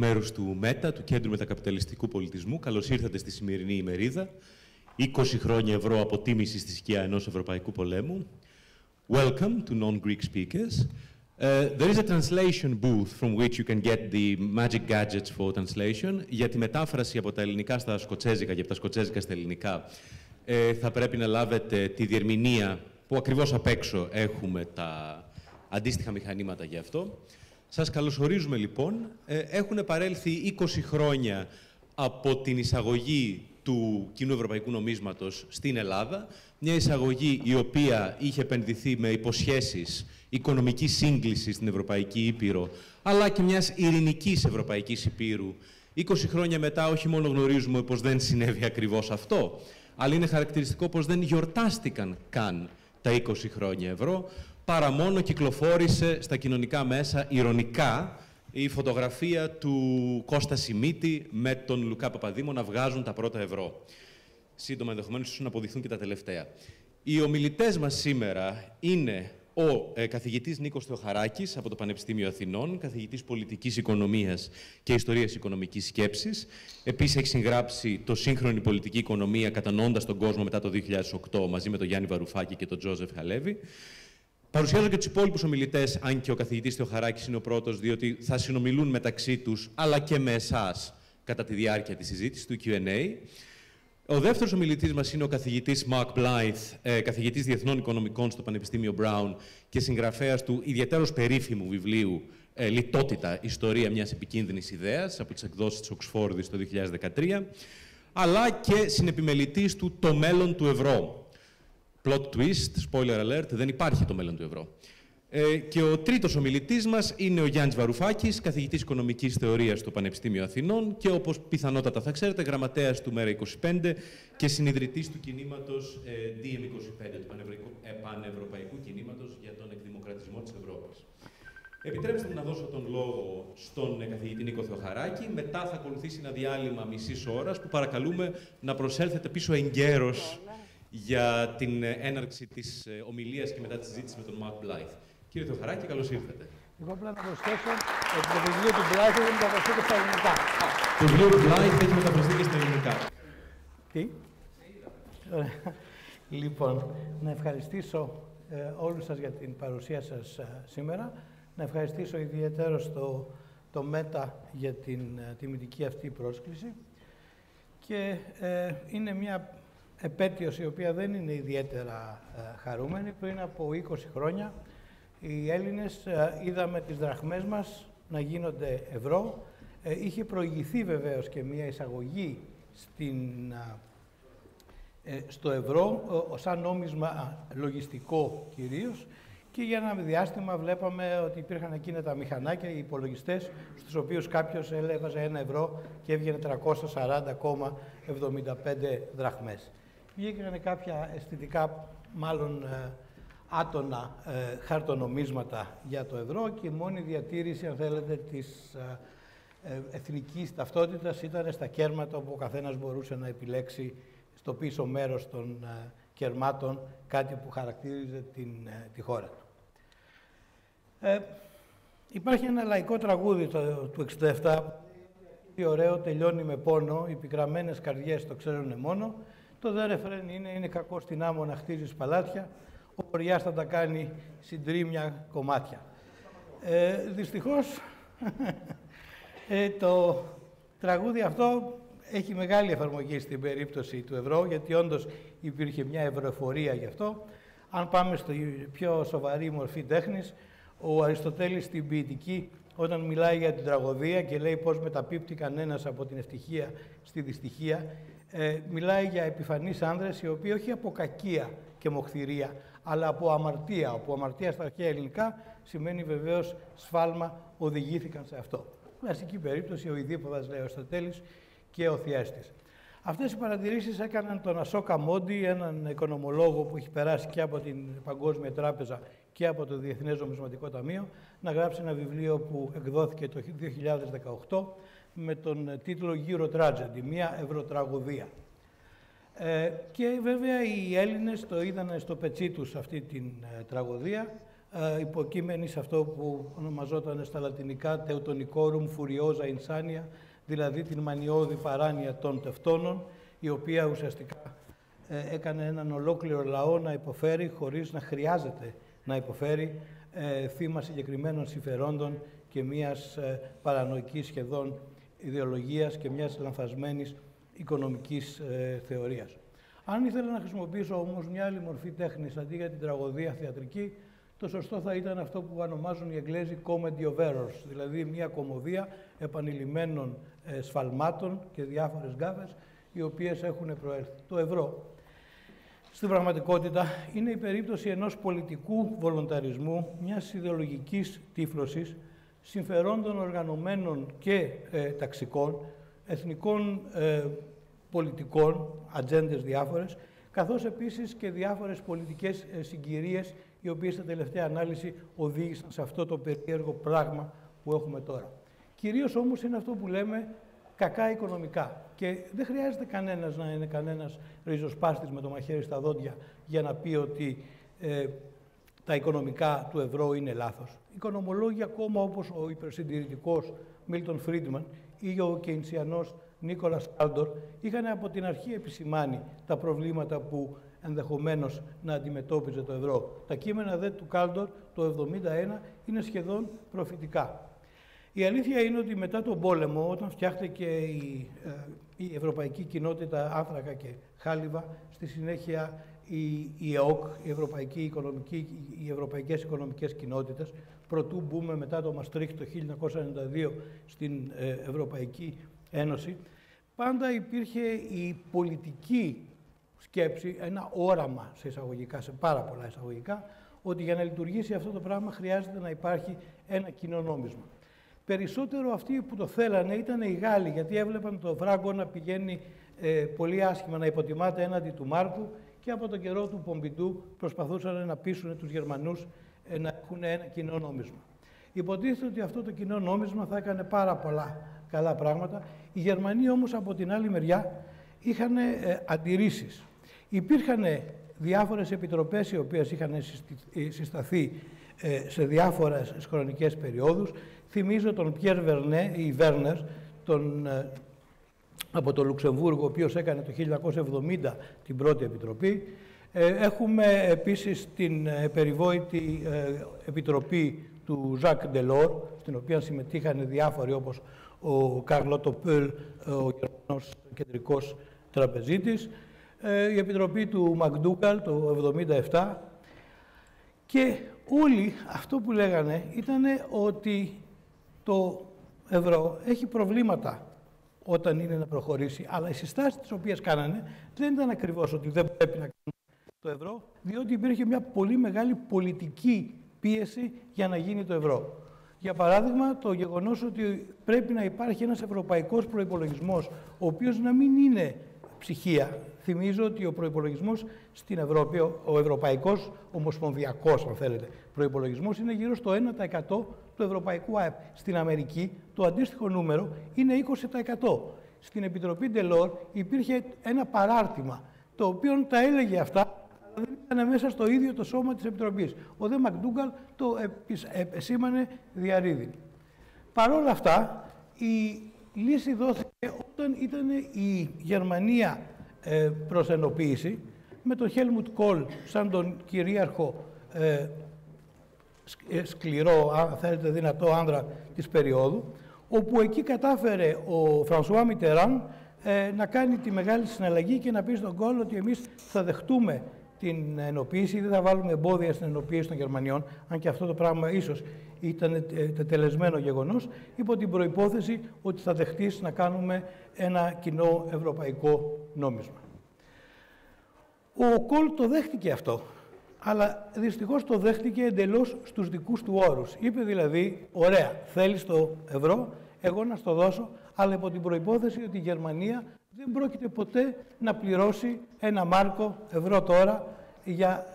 μέρους του ΜΕΤΑ, του Κέντρου Μετακαπιταλιστικού Πολιτισμού. Καλώς ήρθατε στη σημερινή ημερίδα. 20 χρόνια ευρώ αποτίμηση στη σκιά ενός Ευρωπαϊκού πολέμου. Welcome to non-Greek speakers. Uh, there is a translation booth from which you can get the magic gadgets for translation. Για τη μετάφραση από τα ελληνικά στα σκοτσέζικα και από τα σκοτσέζικα στα ελληνικά ε, θα πρέπει να λάβετε τη διερμηνία που ακριβώς απ' έξω έχουμε τα αντίστοιχα μηχανήματα γι' αυτό. Σας καλωσορίζουμε λοιπόν. Ε, έχουν παρέλθει 20 χρόνια από την εισαγωγή του κοινού ευρωπαϊκού νομίσματος στην Ελλάδα. Μια εισαγωγή η οποία είχε επενδυθεί με υποσχέσεις οικονομικής σύγκλησης στην Ευρωπαϊκή Ήπειρο, αλλά και μιας ειρηνικής Ευρωπαϊκής Ήπειρου. 20 χρόνια μετά όχι μόνο γνωρίζουμε πως δεν συνέβη ακριβώς αυτό, αλλά είναι χαρακτηριστικό πως δεν γιορτάστηκαν καν τα 20 χρόνια ευρώ, παρά μόνο κυκλοφόρησε στα κοινωνικά μέσα ηρωνικά η φωτογραφία του Κώστα Σιμίτη με τον Λουκά Παπαδήμο να βγάζουν τα πρώτα ευρώ. Σύντομα ενδεχομένως ίσως να αποδειχθούν και τα τελευταία. Οι ομιλητές μας σήμερα είναι ο ε, καθηγητής Νίκος Θεοχαράκης από το Πανεπιστήμιο Αθηνών, καθηγητής πολιτικής οικονομίας και ιστορίας οικονομικής σκέψης. Επίσης έχει συγγράψει το σύγχρονη πολιτική οικονομία κατανοώντας τον κόσμο μετά το 2008 μαζί με τον Γιάννη Βαρουφάκη και τον Τζόζεφ Χαλέβη. Παρουσιάζω και τους υπόλοιπους ομιλητές, αν και ο καθηγητής Θεοχαράκης είναι ο πρώτος, διότι θα συνομιλούν μεταξύ τους αλλά και με εσάς κατά τη διάρκεια της συζήτησης του QA. Ο δεύτερος ομιλητής μας είναι ο καθηγητής Mark Blythe, ε, καθηγητής Διεθνών Οικονομικών στο Πανεπιστήμιο Brown και συγγραφέας του ιδιαίτερω περίφημου βιβλίου ε, Λιτότητα, Ιστορία μιας επικίνδυνης ιδέας από τις εκδόσεις της Οξφόρδης το 2013, αλλά και συνεπιμελητής του Το μέλλον του ευρώ, Plot twist, spoiler alert, δεν υπάρχει το μέλλον του ευρώ. Ε, και ο τρίτος ομιλητής μας είναι ο Γιάννης Βαρουφάκης, καθηγητής οικονομικής θεωρίας στο Πανεπιστήμιο Αθηνών και όπως πιθανότατα θα ξέρετε, γραμματέας του ΜΕΡΑ25 και συνειδητής του κινήματος ε, DM25, του ε, Πανευρωπαϊκού Κινήματος για τον εκδημοκρατισμό της Ευρώπης. Επιτρέψτε μου να δώσω τον λόγο στον καθηγητή Νίκο Θεοχαράκη. Μετά θα ακολουθήσει ένα διάλειμμα μισής ώρας που παρακαλούμε να προσέλθετε πίσω εγκαίρως για την έναρξη της ε, ομιλίας και μετά τη συζήτηση με τον Μαρκ Μπλάιθ. Κύριε Θεοχαράκη, καλώς ήρθατε. Εγώ απλά να προσθέσω ότι το βιβλίο του Μπλάιθ έχει μεταφραστεί και στα ελληνικά. Το βιβλίο του Μπλάιθ έχει μεταφραστεί και στα ελληνικά. Τι; Λοιπόν, να ευχαριστήσω ε, όλους σας για την παρουσία σας ε, σήμερα. Να ευχαριστήσω ιδιαίτερα στο το ΜΕΤΑ για την ε, τιμητική αυτή πρόσκληση. Και ε, είναι μια επέτειος η οποία δεν είναι ιδιαίτερα ε, χαρούμενη. Πριν από 20 χρόνια οι Έλληνες ε, είδαμε τις δραχμές μας να γίνονται ευρώ. Ε, είχε προηγηθεί βεβαίως και μια εισαγωγή στην, στο ευρώ σαν νόμισμα λογιστικό κυρίως και για ένα διάστημα βλέπαμε ότι υπήρχαν εκείνα τα μηχανάκια, οι υπολογιστές, στους οποίους κάποιος έβαζε ένα ευρώ και έβγαινε 340,75 δραχμές βγήκαν κάποια αισθητικά, μάλλον ε, άτονα ε, χαρτονομίσματα για το ευρώ και η μόνη διατήρηση, αν θέλετε, της ε, ε, εθνικής ταυτότητας ήταν στα κέρματα όπου ο καθένας μπορούσε να επιλέξει στο πίσω μέρος των κερμάτων κάτι που χαρακτήριζε την, τη χώρα του. Ε, υπάρχει ένα λαϊκό τραγούδι το, του 67 τι ωραίο τελειώνει με πόνο, οι πικραμένες καρδιές το ξέρουν μόνο το δε ρεφρέν είναι, είναι κακό στην άμμο να χτίζεις παλάτια, ο Ποριάς θα τα κάνει συντρίμια κομμάτια. Ε, δυστυχώς, ε, το τραγούδι αυτό έχει μεγάλη εφαρμογή στην περίπτωση του ευρώ, γιατί όντως υπήρχε μια ευρωεφορία γι' αυτό. Αν πάμε στη πιο σοβαρή μορφή τέχνης, ο Αριστοτέλης στην ποιητική, όταν μιλάει για την τραγωδία και λέει πώς μεταπίπτει κανένας από την ευτυχία στη δυστυχία, ε, μιλάει για επιφανείς άνδρες οι οποίοι όχι από κακία και μοχθηρία, αλλά από αμαρτία. Από αμαρτία στα αρχαία ελληνικά σημαίνει βεβαίως σφάλμα, οδηγήθηκαν σε αυτό. Κλασική περίπτωση, ο Ιδίποδας λέει ο Στατέλης και ο Θιέστης. Αυτές οι παρατηρήσεις έκαναν τον Ασόκα Μόντι, έναν οικονομολόγο που έχει περάσει και από την Παγκόσμια Τράπεζα και από το Διεθνές Νομισματικό Ταμείο, να γράψει ένα βιβλίο που εκδόθηκε το 2018 με τον τίτλο Euro Tragedy, μια ευρωτραγωδία. Ε, και βέβαια οι Έλληνες το είδαν στο πετσί τους αυτή την ε, τραγωδία, ε, υποκείμενη σε αυτό που ονομαζόταν στα λατινικά «teutonicorum furiosa insania», δηλαδή την μανιώδη παράνοια των τευτώνων, η οποία ουσιαστικά ε, έκανε έναν ολόκληρο λαό να υποφέρει χωρίς να χρειάζεται να υποφέρει ε, θύμα συγκεκριμένων συμφερόντων και μιας ε, παρανοϊκής σχεδόν ιδεολογίας και μιας λανθασμένης οικονομικής ε, θεωρίας. Αν ήθελα να χρησιμοποιήσω όμως μια άλλη μορφή τέχνης αντί για την τραγωδία θεατρική, το σωστό θα ήταν αυτό που ονομάζουν οι Εγγλέζοι comedy of errors, δηλαδή μια κομμωδία επανειλημμένων ε, σφαλμάτων και διάφορες γκάφες, οι οποίες έχουν προέρθει. Το ευρώ, στην πραγματικότητα, είναι η περίπτωση ενός πολιτικού βολονταρισμού, μιας ιδεολογικής τύφλωσης, συμφερόντων οργανωμένων και ε, ταξικών, εθνικών ε, πολιτικών, ατζέντες διάφορες, καθώς επίσης και διάφορες πολιτικές ε, συγκυρίες, οι οποίες στα τελευταία ανάλυση οδήγησαν σε αυτό το περίεργο πράγμα που έχουμε τώρα. Κυρίως όμως είναι αυτό που λέμε κακά οικονομικά. Και δεν χρειάζεται κανένας να είναι κανένας ριζοσπάστης με το μαχαίρι στα δόντια για να πει ότι ε, τα οικονομικά του ευρώ είναι λάθος. Οικονομολόγοι ακόμα όπως ο υπερσυντηρητικός Μίλτον Φρίντμαν ή ο κεϊνσιανός Νίκολας Κάλντορ είχαν από την αρχή επισημάνει τα προβλήματα που ενδεχομένως να αντιμετώπιζε το ευρώ. Τα κείμενα δε του Κάλντορ το 1971 είναι σχεδόν προφητικά. Η αλήθεια είναι ότι μετά τον πόλεμο, όταν φτιάχτηκε η, ε, η Ευρωπαϊκή Κοινότητα Άνθρακα και Χάλιβα, στη συνέχεια η, η ΕΟΚ, η Ευρωπαϊκή Οικονομική, οι Ευρωπαϊκές Οικονομικές Κοινότητες, προτού μπούμε μετά το Μαστρίχ το 1992 στην ε, Ευρωπαϊκή Ένωση, πάντα υπήρχε η πολιτική σκέψη, ένα όραμα σε εισαγωγικά, σε πάρα πολλά εισαγωγικά, ότι για να λειτουργήσει αυτό το πράγμα χρειάζεται να υπάρχει ένα κοινό νόμισμα. Περισσότερο αυτοί που το θέλανε ήταν οι Γάλλοι, γιατί έβλεπαν το Βράγκο να πηγαίνει ε, πολύ άσχημα, να υποτιμάται έναντι του Μάρκου και από τον καιρό του Πομπιντού προσπαθούσαν να πείσουν τους Γερμανούς ε, να έχουν ένα κοινό νόμισμα. Υποτίθεται ότι αυτό το κοινό νόμισμα θα έκανε πάρα πολλά καλά πράγματα. Οι Γερμανοί όμως από την άλλη μεριά είχαν ε, αντιρρήσεις. Υπήρχαν διάφορες επιτροπές οι οποίες είχαν ε, συσταθεί ε, σε διάφορες χρονικές περιόδους. Θυμίζω τον Πιέρ Βερνέ ή Βέρνερ, τον, ε, από το Λουξεμβούργο, ο οποίος έκανε το 1970 την πρώτη επιτροπή. Ε, έχουμε επίσης την περιβόητη επιτροπή του Ζακ Ντελόρ, στην οποία συμμετείχαν διάφοροι όπως ο Καρλότο Πέλ, ο Γερμανός κεντρικός τραπεζίτης, η επιτροπή του Μακδούκαλ το 1977 και όλοι αυτό που λέγανε ήταν ότι το ευρώ έχει προβλήματα όταν είναι να προχωρήσει, αλλά οι συστάσεις τις οποίες κάνανε δεν ήταν ακριβώς ότι δεν πρέπει να κάνουμε το ευρώ, διότι υπήρχε μια πολύ μεγάλη πολιτική πίεση για να γίνει το ευρώ. Για παράδειγμα, το γεγονός ότι πρέπει να υπάρχει ένας ευρωπαϊκός προϋπολογισμός, ο οποίος να μην είναι ψυχία, Θυμίζω ότι ο προπολογισμό στην Ευρώπη, ο ευρωπαϊκός, ομοσπονδιακός, αν θέλετε, προπολογισμό είναι γύρω στο 1% του ευρωπαϊκού ΑΕΠ. Στην Αμερική το αντίστοιχο νούμερο είναι 20%. Στην Επιτροπή Ντελόρ υπήρχε ένα παράρτημα το οποίο τα έλεγε αυτά, αλλά δεν ήταν μέσα στο ίδιο το σώμα της Επιτροπής. Ο Δε Μακδούγκαλ το επισήμανε διαρρήδη. Παρ' όλα αυτά, η λύση δόθηκε όταν ήταν η Γερμανία ε, προς ενοποίηση, με τον Χέλμουτ Κόλ σαν τον κυρίαρχο ε, ε, σκληρό, αν θέλετε δυνατό άνδρα της περίοδου, όπου εκεί κατάφερε ο Φρανσουά Μιτεράν ε, να κάνει τη μεγάλη συναλλαγή και να πει στον Κόλ ότι εμείς θα δεχτούμε την ενοποίηση, δεν θα βάλουμε εμπόδια στην ενοποίηση των Γερμανιών, αν και αυτό το πράγμα ίσως ήταν τελεσμένο γεγονός, υπό την προϋπόθεση ότι θα δεχτείς να κάνουμε ένα κοινό ευρωπαϊκό νόμισμα. Ο Κόλ το δέχτηκε αυτό, αλλά δυστυχώς το δέχτηκε εντελώς στους δικούς του όρους. Είπε δηλαδή, ωραία, θέλεις το ευρώ, εγώ να στο δώσω, αλλά υπό την προϋπόθεση ότι η Γερμανία δεν πρόκειται ποτέ να πληρώσει ένα μάρκο ευρώ τώρα για,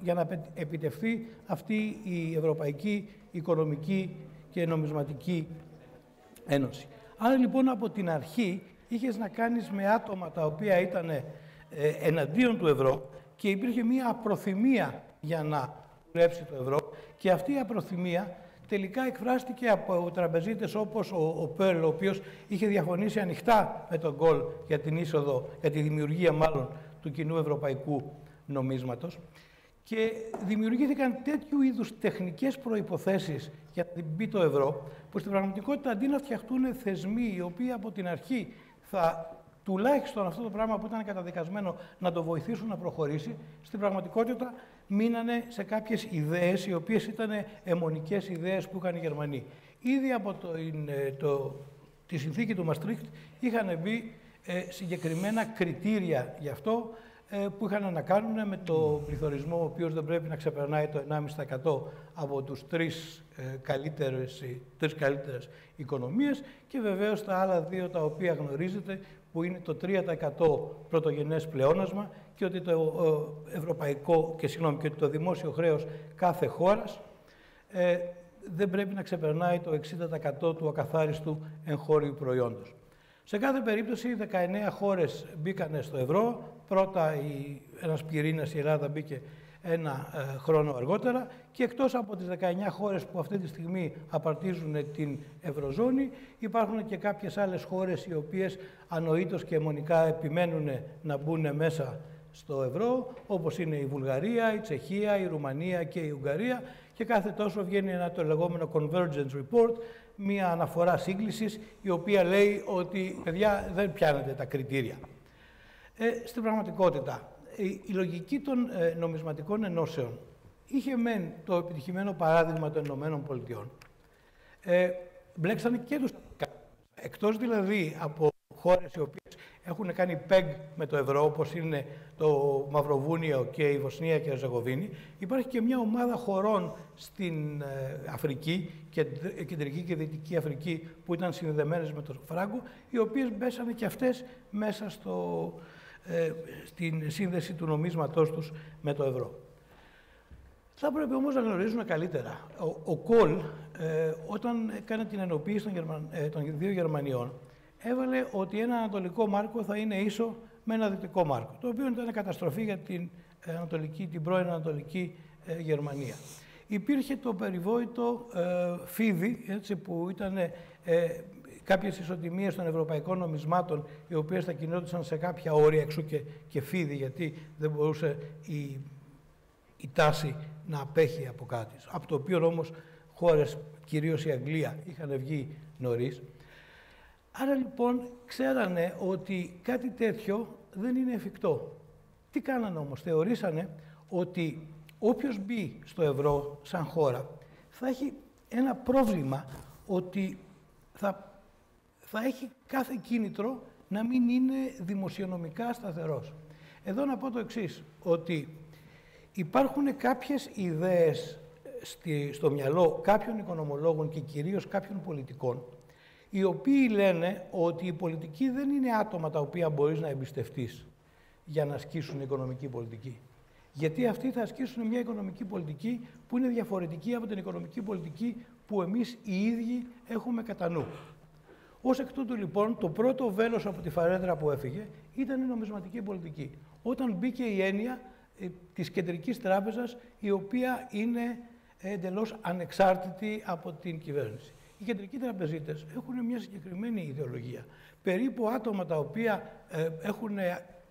για να επιτευχθεί αυτή η Ευρωπαϊκή Οικονομική και Νομισματική Ένωση. Άρα λοιπόν από την αρχή είχες να κάνεις με άτομα τα οποία ήταν ε, εναντίον του ευρώ και υπήρχε μία απροθυμία για να δουλέψει το ευρώ. Και αυτή η απροθυμία τελικά εκφράστηκε από τραπεζίτες όπως ο, ο Πέρλ, ο οποίος είχε διαφωνήσει ανοιχτά με τον Γκολ για την είσοδο, για τη δημιουργία μάλλον του κοινού ευρωπαϊκού νομίσματος. Και δημιουργήθηκαν τέτοιου είδους τεχνικές προϋποθέσεις για να μπει το ευρώ, που στην πραγματικότητα αντί να φτιαχτούν θεσμοί οι οποίοι από την αρχή θα τουλάχιστον αυτό το πράγμα που ήταν καταδικασμένο να το βοηθήσουν να προχωρήσει, στην πραγματικότητα μείνανε σε κάποιες ιδέες οι οποίες ήταν αιμονικές ιδέες που είχαν οι Γερμανοί. Ήδη από το, ε, το, τη συνθήκη του Μαστρίχτ είχαν μπει ε, συγκεκριμένα κριτήρια γι' αυτό ε, που είχαν να κάνουν με το πληθωρισμό ο οποίος δεν πρέπει να ξεπερνάει το 1,5% από τους τρεις, ε, καλύτερες, τρεις καλύτερες οικονομίες και βεβαίως τα άλλα δύο τα οποία γνωρίζετε που είναι το 3% πρωτογενές πλεόνασμα και ότι το ευρωπαϊκό και, συγγνώμη, και το δημόσιο χρέος κάθε χώρας ε, δεν πρέπει να ξεπερνάει το 60% του ακαθάριστου εγχώριου προϊόντος. Σε κάθε περίπτωση, 19 χώρες μπήκαν στο ευρώ. Πρώτα η, ένας πυρήνας, η Ελλάδα, μπήκε ένα ε, χρόνο αργότερα και εκτός από τις 19 χώρες που αυτή τη στιγμή απαρτίζουν την Ευρωζώνη υπάρχουν και κάποιες άλλες χώρες οι οποίες ανοήτως και αιμονικά επιμένουν να μπουν μέσα στο ευρώ, όπως είναι η Βουλγαρία, η Τσεχία, η Ρουμανία και η Ουγγαρία και κάθε τόσο βγαίνει ένα το λεγόμενο Convergence Report, μία αναφορά σύγκλησης, η οποία λέει ότι, παιδιά, δεν πιάνετε τα κριτήρια. Ε, στην πραγματικότητα, η, λογική των ε, νομισματικών ενώσεων είχε μεν το επιτυχημένο παράδειγμα των Ηνωμένων Πολιτειών. Ε, μπλέξανε και τους Εκτός δηλαδή από χώρες οι οποίες έχουν κάνει PEG με το ευρώ, όπως είναι το Μαυροβούνιο και η Βοσνία και η Ζεγοβίνη, υπάρχει και μια ομάδα χωρών στην ε, Αφρική, Κεντρική και Δυτική Αφρική, που ήταν συνδεδεμένες με το φράγκο, οι οποίες μπέσανε και αυτές μέσα στο, ε, στην σύνδεση του νομίσματός τους με το ευρώ. Θα πρέπει όμως να γνωρίζουμε καλύτερα. Ο, ο Κολ, ε, όταν έκανε την ενοποίηση των, Γερμαν, ε, των δύο Γερμανιών, έβαλε ότι ένα ανατολικό μάρκο θα είναι ίσο με ένα δυτικό μάρκο, το οποίο ήταν καταστροφή για την, ανατολική, την πρώην Ανατολική ε, Γερμανία. Υπήρχε το περιβόητο ε, φίδι, έτσι, που ήταν ε, κάποιες ισοτιμίες των ευρωπαϊκών νομισμάτων, οι οποίες θα κινούνταν σε κάποια όρια, εξού και, και φίδι, γιατί δεν μπορούσε η, η τάση να απέχει από κάτι. Από το οποίο όμως χώρες, κυρίως η Αγγλία, είχαν βγει νωρίς. Άρα λοιπόν ξέρανε ότι κάτι τέτοιο δεν είναι εφικτό. Τι κάνανε όμως, θεωρήσανε ότι όποιος μπει στο ευρώ σαν χώρα θα έχει ένα πρόβλημα ότι θα, θα έχει κάθε κίνητρο να μην είναι δημοσιονομικά σταθερός. Εδώ να πω το εξής, ότι υπάρχουν κάποιες ιδέες στη, στο μυαλό κάποιων οικονομολόγων και κυρίως κάποιων πολιτικών οι οποίοι λένε ότι η πολιτική δεν είναι άτομα τα οποία μπορείς να εμπιστευτείς για να ασκήσουν οικονομική πολιτική. Γιατί αυτοί θα ασκήσουν μια οικονομική πολιτική που είναι διαφορετική από την οικονομική πολιτική που εμείς οι ίδιοι έχουμε κατά νου. Ως εκ τούτου λοιπόν το πρώτο βέλος από τη φαρέντρα που έφυγε ήταν η νομισματική πολιτική. Όταν μπήκε η έννοια ε, της κεντρικής τράπεζας η οποία είναι εντελώς ανεξάρτητη από την κυβέρνηση. Οι κεντρικοί τραπεζίτες έχουν μια συγκεκριμένη ιδεολογία. Περίπου άτομα τα οποία ε, έχουν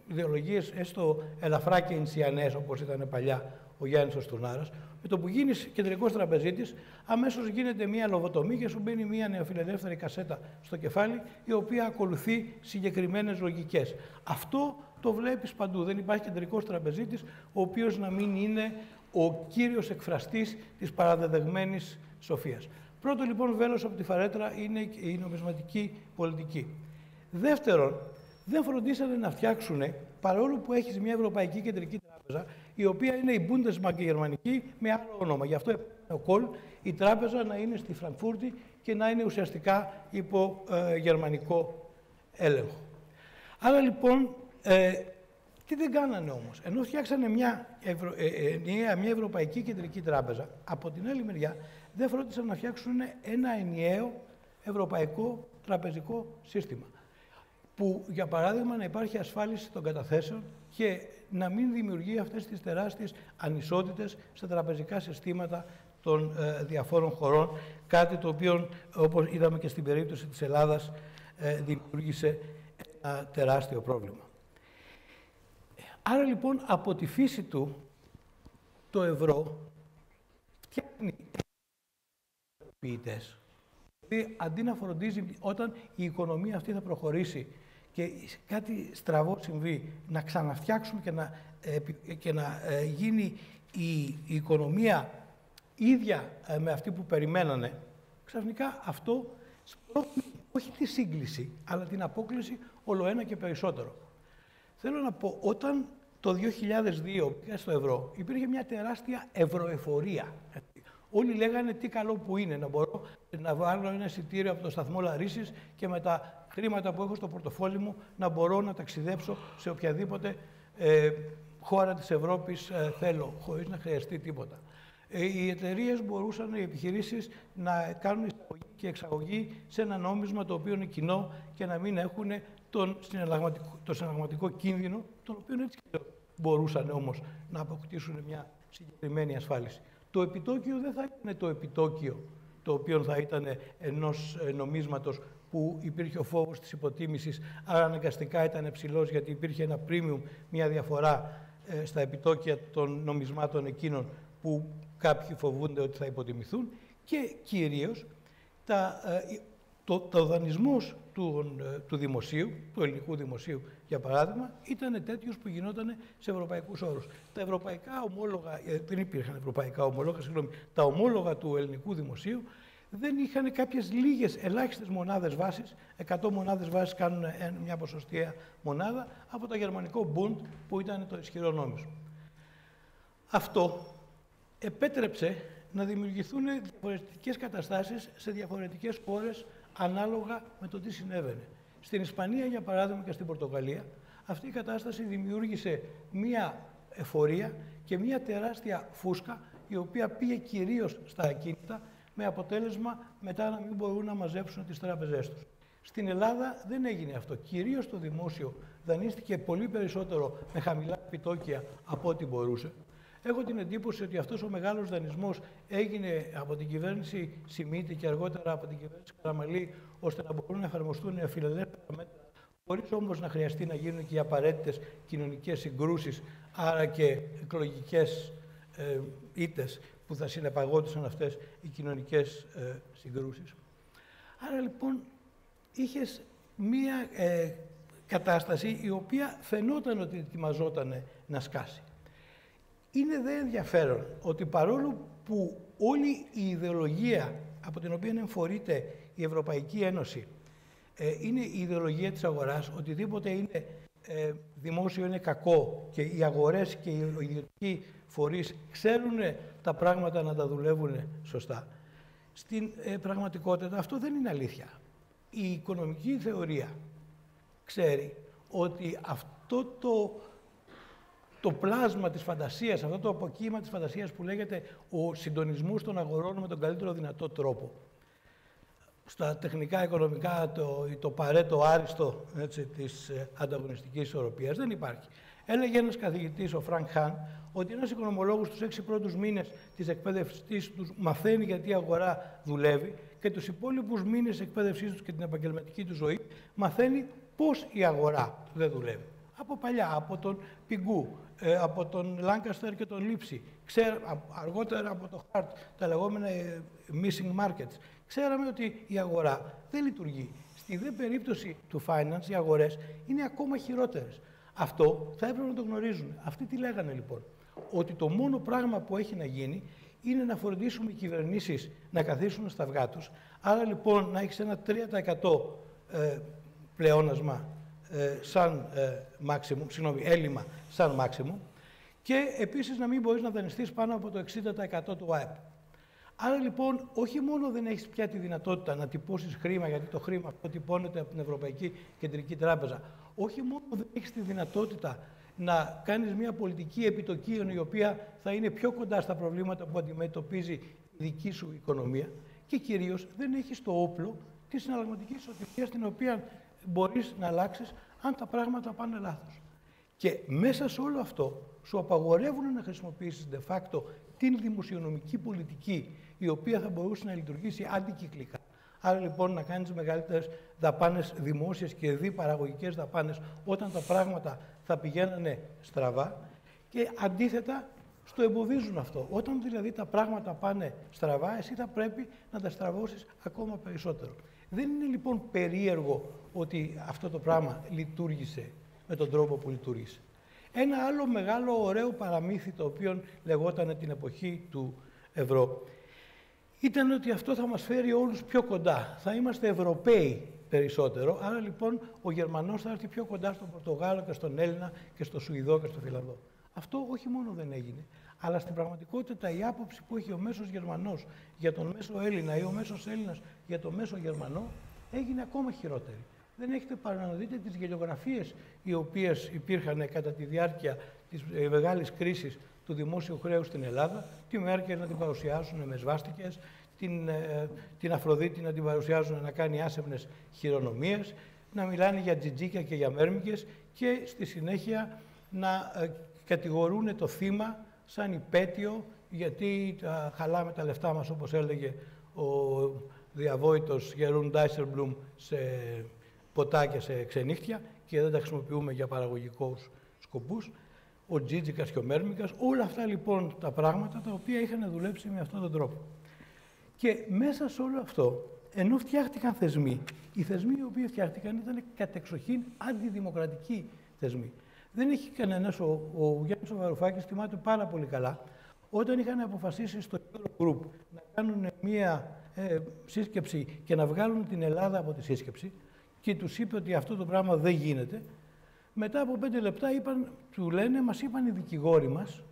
ιδεολογίες έστω ελαφρά και ενσιανές, όπως ήταν παλιά ο Γιάννης Οστουνάρας, με το που γίνει κεντρικός τραπεζίτης, αμέσως γίνεται μια λογοτομή και σου μπαίνει μια νεοφιλελεύθερη κασέτα στο κεφάλι, η οποία ακολουθεί συγκεκριμένες λογικές. Αυτό το βλέπεις παντού. Δεν υπάρχει κεντρικός τραπεζίτης, ο οποίος να μην είναι ο κύριος εκφραστής της παραδεδεγμένης σοφίας. Πρώτο λοιπόν βέλος από τη φαρέτρα είναι η νομισματική πολιτική. Δεύτερον, δεν φροντίσανε να φτιάξουν, παρόλο που έχεις μια Ευρωπαϊκή Κεντρική Τράπεζα, η οποία είναι η Bundesbank η γερμανική με άλλο όνομα. Γι' αυτό ο Κολ η τράπεζα να είναι στη Φραγκφούρτη και να είναι ουσιαστικά υπό ε, γερμανικό έλεγχο. Άρα λοιπόν, ε, τι δεν κάνανε όμως; Ενώ φτιάξανε μια, Ευρω... ε, ε μια Ευρωπαϊκή Κεντρική Τράπεζα, από την άλλη μεριά δεν φρόντισαν να φτιάξουν ένα ενιαίο ευρωπαϊκό τραπεζικό σύστημα. Που, για παράδειγμα, να υπάρχει ασφάλιση των καταθέσεων και να μην δημιουργεί αυτές τις τεράστιες ανισότητες στα τραπεζικά συστήματα των ε, διαφόρων χωρών, κάτι το οποίο, όπως είδαμε και στην περίπτωση της Ελλάδας, ε, δημιούργησε ένα τεράστιο πρόβλημα. Άρα λοιπόν από τη φύση του το ευρώ φτιάχνει ποιητές. Δηλαδή αντί να φροντίζει όταν η οικονομία αυτή θα προχωρήσει και κάτι στραβό συμβεί, να ξαναφτιάξουμε και να, και να ε, γίνει η, οικονομία ίδια ε, με αυτή που περιμένανε, ξαφνικά αυτό όχι τη σύγκληση, αλλά την απόκληση όλο ένα και περισσότερο. Θέλω να πω, όταν το 2002 πήγα στο ευρώ, υπήρχε μια τεράστια ευρωεφορία. Όλοι λέγανε τι καλό που είναι να μπορώ να βάλω ένα εισιτήριο από το σταθμό Λαρίσης και με τα χρήματα που έχω στο πορτοφόλι μου να μπορώ να ταξιδέψω σε οποιαδήποτε ε, χώρα της Ευρώπης ε, θέλω, χωρίς να χρειαστεί τίποτα. Ε, οι εταιρείες μπορούσαν, οι επιχειρήσεις να κάνουν εισαγωγή και εξαγωγή σε ένα νόμισμα το οποίο είναι κοινό και να μην έχουν τον συναλλαγματικό, κίνδυνο, τον οποίο έτσι και μπορούσαν όμως να αποκτήσουν μια συγκεκριμένη ασφάλιση. Το επιτόκιο δεν θα ήταν το επιτόκιο το οποίο θα ήταν ενός ε, νομίσματος που υπήρχε ο φόβος της υποτίμησης, άρα αναγκαστικά ήταν ψηλός γιατί υπήρχε ένα premium, μια διαφορά ε, στα επιτόκια των νομισμάτων εκείνων που κάποιοι φοβούνται ότι θα υποτιμηθούν και κυρίως τα, ε, το, το δανεισμός του, ε, του δημοσίου, του ελληνικού δημοσίου για παράδειγμα, ήταν τέτοιος που γινόταν σε ευρωπαϊκούς όρους. Τα ευρωπαϊκά ομόλογα, ε, δεν υπήρχαν ευρωπαϊκά ομόλογα, συγγνώμη, τα ομόλογα του ελληνικού δημοσίου δεν είχαν κάποιες λίγες ελάχιστες μονάδες βάσης, 100 μονάδες βάσης κάνουν μια ποσοστιαία μονάδα, από το γερμανικό Bund που ήταν το ισχυρό νόμισμα. Αυτό επέτρεψε να δημιουργηθούν διαφορετικές καταστάσεις σε διαφορετικές χώρες ανάλογα με το τι συνέβαινε. Στην Ισπανία, για παράδειγμα, και στην Πορτογαλία, αυτή η κατάσταση δημιούργησε μία εφορία και μία τεράστια φούσκα, η οποία πήγε κυρίως στα ακίνητα, με αποτέλεσμα μετά να μην μπορούν να μαζέψουν τις τράπεζές τους. Στην Ελλάδα δεν έγινε αυτό. Κυρίως το δημόσιο δανείστηκε πολύ περισσότερο με χαμηλά επιτόκια από ό,τι μπορούσε. Έχω την εντύπωση ότι αυτός ο μεγάλος δανεισμός έγινε από την κυβέρνηση Σιμίτη και αργότερα από την κυβέρνηση Καραμαλή, ώστε να μπορούν να εφαρμοστούν αφιλελεύθερα μέτρα, χωρίς όμως να χρειαστεί να γίνουν και οι απαραίτητες κοινωνικές συγκρούσεις, άρα και εκλογικές ε, ήττες που θα συνεπαγόντουσαν αυτές οι κοινωνικές ε, συγκρούσεις. Άρα λοιπόν είχες μία ε, κατάσταση η οποία φαινόταν ότι ετοιμαζόταν να σκάσει. Είναι δε ενδιαφέρον ότι παρόλο που όλη η ιδεολογία από την οποία εμφορείται η Ευρωπαϊκή Ένωση ε, είναι η ιδεολογία της αγοράς, οτιδήποτε είναι ε, δημόσιο είναι κακό και οι αγορές και οι ιδιωτικοί φορείς ξέρουν τα πράγματα να τα δουλεύουν σωστά. Στην ε, πραγματικότητα αυτό δεν είναι αλήθεια. Η οικονομική θεωρία ξέρει ότι αυτό το το πλάσμα της φαντασίας, αυτό το αποκύημα της φαντασίας που λέγεται ο συντονισμός των αγορών με τον καλύτερο δυνατό τρόπο. Στα τεχνικά οικονομικά το, το Παρέτο άριστο έτσι, της ε, ανταγωνιστικής ισορροπίας δεν υπάρχει. Έλεγε ένας καθηγητής, ο Φρανκ Χάν, ότι ένας οικονομολόγος τους έξι πρώτους μήνες της εκπαίδευσής τους μαθαίνει γιατί η αγορά δουλεύει και τους υπόλοιπους μήνες της εκπαίδευσής τους και την επαγγελματική του ζωή μαθαίνει πώς η αγορά δεν δουλεύει. Από παλιά, από τον Πιγκού, ε, από τον Λάνκαστερ και τον Λίψη, αργότερα από το Χαρτ, τα λεγόμενα ε, missing markets. Ξέραμε ότι η αγορά δεν λειτουργεί. Στη δε περίπτωση του finance, οι αγορές είναι ακόμα χειρότερες. Αυτό θα έπρεπε να το γνωρίζουν. Αυτοί τι λέγανε λοιπόν; Ότι το μόνο πράγμα που έχει να γίνει είναι να φροντίσουμε οι κυβερνήσεις να καθίσουν στα αυγά τους. Άρα λοιπόν να έχεις ένα 3% ε, πλεόνασμα ε, σαν ε, maximum, συγγνώμη, έλλειμμα σαν maximum και επίσης να μην μπορείς να δανειστείς πάνω από το 60% του ΑΕΠ. Άρα λοιπόν, όχι μόνο δεν έχεις πια τη δυνατότητα να τυπώσεις χρήμα, γιατί το χρήμα αυτό τυπώνεται από την Ευρωπαϊκή Κεντρική Τράπεζα, όχι μόνο δεν έχεις τη δυνατότητα να κάνεις μια πολιτική επιτοκίων η οποία θα είναι πιο κοντά στα προβλήματα που αντιμετωπίζει η δική σου οικονομία και κυρίως δεν έχεις το όπλο της συναλλαγματικής ισοτιμίας την οποία μπορείς να αλλάξεις αν τα πράγματα πάνε λάθος. Και μέσα σε όλο αυτό σου απαγορεύουν να χρησιμοποιήσεις de facto την δημοσιονομική πολιτική η οποία θα μπορούσε να λειτουργήσει αντικυκλικά. Άρα λοιπόν να κάνεις μεγαλύτερες δαπάνες δημόσιες και διπαραγωγικές δαπάνες όταν τα πράγματα θα πηγαίνανε στραβά και αντίθετα στο εμποδίζουν αυτό. Όταν δηλαδή τα πράγματα πάνε στραβά, εσύ θα πρέπει να τα στραβώσεις ακόμα περισσότερο. Δεν είναι λοιπόν περίεργο ότι αυτό το πράγμα λειτουργήσε με τον τρόπο που λειτουργήσε. Ένα άλλο μεγάλο ωραίο παραμύθι το οποίο λεγόταν την εποχή του ευρώ ήταν ότι αυτό θα μας φέρει όλους πιο κοντά. Θα είμαστε Ευρωπαίοι περισσότερο, άρα λοιπόν ο Γερμανός θα έρθει πιο κοντά στον Πορτογάλο και στον Έλληνα και στο Σουηδό και στο Φιλανδό. Αυτό όχι μόνο δεν έγινε, αλλά στην πραγματικότητα η άποψη που έχει ο μέσος Γερμανός για τον μέσο Έλληνα ή ο μέσος Έλληνας για τον μέσο Γερμανό έγινε ακόμα χειρότερη. Δεν έχετε παρά να δείτε τις γελιογραφίες οι οποίες υπήρχαν κατά τη διάρκεια της ε, μεγάλης κρίσης του δημόσιου χρέους στην Ελλάδα, τη Μέρκελ να την παρουσιάσουν με σβάστικες, την, ε, την Αφροδίτη να την παρουσιάζουν να κάνει άσεμνες χειρονομίες, να μιλάνε για τζιτζίκια και για μέρμικες και στη συνέχεια να ε, κατηγορούν το θύμα σαν υπέτειο γιατί τα χαλάμε τα λεφτά μας όπως έλεγε ο διαβόητος Γερούν Ντάισερμπλουμ σε ποτάκια σε ξενύχτια και δεν τα χρησιμοποιούμε για παραγωγικούς σκοπούς. Ο Τζίτζικας και ο Μέρμικας, όλα αυτά λοιπόν τα πράγματα τα οποία είχαν δουλέψει με αυτόν τον τρόπο. Και μέσα σε όλο αυτό, ενώ φτιάχτηκαν θεσμοί, οι θεσμοί οι οποίοι φτιάχτηκαν ήταν κατεξοχήν αντιδημοκρατικοί θεσμοί. Δεν έχει κανένας, ο, ο Γιάννης Βαρουφάκης θυμάται πάρα πολύ καλά, όταν είχαν αποφασίσει στο Eurogroup να κάνουν μία ε, σύσκεψη και να βγάλουν την Ελλάδα από τη σύσκεψη και τους είπε ότι αυτό το πράγμα δεν γίνεται, μετά από πέντε λεπτά είπαν, του λένε, μας είπαν οι δικηγόροι μας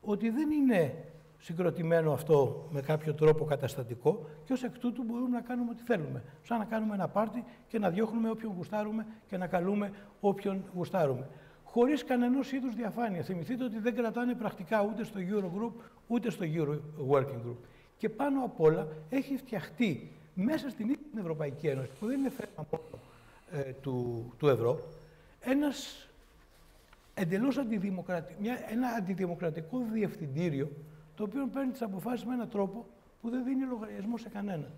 ότι δεν είναι συγκροτημένο αυτό με κάποιο τρόπο καταστατικό και ως εκ τούτου μπορούμε να κάνουμε ό,τι θέλουμε. Σαν να κάνουμε ένα πάρτι και να διώχνουμε όποιον γουστάρουμε και να καλούμε όποιον γουστάρουμε. Χωρίς κανενός είδους διαφάνεια. Θυμηθείτε ότι δεν κρατάνε πρακτικά ούτε στο Eurogroup ούτε στο Euro Working Group. Και πάνω απ' όλα έχει φτιαχτεί μέσα στην ίδια την Ευρωπαϊκή Ένωση, που δεν είναι θέμα μόνο ε, του, του ευρώ, ένας εντελώς αντιδημοκρατικό, ένα αντιδημοκρατικό διευθυντήριο το οποίο παίρνει τις αποφάσεις με έναν τρόπο που δεν δίνει λογαριασμό σε κανένα.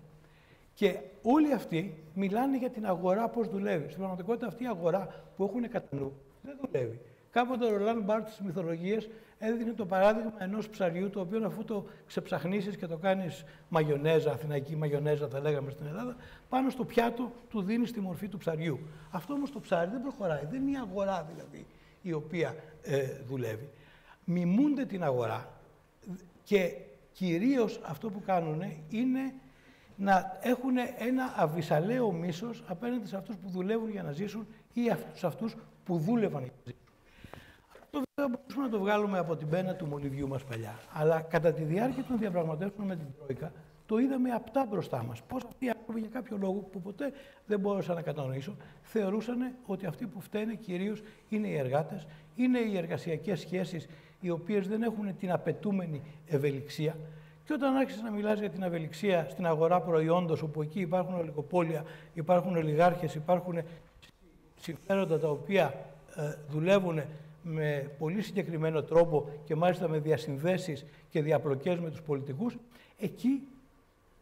Και όλοι αυτοί μιλάνε για την αγορά πώς δουλεύει. Στην πραγματικότητα αυτή η αγορά που έχουν κατά νου δεν δουλεύει. Κάποτε ο Ρολάν Μπάρτ στι μυθολογίε έδινε το παράδειγμα ενός ψαριού, το οποίο αφού το ξεψαχνίσεις και το κάνεις μαγιονέζα, αθηναϊκή μαγιονέζα, θα λέγαμε στην Ελλάδα, πάνω στο πιάτο του δίνεις τη μορφή του ψαριού. Αυτό όμως το ψάρι δεν προχωράει. Δεν είναι η αγορά δηλαδή η οποία ε, δουλεύει. Μιμούνται την αγορά και κυρίως αυτό που κάνουν είναι να έχουν ένα αβυσαλαίο μίσος απέναντι σε αυτούς που δουλεύουν για να ζήσουν ή σε αυτούς που δούλευαν για να ζήσουν. Αυτό βέβαια μπορούμε να το βγάλουμε από την πένα του μολυβιού μας παλιά. Αλλά κατά τη διάρκεια των διαπραγματεύσεων με την Τρόικα, το είδαμε απτά μπροστά μας. Πώς αυτοί οι άνθρωποι για κάποιο λόγο που ποτέ δεν μπόρεσα να κατανοήσω, θεωρούσαν ότι αυτοί που φταίνε κυρίως είναι οι εργάτες, είναι οι εργασιακές σχέσεις οι οποίες δεν έχουν την απαιτούμενη ευελιξία. Και όταν άρχισες να μιλάς για την ευελιξία στην αγορά προϊόντος, όπου εκεί υπάρχουν ολιγοπόλια, υπάρχουν ολιγάρχες, υπάρχουν συμφέροντα τα οποία ε, δουλεύουν με πολύ συγκεκριμένο τρόπο και μάλιστα με διασυνδέσεις και διαπλοκές με τους πολιτικούς, εκεί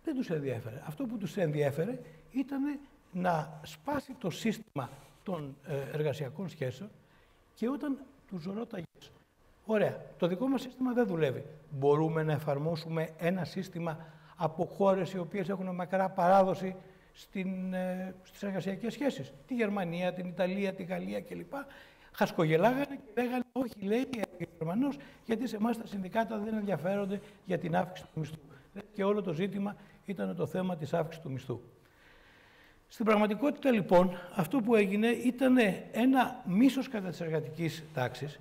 δεν τους ενδιέφερε. Αυτό που τους ενδιέφερε ήταν να σπάσει το σύστημα των ε, εργασιακών σχέσεων και όταν τους ρώταγες Ωραία. Το δικό μας σύστημα δεν δουλεύει. Μπορούμε να εφαρμόσουμε ένα σύστημα από χώρες οι οποίες έχουν μακρά παράδοση στην, ε, στις εργασιακές σχέσεις. Τη Γερμανία, την Ιταλία, τη Γαλλία κλπ. Χασκογελάγανε και λέγανε όχι, λέει ο Γερμανός, γιατί σε εμάς τα συνδικάτα δεν ενδιαφέρονται για την αύξηση του μισθού. Και όλο το ζήτημα ήταν το θέμα της αύξησης του μισθού. Στην πραγματικότητα λοιπόν αυτό που έγινε ήταν ένα μίσος κατά της εργατικής τάξης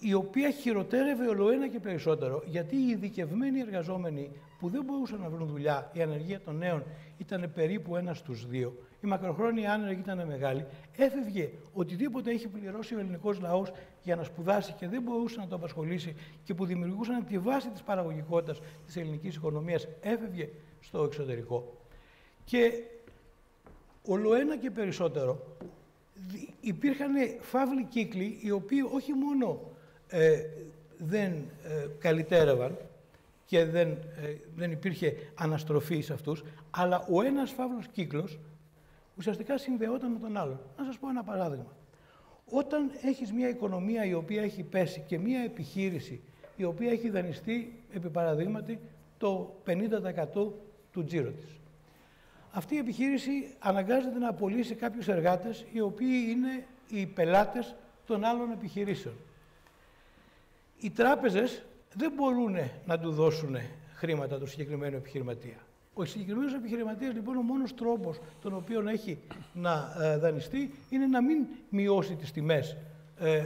η οποία χειροτέρευε ολοένα και περισσότερο, γιατί οι ειδικευμένοι εργαζόμενοι που δεν μπορούσαν να βρουν δουλειά, η ανεργία των νέων ήταν περίπου ένα στους δύο, η μακροχρόνια άνεργη ήταν μεγάλη, έφευγε οτιδήποτε έχει πληρώσει ο ελληνικός λαός για να σπουδάσει και δεν μπορούσε να το απασχολήσει και που δημιουργούσαν τη βάση της παραγωγικότητας της ελληνικής οικονομίας, έφευγε στο εξωτερικό. Και ολοένα και περισσότερο υπήρχαν φαύλοι κύκλοι οι οποίοι όχι μόνο ε, δεν ε, καλυτέρευαν και δεν, ε, δεν υπήρχε αναστροφή σε αυτούς, αλλά ο ένας φαύλος κύκλος ουσιαστικά συνδεόταν με τον άλλον. Να σας πω ένα παράδειγμα. Όταν έχεις μια οικονομία η οποία έχει πέσει και μια επιχείρηση η οποία έχει δανειστεί, επί παραδείγματι, το 50% του τζίρου της. Αυτή η επιχείρηση αναγκάζεται να απολύσει κάποιους εργάτες οι οποίοι είναι οι πελάτες των άλλων επιχειρήσεων. Οι τράπεζες δεν μπορούν να του δώσουν χρήματα του συγκεκριμένου επιχειρηματία. Ο συγκεκριμένος επιχειρηματίας, λοιπόν, ο μόνος τρόπος τον οποίο έχει να ε, δανειστεί είναι να μην μειώσει τις τιμές ε,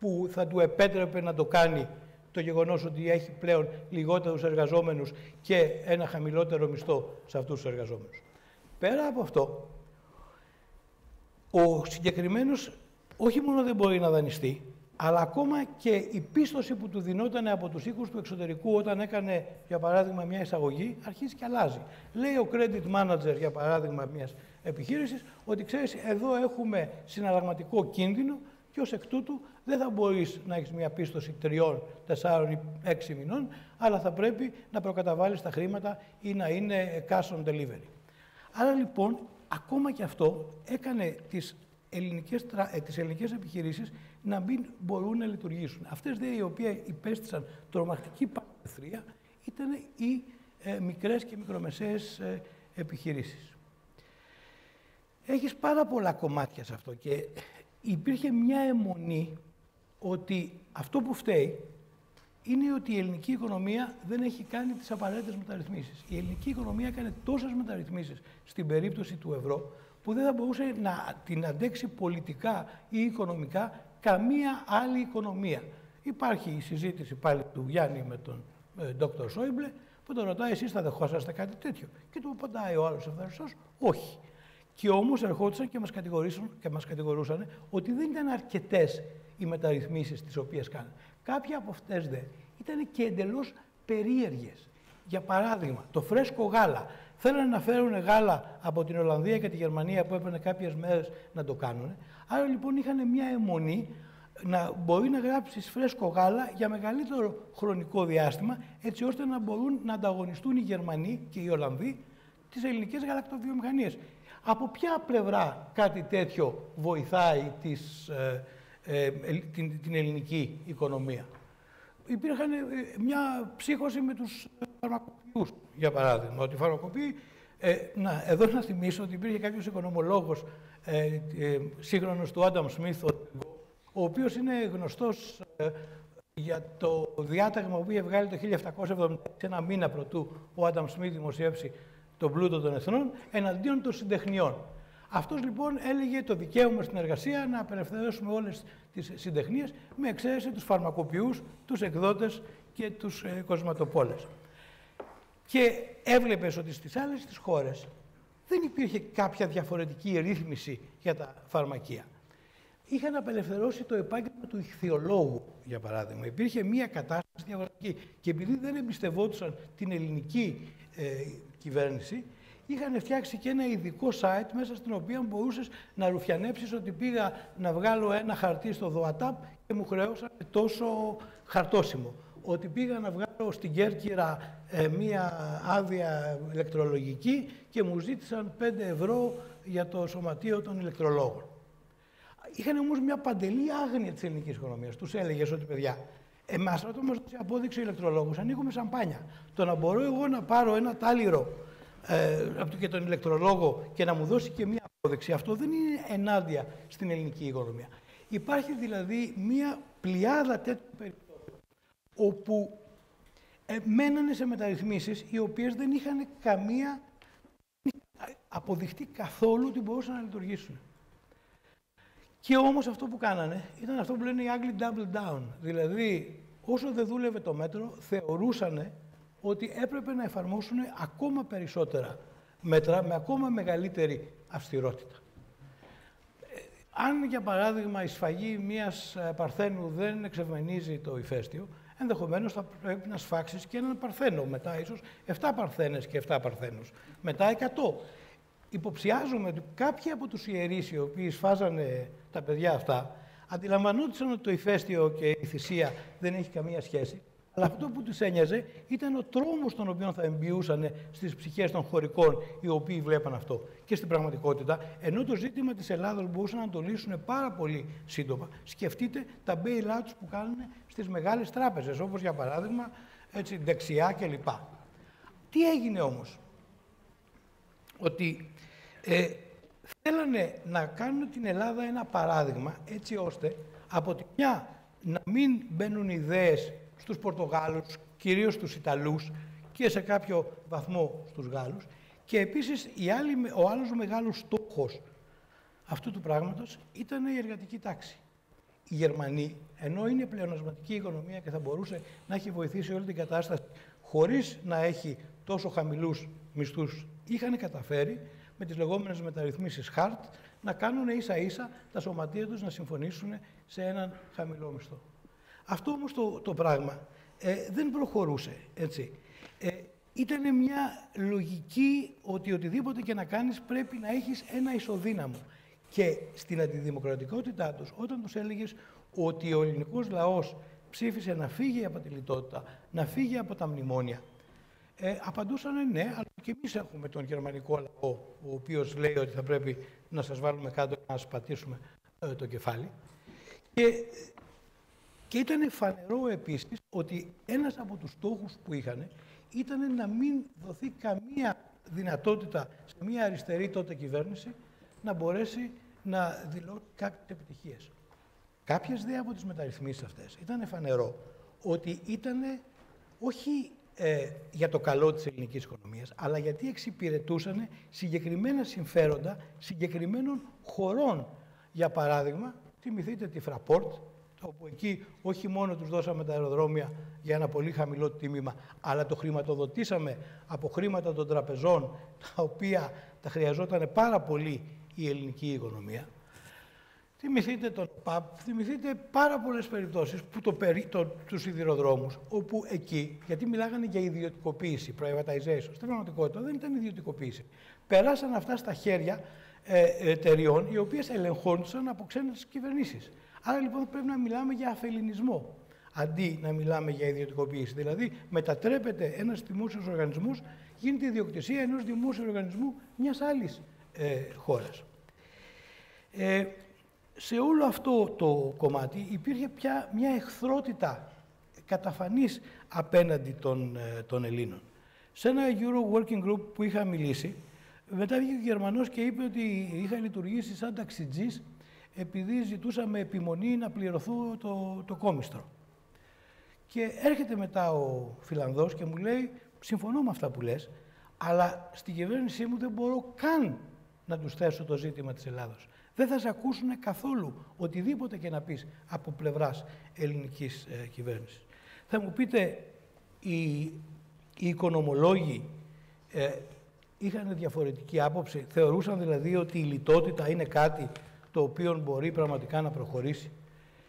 που θα του επέτρεπε να το κάνει το γεγονός ότι έχει πλέον λιγότερους εργαζόμενους και ένα χαμηλότερο μισθό σε αυτούς τους εργαζόμενους. Πέρα από αυτό, ο συγκεκριμένος όχι μόνο δεν μπορεί να δανειστεί, αλλά ακόμα και η πίστοση που του δινόταν από τους οίκους του εξωτερικού όταν έκανε, για παράδειγμα, μια εισαγωγή, αρχίζει και αλλάζει. Λέει ο credit manager, για παράδειγμα, μιας επιχείρησης, ότι ξέρεις, εδώ έχουμε συναλλαγματικό κίνδυνο και ως εκ τούτου δεν θα μπορείς να έχεις μια πίστοση τριών, τεσσάρων ή έξι μηνών, αλλά θα πρέπει να προκαταβάλεις τα χρήματα ή να είναι cash on delivery. Άρα λοιπόν, ακόμα και αυτό έκανε τις ελληνικές, ε, τις ελληνικές επιχειρήσεις να μην μπορούν να λειτουργήσουν. Αυτές δε οι οποίες υπέστησαν τρομακτική παρελθρία ήταν οι ε, μικρές και μικρομεσαίες ε, επιχειρήσεις. Έχεις πάρα πολλά κομμάτια σε αυτό και υπήρχε μια αιμονή ότι αυτό που φταίει είναι ότι η ελληνική οικονομία δεν έχει κάνει τις απαραίτητες μεταρρυθμίσεις. Η ελληνική οικονομία έκανε τόσες μεταρρυθμίσεις στην περίπτωση του ευρώ που δεν θα μπορούσε να την αντέξει πολιτικά ή οικονομικά καμία άλλη οικονομία. Υπάρχει η συζήτηση πάλι του Γιάννη με τον ε, Δόκτωρ Σόιμπλε που τον ρωτάει εσείς θα δεχόσαστε κάτι τέτοιο; Και του απαντάει ο άλλος ευχαριστός όχι. Και όμως ερχόντουσαν και μας, και μας κατηγορούσαν ότι δεν ήταν αρκετές οι μεταρρυθμίσεις τις οποίες κάνανε. Κάποια από αυτές δε ήταν και εντελώς περίεργες. Για παράδειγμα, το φρέσκο γάλα. Θέλανε να φέρουν γάλα από την Ολλανδία και τη Γερμανία που έπαιρνε κάποιες μέρες να το κάνουν. Άρα λοιπόν είχαν μια αιμονή να μπορεί να γράψεις φρέσκο γάλα για μεγαλύτερο χρονικό διάστημα, έτσι ώστε να μπορούν να ανταγωνιστούν οι Γερμανοί και οι Ολλανδοί τις ελληνικές γαλακτοβιομηχανίες. Από ποια πλευρά κάτι τέτοιο βοηθάει τις, ε, ε, την, την, ελληνική οικονομία; Υπήρχαν ε, μια ψύχωση με τους φαρμακοποιούς, για παράδειγμα, ότι οι φαρμακοποιοί ε, να, εδώ να θυμίσω ότι υπήρχε κάποιος οικονομολόγος ε, ε, σύγχρονος του Άνταμ Σμιθ, ο οποίος είναι γνωστός ε, για το διάταγμα που είχε βγάλει το 1770, ένα μήνα πρωτού ο Άνταμ Σμιθ δημοσιεύσει τον πλούτο των εθνών, εναντίον των συντεχνιών. Αυτός λοιπόν έλεγε το δικαίωμα στην εργασία να απελευθερώσουμε όλες τις συντεχνίες με εξαίρεση τους φαρμακοποιούς, τους εκδότες και τους ε, κοσματοπόλες. Και έβλεπες ότι στις άλλες τις χώρες δεν υπήρχε κάποια διαφορετική ρύθμιση για τα φαρμακεία. Είχαν απελευθερώσει το επάγγελμα του ηχθειολόγου, για παράδειγμα. Υπήρχε μία κατάσταση διαφορετική. Και επειδή δεν εμπιστευόντουσαν την ελληνική ε, κυβέρνηση, είχαν φτιάξει και ένα ειδικό site μέσα στην οποία μπορούσες να ρουφιανέψεις ότι πήγα να βγάλω ένα χαρτί στο ΔΟΑΤΑΠ και μου χρεώσαν τόσο χαρτόσημο. Ότι πήγα να βγάλω στην Κέρκυρα ε, μία άδεια ηλεκτρολογική και μου ζήτησαν 5 ευρώ για το σωματείο των ηλεκτρολόγων. Είχαν όμως μια παντελή άγνοια της ελληνικής οικονομίας. Τους έλεγες ότι παιδιά, εμάς όταν μας απόδειξε ο ηλεκτρολόγος ανοίγουμε σαμπάνια. Το να μπορώ εγώ να πάρω ένα τάλιρο ε, και τον ηλεκτρολόγο και να μου δώσει και μία απόδειξη, αυτό δεν είναι ενάντια στην ελληνική οικονομία. Υπάρχει δηλαδή μία πλειάδα τέτοιων περιπτώσεων όπου ε, μένανε σε μεταρρυθμίσεις οι οποίες δεν είχαν καμία αποδειχτεί καθόλου ότι μπορούσαν να λειτουργήσουν. Και όμως αυτό που κάνανε ήταν αυτό που λένε οι Άγγλοι double down. Δηλαδή, όσο δεν δούλευε το μέτρο, θεωρούσαν ότι έπρεπε να εφαρμόσουν ακόμα περισσότερα μέτρα με ακόμα μεγαλύτερη αυστηρότητα. Ε, αν, για παράδειγμα, η σφαγή μιας ε, παρθένου δεν εξευμενίζει το ηφαίστειο, ενδεχομένως θα πρέπει να σφάξεις και έναν παρθένο. Μετά, ίσως 7 παρθένες και 7 παρθένους. Μετά 100. υποψιάζομαι ότι κάποιοι από τους ιερείς οι οποίοι σφάζανε τα παιδιά αυτά, αντιλαμβανόντουσαν ότι το ηφαίστειο και η θυσία δεν έχει καμία σχέση αλλά αυτό που τους ένοιαζε ήταν ο τρόμος τον οποίο θα εμπιούσαν στις ψυχές των χωρικών οι οποίοι βλέπαν αυτό. Και στην πραγματικότητα, ενώ το ζήτημα της Ελλάδος μπορούσαν να το λύσουν πάρα πολύ σύντομα, σκεφτείτε τα bailouts που κάνουν στις μεγάλες τράπεζες, όπως για παράδειγμα έτσι, δεξιά κλπ. Τι έγινε όμως, ότι ε, θέλανε να κάνουν την Ελλάδα ένα παράδειγμα έτσι ώστε από τη μια να μην μπαίνουν ιδέες στους Πορτογάλους, κυρίως στους Ιταλούς και σε κάποιο βαθμό στους Γάλλους. Και επίσης η άλλη, ο άλλος μεγάλος στόχος αυτού του πράγματος ήταν η εργατική τάξη. Οι Γερμανοί, ενώ είναι πλεονασματική οικονομία και θα μπορούσε να έχει βοηθήσει όλη την κατάσταση χωρίς να έχει τόσο χαμηλούς μισθούς, είχαν καταφέρει με τις λεγόμενες μεταρρυθμίσεις Χαρτ να κάνουν ίσα ίσα τα σωματεία τους να συμφωνήσουν σε έναν χαμηλό μισθό. Αυτό όμως το, το πράγμα ε, δεν προχωρούσε, έτσι. Ε, ήταν μια λογική ότι οτιδήποτε και να κάνεις πρέπει να έχεις ένα ισοδύναμο. Και στην αντιδημοκρατικότητά τους, όταν τους έλεγες ότι ο ελληνικός λαός ψήφισε να φύγει από τη λιτότητα, να φύγει από τα μνημόνια, ε, απαντούσαν ναι, αλλά και εμείς έχουμε τον γερμανικό λαό, ο οποίος λέει ότι θα πρέπει να σας βάλουμε κάτω να σας πατήσουμε ε, το κεφάλι. Και και ήταν φανερό επίσης ότι ένας από τους στόχους που είχαν ήταν να μην δοθεί καμία δυνατότητα σε μια αριστερή τότε κυβέρνηση να μπορέσει να δηλώσει κάποιες επιτυχίες. Κάποιες δε από τις μεταρρυθμίσεις αυτές ήταν φανερό ότι ήταν όχι ε, για το καλό της ελληνικής οικονομίας, αλλά γιατί εξυπηρετούσαν συγκεκριμένα συμφέροντα συγκεκριμένων χωρών. Για παράδειγμα, θυμηθείτε τη Fraport, όπου εκεί όχι μόνο τους δώσαμε τα αεροδρόμια για ένα πολύ χαμηλό τίμημα, αλλά το χρηματοδοτήσαμε από χρήματα των τραπεζών, τα οποία τα χρειαζόταν πάρα πολύ η ελληνική οικονομία. Θυμηθείτε τον ΠΑΠ, θυμηθείτε πάρα πολλές περιπτώσεις που το, περί, το, τους σιδηροδρόμους, όπου εκεί, γιατί μιλάγανε για ιδιωτικοποίηση, privatization, στην πραγματικότητα δεν ήταν ιδιωτικοποίηση. Περάσαν αυτά στα χέρια ε, εταιριών οι οποίες ελεγχόντουσαν από ξένες κυβερνήσεις. Άρα λοιπόν πρέπει να μιλάμε για αφελινισμό, αντί να μιλάμε για ιδιωτικοποίηση. Δηλαδή μετατρέπεται ένας δημόσιος οργανισμός, γίνεται ιδιοκτησία ενός δημόσιου οργανισμού μιας άλλης ε, χώρας. Ε, σε όλο αυτό το κομμάτι υπήρχε πια μια εχθρότητα καταφανής απέναντι των, ε, των Ελλήνων. Σε ένα Euro Working Group που είχα μιλήσει, μετά βγήκε ο Γερμανός και είπε ότι είχα λειτουργήσει σαν ταξιτζής επειδή ζητούσαμε επιμονή να πληρωθώ το, το κόμιστρο. Και έρχεται μετά ο Φιλανδός και μου λέει, συμφωνώ με αυτά που λες, αλλά στην κυβέρνησή μου δεν μπορώ καν να τους θέσω το ζήτημα της Ελλάδος. Δεν θα σε ακούσουν καθόλου οτιδήποτε και να πεις από πλευράς ελληνικής ε, κυβέρνησης. Θα μου πείτε, οι, οι οικονομολόγοι ε, είχαν διαφορετική άποψη, θεωρούσαν δηλαδή ότι η λιτότητα είναι κάτι το οποίο μπορεί πραγματικά να προχωρήσει.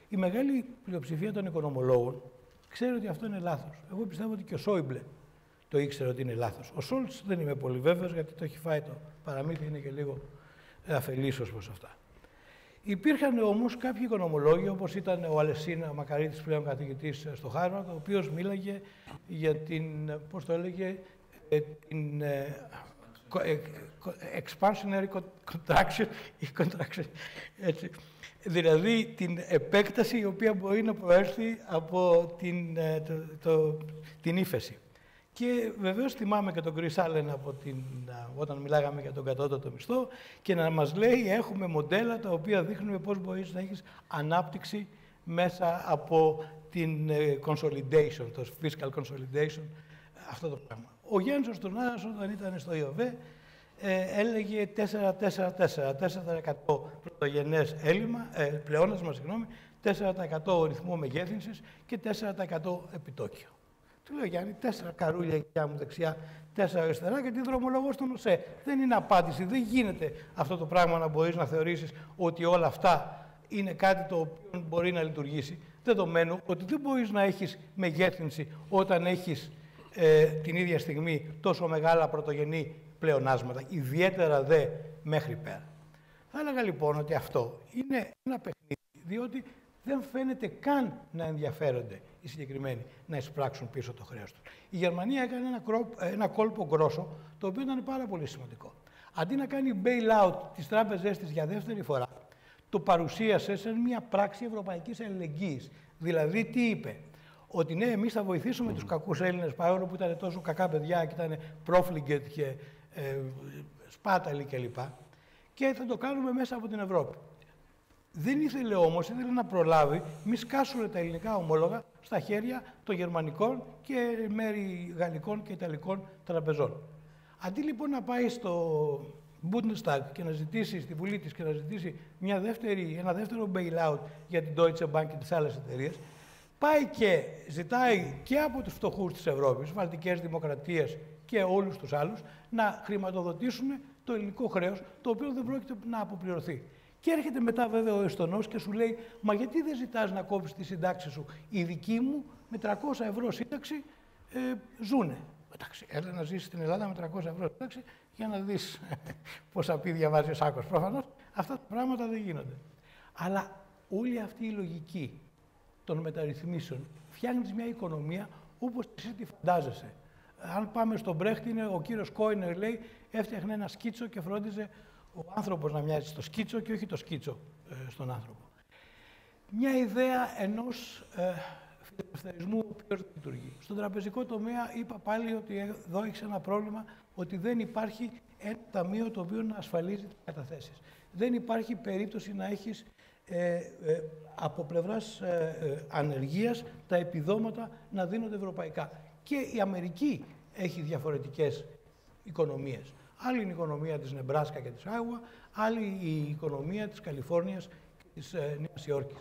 Η μεγάλη πλειοψηφία των οικονομολόγων ξέρει ότι αυτό είναι λάθος. Εγώ πιστεύω ότι και ο Σόιμπλε το ήξερε ότι είναι λάθος. Ο Σόλτς δεν είμαι πολύ βέβαιος γιατί το έχει φάει το παραμύθι, είναι και λίγο αφελή ω προς αυτά. Υπήρχαν όμως κάποιοι οικονομολόγοι, όπως ήταν ο Αλεσίνα Μακαρίτης, πλέον καθηγητής στο Χάρβαρντ, ο οποίος μίλαγε για την, πώς το έλεγε, ε, την ε, ε, expansionary contraction ή contraction, έτσι. Δηλαδή την επέκταση η οποία μπορεί να προέρθει από την, ε, το, το, την ύφεση. Και βεβαίως θυμάμαι και τον Chris Allen από την, όταν μιλάγαμε για τον κατώτατο μισθό και να μας λέει έχουμε μοντέλα τα οποία δείχνουν πώς μπορείς να έχεις ανάπτυξη μέσα από την ε, consolidation, το fiscal consolidation, αυτό το πράγμα. Ο Γιάννης Οστονάρας όταν ήταν στο ΙΟΒΕ ε, έλεγε 4-4-4, 4% πρωτογενές έλλειμμα, ε, πλεόνασμα, συγγνώμη, 4% ρυθμό μεγέθυνσης και 4% επιτόκιο. Του λέω Γιάννη, τέσσερα καρούλια για μου δεξιά, τέσσερα αριστερά γιατί δρομολογώς στον ΟΣΕ. Δεν είναι απάντηση, δεν γίνεται αυτό το πράγμα να μπορείς να θεωρήσεις ότι όλα αυτά είναι κάτι το οποίο μπορεί να λειτουργήσει. Δεδομένου ότι δεν μπορείς να έχεις μεγέθυνση όταν έχεις ε, την ίδια στιγμή τόσο μεγάλα πρωτογενή πλεονάσματα, ιδιαίτερα δε μέχρι πέρα. Θα έλεγα λοιπόν ότι αυτό είναι ένα παιχνίδι, διότι δεν φαίνεται καν να ενδιαφέρονται οι συγκεκριμένοι να εισπράξουν πίσω το χρέος τους. Η Γερμανία έκανε ένα, ένα κόλπο γκρόσο, το οποίο ήταν πάρα πολύ σημαντικό. Αντί να κάνει bail-out τις τράπεζές της για δεύτερη φορά, το παρουσίασε σε μια πράξη ευρωπαϊκής αλληλεγγύης. Δηλαδή, τι είπε, ότι ναι, εμείς θα βοηθήσουμε τους κακούς Έλληνες, παρόλο που ήταν τόσο κακά παιδιά και ήταν profligate και ε, σπάταλοι κλπ. Και θα το κάνουμε μέσα από την Ευρώπη. Δεν ήθελε όμως, ήθελε να προλάβει μη σκάσουν τα ελληνικά ομόλογα στα χέρια των γερμανικών και μέρη γαλλικών και ιταλικών τραπεζών. Αντί λοιπόν να πάει στο Bundestag και να ζητήσει στη Βουλή της και να ζητήσει μια δεύτερη, ένα δεύτερο bailout για την Deutsche Bank και τις άλλες εταιρείες, πάει και ζητάει και από τους φτωχούς της Ευρώπης, βαλτικές δημοκρατίες και όλους τους άλλους, να χρηματοδοτήσουν το ελληνικό χρέος, το οποίο δεν πρόκειται να αποπληρωθεί. Και έρχεται μετά βέβαια ο Εστονός και σου λέει: Μα γιατί δεν ζητάς να κόψεις τη συντάξη σου; Οι δικοί μου με 300 ευρώ σύνταξη ε, ζούνε. Εντάξει, έλα να ζήσεις στην Ελλάδα με 300 ευρώ σύνταξη για να δεις πόσα πίδια βάζει ο Σάκος. Προφανώς αυτά τα πράγματα δεν γίνονται. Αλλά όλη αυτή η λογική των μεταρρυθμίσεων φτιάχνεις μια οικονομία όπως εσύ τη φαντάζεσαι. Αν πάμε στον Μπρέχτη, ο κύριος Κόινερ λέει έφτιαχνε ένα σκίτσο και φρόντιζε ο άνθρωπος να μοιάζει στο σκίτσο και όχι το σκίτσο ε, στον άνθρωπο. Μια ιδέα ενός ε, φιλελευθερισμού ο οποίος λειτουργεί. Στον τραπεζικό τομέα είπα πάλι ότι εδώ έχεις ένα πρόβλημα ότι δεν υπάρχει ένα ταμείο το οποίο να ασφαλίζει τις καταθέσεις. Δεν υπάρχει περίπτωση να έχεις ε, ε, από πλευράς ε, ε, ανεργίας τα επιδόματα να δίνονται ευρωπαϊκά. Και η Αμερική έχει διαφορετικές οικονομίες. Άλλη είναι η οικονομία της Νεμπράσκα και της Άγουα, άλλη η οικονομία της Καλιφόρνιας και της ε, Νέας Υόρκης.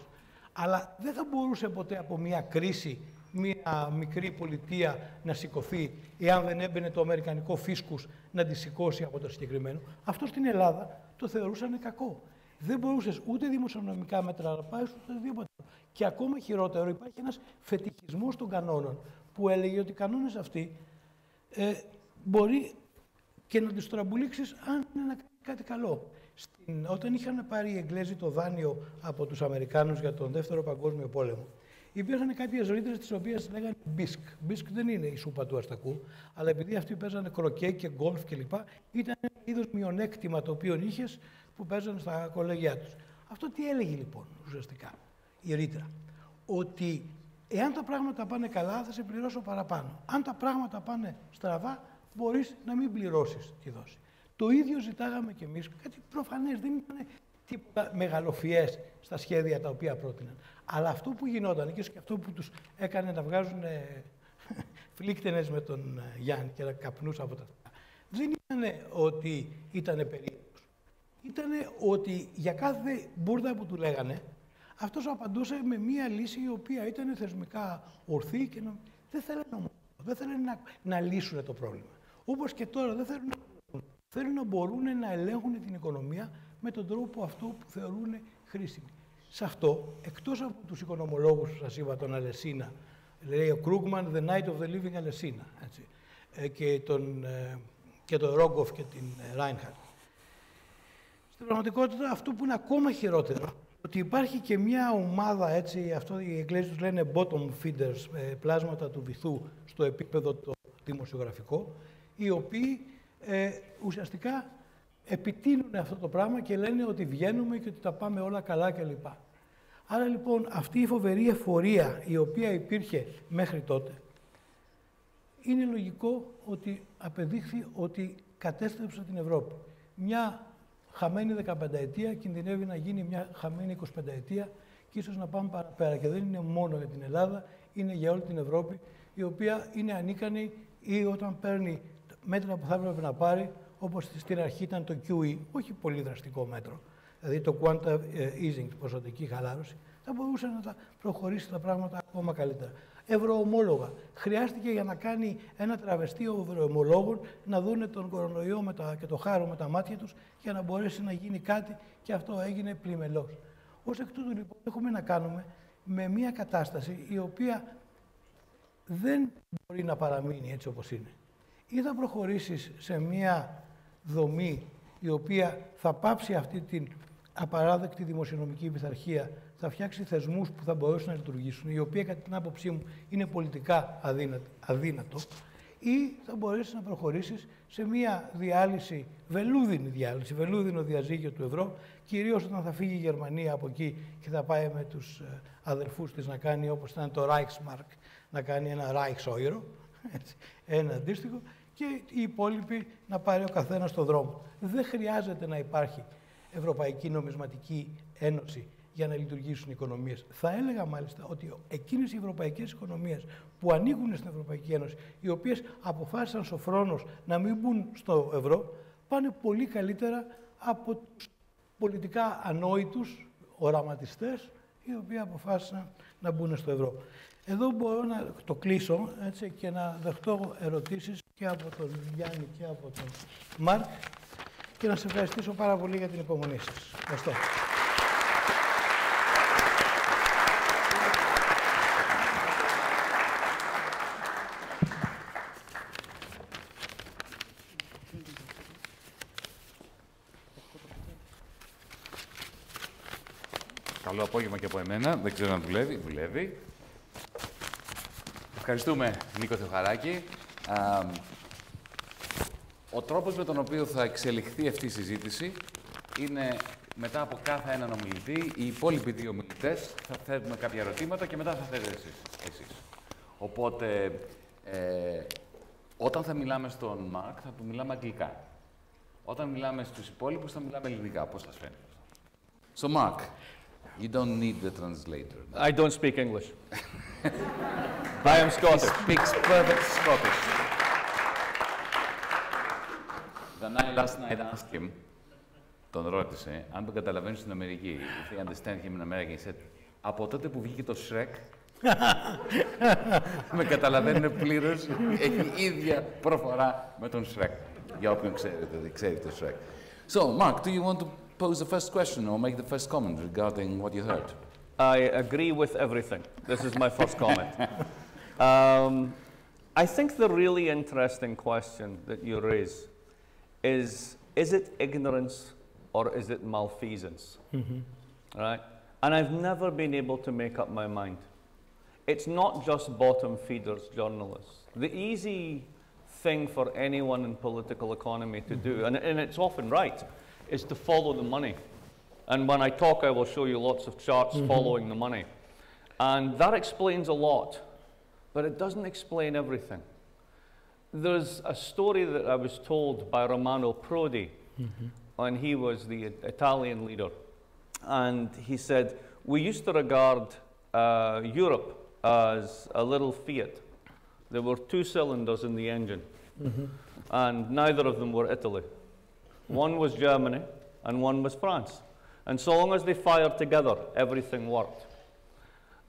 Αλλά δεν θα μπορούσε ποτέ από μια κρίση μια μικρή πολιτεία να σηκωθεί, εάν δεν έμπαινε το αμερικανικό φίσκους να τη σηκώσει από το συγκεκριμένο. Αυτό στην Ελλάδα το θεωρούσαν κακό. Δεν μπορούσες ούτε δημοσιονομικά μέτρα να πάει ούτε οτιδήποτε. Και ακόμα χειρότερο, υπάρχει ένας φετιχισμό των κανόνων που έλεγε ότι οι κανόνες αυτοί ε, μπορεί και να τους τραμπουλήξει αν είναι να κάνει κάτι καλό. Στην, όταν είχαν πάρει οι Εγγλέζοι το δάνειο από τους Αμερικάνους για τον Δεύτερο Παγκόσμιο Πόλεμο, υπήρχαν κάποιες ρήτρες τις οποίες λέγανε μπισκ. Μπισκ δεν είναι η σούπα του αστακού, αλλά επειδή αυτοί παίζανε κροκέ και γκολφ κλπ., ήταν ένα είδος μειονέκτημα το οποίο είχες που παίζανε στα κολεγιά τους. Αυτό τι έλεγε λοιπόν ουσιαστικά η ρήτρα; Ότι εάν τα πράγματα πάνε καλά, θα σε πληρώσω παραπάνω. Αν τα πράγματα πάνε στραβά, μπορείς να μην πληρώσεις τη δόση. Το ίδιο ζητάγαμε κι εμείς, κάτι προφανές, δεν ήταν τίποτα μεγαλοφιές στα σχέδια τα οποία πρότειναν. Αλλά αυτό που γινόταν και αυτό που τους έκανε να βγάζουν ε, φλίκτενες με τον ε, Γιάννη και να καπνούς από τα αυτά, δεν ήταν ότι ήταν περίεργος. Ήταν ότι για κάθε μπουρδα που του λέγανε, αυτός απαντούσε με μία λύση η οποία ήταν θεσμικά ορθή και να... δεν θέλανε, δεν θέλανε να, να λύσουν το πρόβλημα. Όπως και τώρα δεν θέλουν να, θέλουν να μπορούν να ελέγχουν την οικονομία με τον τρόπο αυτό που θεωρούν χρήσιμο. Σε αυτό, εκτός από τους οικονομολόγους που σας είπα, τον Αλεσίνα, λέει ο Κρούγκμαν, The Night of the Living Αλεσίνα, έτσι, ε, και τον, ε, και τον Ρόγκοφ και την Ράινχαρτ. Στην πραγματικότητα, αυτό που είναι ακόμα χειρότερο, ότι υπάρχει και μια ομάδα, έτσι, αυτό οι Εγγλέζοι τους λένε bottom feeders, ε, πλάσματα του βυθού στο επίπεδο το δημοσιογραφικό, οι οποίοι ε, ουσιαστικά επιτείνουν αυτό το πράγμα και λένε ότι βγαίνουμε και ότι τα πάμε όλα καλά κλπ. Άρα λοιπόν αυτή η φοβερή εφορία η οποία υπήρχε μέχρι τότε, είναι λογικό ότι απεδείχθη ότι κατέστρεψε την Ευρώπη. Μια χαμένη 15 ετία κινδυνεύει να γίνει μια χαμένη 25 ετία και ίσως να πάμε παραπέρα. Και δεν είναι μόνο για την Ελλάδα, είναι για όλη την Ευρώπη, η οποία είναι ανίκανη ή όταν παίρνει μέτρα που θα έπρεπε να πάρει, όπως στην αρχή ήταν το QE, όχι πολύ δραστικό μέτρο, δηλαδή το quantum ε, easing, ποσοτική χαλάρωση, θα μπορούσε να τα προχωρήσει τα πράγματα ακόμα καλύτερα. Ευρωομόλογα. Χρειάστηκε για να κάνει ένα τραβεστίο ευρωομολόγων να δούνε τον κορονοϊό με τα, και το χάρο με τα μάτια τους για να μπορέσει να γίνει κάτι και αυτό έγινε πλημελώς. Ω εκ τούτου λοιπόν έχουμε να κάνουμε με μια κατάσταση η οποία δεν μπορεί να παραμείνει έτσι όπως είναι ή θα προχωρήσεις σε μια δομή η οποία θα πάψει αυτή την απαράδεκτη δημοσιονομική πειθαρχία, θα φτιάξει θεσμούς που θα μπορέσουν να λειτουργήσουν, η οποία κατά την άποψή μου είναι πολιτικά αδύνατο, ή θα μπορέσεις να προχωρήσεις σε μια διάλυση, βελούδινη διάλυση, βελούδινο διαζύγιο του ευρώ, κυρίως όταν θα φύγει η Γερμανία από εκεί και θα πάει με τους ε, αδελφούς της να κάνει όπως ήταν το Reichsmark, να κάνει ένα Reichseuro, ένα αντίστοιχο, και οι υπόλοιποι να πάρει ο καθένας στο δρόμο. Δεν χρειάζεται να υπάρχει Ευρωπαϊκή Νομισματική Ένωση για να λειτουργήσουν οι οικονομίες. Θα έλεγα μάλιστα ότι εκείνες οι ευρωπαϊκές οικονομίες που ανοίγουν στην Ευρωπαϊκή Ένωση, οι οποίες αποφάσισαν σοφρόνως να μην μπουν στο ευρώ, πάνε πολύ καλύτερα από τους πολιτικά ανόητους οραματιστές, οι οποίοι αποφάσισαν να μπουν στο ευρώ. Εδώ μπορώ να το κλείσω έτσι, και να δεχτώ ερωτήσεις και από τον Γιάννη και από τον Μάρκ και να σας ευχαριστήσω πάρα πολύ για την υπομονή σας. Ευχαριστώ. Απόγευμα και από εμένα. Δεν ξέρω αν δουλεύει. Δουλεύει. Ευχαριστούμε, Νίκο Θεοχαράκη. Ο τρόπος με τον οποίο θα εξελιχθεί αυτή η συζήτηση είναι μετά από κάθε έναν ομιλητή, οι υπόλοιποι δύο ομιλητές θα θέτουμε κάποια ερωτήματα και μετά θα θέτετε εσείς. εσείς. Οπότε, ε, όταν θα μιλάμε στον Μαρκ, θα του μιλάμε αγγλικά. Όταν μιλάμε στους υπόλοιπους, θα μιλάμε ελληνικά. Πώς σας φαίνεται; So, Mark, you don't need the translator. I don't speak English. I am Scottish. He speaks perfect Scottish. Then I last night asked him, τον ρώτησε, αν τον καταλαβαίνει στην Αμερική. If they understand him in America, he said, από τότε που βγήκε το Shrek, με καταλαβαίνουν πλήρω. Έχει ίδια προφορά με τον Shrek. Για όποιον ξέρετε, ξέρει το Shrek. So, Mark, do you want to pose the first question or make the first comment regarding what you heard? I agree with everything. This is my first comment. um, I think the really interesting question that you raise is, is it ignorance or is it malfeasance? Mm-hmm. Right? And I've never been able to make up my mind. It's not just bottom feeders journalists. The easy thing for anyone in political economy to mm-hmm. do, and, and it's often right, is to follow the money. And when I talk, I will show you lots of charts mm-hmm. following the money. And that explains a lot, but it doesn't explain everything. There's a story that I was told by Romano Prodi mm-hmm. when he was the Italian leader. And he said, We used to regard uh, Europe as a little Fiat. There were two cylinders in the engine, mm-hmm. and neither of them were Italy. One was Germany, and one was France. And so long as they fired together, everything worked.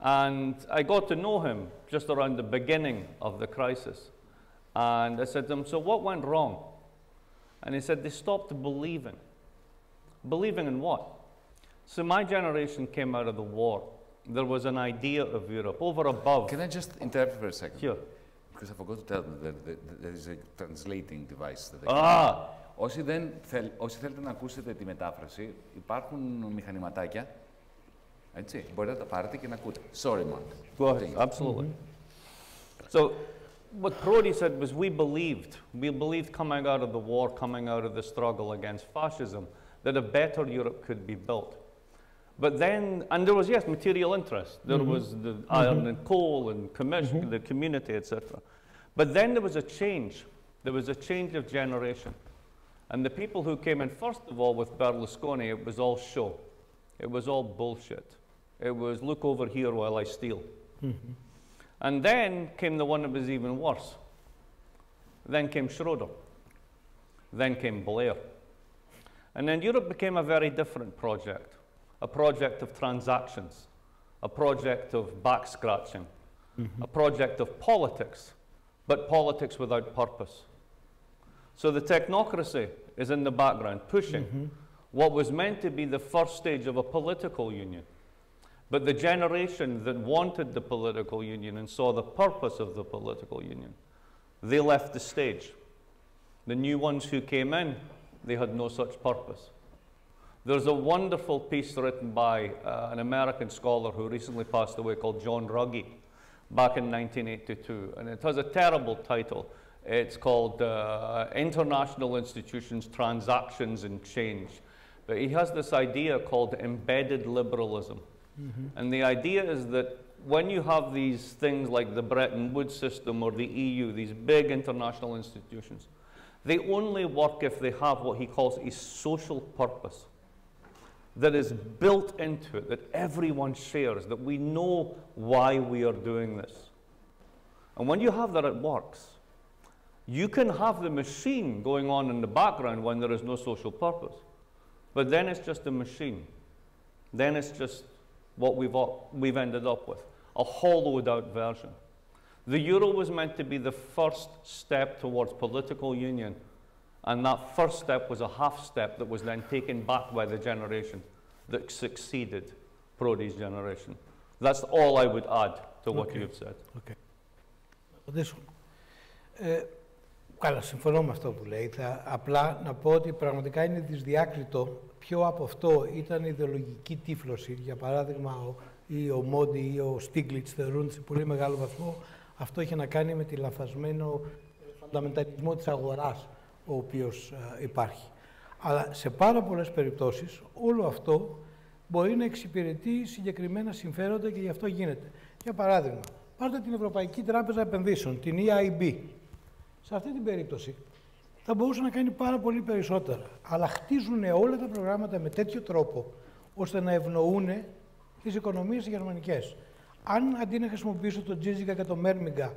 And I got to know him just around the beginning of the crisis. And I said to him, So what went wrong? And he said, They stopped believing. Believing in what? So my generation came out of the war. There was an idea of Europe over above. Can I just interrupt for a second? Sure. Because I forgot to tell them that, there is a translating device. That they ah! Όσοι, δεν θέλ, όσοι θέλετε να ακούσετε τη μετάφραση, υπάρχουν μηχανηματάκια. Έτσι, μπορείτε να τα πάρετε και να ακούτε. Sorry, Mark. Go ahead. Absolutely. Mm -hmm. So, what Prodi said was we believed, we believed coming out of the war, coming out of the struggle against fascism, that a better Europe could be built. But then, and there was, yes, material interest. There mm -hmm. was the iron mm -hmm. and coal and commission, mm -hmm. the community, etc. But then there was a change. There was a change of generation. And the people who came in, first of all, with Berlusconi, it was all show. It was all bullshit. It was look over here while I steal. Mm-hmm. And then came the one that was even worse. Then came Schroeder. Then came Blair. And then Europe became a very different project a project of transactions, a project of back scratching, mm-hmm. a project of politics, but politics without purpose. So the technocracy is in the background, pushing mm-hmm. what was meant to be the first stage of a political union. But the generation that wanted the political union and saw the purpose of the political union, they left the stage. The new ones who came in they had no such purpose. There's a wonderful piece written by uh, an American scholar who recently passed away called John Ruggie back in 1982, and it has a terrible title. It's called uh, International Institutions, Transactions and Change. But he has this idea called embedded liberalism. Mm-hmm. And the idea is that when you have these things like the Bretton Woods system or the EU, these big international institutions, they only work if they have what he calls a social purpose that is built into it, that everyone shares, that we know why we are doing this. And when you have that, it works. You can have the machine going on in the background when there is no social purpose, but then it's just a machine. Then it's just what we've, we've ended up with a hollowed out version. The euro was meant to be the first step towards political union and that first step was a half step that was then taken back by the generation that succeeded Prodi's generation. That's all I would add to what okay. you've said. Okay. Ε, καλά, συμφωνώ με αυτό που λέει. Θα, απλά να πω ότι πραγματικά είναι δυσδιάκριτο ποιο από αυτό ήταν ιδεολογική τύφλωση. Για παράδειγμα, ο, ή ο Μόντι ή ο Στίγκλιτς θεωρούν σε πολύ μεγάλο βαθμό αυτό είχε να κάνει με τη λαθασμένο φανταμενταλισμό της αγοράς ο οποίος υπάρχει. Αλλά σε πάρα πολλές περιπτώσεις όλο αυτό μπορεί να εξυπηρετεί συγκεκριμένα συμφέροντα και γι' αυτό γίνεται. Για παράδειγμα, πάρτε την Ευρωπαϊκή Τράπεζα Επενδύσεων, την EIB. Σε αυτή την περίπτωση θα μπορούσε να κάνει πάρα πολύ περισσότερα. Αλλά χτίζουν όλα τα προγράμματα με τέτοιο τρόπο ώστε να ευνοούν τις οικονομίες γερμανικές. Αν αντί να χρησιμοποιήσω τον Τζίζικα και τον Μέρμιγκα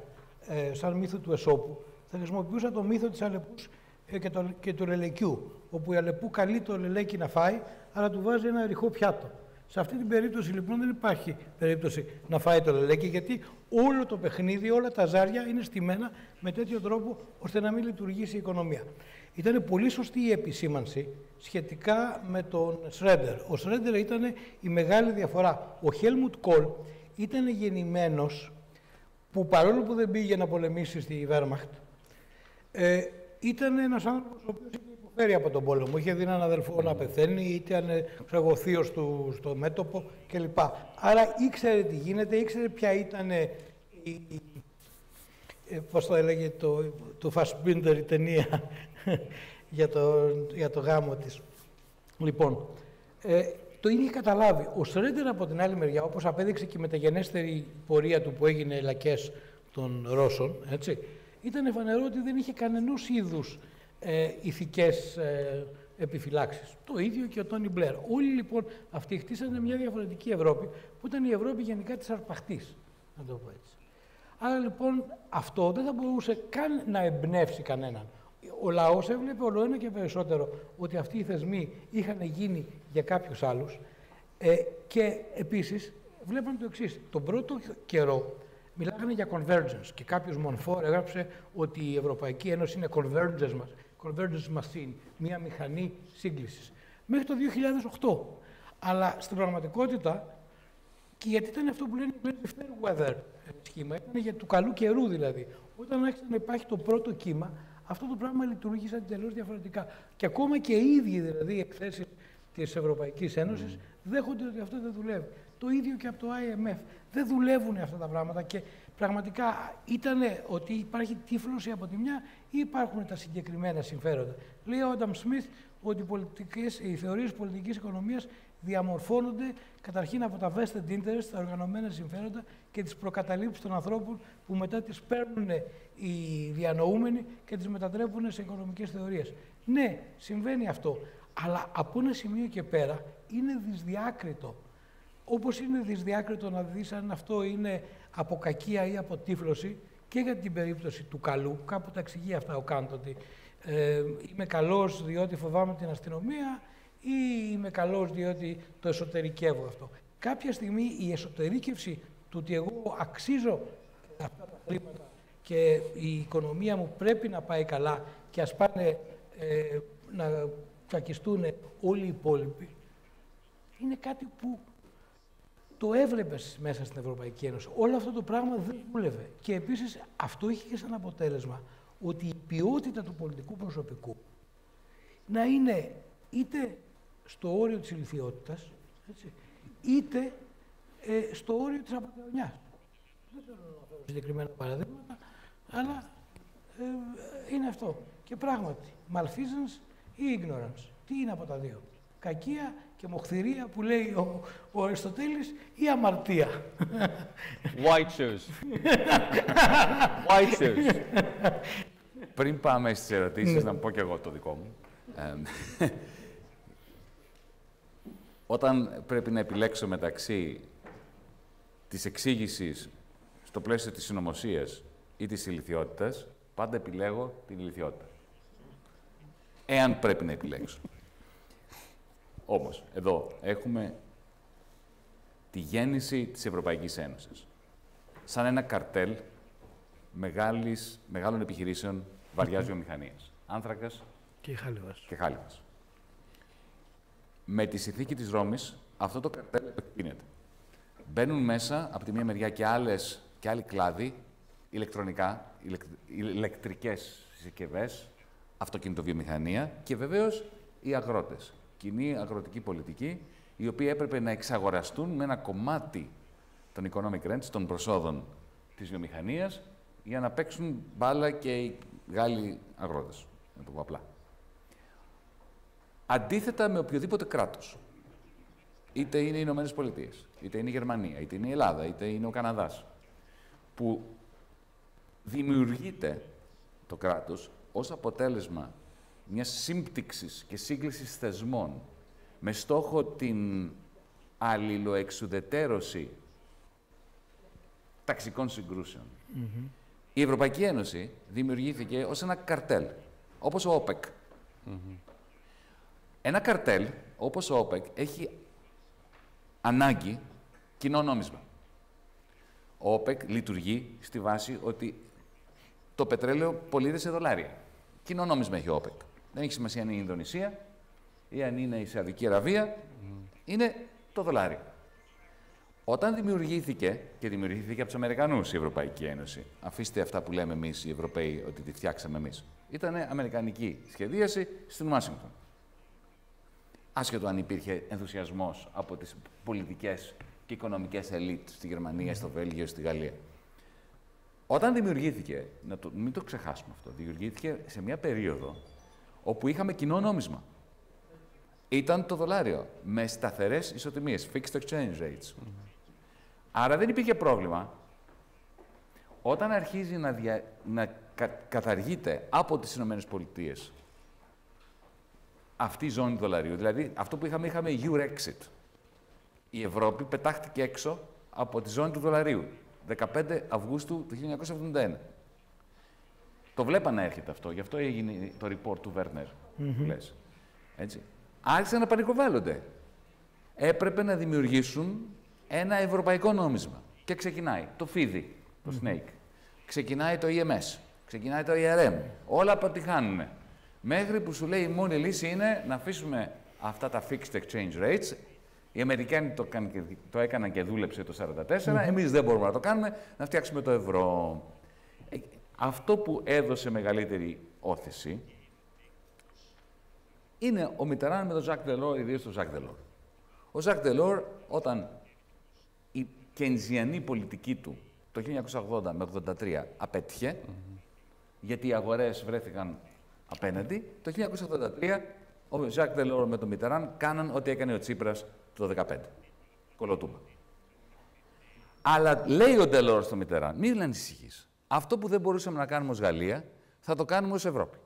ε, σαν μύθο του Εσώπου, θα χρησιμοποιούσα το μύθο της Αλεπούς ε, και, το, και του λελεκιού, όπου η Αλεπού καλεί το λελέκι να φάει, αλλά του βάζει ένα ρηχό πιάτο. Σε αυτή την περίπτωση λοιπόν δεν υπάρχει περίπτωση να φάει το λελέκι, γιατί όλο το παιχνίδι, όλα τα ζάρια είναι στημένα με τέτοιο τρόπο ώστε να μην λειτουργήσει η οικονομία. Ήταν πολύ σωστή η επισήμανση σχετικά με τον Σρέντερ. Ο Σρέντερ ήταν η μεγάλη διαφορά. Ο Χέλμουτ Κόλ ήταν γεννημένος που παρόλο που δεν πήγε να πολεμήσει στη Βέρμαχτ, ε, ήταν ένας άνθρωπος ο οποίος είχε υποφέρει από τον πόλεμο. Είχε δει έναν αδελφό να πεθαίνει, ήταν ξέρω, θείος του στο μέτωπο κλπ. Άρα ήξερε τι γίνεται, ήξερε ποια ήταν η, η ε, πώς το έλεγε το, το Fassbinder η ταινία για, το, για το γάμο της. Λοιπόν, ε, το είχε καταλάβει. Ο Στρέντερ από την άλλη μεριά, όπως απέδειξε και η μεταγενέστερη πορεία του που έγινε λακές των Ρώσων, έτσι, ήταν φανερό ότι δεν είχε κανενός είδους ε, ηθικές ε, επιφυλάξεις. Το ίδιο και ο Τόνι Μπλερ. Όλοι λοιπόν αυτοί χτίσανε μια διαφορετική Ευρώπη, που ήταν η Ευρώπη γενικά της αρπαχτής, να το πω έτσι. Άρα λοιπόν αυτό δεν θα μπορούσε καν να εμπνεύσει κανέναν. Ο λαός έβλεπε όλο ένα και περισσότερο ότι αυτοί οι θεσμοί είχαν γίνει για κάποιους άλλους. Ε, και επίσης βλέπαν το εξής. Τον πρώτο καιρό μιλάγανε για convergence και κάποιος Μονφόρ έγραψε ότι η Ευρωπαϊκή Ένωση είναι convergence, convergence machine, μια μηχανή σύγκλησης. Μέχρι το 2008. Αλλά στην πραγματικότητα, και γιατί ήταν αυτό που λένε fair weather σχήμα, ήταν για του καλού καιρού δηλαδή. Όταν άρχισε να υπάρχει το πρώτο κύμα, αυτό το πράγμα λειτουργήσε εντελώς διαφορετικά. Και ακόμα και οι ίδιοι δηλαδή οι εκθέσεις της Ευρωπαϊκής Ένωσης mm. δέχονται ότι αυτό δεν δουλεύει. Το ίδιο και από το IMF. Δεν δουλεύουν αυτά τα πράγματα και πραγματικά ήταν ότι υπάρχει τύφλωση από τη μια ή υπάρχουν τα συγκεκριμένα συμφέροντα. Λέει ο Άνταμ Σμιθ ότι οι, πολιτικές, οι θεωρίες πολιτικής οικονομίας διαμορφώνονται καταρχήν από τα vested interest, τα οργανωμένα συμφέροντα και τις προκαταλήψεις των ανθρώπων που μετά τις παίρνουν οι διανοούμενοι και τις μετατρέπουν σε οικονομικές θεωρίες. Ναι, συμβαίνει αυτό, αλλά από ένα σημείο και πέρα είναι δυσδιάκριτο. Όπως είναι δυσδιάκριτο να δεις αν αυτό είναι από κακία ή από τύφλωση και για την περίπτωση του καλού, κάπου τα εξηγεί αυτά ο Κάντ, ότι ε, είμαι καλός διότι φοβάμαι την αστυνομία ή είμαι καλός διότι το εσωτερικεύω αυτό. Κάποια στιγμή η εσωτερήκευση του ότι εγώ αξίζω αυτά τα χρήματα και η οικονομία μου πρέπει να πάει καλά και ας πάνε ε, να τσακιστούν όλοι οι υπόλοιποι, είναι κάτι που το έβλεπες μέσα στην Ευρωπαϊκή Ένωση. Όλο αυτό το πράγμα δεν δούλευε. Και επίσης αυτό είχε και σαν αποτέλεσμα ότι η ποιότητα του πολιτικού προσωπικού να είναι είτε στο όριο της ηλικιότητας, έτσι, είτε ε, στο όριο της απαταιωνιάς. Δεν θέλω να φέρω συγκεκριμένα παραδείγματα, αλλά ε, είναι αυτό. Και πράγματι, malfeasance ή ignorance. Τι είναι από τα δύο; Κακία και μοχθηρία που λέει ο, ο Αριστοτέλης ή αμαρτία. Why choose? Why choose? Πριν πάμε στις ερωτήσεις, να πω και εγώ το δικό μου. Ε, όταν πρέπει να επιλέξω μεταξύ της εξήγησης στο πλαίσιο της συνωμοσίας ή της ηλικιότητας, πάντα επιλέγω την ηλικιότητα. Εάν πρέπει να επιλέξω. Όμως, εδώ έχουμε τη γέννηση της Ευρωπαϊκής Ένωσης. Σαν ένα καρτέλ μεγάλης, μεγάλων επιχειρήσεων βαριάς βιομηχανίας. Άνθρακας και χάλιβας. Και χάλιβας. Με τη συνθήκη της Ρώμης, αυτό το καρτέλ επεκτείνεται. Μπαίνουν μέσα, από τη μία μεριά και, άλλες, και άλλοι κλάδοι, ηλεκτρονικά, ηλεκ, ηλεκτρικές συσκευές, αυτοκινητοβιομηχανία και βεβαίως οι αγρότες κοινή αγροτική πολιτική, οι οποίοι έπρεπε να εξαγοραστούν με ένα κομμάτι των economic rents, των προσόδων της βιομηχανίας, για να παίξουν μπάλα και οι Γάλλοι αγρότες, να το πω απλά. Αντίθετα με οποιοδήποτε κράτος, είτε είναι οι Ηνωμένες Πολιτείες, είτε είναι η Γερμανία, είτε είναι η Ελλάδα, είτε είναι ο Καναδάς, που δημιουργείται το κράτος ως αποτέλεσμα μιας σύμπτυξης και σύγκλησης θεσμών με στόχο την αλληλοεξουδετέρωση ταξικών συγκρούσεων. Η Ευρωπαϊκή Ένωση δημιουργήθηκε ως ένα καρτέλ, όπως ο ΟΠΕΚ. Ένα καρτέλ, όπως ο ΟΠΕΚ, έχει ανάγκη κοινό νόμισμα. Ο ΟΠΕΚ λειτουργεί στη βάση ότι το πετρέλαιο πωλείται σε δολάρια. Κοινό νόμισμα έχει ο ΟΠΕΚ. Δεν έχει σημασία αν είναι η Ινδονησία ή αν είναι η Σαουδική Αραβία. Είναι το δολάριο. Όταν δημιουργήθηκε, και δημιουργήθηκε από τους Αμερικανούς η Ευρωπαϊκή Ένωση, αφήστε αυτά που λέμε εμείς οι Ευρωπαίοι ότι τη φτιάξαμε εμείς. Ήταν Αμερικανική σχεδίαση στην Ουάσιγκτον. Άσχετο αν υπήρχε ενθουσιασμός από τις πολιτικές και οικονομικές ελίτ στη Γερμανία, στο Βέλγιο, στη Γαλλία. Όταν δημιουργήθηκε, να το, μην το ξεχάσουμε αυτό, δημιουργήθηκε σε μια περίοδο όπου είχαμε κοινό νόμισμα. Ήταν το δολάριο, με σταθερές ισοτιμίες, fixed exchange rates. Άρα δεν υπήρχε πρόβλημα. Όταν αρχίζει να, δια... να καταργείται από τις Ηνωμένες Πολιτείες αυτή η ζώνη δολαρίου, δηλαδή αυτό που είχαμε, είχαμε Eurexit. Η Ευρώπη πετάχτηκε έξω από τη ζώνη του δολαρίου, 15 Αυγούστου του 1971. Το βλέπαν να έρχεται αυτό. Γι' αυτό έγινε το report του Βέρνερ. Mm Έτσι. Άρχισαν να πανικοβάλλονται. Έπρεπε να δημιουργήσουν ένα ευρωπαϊκό νόμισμα. Και ξεκινάει το FIDI, το Snake. Ξεκινάει το EMS. Ξεκινάει το ERM. Όλα αποτυχάνουν. Μέχρι που σου λέει η μόνη λύση είναι να αφήσουμε αυτά τα fixed exchange rates. Οι Αμερικάνοι το, το έκαναν και δούλεψε το 1944. Mm Εμείς δεν μπορούμε να το κάνουμε, να φτιάξουμε το ευρώ. Αυτό που έδωσε μεγαλύτερη όθηση είναι ο Μιτεράν με τον Ζακ Δελόρ, ιδίως τον Ζακ Δελόρ. Ο Ζακ Δελόρ, όταν η κενζιανή πολιτική του το 1980 με 1983 απέτυχε, γιατί οι αγορές βρέθηκαν απέναντι, το 1983 ο Ζακ Δελόρ με τον Μιτεράν κάναν ό,τι έκανε ο Τσίπρας το 2015. Κολοτούμπα. Αλλά λέει ο Ντελόρ στο Μιτεράν, μην ανησυχείς. Αυτό που δεν μπορούσαμε να κάνουμε ως Γαλλία, θα το κάνουμε ως Ευρώπη.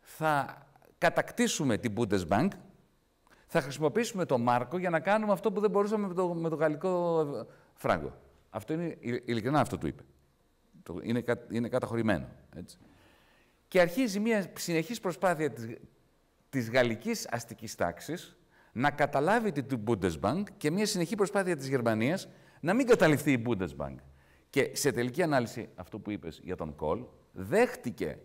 Θα κατακτήσουμε την Bundesbank, θα χρησιμοποιήσουμε το Μάρκο για να κάνουμε αυτό που δεν μπορούσαμε με το, με το γαλλικό φράγκο. Αυτό είναι, ειλικρινά αυτό του είπε. Είναι, είναι καταχωρημένο. Έτσι. Και αρχίζει μια συνεχής προσπάθεια της, της γαλλικής αστικής τάξης να καταλάβει την Bundesbank και μια συνεχή προσπάθεια της Γερμανίας να μην καταληφθεί η Bundesbank. Και σε τελική ανάλυση, αυτό που είπες για τον Κολ, δέχτηκε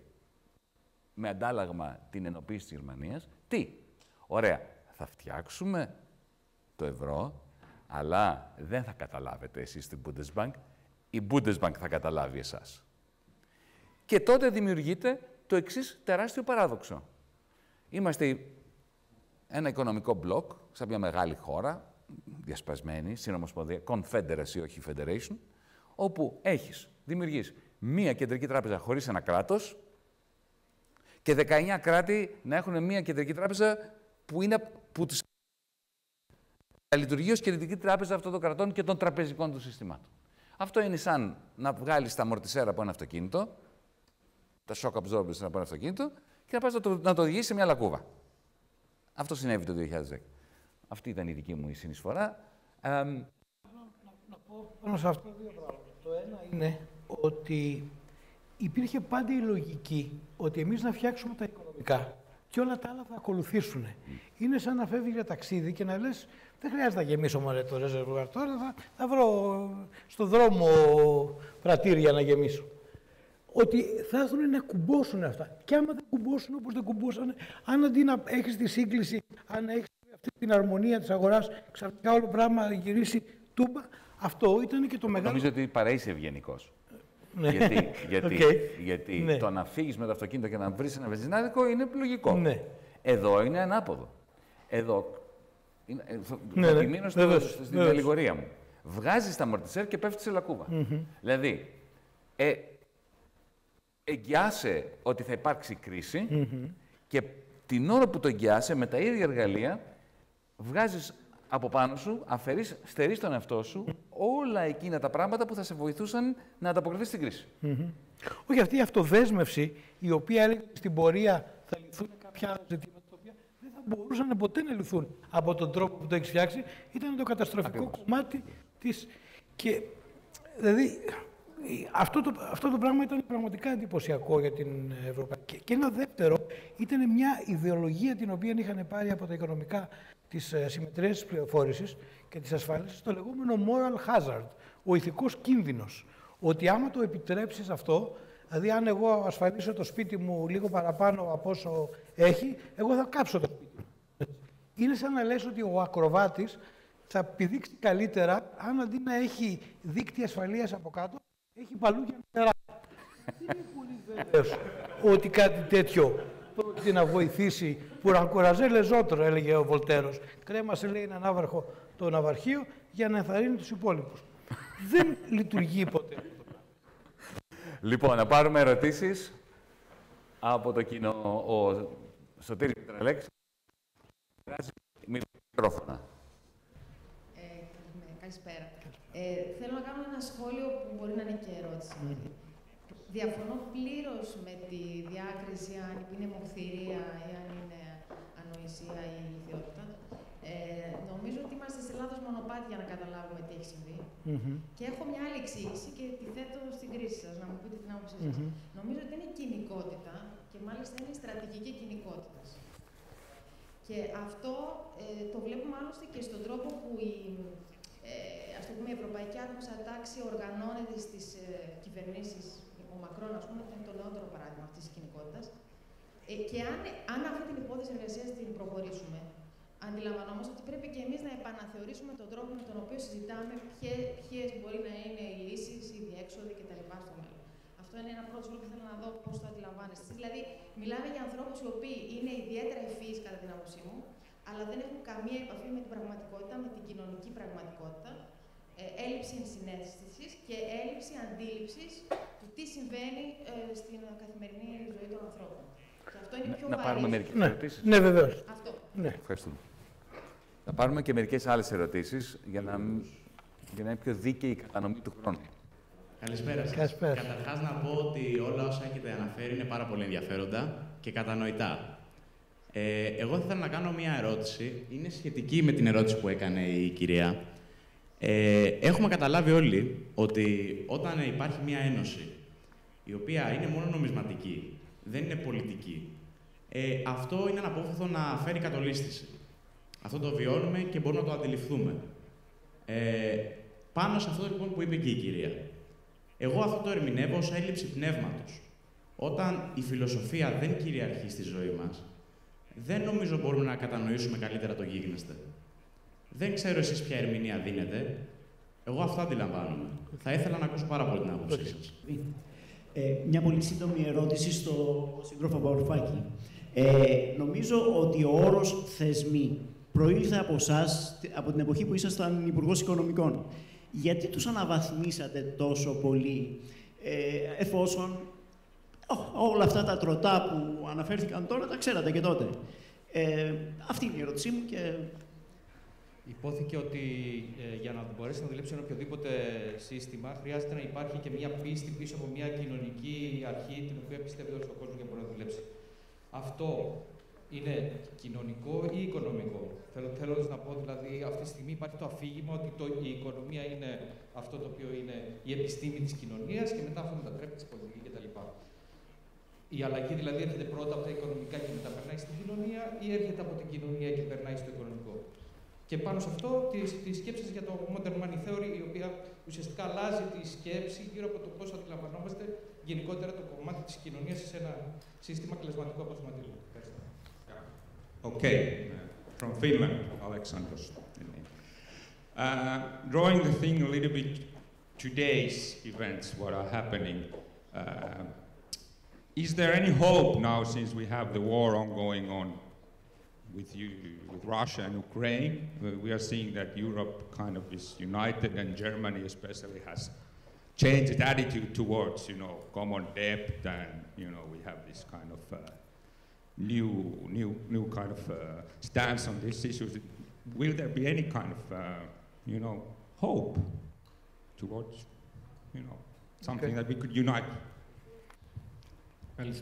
με αντάλλαγμα την ενοποίηση της Γερμανίας, τι; Ωραία, θα φτιάξουμε το ευρώ, αλλά δεν θα καταλάβετε εσείς την Bundesbank, η Bundesbank θα καταλάβει εσάς. Και τότε δημιουργείται το εξής τεράστιο παράδοξο. Είμαστε ένα οικονομικό μπλοκ, σαν μια μεγάλη χώρα, διασπασμένη, συνομοσπονδία, confederacy, όχι federation, όπου έχεις, δημιουργείς μία κεντρική τράπεζα χωρίς ένα κράτος και 19 κράτη να έχουν μία κεντρική τράπεζα που είναι που τους λειτουργεί ως κεντρική τράπεζα αυτών των κρατών και των τραπεζικών του συστημάτων. Αυτό είναι σαν να βγάλεις τα μορτισέρα από ένα αυτοκίνητο, τα shock absorbers από ένα αυτοκίνητο και να πας να το, να το οδηγήσεις σε μια λακκούβα. Αυτό συνέβη το 2010. Αυτή ήταν η δική μου η συνεισφορά. Ε, Να πω πάνω σε αυτό δύο πράγματα. Το ένα είναι ότι υπήρχε πάντα η λογική ότι εμείς να φτιάξουμε τα οικονομικά και όλα τα άλλα θα ακολουθήσουν. Είναι σαν να φεύγεις για ταξίδι και να λες δεν χρειάζεται να γεμίσω μωρέ το ρεζερβουάρ τώρα, θα, θα βρω στο δρόμο πρατήρια να γεμίσω. Ότι θα έρθουν να κουμπώσουν αυτά. Και άμα δεν κουμπώσουν όπως δεν κουμπώσανε, αν αντί να έχεις τη σύγκλιση, αν έχεις αυτή την αρμονία της αγοράς, ξαφνικά όλο πράγμα γυρίσει τούμπα, αυτό ήταν και το μεγάλο... νομίζω ότι παραείσαι ευγενικός. Ναι. Γιατί, γιατί, Οκ. γιατί Ναι. το να φύγεις με το αυτοκίνητο και να βρεις ένα βενζινάδικο είναι λογικό. Ναι. Εδώ είναι ανάποδο. Εδώ. Είναι, ε, θα, Ναι, θα ναι. επιμείνω στο, Βεβαίως, στην βεβαίως. αλληγορία μου. Βγάζεις τα μορτισέρ και πέφτεις σε λακκούβα. Δηλαδή, ε, εγγυάσαι ότι θα υπάρξει κρίση και την ώρα που το εγγυάσαι με τα ίδια εργαλεία βγάζεις από πάνω σου, αφαιρείς, στερείς τον εαυτό σου όλα εκείνα τα πράγματα που θα σε βοηθούσαν να ανταποκριθείς στην κρίση. Όχι αυτή η αυτοδέσμευση, η οποία έλεγε ότι στην πορεία θα λυθούν κάποια άλλα ζητήματα, τα οποία δεν θα μπορούσαν ποτέ να λυθούν από τον τρόπο που το έχεις φτιάξει, ήταν το καταστροφικό κομμάτι της. Και δηλαδή αυτό το, αυτό το πράγμα ήταν πραγματικά εντυπωσιακό για την Ευρωπαϊκή. Και ένα δεύτερο ήταν μια ιδεολογία την οποία είχαν πάρει από τα οικονομικά της ε, συμμετρίας της πληροφόρησης και της ασφάλισης, το λεγόμενο moral hazard, ο ηθικός κίνδυνος. Ότι άμα το επιτρέψεις αυτό, δηλαδή αν εγώ ασφαλίσω το σπίτι μου λίγο παραπάνω από όσο έχει, εγώ θα κάψω το σπίτι μου. Είναι σαν να λες ότι ο ακροβάτης θα πηδήξει καλύτερα αν αντί να έχει δίκτυα ασφαλείας από κάτω, έχει παλούκια νερά. Δεν είναι πολύ βέβαιος ότι κάτι τέτοιο πρόκειται να βοηθήσει που ρανκουραζέ λεζότρο, έλεγε ο Βολτέρος. Κρέμασε, λέει, έναν άβαρχο το ναυαρχείο για να ενθαρρύνει τους υπόλοιπους. Δεν λειτουργεί ποτέ. Λοιπόν, να πάρουμε ερωτήσεις από το κοινό. Ο Σωτήρης Πετραλέξης. Μικρόφωνα. Ε, καλημέρα, καλησπέρα. Ε, θέλω να κάνω ένα σχόλιο που μπορεί να είναι και ερώτηση. Διαφωνώ πλήρως με τη διάκριση αν είναι μοχθηρία ή αν είναι ανοησία ή ηλικιότητα. Ε, νομίζω ότι είμαστε σε λάθος μονοπάτι για να καταλάβουμε τι έχει συμβεί. Και έχω μια άλλη εξήγηση και τη θέτω στην κρίση σας, να μου πείτε την άποψή σας. Νομίζω ότι είναι κοινικότητα και μάλιστα είναι η στρατηγική κοινικότητας. Και αυτό ε, το βλέπουμε άλλωστε και στον τρόπο που η, ε, ας το πούμε, η Ευρωπαϊκή Άρχουσα Τάξη οργανώνεται στις ε, κυβερνήσεις από Μακρόν, ας πούμε, είναι το νεότερο παράδειγμα αυτής της κοινικότητας. Ε, και αν, αν αυτή την υπόθεση εργασίας την προχωρήσουμε, αντιλαμβανόμαστε ότι πρέπει και εμείς να επαναθεωρήσουμε τον τρόπο με τον οποίο συζητάμε ποιες μπορεί να είναι οι λύσεις, οι διέξοδοι κτλ. στο μέλλον. Αυτό είναι ένα πρώτο σχόλιο που θέλω να δω πώς το αντιλαμβάνεστε. Εσείς. Δηλαδή, μιλάμε για ανθρώπους οι οποίοι είναι ιδιαίτερα ευφυεί, κατά την άποψή μου, αλλά δεν έχουν καμία επαφή με την πραγματικότητα, με την κοινωνική πραγματικότητα, ε, έλλειψη ενσυναίσθησης και έλλειψη αντίληψης του τι συμβαίνει ε, στην καθημερινή ζωή των ανθρώπων. Και αυτό είναι πιο Να βαρύ. πάρουμε μερικές Ναι, ερωτήσεις. ναι βεβαίως. Αυτό. Ναι. Ευχαριστούμε. Θα πάρουμε και μερικές άλλες ερωτήσεις για να, μ- για να είναι πιο δίκαιη η κατανομή του χρόνου. Καλησπέρα σας. Καλησπέρα. Καταρχάς να πω ότι όλα όσα έχετε αναφέρει είναι πάρα πολύ ενδιαφέροντα και κατανοητά. Ε, εγώ θα ήθελα να κάνω μία ερώτηση. Είναι σχετική με την ερώτηση που έκανε η κυρία. Ε, έχουμε καταλάβει όλοι ότι όταν υπάρχει μία ένωση η οποία είναι μόνο νομισματική, δεν είναι πολιτική, ε, αυτό είναι αναπόφευκτο να φέρει κατολίσθηση. Αυτό το βιώνουμε και μπορούμε να το αντιληφθούμε. Ε, πάνω σε αυτό λοιπόν που είπε και η κυρία. Εγώ αυτό το ερμηνεύω ως έλλειψη πνεύματος. Όταν η φιλοσοφία δεν κυριαρχεί στη ζωή μας, δεν νομίζω μπορούμε να κατανοήσουμε καλύτερα το γίγνεσθε. Δεν ξέρω εσείς ποια ερμηνεία δίνετε. Εγώ αυτό αντιλαμβάνομαι. Θα ήθελα να ακούσω πάρα πολύ την άποψή σας. Ε, μια πολύ σύντομη ερώτηση στο σύντροφο Παουρφάκη. Ε, νομίζω ότι ο όρος θεσμοί προήλθε από εσάς από την εποχή που ήσασταν υπουργός Οικονομικών. Γιατί τους αναβαθμίσατε τόσο πολύ, ε, εφόσον όλα αυτά τα τροτά που αναφέρθηκαν τώρα τα ξέρατε και τότε. Ε, αυτή είναι η ερώτησή μου και Υπόθηκε ότι ε, για να μπορέσει να δουλέψει ένα οποιοδήποτε σύστημα χρειάζεται να υπάρχει και μια πίστη πίσω από μια κοινωνική αρχή την οποία πιστεύει όλο ο κόσμος για να μπορεί να δουλέψει. Αυτό είναι κοινωνικό ή οικονομικό; Θέλω, θέλω να πω δηλαδή αυτή τη στιγμή υπάρχει το αφήγημα ότι το, η οικονομία είναι αυτό το οποίο είναι η επιστήμη της κοινωνίας και μετά αυτό μετατρέπεται στη πολιτική κτλ. Η αλλαγή δηλαδή έρχεται πρώτα από τα οικονομικά και μετά περνάει στην κοινωνία ή έρχεται από την κοινωνία και περνάει στο οικονομικό; Και πάνω σε αυτό, τις τις σκέψεις για το Modern Money Theory, η οποία ουσιαστικά αλλάζει τη σκέψη γύρω από το πώς αντιλαμβανόμαστε γενικότερα το κομμάτι της κοινωνίας σε ένα σύστημα κλασματικού αποθεματικού. Okay, from Finland, Alexandros. Uh, drawing the thing a little bit today's events, what are happening. Uh, is there any hope now, since we have the war ongoing on with, you, with Russia and Ukraine, we are seeing that Europe kind of is united and Germany especially has changed its attitude towards, you know, common debt and, you know, we have this kind of uh, new, new, new kind of uh, stance on these issues. Will there be any kind of, uh, you know, hope towards, you know, something okay. that we could unite? Alice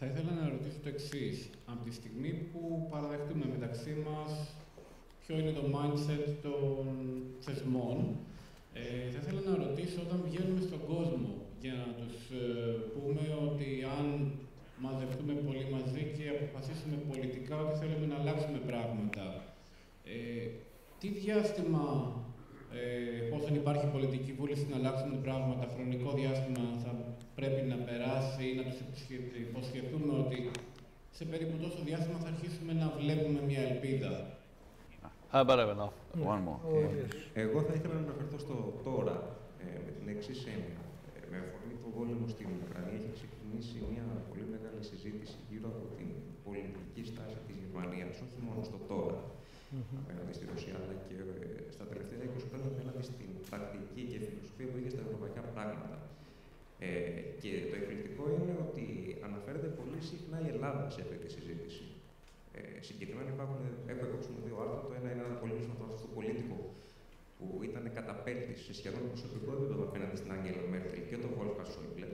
Θα ήθελα να ρωτήσω το εξής. Από τη στιγμή που παραδεχτούμε μεταξύ μας ποιο είναι το mindset των θεσμών, ε, θα ήθελα να ρωτήσω όταν βγαίνουμε στον κόσμο για να τους ε, πούμε ότι αν μαζευτούμε πολύ μαζί και αποφασίσουμε πολιτικά ότι θέλουμε να αλλάξουμε πράγματα, ε, τι διάστημα ε, εφόσον υπάρχει πολιτική βούληση να αλλάξουν πράγματα, χρονικό διάστημα θα πρέπει να περάσει ή να τους υποσχεθούμε ότι σε περίπου τόσο διάστημα θα αρχίσουμε να βλέπουμε μια ελπίδα. Ah, enough. One more. Ε, εγώ θα ήθελα να αναφερθώ στο τώρα ε, με την εξή έννοια. Ε, με αφορμή το πόλεμο στην Ουκρανία έχει ξεκινήσει μια πολύ μεγάλη συζήτηση γύρω από την πολιτική στάση της Γερμανίας, όχι μόνο στο τώρα, mm-hmm. απέναντι στη Ρωσία, αλλά και ε, στα τελευταία 20 χρόνια απέναντι στην τακτική και φιλοσοφία που είχε στα ευρωπαϊκά πράγματα. Ε, και το εκπληκτικό είναι ότι αναφέρεται πολύ συχνά η Ελλάδα σε αυτή τη συζήτηση. Ε, συγκεκριμένα υπάρχουν, έχω εκόψουμε δύο άρθρα. Το ένα είναι ένα πολύ πρόσφατο στο πολίτικο που ήταν καταπέλτη σε σχεδόν προσωπικό επίπεδο απέναντι στην Άγγελα Μέρκελ και τον Βόλφκα Σόιμπλε.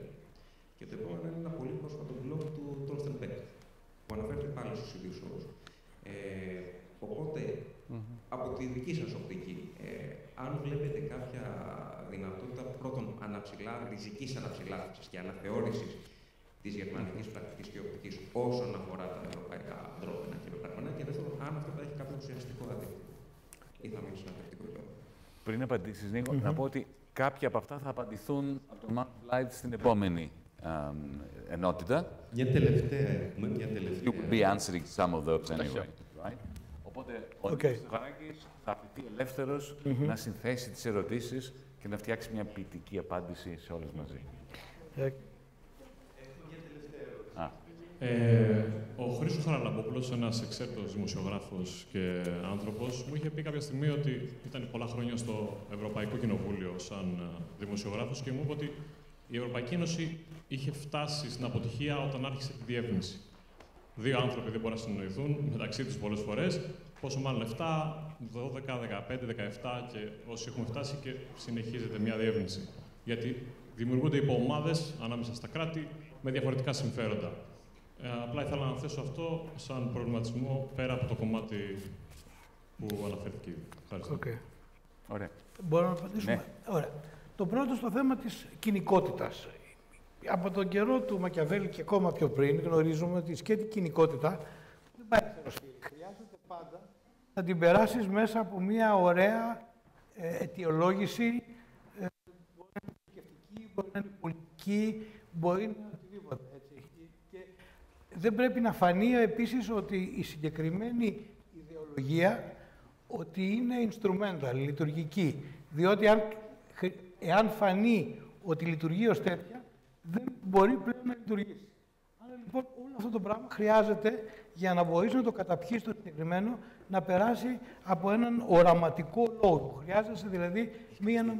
Και το επόμενο είναι ένα πολύ πρόσφατο blog του Τόλστεν Μπέκ, που αναφέρεται πάλι στους ίδιους όρους. Ε, οπότε, mm-hmm. από τη δική σας οπτική, ε, αν βλέπετε κάποια δυνατότητα πρώτον αναψηλά, ριζικής αναψηλάφιση και αναθεώρησης της γερμανικής πρακτικής και οπτικής όσον αφορά τα ευρωπαϊκά ανθρώπινα και πεπραγμένα και δεύτερον, αν αυτό θα έχει κάποιο ουσιαστικό αντίκτυπο ή θα μείνει σε ένα τακτικό επίπεδο. Πριν απαντήσεις, Νίκο, mm-hmm. να πω ότι κάποια από αυτά θα απαντηθούν από το Mark Live στην επόμενη ενότητα. Μια τελευταία έχουμε, μια τελευταία. You will be answering some of those anyway, right? Οπότε ο okay. θα αφηθεί ελεύθερος mm -hmm. να συνθέσει τις ερωτήσεις και να φτιάξει μια ποιητική απάντηση σε όλες μαζί. Ε, ε, ο Χρήστος Χαραλαμπόπουλος, ένας εξαίρετος δημοσιογράφος και άνθρωπος, μου είχε πει κάποια στιγμή ότι ήταν πολλά χρόνια στο Ευρωπαϊκό Κοινοβούλιο σαν ε, δημοσιογράφος και μου είπε ότι η Ευρωπαϊκή Ένωση είχε φτάσει στην αποτυχία όταν άρχισε τη διεύρυνση. Δύο άνθρωποι δεν μπορούν να συνοηθούν μεταξύ τους πολλές φορές. Πόσο μάλλον λεφτά, 12, 15, 17 και όσοι έχουμε φτάσει και συνεχίζεται μια διεύρυνση. Γιατί δημιουργούνται υποομάδε ανάμεσα στα κράτη με διαφορετικά συμφέροντα. Ε, απλά ήθελα να θέσω αυτό σαν προβληματισμό πέρα από το κομμάτι που αναφέρθηκε ήδη. Ευχαριστώ. Okay. Ωραία. Μπορώ να απαντήσουμε; Ναι. Ωραία. Το πρώτο στο θέμα της κοινικότητας. Από τον καιρό του Μακιαβέλη και ακόμα πιο πριν γνωρίζουμε ότι η σκέτη κοινικότητα δεν πάει Χρειάζεται πάντα να την περάσεις μέσα από μια ωραία ε, αιτιολόγηση ε, μπορεί να είναι θρησκευτική, μπορεί να είναι πολιτική, μπορεί να είναι οτιδήποτε. Έτσι. Και δεν πρέπει να φανεί επίσης ότι η συγκεκριμένη ιδεολογία ότι είναι instrumental, λειτουργική. Διότι αν εάν φανεί ότι λειτουργεί ως τέτοια, δεν μπορεί πλέον να λειτουργήσει. Αν λοιπόν όλο αυτό το πράγμα χρειάζεται για να μπορέσει να το καταπιείς στο συγκεκριμένο να περάσει από έναν οραματικό λόγο. Χρειάζεται δηλαδή μία, νομ...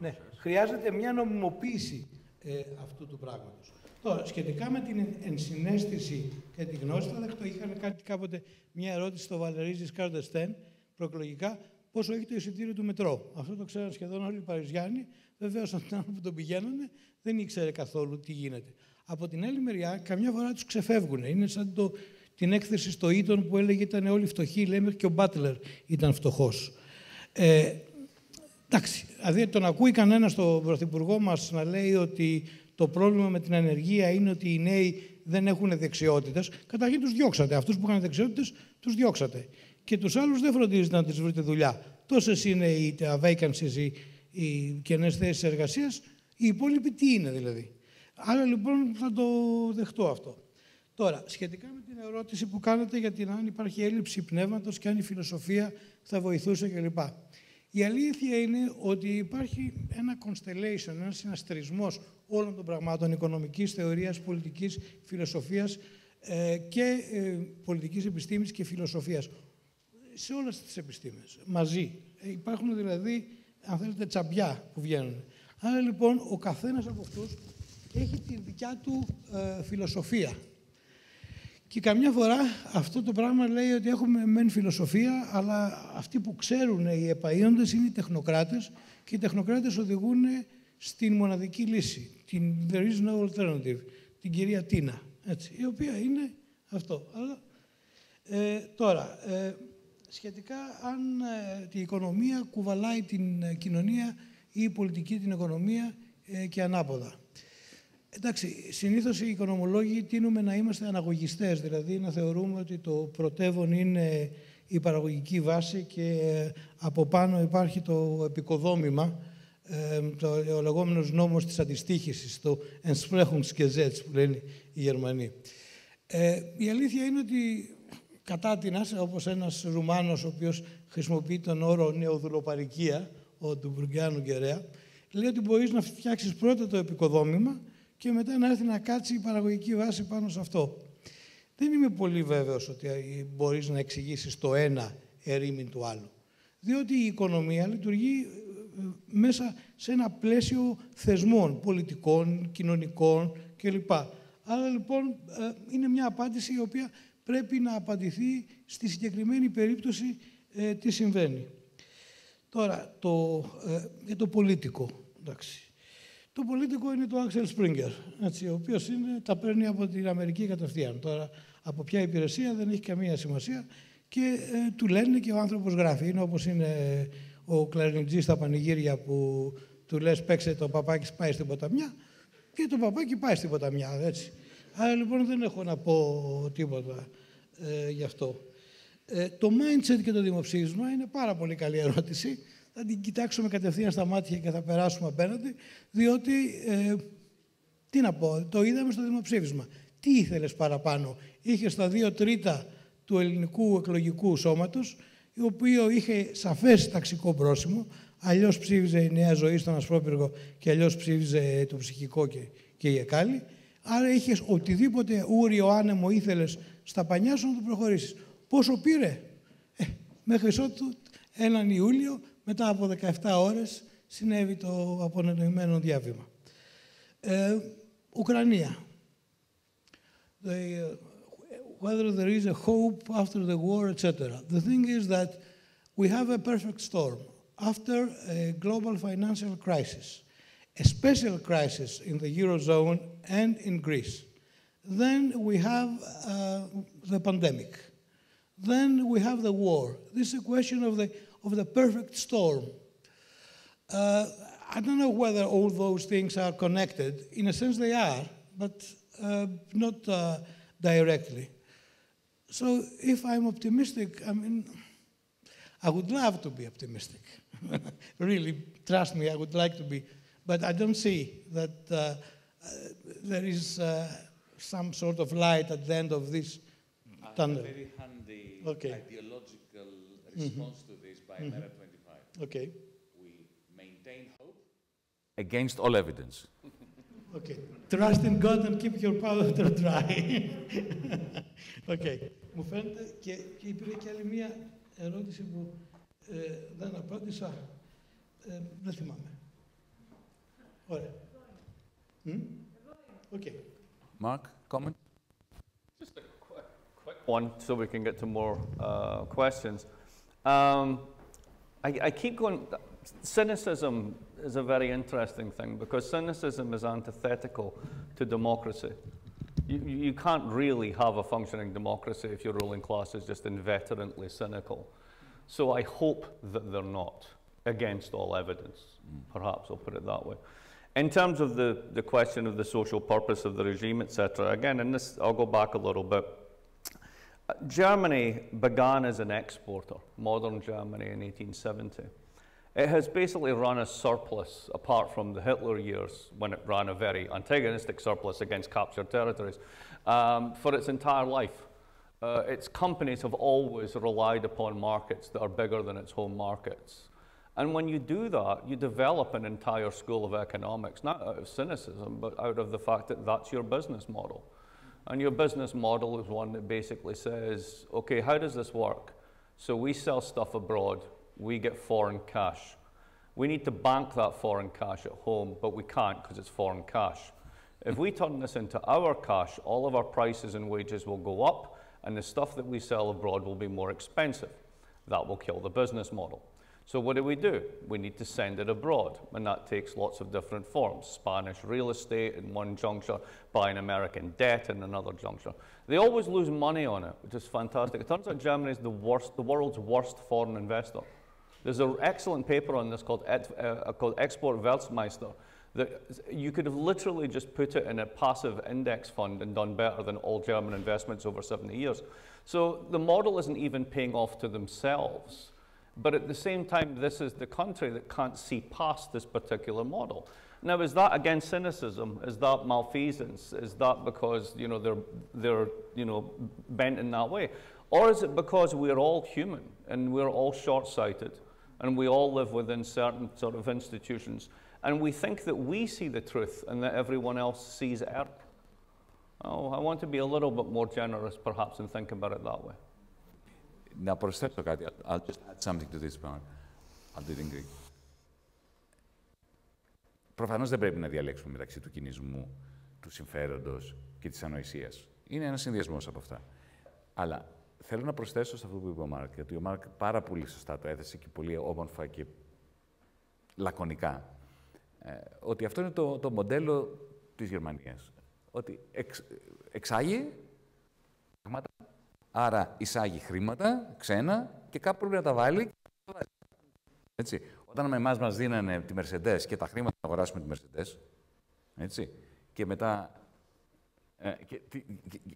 ναι, χρειάζεται μια νομιμοποίηση ε, αυτού του πράγματος. Τώρα, σχετικά με την ενσυναίσθηση και τη γνώση, θα δεχτώ, είχαν κάνει κάποτε μια ερώτηση στο Βαλερίζης Σκάρντεστεν, προεκλογικά, πόσο έχει το εισιτήριο του μετρό. Αυτό το ξέραν σχεδόν όλοι οι Παριζιάνοι. Βεβαίως, αυτοί που τον πηγαίνανε δεν ήξερε καθόλου τι γίνεται. Από την άλλη μεριά, καμιά φορά τους ξεφεύγουν. Είναι σαν το, την έκθεση στο Ήτον που έλεγε ήταν όλοι φτωχοί, λέμε και ο Μπάτλερ ήταν φτωχός. Ε, εντάξει, δηλαδή τον ακούει κανένας τον Πρωθυπουργό μας να λέει ότι το πρόβλημα με την ανεργία είναι ότι οι νέοι δεν έχουν δεξιότητες. Καταρχήν τους διώξατε. Αυτούς που είχαν δεξιότητες, τους διώξατε. Και τους άλλους δεν φροντίζετε να του βρείτε δουλειά. Τόσες είναι οι vacancies, οι, οι κενές θέσεις εργασίας, οι υπόλοιποι τι είναι δηλαδή. Άρα λοιπόν θα το δεχτώ αυτό. Τώρα, σχετικά με την ερώτηση που κάνατε για την αν υπάρχει έλλειψη πνεύματος και αν η φιλοσοφία θα βοηθούσε κλπ. Η αλήθεια είναι ότι υπάρχει ένα constellation, ένας συναστρισμός όλων των πραγμάτων οικονομικής θεωρίας, πολιτικής, φιλοσοφίας ε, και ε, πολιτικής επιστήμης και φιλοσοφίας. Σε όλες τις επιστήμες, μαζί. Ε, υπάρχουν δηλαδή, αν θέλετε, τσαμπιά που βγαίνουν. Άρα λοιπόν ο καθένας από αυτούς έχει τη δικιά του ε, φιλοσοφία. Και καμιά φορά αυτό το πράγμα λέει ότι έχουμε μεν φιλοσοφία, αλλά αυτοί που ξέρουν οι επαΐοντες είναι οι τεχνοκράτες και οι τεχνοκράτες οδηγούν στην μοναδική λύση, την «there is no alternative», την κυρία Τίνα, έτσι, η οποία είναι αυτό. Αλλά, ε, τώρα, ε, σχετικά αν ε, η οικονομία κουβαλάει την ε, κοινωνία ή η πολιτική την οικονομία και ανάποδα. Εντάξει, συνήθως οι οικονομολόγοι τείνουμε να είμαστε αναγωγιστές, δηλαδή να θεωρούμε ότι το πρωτεύον είναι η παραγωγική βάση και από πάνω υπάρχει το επικοδόμημα, ε, το, ο λεγόμενος νόμος της αντιστοίχησης, το Entsprechungsgesetz που λένε οι Γερμανοί. Ε, η αλήθεια είναι ότι κατά την άσε, όπως ένας Ρουμάνος ο οποίος χρησιμοποιεί τον όρο νεοδουλοπαρικία, ο του Μπουργκιάνου Γκερέα, λέει ότι μπορείς να φτιάξεις πρώτα το επικοδόμημα και μετά να έρθει να κάτσει η παραγωγική βάση πάνω σε αυτό. Δεν είμαι πολύ βέβαιος ότι μπορείς να εξηγήσεις το ένα ερήμην του άλλου. Διότι η οικονομία λειτουργεί ε, μέσα σε ένα πλαίσιο θεσμών, πολιτικών, κοινωνικών κλπ. Άρα λοιπόν ε, είναι μια απάντηση η οποία πρέπει να απαντηθεί στη συγκεκριμένη περίπτωση ε, τι συμβαίνει. Τώρα, το, για το πολίτικο, εντάξει. Το πολίτικο είναι το Axel Springer, έτσι, ο οποίος τα παίρνει από την Αμερική κατευθείαν. Τώρα, από ποια υπηρεσία δεν έχει καμία σημασία και ε, του λένε και ο άνθρωπος γράφει. Είναι όπως είναι ο κλαρινιτζής στα πανηγύρια που του λες: Παίξε το παπάκι, πάει στην ποταμιά και το παπάκι πάει στην ποταμιά. Έτσι. Άρα λοιπόν δεν έχω να πω τίποτα ε, γι' αυτό. Ε, το mindset και το δημοψήφισμα είναι πάρα πολύ καλή ερώτηση θα την κοιτάξουμε κατευθείαν στα μάτια και θα περάσουμε απέναντι, διότι, ε, τι να πω, το είδαμε στο δημοψήφισμα. Τι ήθελες παραπάνω; Είχες στα δύο τρίτα του ελληνικού εκλογικού σώματος, ο οποίο είχε σαφές ταξικό πρόσημο, αλλιώς ψήφιζε η Νέα Ζωή στον Ασπρόπυργο και αλλιώς ψήφιζε το ψυχικό και, και η Εκάλη. Άρα είχες οτιδήποτε ούριο άνεμο ήθελες στα πανιά σου να το προχωρήσεις. Πόσο πήρε; Ε, μέχρι ότου έναν Ιούλιο μετά από 17 ώρες συνέβη το απονοημένο διάβημα. Ε, Ουκρανία. The, uh, whether there is a hope after the war, etc. The thing is that we have a perfect storm. After a global financial crisis, a special crisis in the Eurozone and in Greece, then we have uh, the pandemic. Then we have the war. This is a question of the of the perfect storm. Uh, I don't know whether all those things are connected. In a sense, they are, but uh, not uh, directly. So, if I'm optimistic, I mean, I would love to be optimistic. really, trust me, I would like to be. But I don't see that uh, uh, there is uh, some sort of light at the end of this tunnel. very handy Okay. ideological Mhm. to this by Mhm. Mera 25. Okay. We maintain hope against all evidence. Okay. Trust in God and keep your powder dry. okay. Μου φαίνεται και, και υπήρχε και άλλη μία ερώτηση που ε, δεν απάντησα. Ε, δεν θυμάμαι. Ωραία. Hm? Okay. Mark, comment? Just a quick, quick one so we can get to more uh, questions. Um, I, I keep going, cynicism is a very interesting thing because cynicism is antithetical to democracy. You, you can't really have a functioning democracy if your ruling class is just inveterately cynical. So I hope that they're not, against all evidence. Mm. Perhaps I'll put it that way. In terms of the, the question of the social purpose of the regime, etc., again, in this, I'll go back a little bit. Germany began as an exporter, modern Germany in 1870. It has basically run a surplus, apart from the Hitler years when it ran a very antagonistic surplus against captured territories, um, for its entire life. Uh, its companies have always relied upon markets that are bigger than its home markets. And when you do that, you develop an entire school of economics, not out of cynicism, but out of the fact that that's your business model. And your business model is one that basically says, okay, how does this work? So we sell stuff abroad, we get foreign cash. We need to bank that foreign cash at home, but we can't because it's foreign cash. If we turn this into our cash, all of our prices and wages will go up, and the stuff that we sell abroad will be more expensive. That will kill the business model. So what do we do? We need to send it abroad, and that takes lots of different forms. Spanish real estate in one juncture, buying American debt in another juncture. They always lose money on it, which is fantastic. It turns out Germany is the worst, the world's worst foreign investor. There's an excellent paper on this called, uh, called Export Weltmeister. That you could have literally just put it in a passive index fund and done better than all German investments over 70 years. So the model isn't even paying off to themselves. But at the same time, this is the country that can't see past this particular model. Now, is that against cynicism? Is that malfeasance? Is that because you know, they're, they're you know, bent in that way? Or is it because we're all human and we're all short sighted and we all live within certain sort of institutions and we think that we see the truth and that everyone else sees error? Oh, I want to be a little bit more generous perhaps and think about it that way. Να προσθέσω κάτι. I'll just add something to this part. I'll do it in Greek. Προφανώς δεν πρέπει να διαλέξουμε μεταξύ του κινησμού, του συμφέροντος και της ανοησίας. Είναι ένας συνδυασμός από αυτά. Αλλά θέλω να προσθέσω σε αυτό που είπε ο Μάρκ, γιατί ο Μάρκ πάρα πολύ σωστά το έθεσε και πολύ όμορφα και λακωνικά, ε, ότι αυτό είναι το, το μοντέλο της Γερμανίας. Ότι εξ, εξάγει πράγματα Άρα εισάγει χρήματα, ξένα, και κάπου πρέπει να τα βάλει. Έτσι. Όταν με εμάς μας δίνανε τη Mercedes και τα χρήματα να αγοράσουμε τη Mercedes, έτσι, και μετά ε, και, και,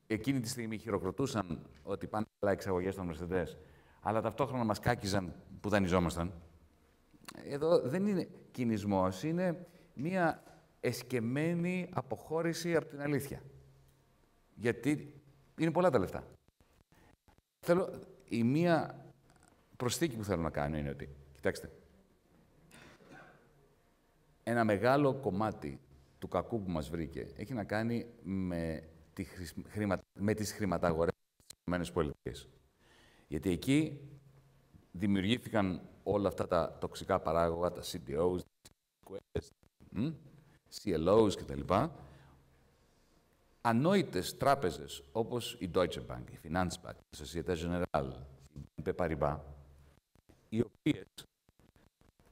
εκείνη τη στιγμή χειροκροτούσαν ότι πάνε καλά εξαγωγές των Mercedes, αλλά ταυτόχρονα μας κάκιζαν που δανειζόμασταν. Εδώ δεν είναι κινησμός, είναι μία εσκεμμένη αποχώρηση από την αλήθεια. Γιατί είναι πολλά τα λεφτά. Θέλω, η μία προσθήκη που θέλω να κάνω είναι ότι, κοιτάξτε, ένα μεγάλο κομμάτι του κακού που μας βρήκε έχει να κάνει με, τη χρημα... με τις χρηματαγορές της ΗΠΑ. Γιατί εκεί δημιουργήθηκαν όλα αυτά τα τοξικά παράγωγα, τα CDOs, CLOs κτλ ανόητες τράπεζες όπως η Deutsche Bank, η Finanzbank, η Societe Generale, η BNP Paribas, οι οποίες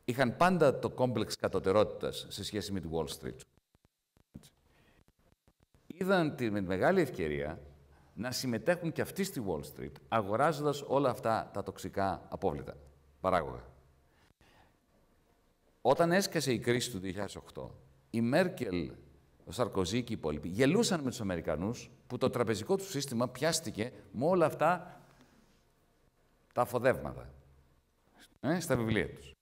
είχαν πάντα το κόμπλεξ κατωτερότητας σε σχέση με τη Wall Street. Είδαν τη μεγάλη ευκαιρία να συμμετέχουν και αυτοί στη Wall Street, αγοράζοντας όλα αυτά τα τοξικά απόβλητα, παράγωγα. Όταν έσκασε η κρίση του 2008, η Μέρκελ ο Σαρκοζή και οι υπόλοιποι, γελούσαν με τους Αμερικανούς που το τραπεζικό του σύστημα πιάστηκε με όλα αυτά τα αφοδεύματα ε, στα βιβλία τους.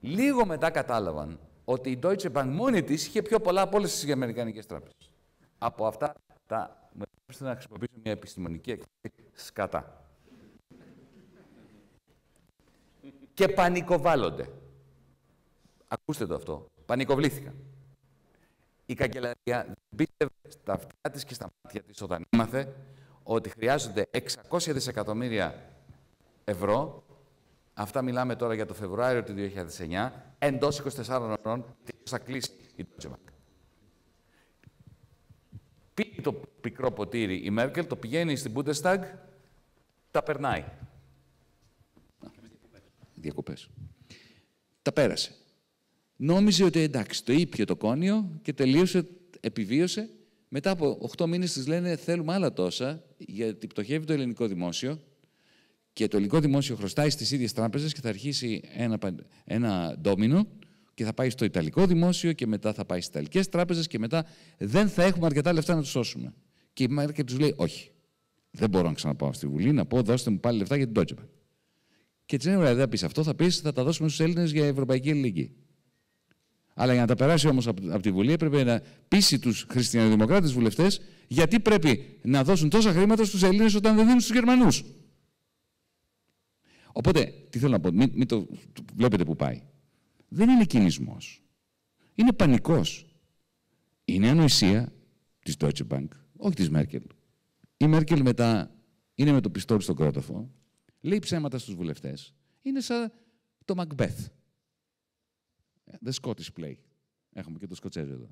Λίγο μετά κατάλαβαν ότι η Deutsche Bank μόνη της είχε πιο πολλά από όλες τις αμερικανικές τράπεζες. Από αυτά τα... Με να χρησιμοποιήσω μια επιστημονική εκθέση σκατά. Και πανικοβάλλονται. Ακούστε το αυτό. Πανικοβλήθηκαν. Η καγκελαρία δεν πίστευε στα αυτιά της και στα μάτια της όταν έμαθε ότι χρειάζονται 600 δισεκατομμύρια ευρώ, αυτά μιλάμε τώρα για το Φεβρουάριο του 2009, εντός 24 ώρων θα κλείσει η Deutsche Bank. Πήγε το πικρό ποτήρι η Μέρκελ, το πηγαίνει στην Bundestag, τα περνάει. Διακοπές. Τα πέρασε. Νόμιζε ότι εντάξει, το ήπιο το κόνιο και τελείωσε, επιβίωσε. Μετά από 8 μήνες της λένε θέλουμε άλλα τόσα, γιατί πτωχεύει το ελληνικό δημόσιο και το ελληνικό δημόσιο χρωστάει στις ίδιες τράπεζες και θα αρχίσει ένα, ένα ντόμινο και θα πάει στο Ιταλικό δημόσιο και μετά θα πάει στις Ιταλικές τράπεζες και μετά δεν θα έχουμε αρκετά λεφτά να τους σώσουμε. Και η Μέρκελ τους λέει: Όχι. Δεν μπορώ να ξαναπάω στη Βουλή να πω: Δώστε μου πάλι λεφτά για την Deutsche Bank. Και της λένε: Δεν πεις αυτό, θα πεις: Θα τα δώσουμε στους Έλληνες για Ευρωπαϊκή Ελληνική. Αλλά για να τα περάσει όμως από, από τη Βουλή έπρεπε να πείσει τους χριστιανοδημοκράτες βουλευτές γιατί πρέπει να δώσουν τόσα χρήματα στους Έλληνες όταν δεν δίνουν στους Γερμανούς. Οπότε, τι θέλω να πω, μην, μην το βλέπετε που πάει δεν είναι κινησμός. Είναι πανικός. Είναι ανοησία της Deutsche Bank, όχι της Μέρκελ. Η Μέρκελ μετά είναι με το πιστόλι στον κρότοφο, λέει ψέματα στους βουλευτές. Είναι σαν το Macbeth. The Scottish play. Έχουμε και το Σκοτσέζο εδώ.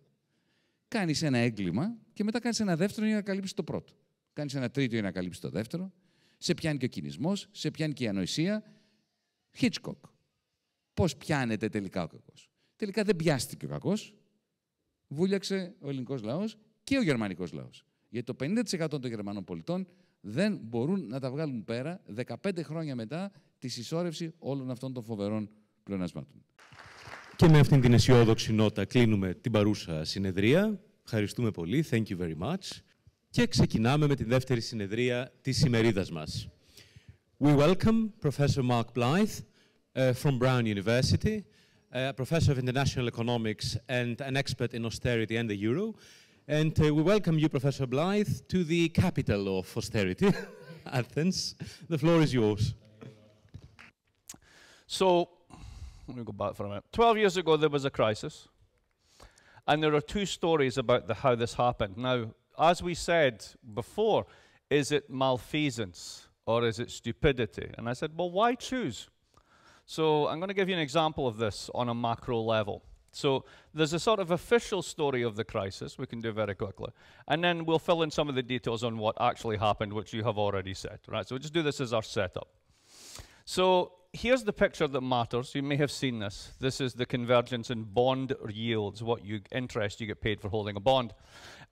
Κάνεις ένα έγκλημα και μετά κάνεις ένα δεύτερο για να καλύψεις το πρώτο. Κάνεις ένα τρίτο για να καλύψεις το δεύτερο. Σε πιάνει και ο κινησμός, σε πιάνει και η ανοησία. Hitchcock. Πώς πιάνεται τελικά ο κακός. Τελικά δεν πιάστηκε ο κακός. Βούλιαξε ο ελληνικός λαός και ο γερμανικός λαός. Γιατί το 50% των Γερμανών πολιτών δεν μπορούν να τα βγάλουν πέρα 15 χρόνια μετά τη συσσόρευση όλων αυτών των φοβερών πλεονασμάτων. Και με αυτήν την αισιόδοξη νότα κλείνουμε την παρούσα συνεδρία. Ευχαριστούμε πολύ. Thank you very much. Και ξεκινάμε με την δεύτερη συνεδρία της ημερίδας μας. We welcome Professor Mark Blythe, uh, from Brown University, a professor of international economics and an expert in austerity and the euro. And uh, we welcome you, Professor Blythe, to the capital of austerity, Athens. The floor is yours. So, let me go back for a minute. 12 years ago, there was a crisis. And there are two stories about the, how this happened. Now, as we said before, is it malfeasance or is it stupidity? And I said, well, why choose? So I'm going to give you an example of this on a macro level. So there's a sort of official story of the crisis we can do very quickly. And then we'll fill in some of the details on what actually happened, which you have already said. Right? So we'll just do this as our setup. So here's the picture that matters. You may have seen this. This is the convergence in bond yields, what you interest you get paid for holding a bond.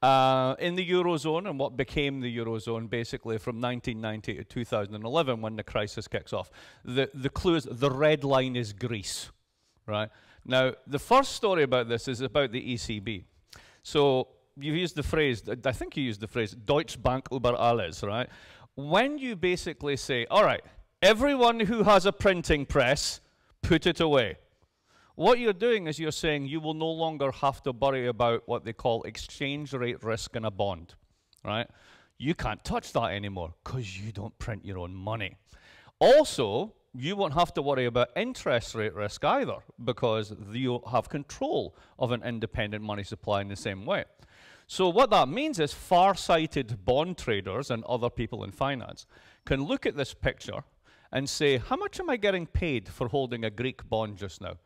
Uh, in the Eurozone and what became the Eurozone basically from 1990 to 2011 when the crisis kicks off. The, the clue is the red line is Greece, right? Now, the first story about this is about the ECB. So you've used the phrase, I think you used the phrase, Deutsche Bank über alles, right? When you basically say, all right, everyone who has a printing press, put it away. What you're doing is you're saying you will no longer have to worry about what they call exchange rate risk in a bond, right? You can't touch that anymore because you don't print your own money. Also, you won't have to worry about interest rate risk either because you have control of an independent money supply in the same way. So what that means is far-sighted bond traders and other people in finance can look at this picture and say, how much am I getting paid for holding a Greek bond just now?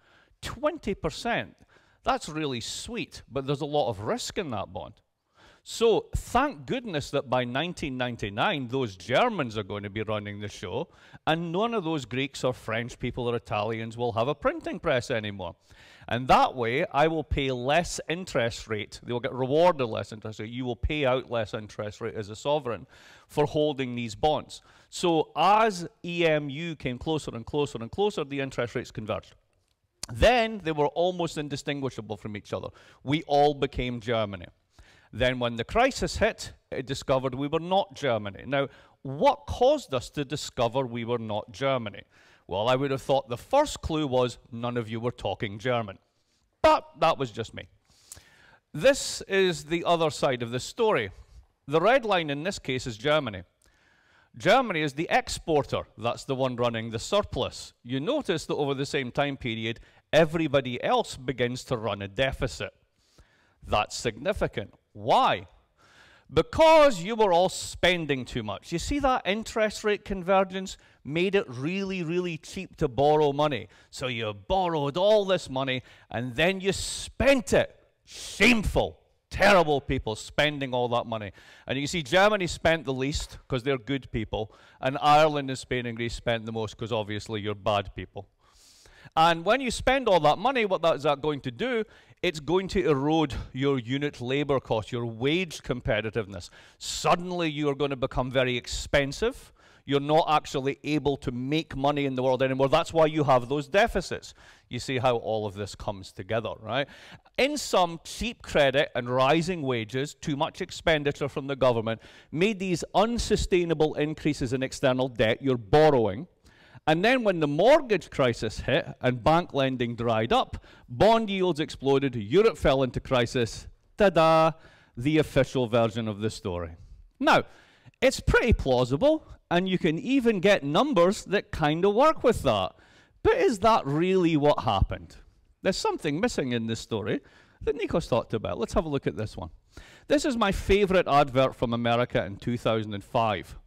20%. That's really sweet, but there's a lot of risk in that bond. So thank goodness that by 1999, those Germans are going to be running the show, and none of those Greeks or French people or Italians will have a printing press anymore. And that way, I will pay less interest rate. They will get rewarded less interest rate. You will pay out less interest rate as a sovereign for holding these bonds. So as EMU came closer and closer and closer, the interest rates converged. Then they were almost indistinguishable from each other. We all became Germany. Then, when the crisis hit, it discovered we were not Germany. Now, what caused us to discover we were not Germany? Well, I would have thought the first clue was none of you were talking German. But that was just me. This is the other side of the story. The red line in this case is Germany. Germany is the exporter. That's the one running the surplus. You notice that over the same time period, everybody else begins to run a deficit. That's significant. Why? Because you were all spending too much. You see that interest rate convergence made it really, really cheap to borrow money. So you borrowed all this money and then you spent it. Shameful. Terrible people spending all that money. And you see, Germany spent the least because they're good people, and Ireland and Spain and Greece spent the most because obviously you're bad people. And when you spend all that money, what that is that going to do? It's going to erode your unit labor cost, your wage competitiveness. Suddenly, you are going to become very expensive you're not actually able to make money in the world anymore. That's why you have those deficits. You see how all of this comes together, right? In some, cheap credit and rising wages, too much expenditure from the government, made these unsustainable increases in external debt. You're borrowing. And then when the mortgage crisis hit and bank lending dried up, bond yields exploded, Europe fell into crisis. Ta da! The official version of the story. Now, it's pretty plausible and you can even get numbers that kind of work with that. But is that really what happened? There's something missing in this story that Nikos talked about. Let's have a look at this one. This is my favorite advert from America in 2005.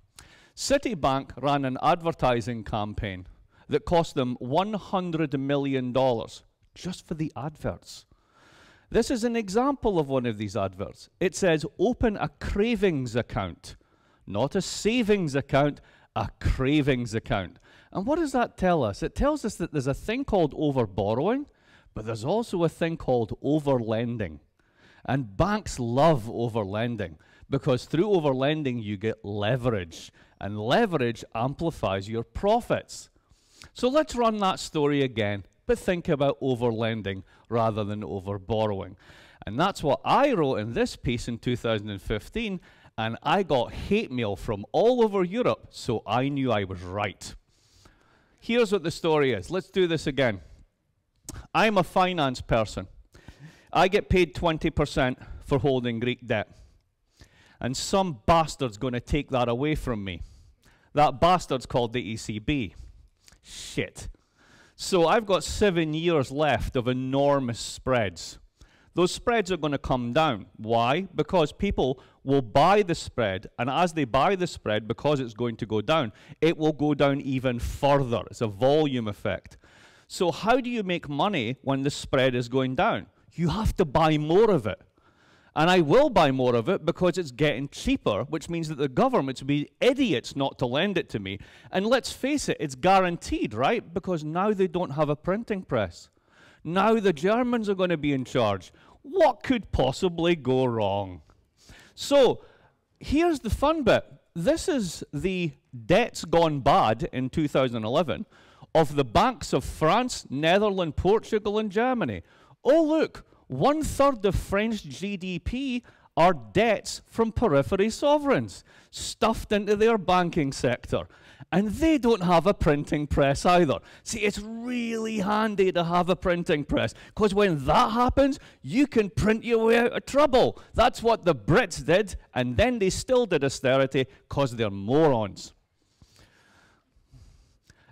Citibank ran an advertising campaign that cost them $100 million just for the adverts. This is an example of one of these adverts. It says, open a cravings account not a savings account, a cravings account. And what does that tell us? It tells us that there's a thing called overborrowing, but there's also a thing called overlending. And banks love overlending because through overlending you get leverage, and leverage amplifies your profits. So let's run that story again, but think about overlending rather than overborrowing. And that's what I wrote in this piece in 2015 and I got hate mail from all over Europe, so I knew I was right. Here's what the story is. Let's do this again. I'm a finance person. I get paid 20% for holding Greek debt. And some bastard's going to take that away from me. That bastard's called the ECB. Shit. So I've got seven years left of enormous spreads. Those spreads are going to come down. Why? Because people will buy the spread, and as they buy the spread, because it's going to go down, it will go down even further. It's a volume effect. So, how do you make money when the spread is going down? You have to buy more of it. And I will buy more of it because it's getting cheaper, which means that the government will be idiots not to lend it to me. And let's face it, it's guaranteed, right? Because now they don't have a printing press. Now the Germans are going to be in charge. What could possibly go wrong? So here's the fun bit. This is the debts gone bad in 2011 of the banks of France, Netherlands, Portugal, and Germany. Oh, look, one third of French GDP are debts from periphery sovereigns stuffed into their banking sector. And they don't have a printing press either. See, it's really handy to have a printing press because when that happens, you can print your way out of trouble. That's what the Brits did, and then they still did austerity because they're morons.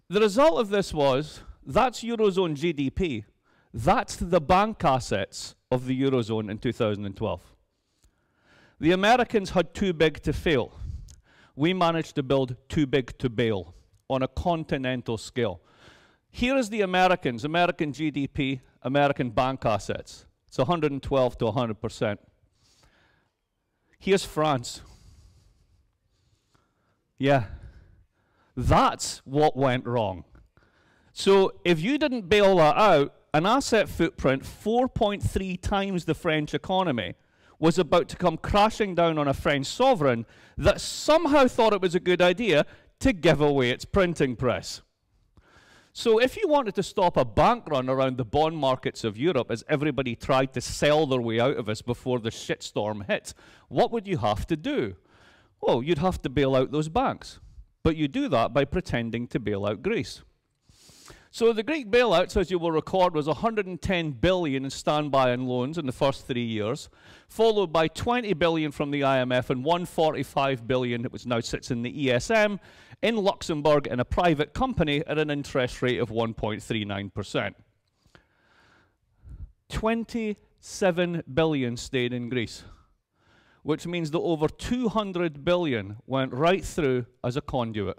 The result of this was that's Eurozone GDP. That's the bank assets of the Eurozone in 2012. The Americans had too big to fail we managed to build too big to bail on a continental scale. Here is the Americans, American GDP, American bank assets. It's 112 to 100%. Here's France. Yeah, that's what went wrong. So if you didn't bail that out, an asset footprint 4.3 times the French economy was about to come crashing down on a French sovereign that somehow thought it was a good idea to give away its printing press. So, if you wanted to stop a bank run around the bond markets of Europe as everybody tried to sell their way out of us before the shitstorm hit, what would you have to do? Well, you'd have to bail out those banks. But you do that by pretending to bail out Greece. So the Greek bailouts, as you will record, was 110 billion in standby and loans in the first three years, followed by 20 billion from the IMF and 145 billion, which now sits in the ESM, in Luxembourg in a private company at an interest rate of 1.39%. 27 billion stayed in Greece, which means that over 200 billion went right through as a conduit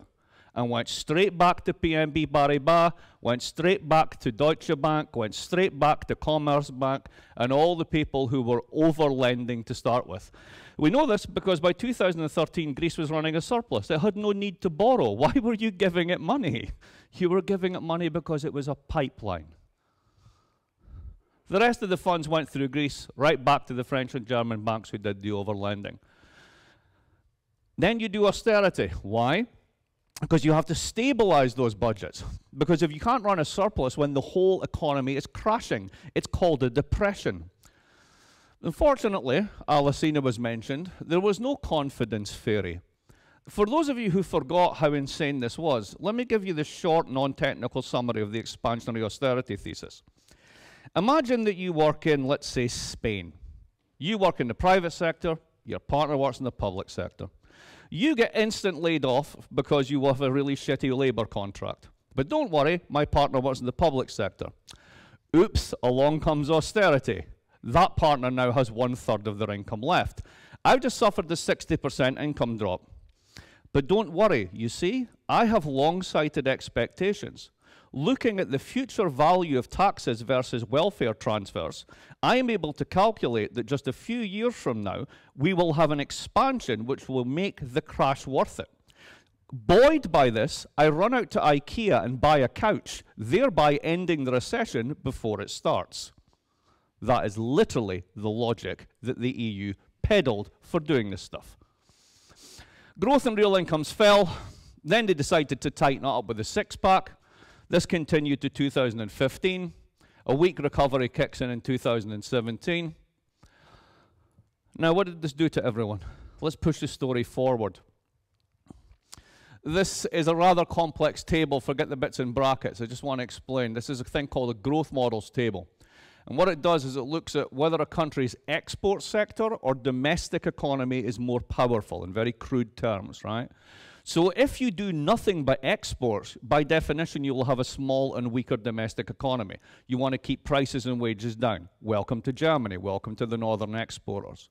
and went straight back to BNP Paribas, went straight back to Deutsche Bank, went straight back to Commerzbank, and all the people who were over lending to start with. We know this because by 2013, Greece was running a surplus. It had no need to borrow. Why were you giving it money? You were giving it money because it was a pipeline. The rest of the funds went through Greece, right back to the French and German banks who did the overlending. Then you do austerity. Why? Because you have to stabilize those budgets. Because if you can't run a surplus when the whole economy is crashing, it's called a depression. Unfortunately, Alesina was mentioned, there was no confidence fairy. For those of you who forgot how insane this was, let me give you the short, non technical summary of the expansionary austerity thesis. Imagine that you work in, let's say, Spain. You work in the private sector, your partner works in the public sector. You get instant laid off because you have a really shitty labour contract. But don't worry, my partner works in the public sector. Oops, along comes austerity. That partner now has one third of their income left. I've just suffered the 60% income drop. But don't worry, you see, I have long sighted expectations looking at the future value of taxes versus welfare transfers, I am able to calculate that just a few years from now, we will have an expansion which will make the crash worth it. Buoyed by this, I run out to IKEA and buy a couch, thereby ending the recession before it starts. That is literally the logic that the EU peddled for doing this stuff. Growth in real incomes fell. Then they decided to tighten it up with a six pack. This continued to 2015. A weak recovery kicks in in 2017. Now, what did this do to everyone? Let's push the story forward. This is a rather complex table. Forget the bits in brackets. I just want to explain. This is a thing called a growth models table. And what it does is it looks at whether a country's export sector or domestic economy is more powerful in very crude terms, right? So if you do nothing but exports, by definition, you will have a small and weaker domestic economy. You want to keep prices and wages down. Welcome to Germany. Welcome to the northern exporters.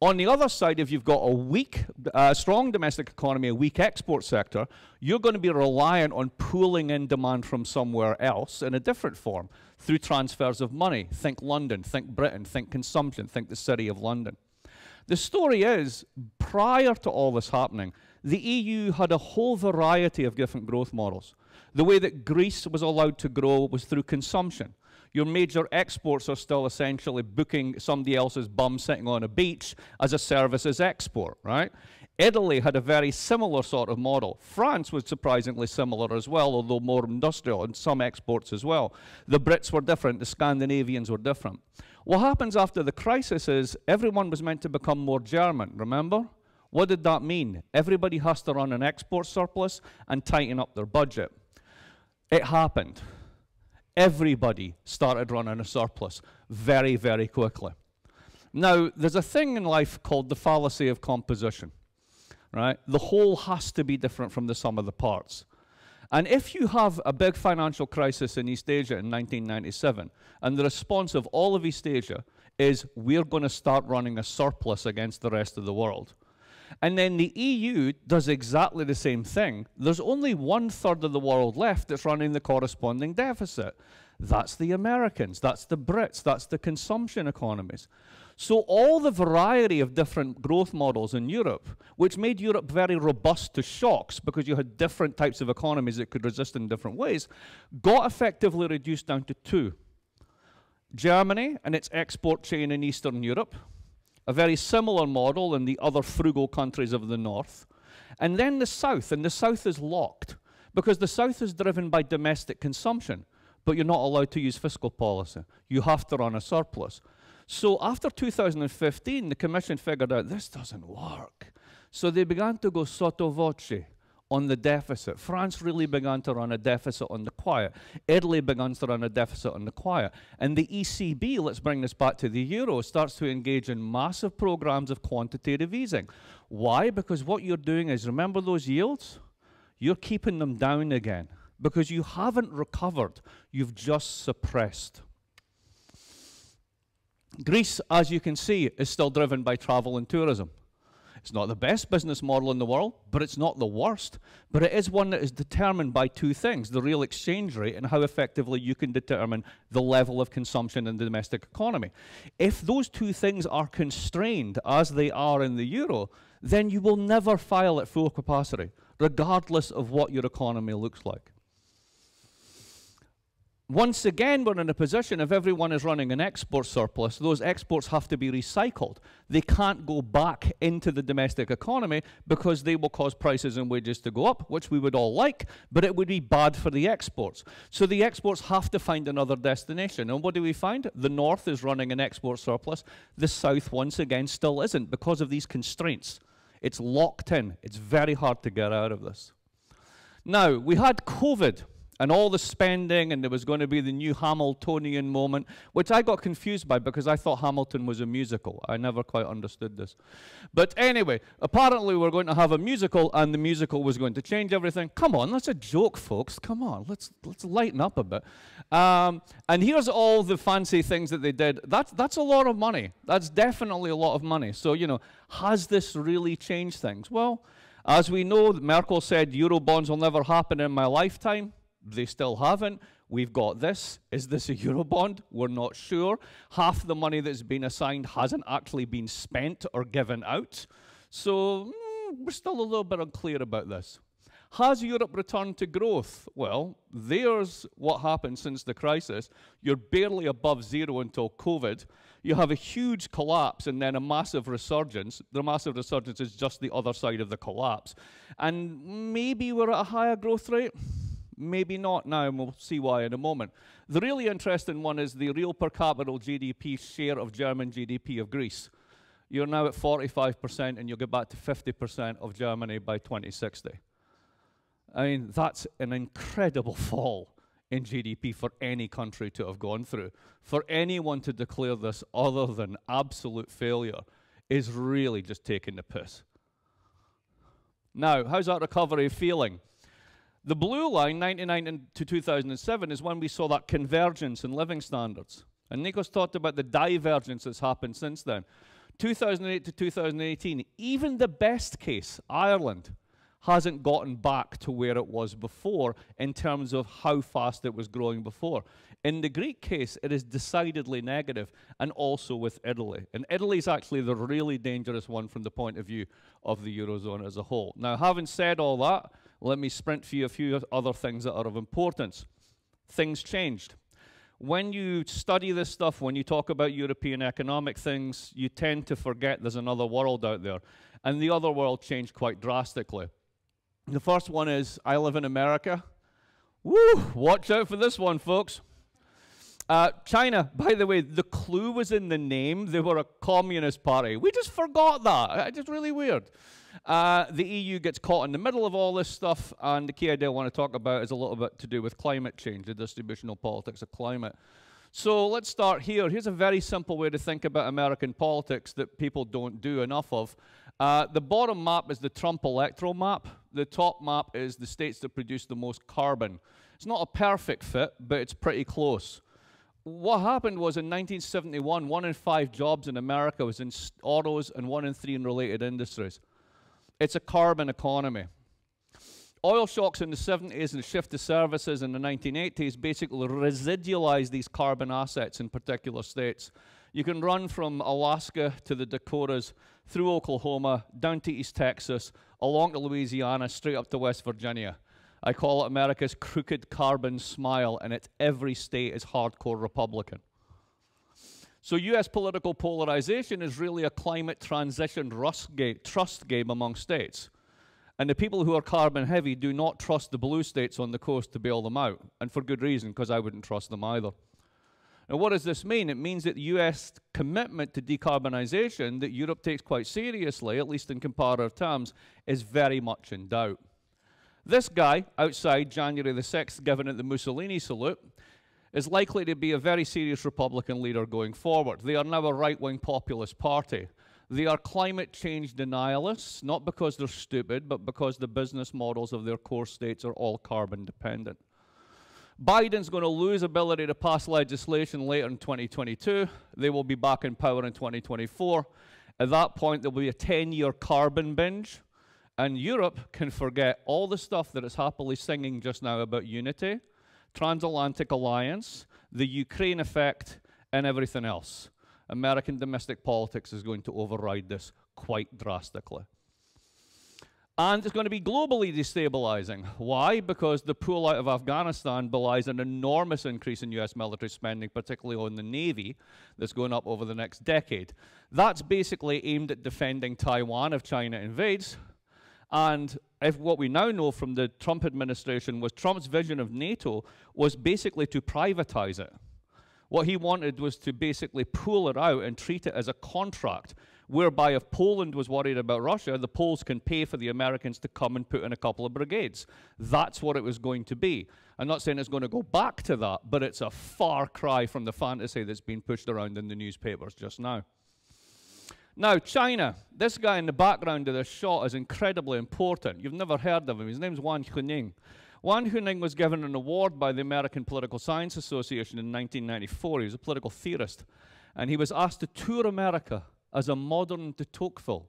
On the other side, if you've got a weak, uh, strong domestic economy, a weak export sector, you're going to be reliant on pooling in demand from somewhere else in a different form through transfers of money. Think London, think Britain, think consumption, think the city of London. The story is, prior to all this happening, the EU had a whole variety of different growth models. The way that Greece was allowed to grow was through consumption. Your major exports are still essentially booking somebody else's bum sitting on a beach as a services export, right? Italy had a very similar sort of model. France was surprisingly similar as well, although more industrial and some exports as well. The Brits were different, the Scandinavians were different. What happens after the crisis is everyone was meant to become more German, remember? What did that mean? Everybody has to run an export surplus and tighten up their budget. It happened. Everybody started running a surplus very, very quickly. Now, there's a thing in life called the fallacy of composition, right? The whole has to be different from the sum of the parts. And if you have a big financial crisis in East Asia in 1997, and the response of all of East Asia is we're going to start running a surplus against the rest of the world, and then the EU does exactly the same thing. There's only one third of the world left that's running the corresponding deficit. That's the Americans, that's the Brits, that's the consumption economies. So, all the variety of different growth models in Europe, which made Europe very robust to shocks because you had different types of economies that could resist in different ways, got effectively reduced down to two Germany and its export chain in Eastern Europe, a very similar model in the other frugal countries of the north. And then the south, and the south is locked because the south is driven by domestic consumption, but you're not allowed to use fiscal policy. You have to run a surplus. So after 2015, the Commission figured out this doesn't work. So they began to go sotto voce on the deficit. France really began to run a deficit on the quiet. Italy began to run a deficit on the quiet. And the ECB, let's bring this back to the euro, starts to engage in massive programs of quantitative easing. Why? Because what you're doing is, remember those yields? You're keeping them down again because you haven't recovered, you've just suppressed. Greece, as you can see, is still driven by travel and tourism. It's not the best business model in the world, but it's not the worst. But it is one that is determined by two things the real exchange rate and how effectively you can determine the level of consumption in the domestic economy. If those two things are constrained, as they are in the euro, then you will never file at full capacity, regardless of what your economy looks like once again, we're in a position if everyone is running an export surplus, those exports have to be recycled. They can't go back into the domestic economy because they will cause prices and wages to go up, which we would all like, but it would be bad for the exports. So the exports have to find another destination. And what do we find? The north is running an export surplus. The south, once again, still isn't because of these constraints. It's locked in. It's very hard to get out of this. Now, we had COVID and all the spending, and there was going to be the new Hamiltonian moment, which I got confused by because I thought Hamilton was a musical. I never quite understood this. But anyway, apparently we're going to have a musical, and the musical was going to change everything. Come on, that's a joke, folks. Come on, let's let's lighten up a bit. Um, and here's all the fancy things that they did. That's that's a lot of money. That's definitely a lot of money. So you know, has this really changed things? Well. As we know, Merkel said Eurobonds will never happen in my lifetime. They still haven't. We've got this. Is this a Eurobond? We're not sure. Half the money that's been assigned hasn't actually been spent or given out. So mm, we're still a little bit unclear about this. Has Europe returned to growth? Well, there's what happened since the crisis. You're barely above zero until COVID. You have a huge collapse and then a massive resurgence. The massive resurgence is just the other side of the collapse. And maybe we're at a higher growth rate. Maybe not now, and we'll see why in a moment. The really interesting one is the real per capita GDP share of German GDP of Greece. You're now at 45%, and you'll get back to 50% of Germany by 2060. I mean, that's an incredible fall in GDP for any country to have gone through. For anyone to declare this other than absolute failure is really just taking the piss. Now, how's that recovery feeling? The blue line, 99 to 2007, is when we saw that convergence in living standards. And Nikos talked about the divergence that's happened since then. 2008 to 2018, even the best case, Ireland, hasn't gotten back to where it was before in terms of how fast it was growing before. In the Greek case, it is decidedly negative, and also with Italy. And Italy is actually the really dangerous one from the point of view of the Eurozone as a whole. Now, having said all that, let me sprint for you a few other things that are of importance. Things changed. When you study this stuff, when you talk about European economic things, you tend to forget there's another world out there. And the other world changed quite drastically. The first one is I live in America. Woo! Watch out for this one, folks. Uh, China, by the way, the clue was in the name. They were a communist party. We just forgot that. It's just really weird. Uh, the EU gets caught in the middle of all this stuff, and the key idea I want to talk about is a little bit to do with climate change, the distributional politics of climate. So let's start here. Here's a very simple way to think about American politics that people don't do enough of. Uh, the bottom map is the Trump electoral map. The top map is the states that produce the most carbon. It's not a perfect fit, but it's pretty close. What happened was in 1971, one in five jobs in America was in autos and one in three in related industries. It's a carbon economy. Oil shocks in the 70s and the shift to services in the 1980s basically residualized these carbon assets in particular states. You can run from Alaska to the Dakotas, through Oklahoma, down to East Texas, along to Louisiana, straight up to West Virginia. I call it America's crooked carbon smile, and it's every state is hardcore Republican. So US political polarization is really a climate transition trust game among states. And the people who are carbon heavy do not trust the blue states on the coast to bail them out. And for good reason, because I wouldn't trust them either. Now, what does this mean? It means that the US commitment to decarbonization that Europe takes quite seriously, at least in comparative terms, is very much in doubt. This guy outside January the 6th, giving it the Mussolini salute, is likely to be a very serious Republican leader going forward. They are now a right wing populist party. They are climate change denialists, not because they're stupid, but because the business models of their core states are all carbon dependent. Biden's going to lose ability to pass legislation later in 2022. They will be back in power in 2024. At that point, there will be a 10 year carbon binge. And Europe can forget all the stuff that it's happily singing just now about unity, transatlantic alliance, the Ukraine effect, and everything else. American domestic politics is going to override this quite drastically. And it's going to be globally destabilizing. Why? Because the pull out of Afghanistan belies an enormous increase in US military spending, particularly on the Navy, that's going up over the next decade. That's basically aimed at defending Taiwan if China invades. And if what we now know from the Trump administration was Trump's vision of NATO was basically to privatize it. What he wanted was to basically pull it out and treat it as a contract, whereby if Poland was worried about Russia, the Poles can pay for the Americans to come and put in a couple of brigades. That's what it was going to be. I'm not saying it's going to go back to that, but it's a far cry from the fantasy that's been pushed around in the newspapers just now. Now, China. This guy in the background of this shot is incredibly important. You've never heard of him. His name's Wang Huning. Wang Huning was given an award by the American Political Science Association in 1994. He was a political theorist. And he was asked to tour America as a modern de Tocqueville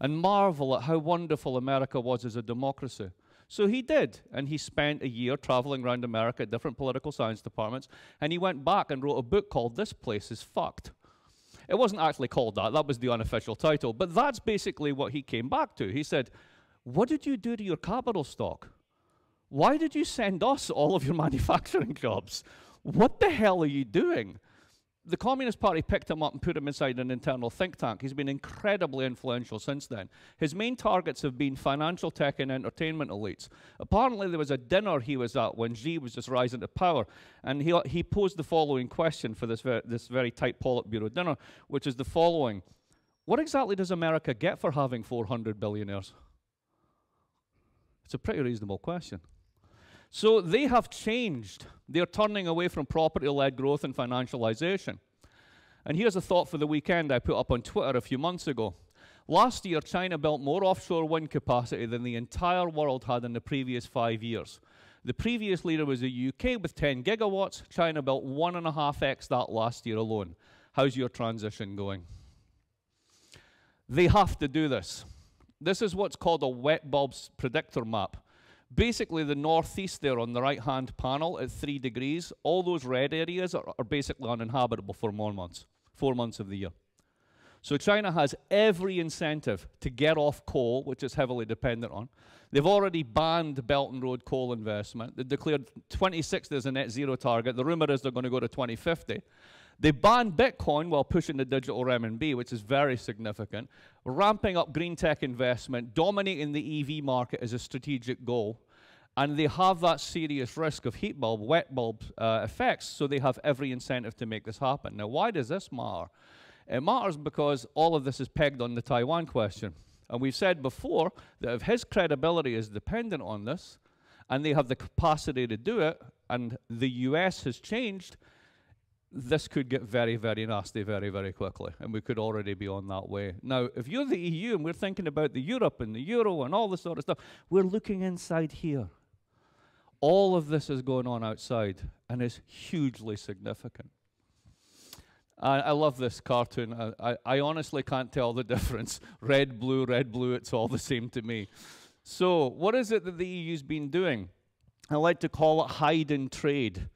and marvel at how wonderful America was as a democracy. So he did, and he spent a year traveling around America at different political science departments, and he went back and wrote a book called This Place is Fucked. It wasn't actually called that, that was the unofficial title, but that's basically what he came back to. He said, What did you do to your capital stock? Why did you send us all of your manufacturing jobs? What the hell are you doing? The Communist Party picked him up and put him inside an internal think tank. He's been incredibly influential since then. His main targets have been financial tech and entertainment elites. Apparently, there was a dinner he was at when Xi was just rising to power, and he, he posed the following question for this, ver this very tight Politburo dinner, which is the following What exactly does America get for having 400 billionaires? It's a pretty reasonable question. So they have changed. They're turning away from property led growth and financialization. And here's a thought for the weekend I put up on Twitter a few months ago. Last year, China built more offshore wind capacity than the entire world had in the previous five years. The previous leader was the UK with 10 gigawatts. China built one and a half X that last year alone. How's your transition going? They have to do this. This is what's called a wet bulbs predictor map. Basically, the northeast there on the right hand panel at three degrees, all those red areas are, are basically uninhabitable for more months, four months of the year. So China has every incentive to get off coal, which is heavily dependent on. They've already banned Belt and Road coal investment. They declared 2060 as a net zero target. The rumor is they're going to go to 2050. They banned Bitcoin while pushing the digital renminbi, which is very significant. Ramping up green tech investment, dominating the EV market is a strategic goal. And they have that serious risk of heat bulb, wet bulb uh, effects, so they have every incentive to make this happen. Now, why does this matter? It matters because all of this is pegged on the Taiwan question. And we've said before that if his credibility is dependent on this, and they have the capacity to do it, and the US has changed, this could get very, very nasty very, very quickly, and we could already be on that way. Now, if you're the EU and we're thinking about the Europe and the Euro and all this sort of stuff, we're looking inside here. All of this is going on outside and is hugely significant. I, I love this cartoon. I, I, I honestly can't tell the difference. Red, blue, red, blue, it's all the same to me. So, what is it that the EU's been doing? I like to call it hide and trade.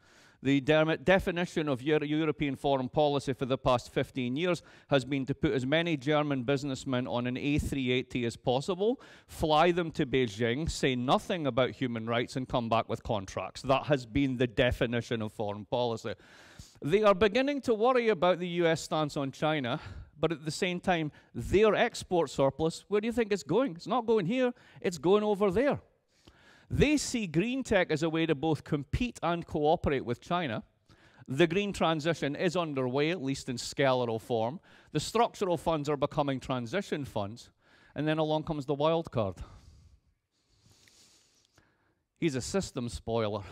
The de definition of Euro European foreign policy for the past 15 years has been to put as many German businessmen on an A380 as possible, fly them to Beijing, say nothing about human rights, and come back with contracts. That has been the definition of foreign policy. They are beginning to worry about the US stance on China, but at the same time, their export surplus, where do you think it's going? It's not going here, it's going over there. They see green tech as a way to both compete and cooperate with China. The green transition is underway, at least in skeletal form. The structural funds are becoming transition funds. And then along comes the wild card. He's a system spoiler.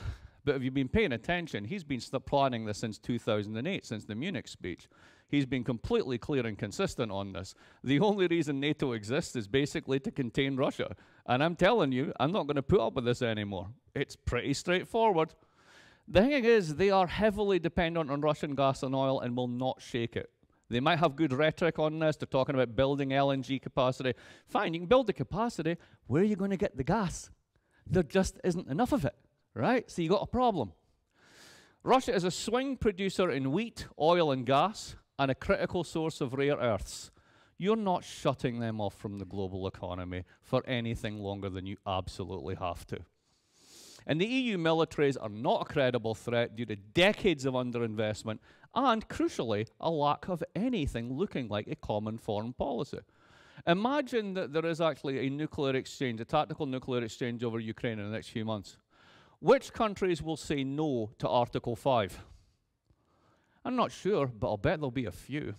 But if you've been paying attention, he's been planning this since 2008, since the Munich speech. He's been completely clear and consistent on this. The only reason NATO exists is basically to contain Russia. And I'm telling you, I'm not going to put up with this anymore. It's pretty straightforward. The thing is, they are heavily dependent on Russian gas and oil and will not shake it. They might have good rhetoric on this. They're talking about building LNG capacity. Fine, you can build the capacity. Where are you going to get the gas? There just isn't enough of it, right? So you got a problem. Russia is a swing producer in wheat, oil, and gas, and a critical source of rare earths. You're not shutting them off from the global economy for anything longer than you absolutely have to. And the EU militaries are not a credible threat due to decades of underinvestment and, crucially, a lack of anything looking like a common foreign policy. Imagine that there is actually a nuclear exchange, a tactical nuclear exchange over Ukraine in the next few months. Which countries will say no to Article 5? I'm not sure, but I'll bet there'll be a few.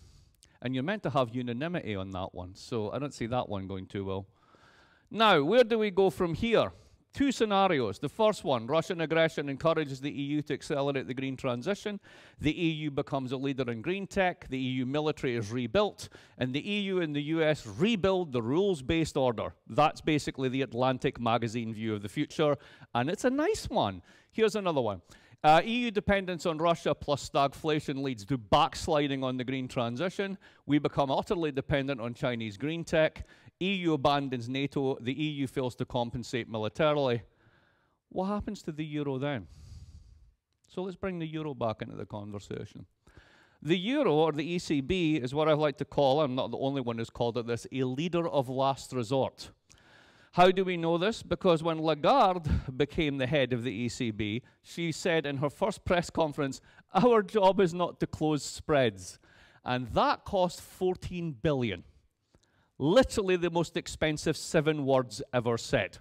And you're meant to have unanimity on that one, so I don't see that one going too well. Now, where do we go from here? Two scenarios. The first one Russian aggression encourages the EU to accelerate the green transition. The EU becomes a leader in green tech. The EU military is rebuilt. And the EU and the US rebuild the rules based order. That's basically the Atlantic magazine view of the future. And it's a nice one. Here's another one. Uh, EU dependence on Russia plus stagflation leads to backsliding on the green transition. We become utterly dependent on Chinese green tech. EU abandons NATO, the EU fails to compensate militarily. What happens to the euro then? So let's bring the euro back into the conversation. The euro, or the ECB, is what I like to call, I'm not the only one who's called it this, a leader of last resort. How do we know this? Because when Lagarde became the head of the ECB, she said in her first press conference, Our job is not to close spreads. And that cost 14 billion. Literally the most expensive seven words ever said.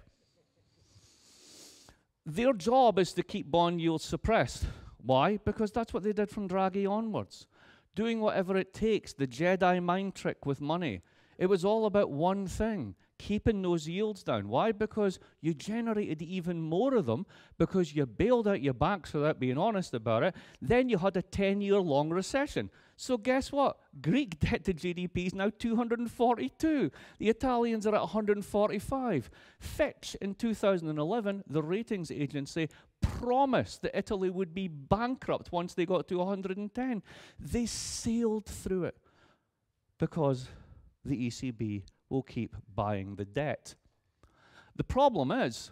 Their job is to keep bond yields suppressed. Why? Because that's what they did from Draghi onwards. Doing whatever it takes, the Jedi mind trick with money. It was all about one thing keeping those yields down. Why? Because you generated even more of them because you bailed out your banks without being honest about it. Then you had a 10 year long recession. So, guess what? Greek debt to GDP is now 242. The Italians are at 145. Fitch in 2011, the ratings agency, promised that Italy would be bankrupt once they got to 110. They sailed through it because the ECB will keep buying the debt. The problem is,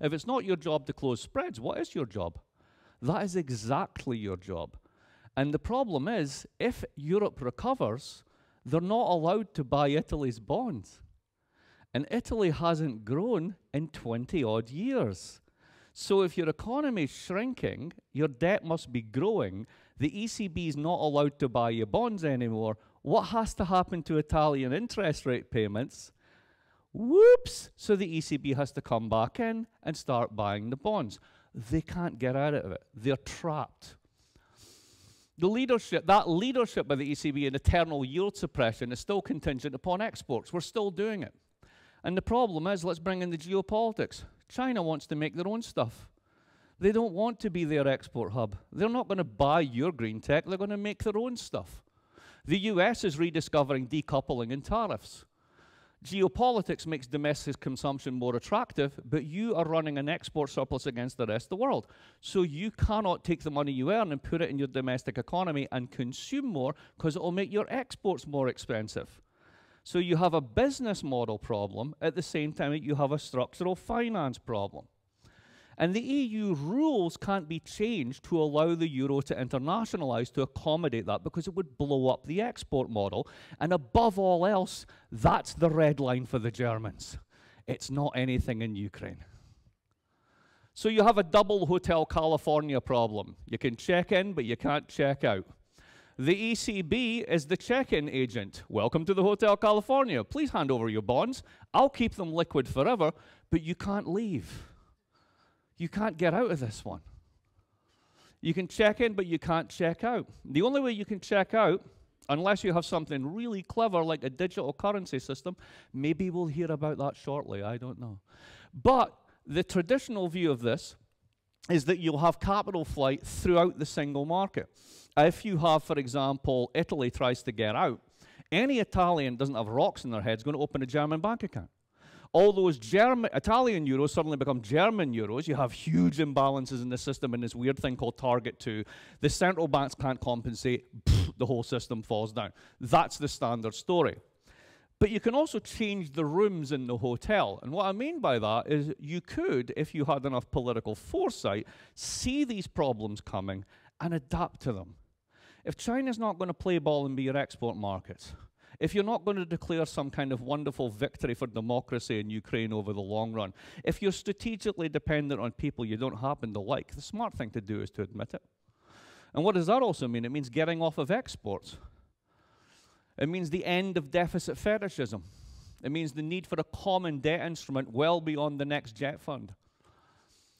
if it's not your job to close spreads, what is your job? That is exactly your job. And the problem is, if Europe recovers, they're not allowed to buy Italy's bonds. And Italy hasn't grown in 20 odd years. So if your economy is shrinking, your debt must be growing. The ECB is not allowed to buy your bonds anymore. What has to happen to Italian interest rate payments? Whoops! So the ECB has to come back in and start buying the bonds. They can't get out of it. They're trapped. The leadership, that leadership by the ECB in eternal yield suppression is still contingent upon exports. We're still doing it. And the problem is, let's bring in the geopolitics. China wants to make their own stuff. They don't want to be their export hub. They're not going to buy your green tech, they're going to make their own stuff. The US is rediscovering decoupling and tariffs. Geopolitics makes domestic consumption more attractive, but you are running an export surplus against the rest of the world. So you cannot take the money you earn and put it in your domestic economy and consume more because it will make your exports more expensive. So you have a business model problem at the same time that you have a structural finance problem. And the EU rules can't be changed to allow the euro to internationalize to accommodate that because it would blow up the export model. And above all else, that's the red line for the Germans. It's not anything in Ukraine. So you have a double Hotel California problem. You can check in, but you can't check out. The ECB is the check in agent. Welcome to the Hotel California. Please hand over your bonds. I'll keep them liquid forever, but you can't leave. You can't get out of this one. You can check in, but you can't check out. The only way you can check out, unless you have something really clever like a digital currency system, maybe we'll hear about that shortly, I don't know. But the traditional view of this is that you'll have capital flight throughout the single market. If you have, for example, Italy tries to get out, any Italian doesn't have rocks in their head is going to open a German bank account. All those German, Italian euros suddenly become German euros. You have huge imbalances in the system and this weird thing called target two. The central banks can't compensate, the whole system falls down. That's the standard story. But you can also change the rooms in the hotel. And what I mean by that is you could, if you had enough political foresight, see these problems coming and adapt to them. If China's not going to play ball and be your export market, if you're not going to declare some kind of wonderful victory for democracy in Ukraine over the long run, if you're strategically dependent on people you don't happen to like, the smart thing to do is to admit it. And what does that also mean? It means getting off of exports. It means the end of deficit fetishism. It means the need for a common debt instrument well beyond the next jet fund.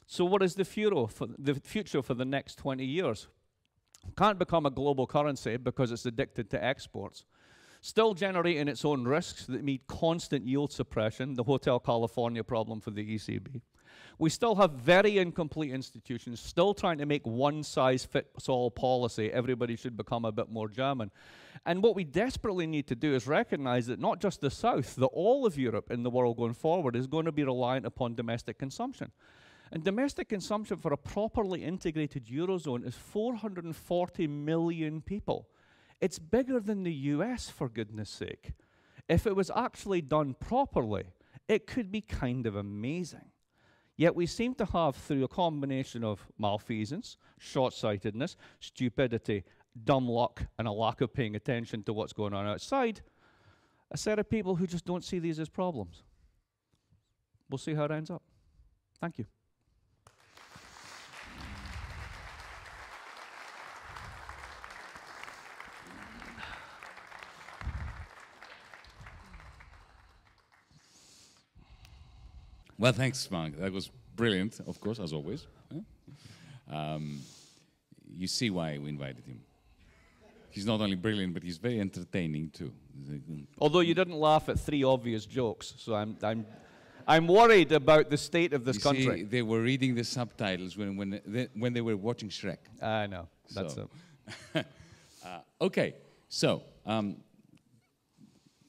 So, what is the, for the future for the next 20 years? Can't become a global currency because it's addicted to exports still generating its own risks that mean constant yield suppression, the Hotel California problem for the ECB. We still have very incomplete institutions, still trying to make one size fits all policy. Everybody should become a bit more German. And what we desperately need to do is recognize that not just the South, that all of Europe in the world going forward is going to be reliant upon domestic consumption. And domestic consumption for a properly integrated Eurozone is 440 million people. It's bigger than the US, for goodness sake. If it was actually done properly, it could be kind of amazing. Yet we seem to have, through a combination of malfeasance, short sightedness, stupidity, dumb luck, and a lack of paying attention to what's going on outside, a set of people who just don't see these as problems. We'll see how it ends up. Thank you. Well, thanks, Mark. That was brilliant, of course, as always. Um, you see why we invited him. He's not only brilliant, but he's very entertaining too. Although you didn't laugh at three obvious jokes, so I'm, I'm, I'm worried about the state of this you country. See, they were reading the subtitles when, when, they, when they were watching Shrek. I know. That's so. it. uh, okay, so um,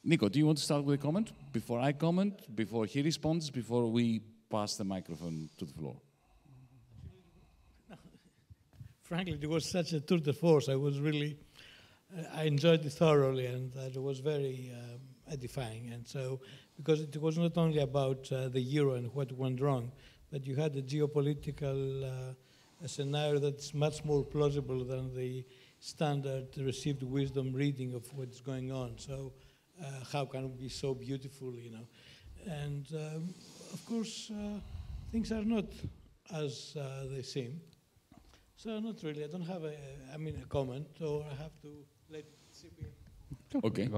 Nico, do you want to start with a comment before I comment, before he responds, before we pass the microphone to the floor? Frankly, it was such a tour de force. I was really, I enjoyed it thoroughly, and it was very um, edifying. And so, because it was not only about uh, the euro and what went wrong, but you had a geopolitical uh, a scenario that's much more plausible than the standard received wisdom reading of what's going on. So uh, how can it be so beautiful, you know? And um, of course, uh, things are not as uh, they seem. So not really. I don't have a, I mean, a comment, or I have to let CP. Okay.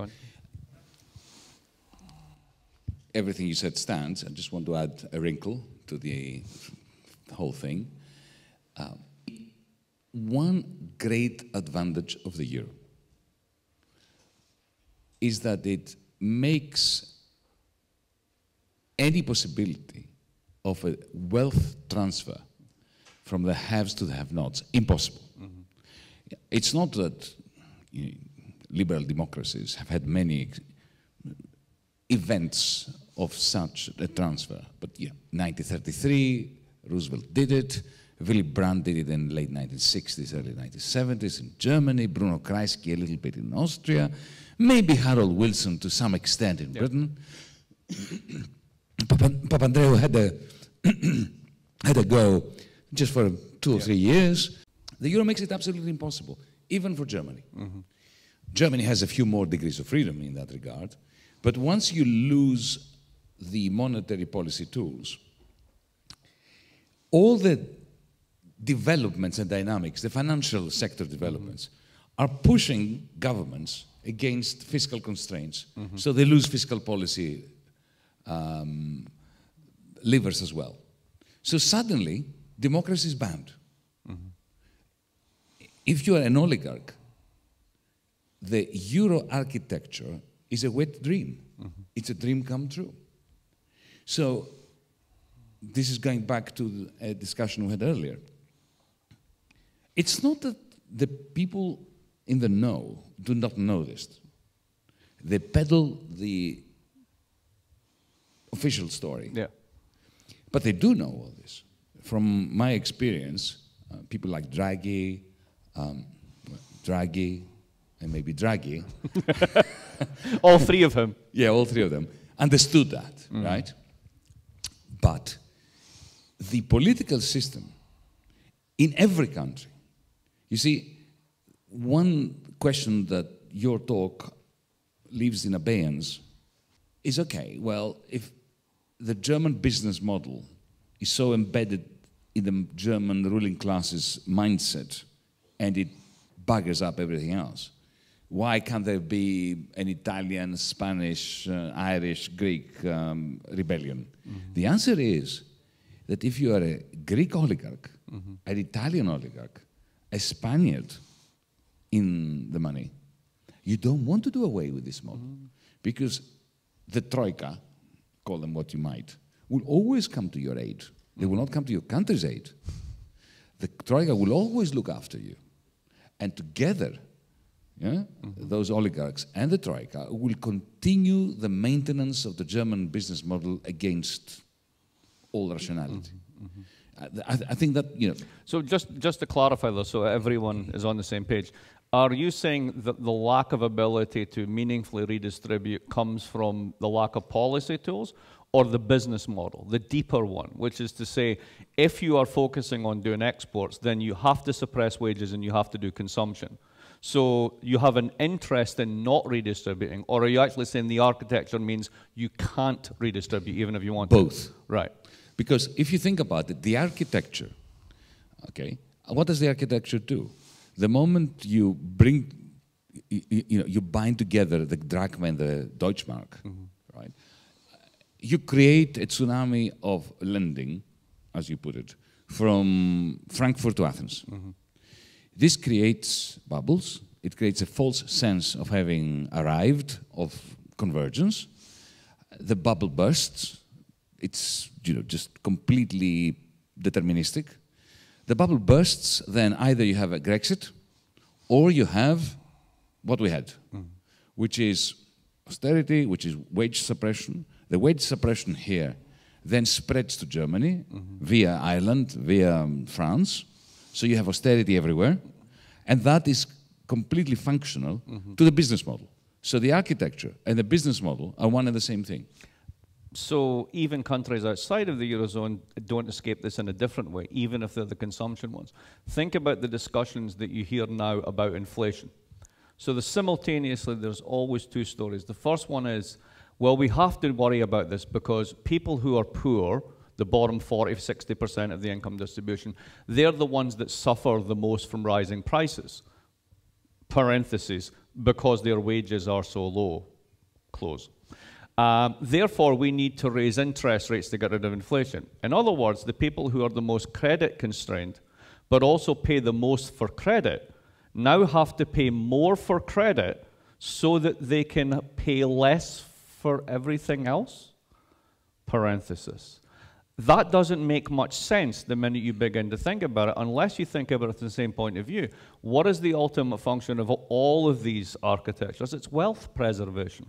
Everything you said stands. I just want to add a wrinkle to the whole thing. Uh, one great advantage of the euro is that it makes any possibility of a wealth transfer from the haves to the have-nots impossible. Mm -hmm. It's not that you know, liberal democracies have had many events of such a transfer, but yeah, 1933, Roosevelt did it, Willy Brandt did it in the late 1960s, early 1970s in Germany, Bruno Kreisky a little bit in Austria, maybe Harold Wilson to some extent in Britain. Papandreou had a, had a go just for two or three years. The euro makes it absolutely impossible, even for Germany. Mm -hmm. Germany has a few more degrees of freedom in that regard, but once you lose the monetary policy tools, all the developments and dynamics, the financial sector developments, mm -hmm. Are pushing governments against fiscal constraints. Mm -hmm. So they lose fiscal policy um, levers as well. So suddenly, democracy is banned. Mm -hmm. If you are an oligarch, the euro architecture is a wet dream. Mm -hmm. It's a dream come true. So this is going back to a discussion we had earlier. It's not that the people in the know do not know this. They peddle the official story. Yeah. But they do know all this. From my experience, uh, people like Draghi, um, Draghi, and maybe Draghi. all three of them. Yeah, all three of them understood that, Mm. right? But the political system in every country, you see, one question that your talk leaves in abeyance is okay, well, if the German business model is so embedded in the German ruling class's mindset and it buggers up everything else, why can't there be an Italian, Spanish, uh, Irish, Greek um, rebellion? The answer is that if you are a Greek oligarch, an Italian oligarch, a Spaniard in the money, you don't want to do away with this model mm-hmm. because the troika, call them what you might, will always come to your aid. They will not come to your country's aid. The troika will always look after you. And together, yeah, mm-hmm. those oligarchs and the troika will continue the maintenance of the German business model against all rationality. Mm-hmm. I, I- I think that, you know, So just, just to clarify though, so everyone is on the same page, are you saying that the lack of ability to meaningfully redistribute comes from the lack of policy tools or the business model, the deeper one, which is to say, if you are focusing on doing exports, then you have to suppress wages and you have to do consumption. So you have an interest in not redistributing, or are you actually saying the architecture means you can't redistribute even if you want Both. to? Right. Because if you think about it, the architecture, okay, what does the architecture do? The moment you bring, you, you know, you bind together the drachma and the Deutschmark, mm-hmm. right? You create a tsunami of lending, as you put it, from Frankfurt to Athens. Mm-hmm. This creates bubbles. It creates a false sense of having arrived, of convergence. The bubble bursts. It's you know just completely deterministic. The bubble bursts, then either you have a Grexit, or you have what we had, hmm. which is austerity, which is wage suppression. The wage suppression here then spreads to Germany mm-hmm. via Ireland, via um, France. So you have austerity everywhere. And that is completely functional mm-hmm. to the business model. So the architecture and the business model are one and the same thing. So even countries outside of the Eurozone don't escape this in a different way, even if they're the consumption ones. Think about the discussions that you hear now about inflation. So the simultaneously, there's always two stories. The first one is, well, we have to worry about this because people who are poor, the bottom 40, 60% of the income distribution, they're the ones that suffer the most from rising prices. Parentheses, because their wages are so low. Close. Um, therefore, we need to raise interest rates to get rid of inflation. In other words, the people who are the most credit constrained, but also pay the most for credit, now have to pay more for credit so that they can pay less for everything else? Parenthesis. That doesn't make much sense the minute you begin to think about it, unless you think about it from the same point of view. What is the ultimate function of all of these architectures? It's wealth preservation.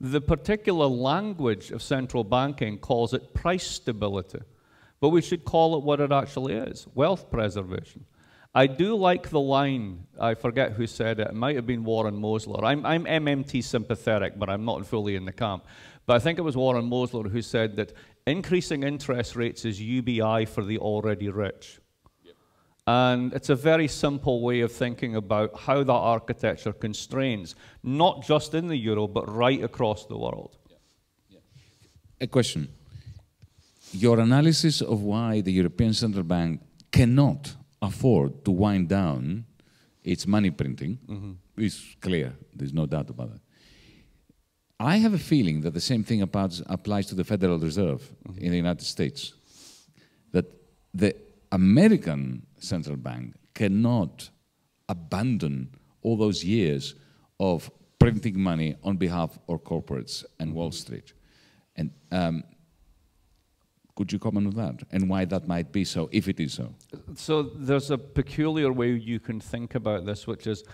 The particular language of central banking calls it price stability, but we should call it what it actually is wealth preservation. I do like the line, I forget who said it, it might have been Warren Mosler. I'm, I'm MMT sympathetic, but I'm not fully in the camp. But I think it was Warren Mosler who said that increasing interest rates is UBI for the already rich. And it's a very simple way of thinking about how that architecture constrains, not just in the euro, but right across the world. A question. Your analysis of why the European Central Bank cannot afford to wind down its money printing Mhm. is clear. There's no doubt about that. I have a feeling that the same thing applies, applies to the Federal Reserve in the United States. That the American central bank cannot abandon all those years of printing money on behalf of corporates and Wall Street. And um, could you comment on that and why that might be so, if it is so? So there's a peculiar way you can think about this, which is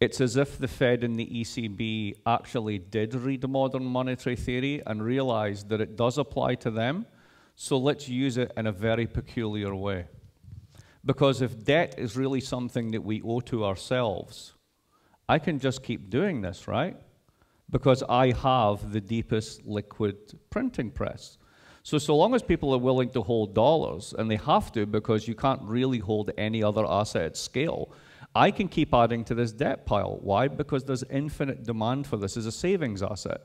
It's as if the Fed and the ECB actually did read modern monetary theory and realized that it does apply to them, so let's use it in a very peculiar way. Because if debt is really something that we owe to ourselves, I can just keep doing this, right? Because I have the deepest liquid printing press. So, so long as people are willing to hold dollars, and they have to because you can't really hold any other asset at scale, I can keep adding to this debt pile. Why? Because there's infinite demand for this as a savings asset.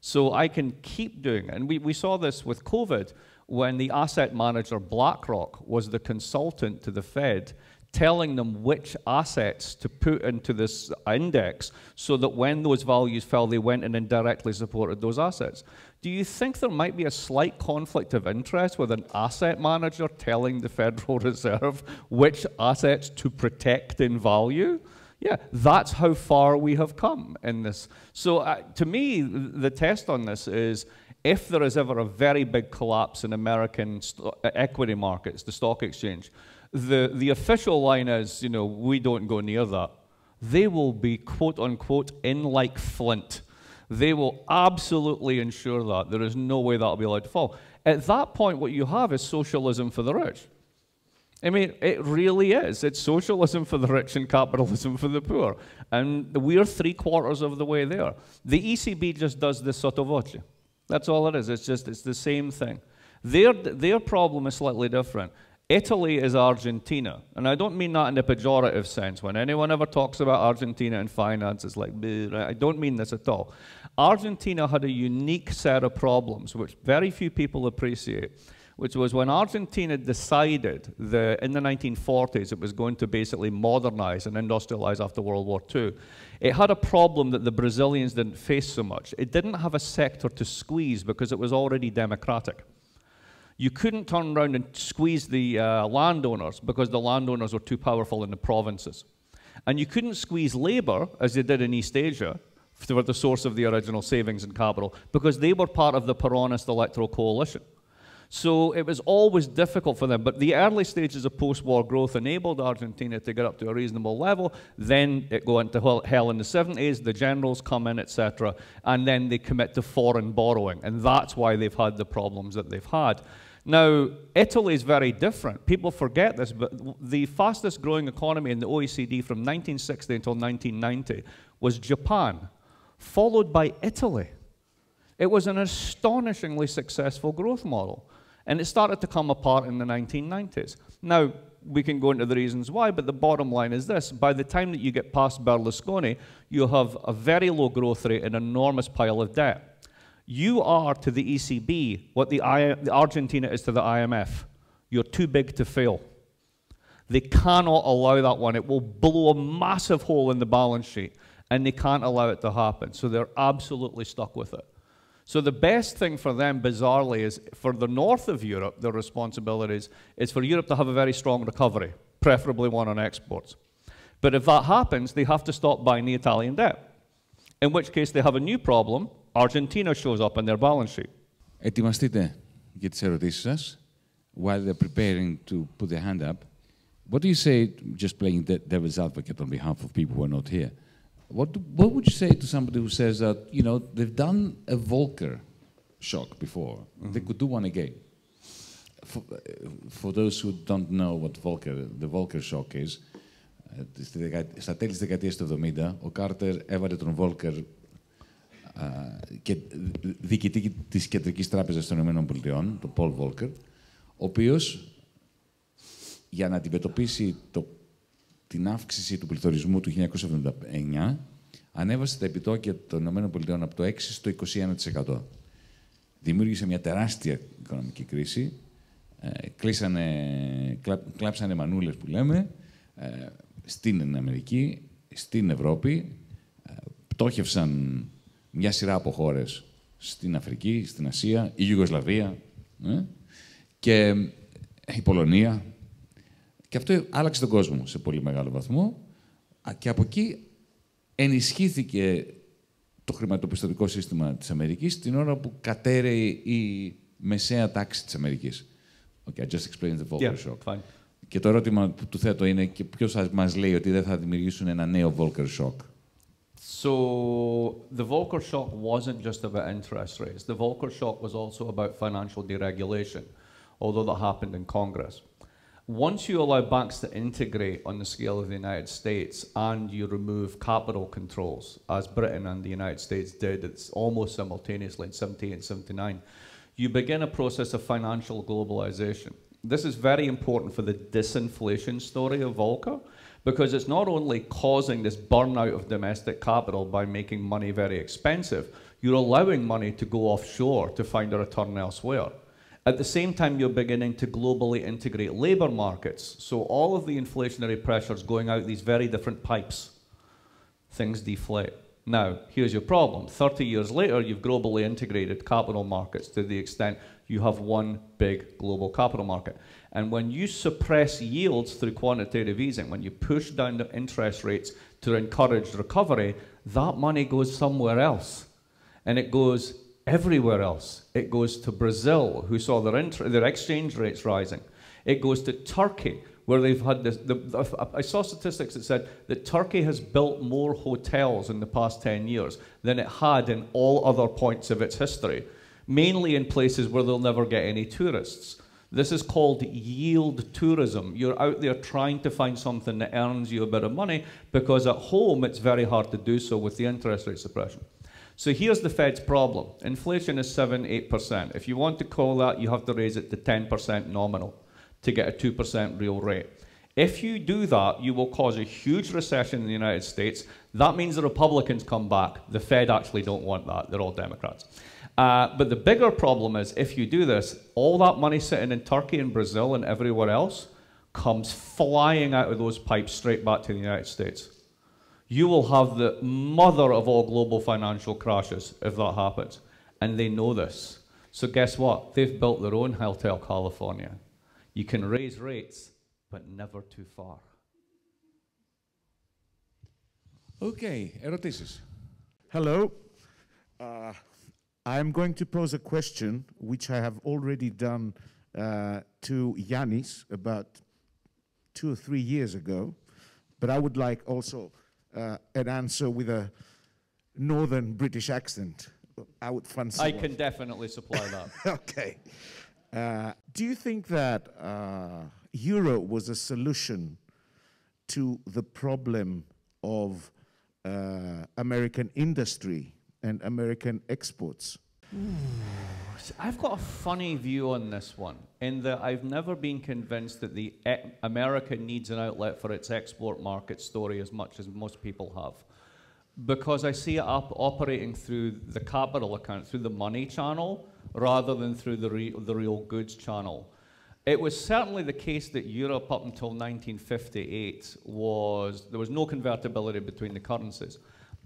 So I can keep doing it. And we, we saw this with COVID when the asset manager BlackRock was the consultant to the Fed telling them which assets to put into this index so that when those values fell, they went and indirectly supported those assets. Do you think there might be a slight conflict of interest with an asset manager telling the Federal Reserve which assets to protect in value? Yeah, that's how far we have come in this. So, uh, to me, the test on this is if there is ever a very big collapse in American uh, equity markets, the stock exchange, the, the official line is, you know, we don't go near that. They will be, quote unquote, in like flint. They will absolutely ensure that. There is no way that will be allowed to fall. At that point, what you have is socialism for the rich. I mean, it really is. It's socialism for the rich and capitalism for the poor. And we're three quarters of the way there. The ECB just does this sotto voce. That's all it is. It's just, it's the same thing. Their, their problem is slightly different. Italy is Argentina. And I don't mean that in a pejorative sense. When anyone ever talks about Argentina in finance, it's like, I don't mean this at all. Argentina had a unique set of problems, which very few people appreciate, which was when Argentina decided that in the 1940s it was going to basically modernize and industrialize after World War II. It had a problem that the Brazilians didn't face so much. It didn't have a sector to squeeze because it was already democratic. You couldn't turn around and squeeze the uh, landowners because the landowners were too powerful in the provinces. And you couldn't squeeze labor, as they did in East Asia, for the source of the original savings and capital, because they were part of the Peronist electoral coalition. So it was always difficult for them. But the early stages of post war growth enabled Argentina to get up to a reasonable level. Then it go into hell in the 70s, the generals come in, etc. And then they commit to foreign borrowing. And that's why they've had the problems that they've had. Now, Italy is very different. People forget this, but the fastest growing economy in the OECD from 1960 until 1990 was Japan, followed by Italy. It was an astonishingly successful growth model. And it started to come apart in the 1990s. Now, we can go into the reasons why, but the bottom line is this. By the time that you get past Berlusconi, you have a very low growth rate and an enormous pile of debt. You are to the ECB what the, I, the Argentina is to the IMF. You're too big to fail. They cannot allow that one. It will blow a massive hole in the balance sheet, and they can't allow it to happen. So they're absolutely stuck with it. So the best thing for them, bizarrely, is for the north of Europe, their responsibilities is for Europe to have a very strong recovery, preferably one on exports. But if that happens, they have to stop buying the Italian debt, in which case they have a new problem, Argentina shows up on their balance sheet. Ετοιμαστείτε για τις ερωτήσεις σας while they're preparing to put their hand up. What do you say, just playing devil's advocate on behalf of people who are not here, what, do, what would you say to somebody who says that, you know, they've done a Volcker shock before, mm -hmm. they could do one again? For, for those who don't know what Volcker, the Volcker shock is, στα τέλη της δεκαετίας του 70, ο Κάρτερ έβαλε τον Volcker και διοικητή της Κεντρικής Τράπεζας των ΗΠΑ, τον Πολ Βόλκερ, ο οποίος για να αντιμετωπίσει το, την αύξηση του πληθωρισμού του 1979 ανέβασε τα επιτόκια των ΗΠΑ από το 6% στο 21%. Δημιούργησε μια τεράστια οικονομική κρίση. Ε, κλείσανε, κλάψανε μανούλες που λέμε ε, στην Αμερική, στην Ευρώπη, ε, πτώχευσαν μια σειρά από χώρες στην Αφρική, στην Ασία, η Ιουγκοσλαβία ε, και η Πολωνία. Και αυτό άλλαξε τον κόσμο σε πολύ μεγάλο βαθμό. Και από εκεί ενισχύθηκε το χρηματοπιστωτικό σύστημα της Αμερικής την ώρα που κατέρεε η μεσαία τάξη της Αμερικής. Okay, I just explained the Volcker yeah, shock. Fine. Και το ερώτημα που του θέτω είναι και ποιος μας λέει ότι δεν θα δημιουργήσουν ένα νέο Volcker shock; So the Volcker shock wasn't just about interest rates. The Volcker shock was also about financial deregulation, although that happened in Congress. Once you allow banks to integrate on the scale of the United States and you remove capital controls, as Britain and the United States did, it's almost simultaneously in 78 and 79, you begin a process of financial globalization. This is very important for the disinflation story of Volcker because it's not only causing this burnout of domestic capital by making money very expensive, you're allowing money to go offshore to find a return elsewhere. At the same time, you're beginning to globally integrate labor markets. So all of the inflationary pressures going out these very different pipes, things deflate. Now, here's your problem. 30 years later, you've globally integrated capital markets to the extent you have one big global capital market. And when you suppress yields through quantitative easing, when you push down the interest rates to encourage recovery, that money goes somewhere else. And it goes everywhere else. It goes to Brazil, who saw their, inter- their exchange rates rising. It goes to Turkey, where they've had this. The, the, I saw statistics that said that Turkey has built more hotels in the past 10 years than it had in all other points of its history, mainly in places where they'll never get any tourists. This is called yield tourism. You're out there trying to find something that earns you a bit of money because at home it's very hard to do so with the interest rate suppression. So here's the Fed's problem. Inflation is 7 8%. If you want to call that, you have to raise it to 10% nominal to get a 2% real rate. If you do that, you will cause a huge recession in the United States. That means the Republicans come back. The Fed actually don't want that. They're all Democrats. Uh, but the bigger problem is if you do this, all that money sitting in Turkey and Brazil and everywhere else comes flying out of those pipes straight back to the United States You will have the mother of all global financial crashes if that happens. And they know this. So, guess what? They've built their own Hotel California. You can raise rates, but never too far. Okay, ερωτήσεις. Hello. Uh, I'm going to pose a question which I have already done uh, to Yanis about two or three years ago, but I would like also uh, an answer with a northern British accent. I would fancy. I one. can definitely supply that. okay. Uh, do you think that uh, euro was a solution to the problem of uh, American industry and American exports? I've got a funny view on this one, in that I've never been convinced that the e- America needs an outlet for its export market story as much as most people have. Because I see it op- operating through the capital account, through the money channel, rather than through the, re- the real goods channel. It was certainly the case that Europe up until 1958 was, there was no convertibility between the currencies.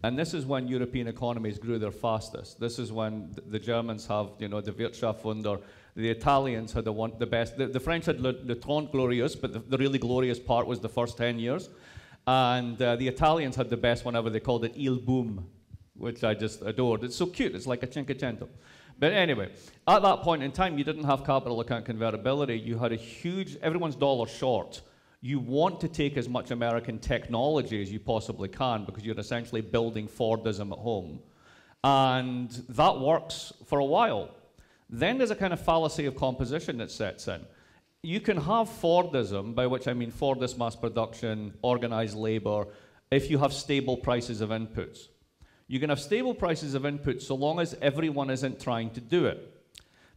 And this is when European economies grew their fastest. This is when the Germans have, you know, the Wirtschaftswunder. The Italians had the, one, the best. The, the French had Le, le Trente Glorieux, but the, the really glorious part was the first 10 years. And uh, the Italians had the best one ever. They called it Il Boom, which I just adored. It's so cute. It's like a Cinquecento. But anyway, at that point in time, you didn't have capital account convertibility. You had a huge, everyone's dollar short. You want to take as much American technology as you possibly can because you're essentially building Fordism at home. And that works for a while. Then there's a kind of fallacy of composition that sets in. You can have Fordism, by which I mean Fordist mass production, organized labor, if you have stable prices of inputs. You can have stable prices of inputs so long as everyone isn't trying to do it.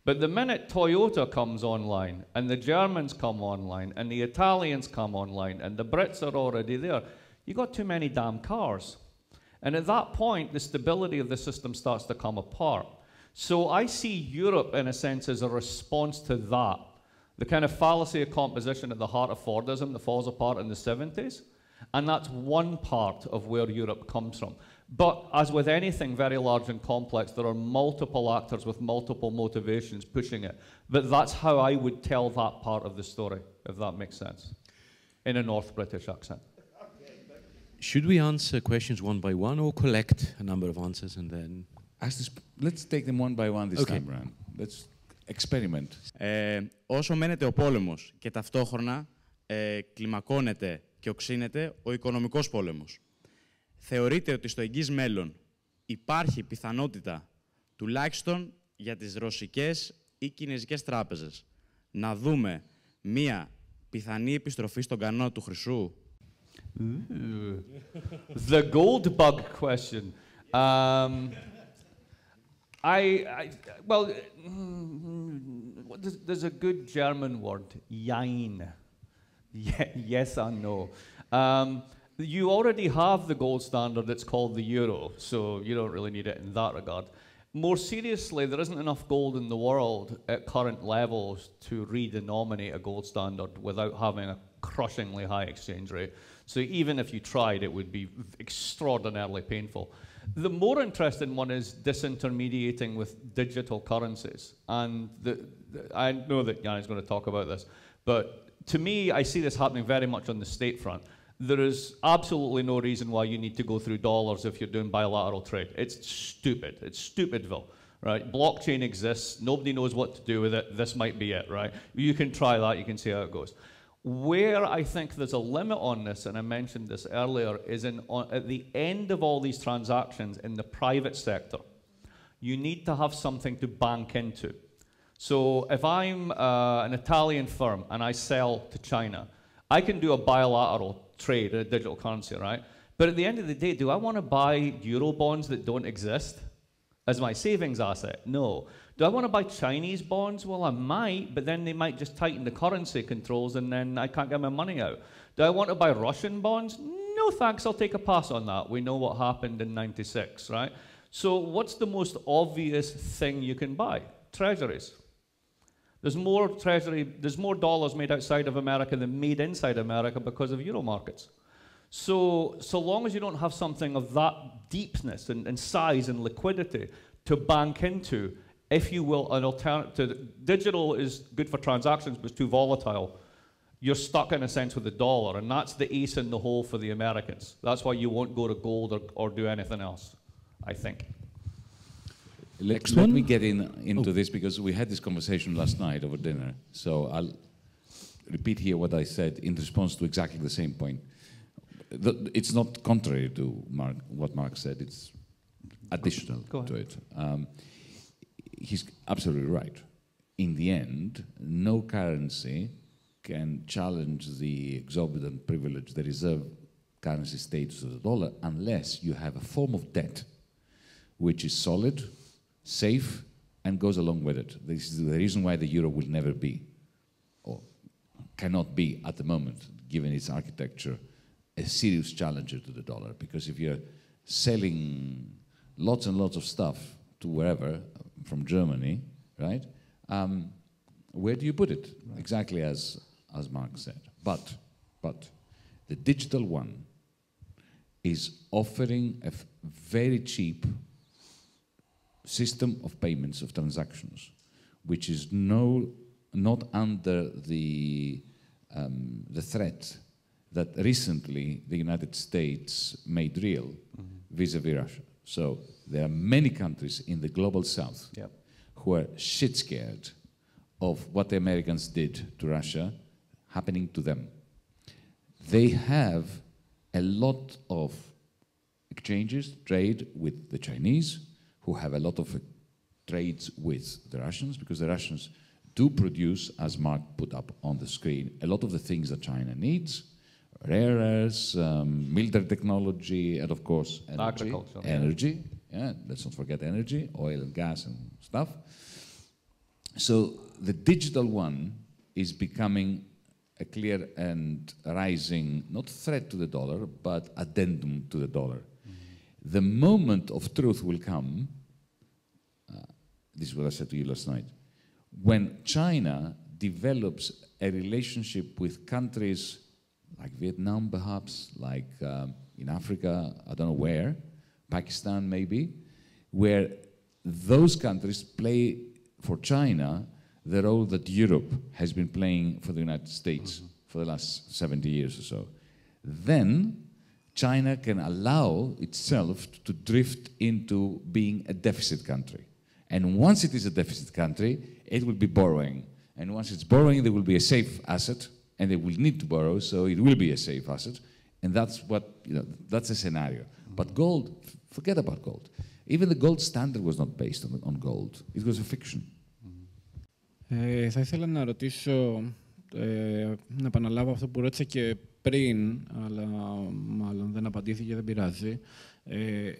But the minute Toyota comes online, and the Germans come online, and the Italians come online, and the Brits are already there, you've got too many damn cars. And at that point, the stability of the system starts to come apart. So I see Europe, in a sense, as a response to that. The kind of fallacy of composition at the heart of Fordism that falls apart in the 70s. And that's one part of where Europe comes from. But as with anything very large and complex, there are multiple actors with multiple motivations pushing it. But that's how I would tell that part of the story, if that makes sense, in a North British accent. Should we answer questions one by one or collect a number of answers and then? Ας τις, let's take them one by one this Okay. time around. Let's experiment. Ε, όσο μένεται ο πόλεμος και ταυτόχρονα ε, κλιμακώνεται και οξύνεται ο οικονομικός πόλεμος. Θεωρείτε ότι στο εγγύς μέλλον υπάρχει πιθανότητα τουλάχιστον για τις ρωσικές ή κινέζικες τράπεζες να δούμε μία πιθανή επιστροφή στον κανόνα του χρυσού; Ooh. the gold bug question. Um, I, I, well, mm, there's, there's a good German word, jein. Ye- yes and no. Um, you already have the gold standard that's called the euro, so you don't really need it in that regard. More seriously, there isn't enough gold in the world at current levels to redenominate a gold standard without having a crushingly high exchange rate. So even if you tried, it would be extraordinarily painful. The more interesting one is disintermediating with digital currencies. And the, the- I know that Yanni's going to talk about this, but to me, I see this happening very much on the state front. There is absolutely no reason why you need to go through dollars if you're doing bilateral trade. It's stupid. It's stupidville, right? Blockchain exists. Nobody knows what to do with it. This might be it, right? You can try that. You can see how it goes. Where I think there's a limit on this, and I mentioned this earlier, is in, on, at the end of all these transactions in the private sector, you need to have something to bank into. So if I'm uh, an Italian firm and I sell to China, I can do a bilateral trade, a digital currency, right? But at the end of the day, do I want to buy euro bonds that don't exist as my savings asset? No. Do I want to buy Chinese bonds? Well, I might, but then they might just tighten the currency controls and then I can't get my money out. Do I want to buy Russian bonds? No thanks, I'll take a pass on that. We know what happened in 96, right? So, what's the most obvious thing you can buy? Treasuries. There's more treasury, there's more dollars made outside of America than made inside America because of euro markets. So, so long as you don't have something of that deepness and, and size and liquidity to bank into, if you will, an alternative, digital is good for transactions, but it's too volatile. You're stuck in a sense with the dollar, and that's the ace in the hole for the Americans. That's why you won't go to gold or, or do anything else, I think. Let, Next let one. me get in into this because we had this conversation last night over dinner. So I'll repeat here what I said in response to exactly the same point. The, it's not contrary to Mark, what Mark said. It's additional to it. Um, he's absolutely right. In the end, no currency can challenge the exorbitant privilege, the reserve currency status of the dollar, unless you have a form of debt which is solid, safe, and goes along with it. This is the reason why the euro will never be, or cannot be at the moment, given its architecture, a serious challenger to the dollar. Because if you're selling lots and lots of stuff to wherever, from Germany, right? Um, where do you put it? Exactly as, as Mark said. But, but the digital one is offering a very cheap system of payments of transactions, which is no, not under the, um, the threat that recently the United States made real vis-a-vis Russia. So there are many countries in the global south Yep. who are shit scared of what the Americans did to Russia happening to them. They have a lot of exchanges, trade with the Chinese, who have a lot of trades with the Russians, because the Russians do produce, as Mark put up on the screen, a lot of the things that China needs rare earths, um, military technology, and of course, energy. Energy, yeah, let's not forget energy, oil and gas and stuff. So the digital one is becoming a clear and rising, not threat to the dollar, but addendum to the dollar. The moment of truth will come, uh, this is what I said to you last night, when China develops a relationship with countries like Vietnam, perhaps, like um, in Africa, I don't know where, Pakistan maybe, where those countries play for China the role that Europe has been playing for the United States for the last 70 years or so. Then China can allow itself to drift into being a deficit country. And once it is a deficit country, it will be borrowing. And once it's borrowing, there will be a safe asset, and they will need to borrow, so it will be a safe asset. And that's what, you know, that's a scenario. But gold, f- forget about gold. Even the gold standard was not based on, on gold. It was a fiction. Ε, θα ήθελα να ρωτήσω, ε, να επαναλάβω αυτό που ρώτησα και πριν, αλλά μάλλον δεν απαντήθηκε, δεν πειράζει. Ε,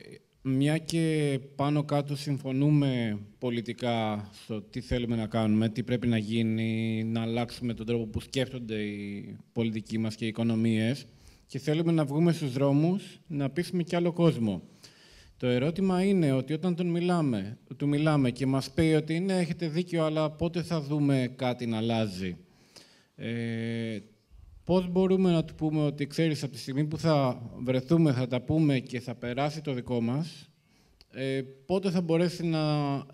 μια και πάνω κάτω συμφωνούμε πολιτικά στο τι θέλουμε να κάνουμε, τι πρέπει να γίνει, να αλλάξουμε τον τρόπο που σκέφτονται οι πολιτικοί μας και οι οικονομίες και θέλουμε να βγούμε στους δρόμους να πείσουμε κι άλλο κόσμο. Το ερώτημα είναι ότι όταν τον μιλάμε, του μιλάμε και μας πει ότι ναι, έχετε δίκιο, αλλά πότε θα δούμε κάτι να αλλάζει. Ε, πώς μπορούμε να του πούμε ότι ξέρεις, από τη στιγμή που θα βρεθούμε, θα τα πούμε και θα περάσει το δικό μας, ε, πότε θα μπορέσει να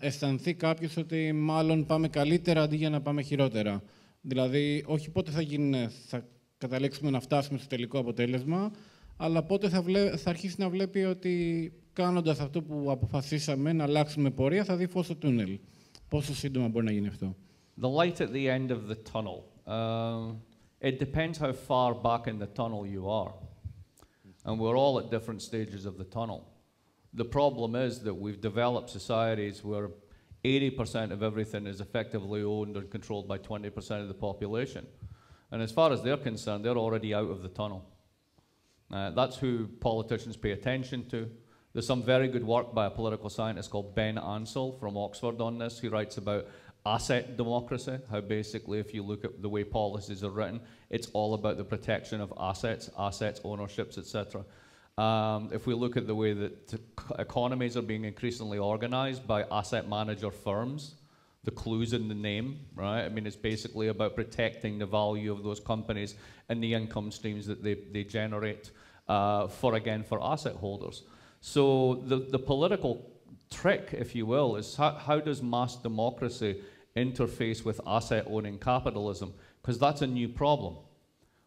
αισθανθεί κάποιος ότι μάλλον πάμε καλύτερα αντί για να πάμε χειρότερα; Δηλαδή, όχι πότε θα γίνει, ναι, θα καταλήξουμε να φτάσουμε στο τελικό αποτέλεσμα, αλλά πότε θα, βλέ, θα αρχίσει να βλέπει ότι κάνοντας αυτό που αποφασίσαμε να αλλάξουμε πορεία, θα δει φως στο τούνελ. Πόσο σύντομα μπορεί να γίνει αυτό; The light at the end of the tunnel. Um, it depends how far back in the tunnel you are. And we're all at different stages of the tunnel. The problem is that we've developed societies where 80% of everything is effectively owned and controlled by 20% of the population. And as far as they're concerned, they're already out of the tunnel. Uh, that's who politicians pay attention to. There's some very good work by a political scientist called Ben Ansell from Oxford on this. He writes about asset democracy, how basically, if you look at the way policies are written, it's all about the protection of assets, assets, ownerships, etc. Um, if we look at the way that economies are being increasingly organized by asset manager firms, the clues in the name, right? I mean, it's basically about protecting the value of those companies and the income streams that they, they generate uh, for, again, for asset holders. So the, the political trick, if you will, is how, how does mass democracy interface with asset owning capitalism? Because that's a new problem,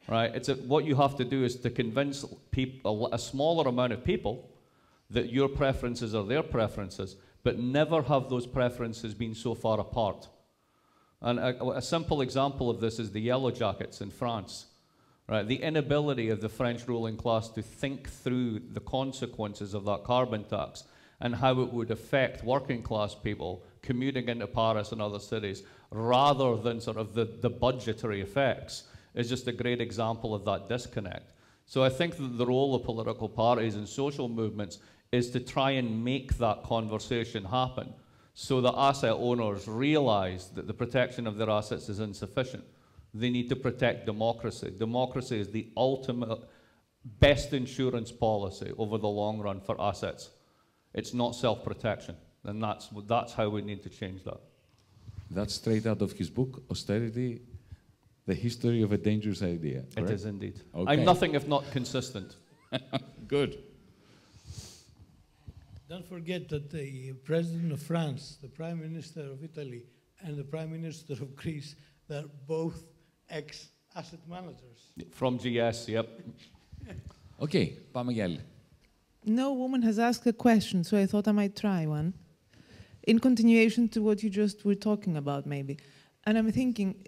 right? It's a, what you have to do is to convince peop, a, a smaller amount of people that your preferences are their preferences, but never have those preferences been so far apart. And a, a simple example of this is the Yellow Jackets in France. Right, the inability of the French ruling class to think through the consequences of that carbon tax and how it would affect working class people commuting into Paris and other cities rather than sort of the, the budgetary effects is just a great example of that disconnect. So I think that the role of political parties and social movements is to try and make that conversation happen so that asset owners realize that the protection of their assets is insufficient. They need to protect democracy. Democracy is the ultimate best insurance policy over the long run for assets It's not self-protection. And that's, that's how we need to change that. That's straight out of his book, Austerity, The History of a Dangerous Idea. It correct? is indeed. Okay. I'm nothing if not consistent. Good. Don't forget that the President of France, the Prime Minister of Italy, and the Prime Minister of Greece, they're both ex-asset managers. From GS, yep. Okay, πάμε για άλλη. No woman has asked a question, so I thought I might try one. In continuation to what you just were talking about, maybe. And I'm thinking,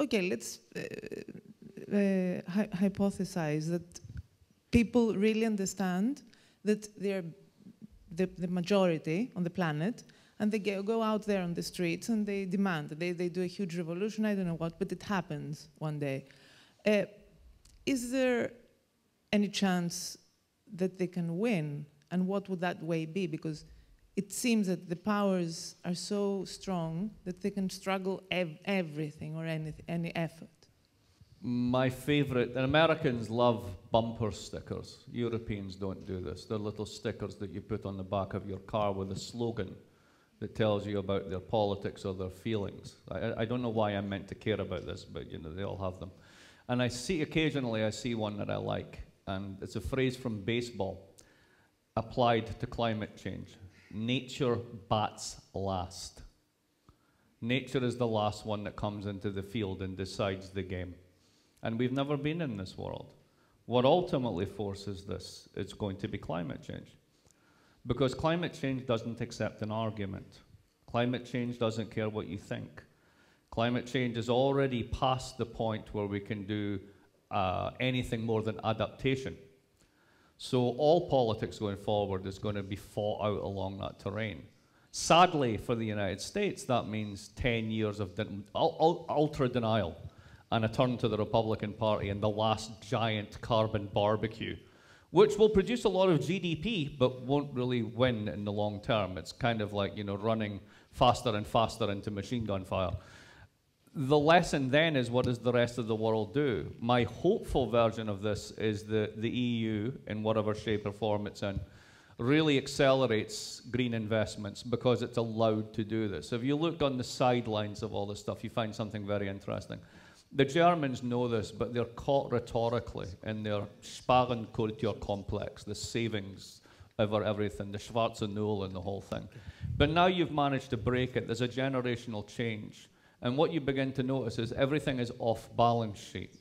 okay, let's uh, uh, hy- hypothesize that people really understand that they're the, the majority on the planet, and they go, out there on the streets and they demand, they, they do a huge revolution, I don't know what, but it happens one day. Uh, is there any chance that they can win, and what would that way be? Because it seems that the powers are so strong that they can struggle ev- everything or any, any effort. My favorite, and Americans love bumper stickers. Europeans don't do this. They're little stickers that you put on the back of your car with a slogan that tells you about their politics or their feelings. I, I don't know why I'm meant to care about this, but you know, they all have them. And I see occasionally I see one that I like, and it's a phrase from baseball applied to climate change. Nature bats last. Nature is the last one that comes into the field and decides the game. And we've never been in this world. What ultimately forces this is going to be climate change. Because climate change doesn't accept an argument. Climate change doesn't care what you think. Climate change is already past the point where we can do uh, anything more than adaptation. So all politics going forward is going to be fought out along that terrain. Sadly, for the United States, that means 10 years of ultra denial and a turn to the Republican Party and the last giant carbon barbecue, which will produce a lot of GDP but won't really win in the long term. It's kind of like, you know, running faster and faster into machine gun fire. The lesson then is what does the rest of the world do? My hopeful version of this is that the EU, in whatever shape or form it's in, really accelerates green investments because it's allowed to do this. If you look on the sidelines of all this stuff, you find something very interesting. The Germans know this, but they're caught rhetorically in their Sparenkultur complex, the savings over everything, the Schwarze Null and the whole thing. But now you've managed to break it. There's a generational change. And what you begin to notice is everything is off balance sheet.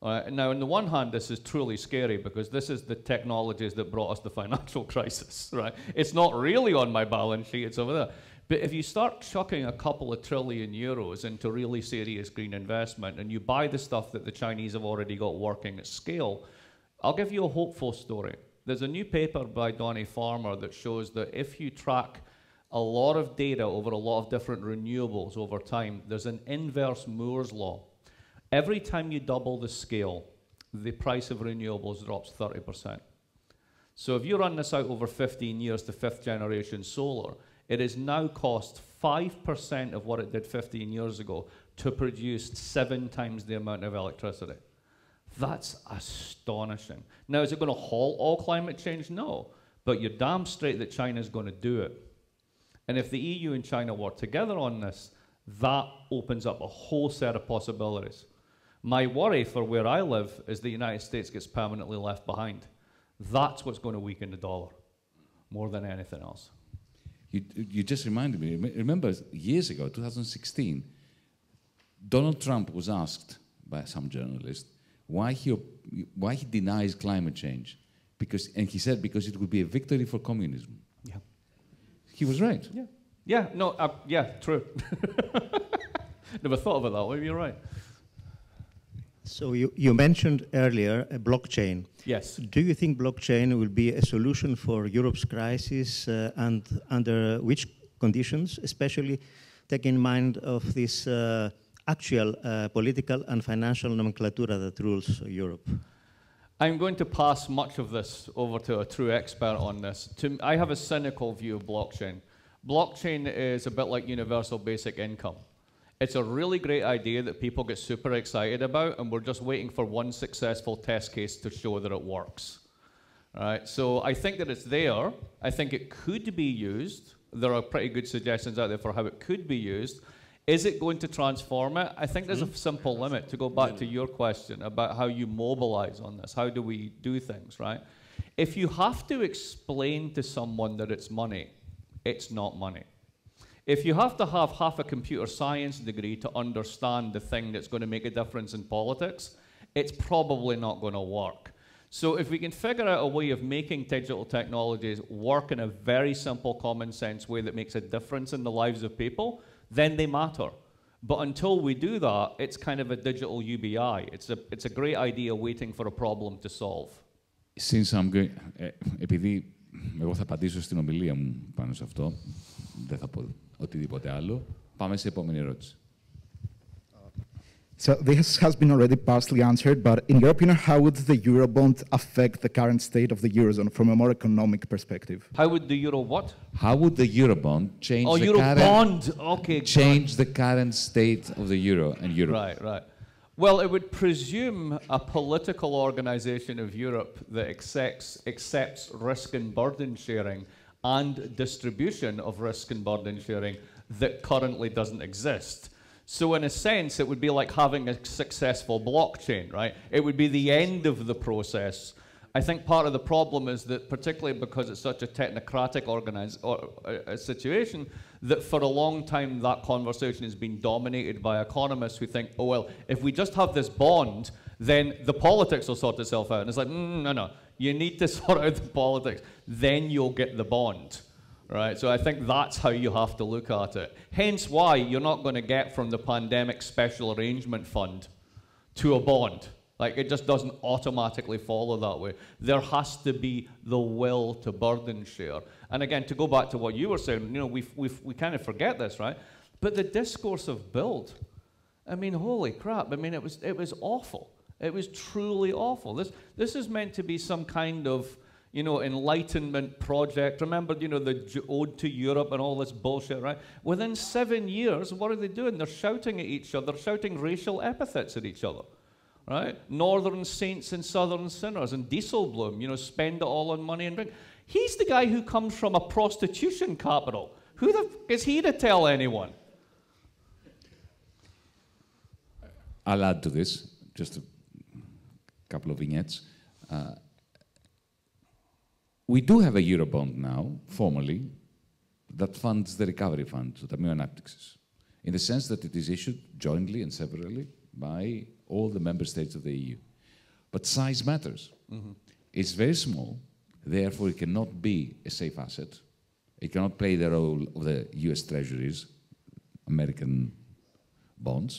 Uh, now, on the one hand, this is truly scary because this is the technologies that brought us the financial crisis, right? It's not really on my balance sheet, it's over there. But if you start chucking a couple of trillion euros into really serious green investment and you buy the stuff that the Chinese have already got working at scale, I'll give you a hopeful story. There's a new paper by Donny Farmer that shows that if you track a lot of data over a lot of different renewables over time, there's an inverse Moore's law. Every time you double the scale, the price of renewables drops 30%. So if you run this out over 15 years to fifth generation solar, it has now cost 5% of what it did 15 years ago to produce seven times the amount of electricity. That's astonishing. Now, is it going to halt all climate change? No. But you're damn straight that China's going to do it. And if the EU and China work together on this, that opens up a whole set of possibilities. My worry for where I live is the United States gets permanently left behind. That's what's going to weaken the dollar more than anything else. You, you just reminded me. Remember, years ago, 2016, Donald Trump was asked by some journalist why he, why he denies climate change. Because, and he said because it would be a victory for communism. Yeah. He was right. Yeah. Yeah, no, uh, yeah, true. Never thought of it that way, you're right. So you, you mentioned earlier a blockchain. Yes. Do you think blockchain will be a solution for Europe's crisis uh, and under which conditions, especially taking in mind of this uh, actual uh, political and financial nomenclatura that rules Europe? I'm going to pass much of this over to a true expert on this. To, I have a cynical view of blockchain. Blockchain is a bit like universal basic income. It's a really great idea that people get super excited about, and we're just waiting for one successful test case to show that it works. All right, so I think that it's there. I think it could be used. There are pretty good suggestions out there for how it could be used. Is it going to transform it? I think there's a hmm? simple limit to go back to your question about how you mobilize on this. How do we do things, right? If you have to explain to someone that it's money, it's not money. If you have to have half a computer science degree to understand the thing that's going to make a difference in politics, it's probably not going to work. So if we can figure out a way of making digital technologies work in a very simple common sense way that makes a difference in the lives of people, then they matter. But until we do that, it's kind of a digital UBI. It's a, it's a great idea waiting for a problem to solve. Since I'm going, ε, επειδή εγώ θα απαντήσω στην ομιλία μου πάνω σε αυτό, δεν θα πω οτιδήποτε άλλο, πάμε σε επόμενη ερώτηση. So this has been already partially answered, but in your opinion, how would the Eurobond affect the current state of the Eurozone from a more economic perspective? How would the euro what? How would the Eurobond change Oh, the Eurobond. current, Okay, change the current state of the euro and Europe? Right, right. Well, it would presume a political organization of Europe that accepts, accepts risk and burden sharing and distribution of risk and burden sharing that currently doesn't exist. So, in a sense, it would be like having a successful blockchain, right? It would be the end of the process. I think part of the problem is that, particularly because it's such a technocratic organize, or, uh, situation, that for a long time that conversation has been dominated by economists who think, oh, well, if we just have this bond, then the politics will sort itself out. And it's like, mm, no, no, you need to sort out the politics, then you'll get the bond. Right? So I think that's how you have to look at it. Hence why you're not going to get from the pandemic special arrangement fund to a bond. Like it just doesn't automatically follow that way. There has to be the will to burden share. And again, to go back to what you were saying, you know, we we we kind of forget this, right? But the discourse of build, I mean, holy crap! I mean, it was it was awful. It was truly awful. This this is meant to be some kind of you know, enlightenment project. Remember, you know, the ode to Europe and all this bullshit, right? Within seven years, what are they doing? They're shouting at each other, they're shouting racial epithets at each other, right? Northern saints and southern sinners, and Dieselblum, you know, spend it all on money and drink. He's the guy who comes from a prostitution capital. Who the f- is he to tell anyone? I'll add to this just a couple of vignettes. Uh, we do have a Eurobond now, formally, that funds the recovery fund, το Ταμείο Ανάπτυξης, in the sense that it is issued jointly and severally by all the member states of the EU. But size matters. Mhm. It's very small, therefore it cannot be a safe asset. It cannot play the role of the US treasuries, American bonds,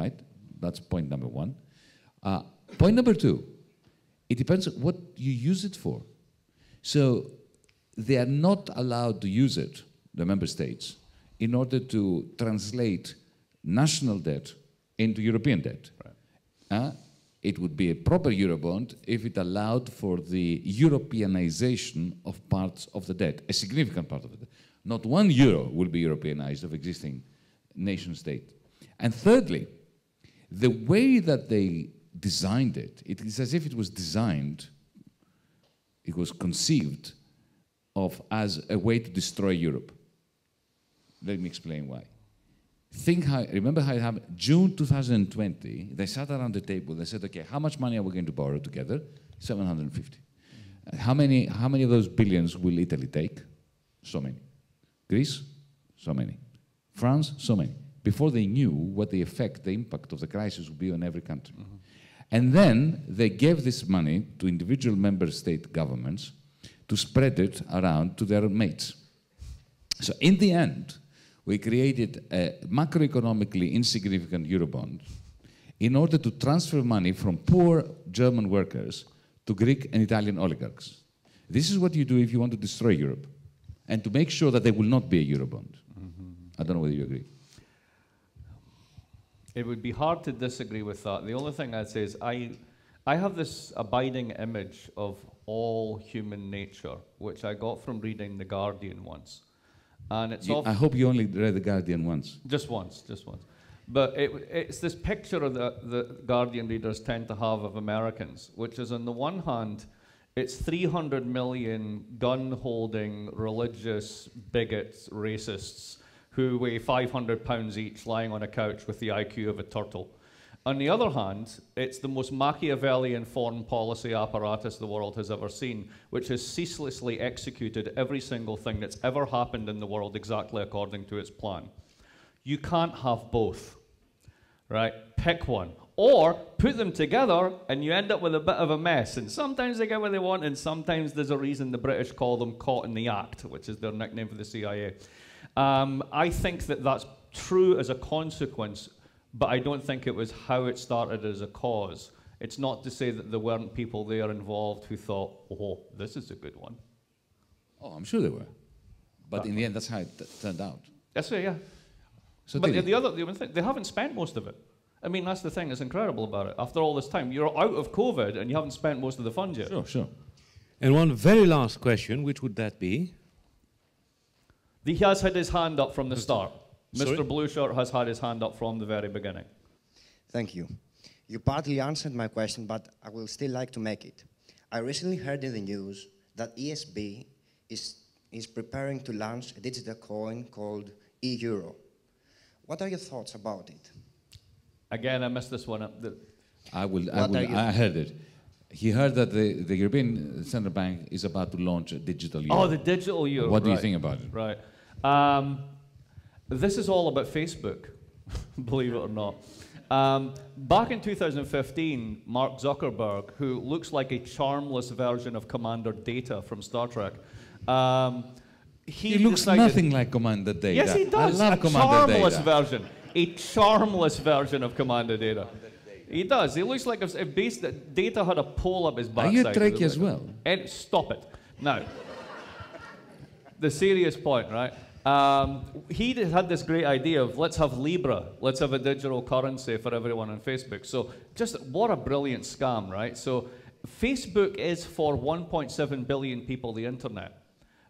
right? That's point number one. Uh, point number two, it depends on what you use it for. So they are not allowed to use it, the member states, in order to translate national debt into European debt. Uh, it would be a proper Eurobond if it allowed for the Europeanization of parts of the debt, a significant part of it. Not one euro will be Europeanized of existing nation state. And thirdly, the way that they designed it, it is as if it was designed, it was conceived of as a way to destroy Europe. Let me explain why. Think how, remember how it happened? June 2020, they sat around the table, they said, okay, how much money are we going to borrow together? 750. Uh, How many, how many of those billions will Italy take? So many. Greece? So many. France? So many. Before they knew what the effect, the impact of the crisis would be on every country. And then they gave this money to individual member state governments to spread it around to their mates. So in the end, we created a macroeconomically insignificant Eurobond in order to transfer money from poor German workers to Greek and Italian oligarchs. This is what you do if you want to destroy Europe and to make sure that there will not be a Eurobond. I don't know whether you agree. It would be hard to disagree with that. The only thing I'd say is I, I have this abiding image of all human nature, which I got from reading The Guardian once. And it's You- I hope you only read The Guardian once. Just once, just once. But it, it's this picture of the, the Guardian readers tend to have of Americans, which is on the one hand, it's 300 million gun holding, religious bigots, racists who weigh 500 pounds each lying on a couch with the IQ of a turtle. On the other hand, it's the most Machiavellian foreign policy apparatus the world has ever seen, which has ceaselessly executed every single thing that's ever happened in the world exactly according to its plan. You can't have both, right? Pick one. Or put them together and you end up with a bit of a mess. And sometimes they get what they want, and sometimes there's a reason the British call them caught in the act, which is their nickname for the CIA. Um, I think that that's true as a consequence, but I don't think it was how it started as a cause. It's not to say that there weren't people there involved who thought, oh, this is a good one. Oh, I'm sure there were. But in the end, that's how it t- turned out. That's it, yeah. So but did the, it? the other, the other thing, they haven't spent most of it. I mean, that's the thing that's incredible about it. After all this time, you're out of COVID and you haven't spent most of the funds yet. Sure, sure. And one very last question, which would that be? He has had his hand up from the start. Sorry? Mr. Blueshirt has had his hand up from the very beginning. Thank you. You partly answered my question, but I will still like to make it. I recently heard in the news that ESB is, is preparing to launch a digital coin called e-euro. What are your thoughts about it? Again, I missed this one. up. The, I will. I, will I heard it. He heard that the, the European Central Bank is about to launch a digital oh, euro. Oh, the digital euro. What do you think about it? Right. Um, this is all about Facebook, believe it or not. Um, back in 2015, Mark Zuckerberg, who looks like a charmless version of Commander Data from Star Trek, um, he, He looks decided- nothing like Commander Data. Yes, he does. I love a Commander charmless Data. version. A charmless version of Commander Data. He does. He looks like if, Data had a pole up his backside. you a It Trekkie as well? And stop it. Now, the serious point, right? Um, he had this great idea of let's have Libra, let's have a digital currency for everyone on Facebook. So, just what a brilliant scam, right? So, Facebook is for 1.7 billion people the internet.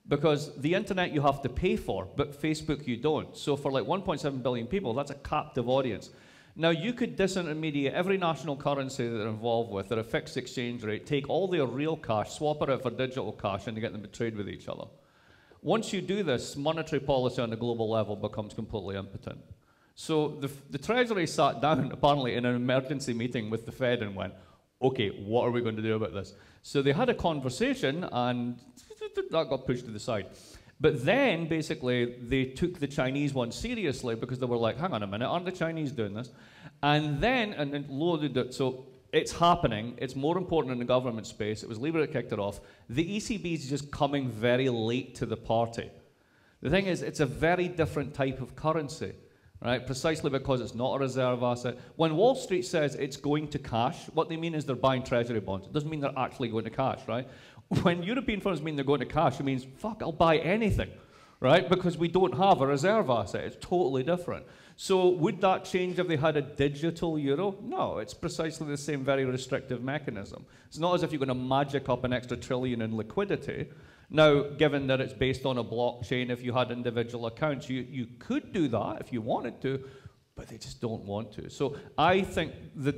Because the internet you have to pay for, but Facebook you don't. So, for like 1.7 billion people, that's a captive audience. Now, you could disintermediate every national currency that they're involved with at a fixed exchange rate, take all their real cash, swap it out for digital cash, and get them to trade with each other. Once you do this, monetary policy on a global level becomes completely impotent. So the, the Treasury sat down, apparently, in an emergency meeting with the Fed and went, okay, what are we going to do about this? So they had a conversation, and that got pushed to the side. But then, basically, they took the Chinese one seriously because they were like, hang on a minute, aren't the Chinese doing this? And then, and then loaded it. So it's happening. It's more important in the government space. It was Libra that kicked it off. The ECB is just coming very late to the party. The thing is, it's a very different type of currency, right? Precisely because it's not a reserve asset. When Wall Street says it's going to cash, what they mean is they're buying treasury bonds. It doesn't mean they're actually going to cash, right? When European firms mean they're going to cash, it means, fuck, I'll buy anything, right? Because we don't have a reserve asset. It's totally different. So would that change if they had a digital euro? No, it's precisely the same very restrictive mechanism. It's not as if you're going to magic up an extra trillion in liquidity. Now, given that it's based on a blockchain, if you had individual accounts, you, you could do that if you wanted to, but they just don't want to. So I think that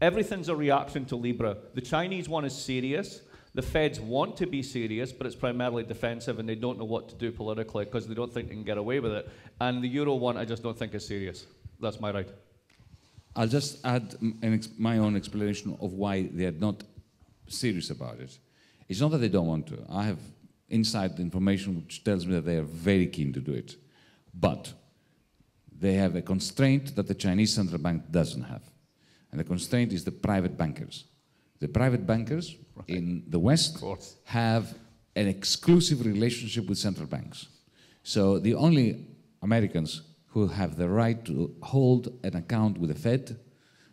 everything's a reaction to Libra. The Chinese one is serious. The feds want to be serious, but it's primarily defensive and they don't know what to do politically because they don't think they can get away with it. And the Euro one, I just don't think is serious. That's my right. I'll just add my own explanation of why they are not serious about it. It's not that they don't want to. I have inside information which tells me that they are very keen to do it. But they have a constraint that the Chinese central bank doesn't have. And the constraint is the private bankers. The private bankers in the West have an exclusive relationship with central banks. So the only Americans who have the right to hold an account with the Fed,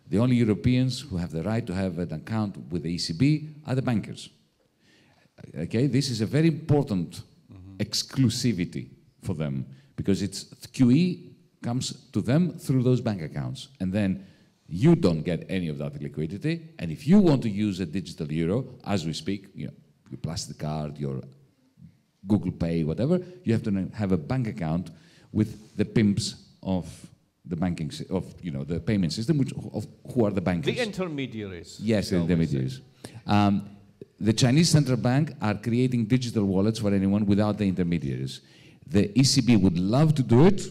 the only Europeans who have the right to have an account with the ECB are the bankers. Okay, this is a very important mm-hmm. exclusivity for them because it's QE comes to them through those bank accounts, and then you don't get any of that liquidity. And if you want to use a digital euro, as we speak, you know, your plastic card, your Google Pay, whatever, you have to have a bank account with the pimps of the banking of you know the payment system, which of who are the bankers. The intermediaries. Yes, the shall we say. intermediaries. Um, the Chinese central bank are creating digital wallets for anyone without the intermediaries. The ECB would love to do it.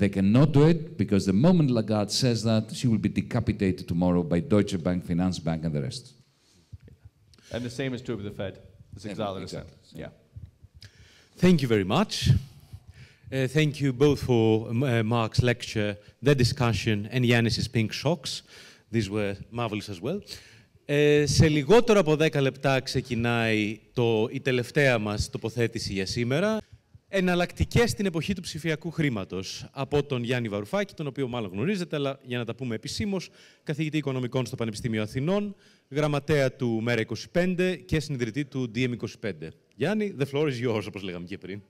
They cannot do it because the moment Lagarde says that, she will be decapitated tomorrow by Deutsche Bank, Finance Bank, and the rest. And the same is true with the Fed. It's Yeah, exactly the same. exactly. Yeah. Thank you very much. Uh, thank you both for um, uh, Mark's lecture, the discussion, and Yannis's pink shocks. These were marvelous as well. Ε, σε λιγότερο από 10 λεπτά ξεκινάει το, η τελευταία μας τοποθέτηση για σήμερα. Εναλλακτικές στην εποχή του ψηφιακού χρήματος. Από τον Γιάννη Βαρουφάκη, τον οποίο μάλλον γνωρίζετε, αλλά για να τα πούμε επισήμως, καθηγητή οικονομικών στο Πανεπιστήμιο Αθηνών, γραμματέα του ΜΕΡΑ25 και συνειδητή του DM25. Γιάννη, the floor is yours, όπως λέγαμε και πριν.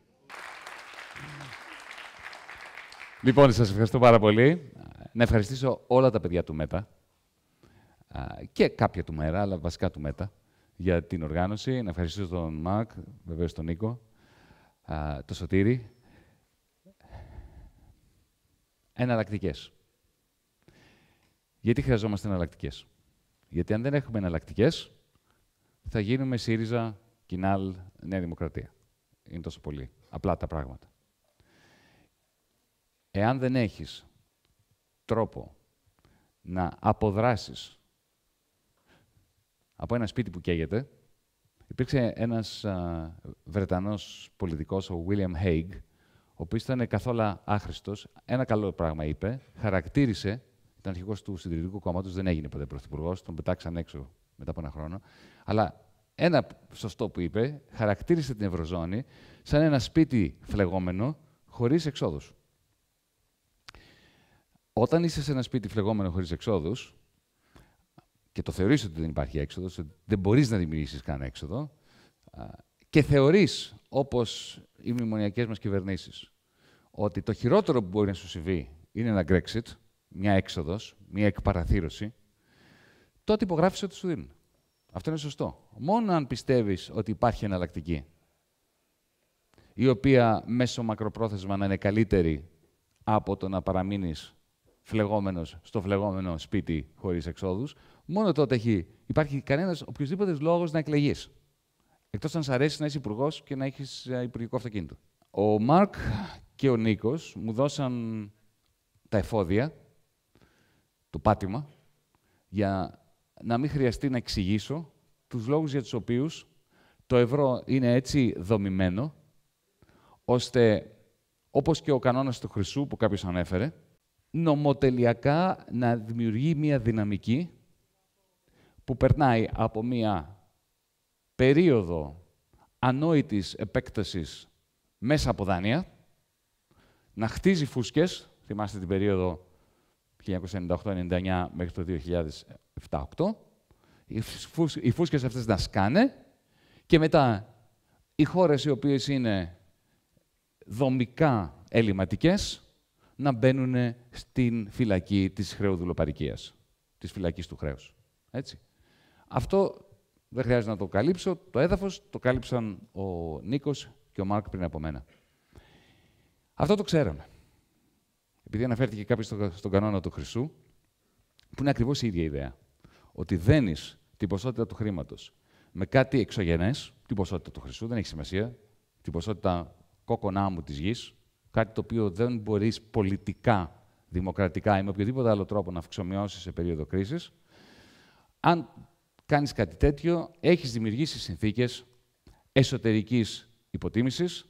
Λοιπόν, σας ευχαριστώ πάρα πολύ. Να ευχαριστήσω όλα τα παιδιά του ΜΕΤΑ α, και κάποια του ΜΕΡΑ, αλλά βασικά του ΜΕΤΑ, για την οργάνωση. Να ευχαριστήσω τον Μακ, βεβαίως τον Νίκο, α, το Σωτήρη. Εναλλακτικές. Γιατί χρειαζόμαστε εναλλακτικές; Γιατί αν δεν έχουμε εναλλακτικές, θα γίνουμε ΣΥΡΙΖΑ, Κινάλ, Νέα Δημοκρατία. Είναι τόσο πολύ. Απλά τα πράγματα. Εάν δεν έχεις τρόπο να αποδράσεις από ένα σπίτι που καίγεται, υπήρξε ένας α, Βρετανός πολιτικός, ο William Hague, ο οποίος ήταν καθόλου άχρηστος. Ένα καλό πράγμα είπε, χαρακτήρισε, ήταν αρχηγός του Συντηρητικού Κόμματος, δεν έγινε ποτέ πρωθυπουργός, τον πετάξαν έξω μετά από ένα χρόνο, αλλά ένα σωστό που είπε, χαρακτήρισε την Ευρωζώνη σαν ένα σπίτι φλεγόμενο χωρίς εξόδους. Όταν είσαι σε ένα σπίτι φλεγόμενο χωρίς εξόδους και το θεωρείς ότι δεν υπάρχει έξοδος, ότι δεν μπορείς να δημιουργήσεις καν έξοδο και θεωρείς, όπως οι μνημονιακές μας κυβερνήσεις, ότι το χειρότερο που μπορεί να σου συμβεί είναι ένα Brexit, μια έξοδος, μια εκπαραθύρωση, τότε υπογράφεις ότι σου δίνουν. Αυτό είναι σωστό. Μόνο αν πιστεύεις ότι υπάρχει εναλλακτική, η οποία μέσω μακροπρόθεσμα να είναι καλύτερη από το να παραμείνεις φλεγόμενος στο φλεγόμενο σπίτι χωρίς εξόδους, μόνο τότε έχει, υπάρχει κανένας οποιοδήποτε λόγος να εκλεγείς. Εκτός αν σ' αρέσει να είσαι υπουργός και να έχεις ε, υπουργικό αυτοκίνητο. Ο Μάρκ και ο Νίκος μου δώσαν τα εφόδια, το πάτημα, για να μην χρειαστεί να εξηγήσω τους λόγους για τους οποίους το ευρώ είναι έτσι δομημένο, ώστε, όπως και ο κανόνας του χρυσού που κάποιος ανέφερε, νομοτελειακά να δημιουργεί μία δυναμική που περνάει από μία περίοδο ανόητης επέκτασης μέσα από δάνεια, να χτίζει φούσκες, θυμάστε την περίοδο 1998-99 μέχρι το 2007-2008, οι φούσκες αυτές να σκάνε και μετά οι χώρες οι οποίες είναι δομικά ελληματικές να μπαίνουν στην φυλακή της χρεοδουλοπαρικίας, της φυλακής του χρέους. Έτσι. Αυτό δεν χρειάζεται να το καλύψω. Το έδαφος το κάλυψαν ο Νίκος και ο Μάρκ πριν από μένα. Αυτό το ξέραμε. Επειδή αναφέρθηκε κάποιος στον κανόνα του χρυσού, που είναι ακριβώς η ίδια ιδέα. Ότι δένεις την ποσότητα του χρήματος με κάτι εξωγενές, την ποσότητα του χρυσού, δεν έχει σημασία, την ποσότητα κόκκονά μου της γης, κάτι το οποίο δεν μπορείς πολιτικά, δημοκρατικά ή με οποιοδήποτε άλλο τρόπο να αυξομοιώσεις σε περίοδο κρίσης. Αν κάνεις κάτι τέτοιο, έχεις δημιουργήσει συνθήκες εσωτερικής υποτίμησης,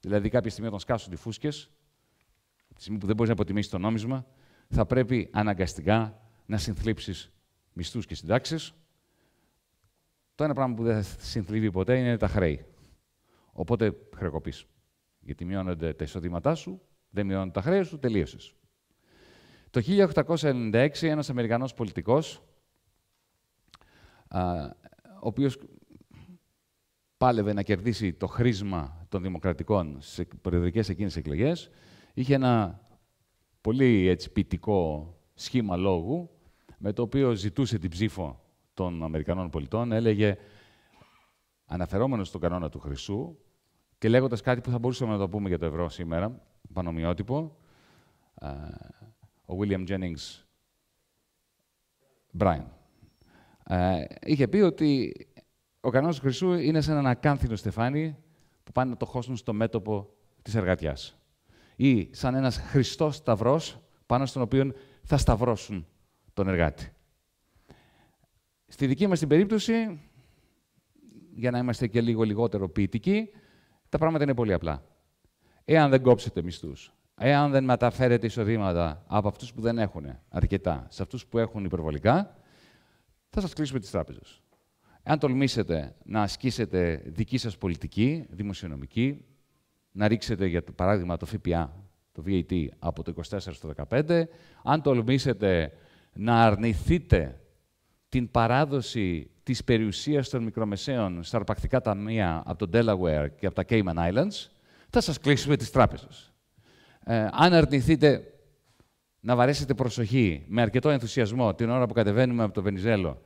δηλαδή κάποια στιγμή όταν σκάσουν οι φούσκες, τη στιγμή που δεν μπορείς να αποτιμήσει το νόμισμα, θα πρέπει αναγκαστικά να συνθλίψεις μισθούς και συντάξεις. Το ένα πράγμα που δεν θα συνθλίβει ποτέ είναι τα χρέη. Οπότε χρεοκοπείς. Γιατί μειώνονται τα εισοδήματά σου, δεν μειώνονται τα χρέη σου, τελείωσες. Το 1896 ένας Αμερικανός πολιτικός, ο οποίος πάλευε να κερδίσει το χρήσμα των δημοκρατικών σε προεδρικές εκείνες εκλογές, είχε ένα πολύ έτσι, ποιητικό σχήμα λόγου, με το οποίο ζητούσε την ψήφο των Αμερικανών πολιτών, έλεγε, αναφερόμενος στον κανόνα του Χρυσού και λέγοντας κάτι που θα μπορούσαμε να το πούμε για το ευρώ σήμερα, πανομοιότυπο, ο William Jennings Bryan. Είχε πει ότι ο κανόνας του Χρυσού είναι σαν ένα ακάνθινο στεφάνι που πάνε να το χώσουν στο μέτωπο της εργατιάς ή σαν ένας χριστός σταυρός πάνω στον οποίο θα σταυρώσουν τον εργάτη. Στη δική μας την περίπτωση, για να είμαστε και λίγο λιγότερο ποιητικοί, τα πράγματα είναι πολύ απλά. Εάν δεν κόψετε μισθούς, εάν δεν μεταφέρετε εισοδήματα από αυτούς που δεν έχουν αρκετά σε αυτούς που έχουν υπερβολικά, θα σας κλείσουμε τις τράπεζες. Εάν τολμήσετε να ασκήσετε δική σας πολιτική, δημοσιονομική, να ρίξετε, για το παράδειγμα, το ΦΠΑ, το VAT, από το 24% στο 15%. Αν τολμήσετε να αρνηθείτε την παράδοση της περιουσίας των μικρομεσαίων στα αρπακτικά ταμεία από το Delaware και από τα Cayman Islands, θα σας κλείσουμε τις τράπεζες. Ε, αν αρνηθείτε να βαρέσετε προσοχή με αρκετό ενθουσιασμό την ώρα που κατεβαίνουμε από το Βενιζέλο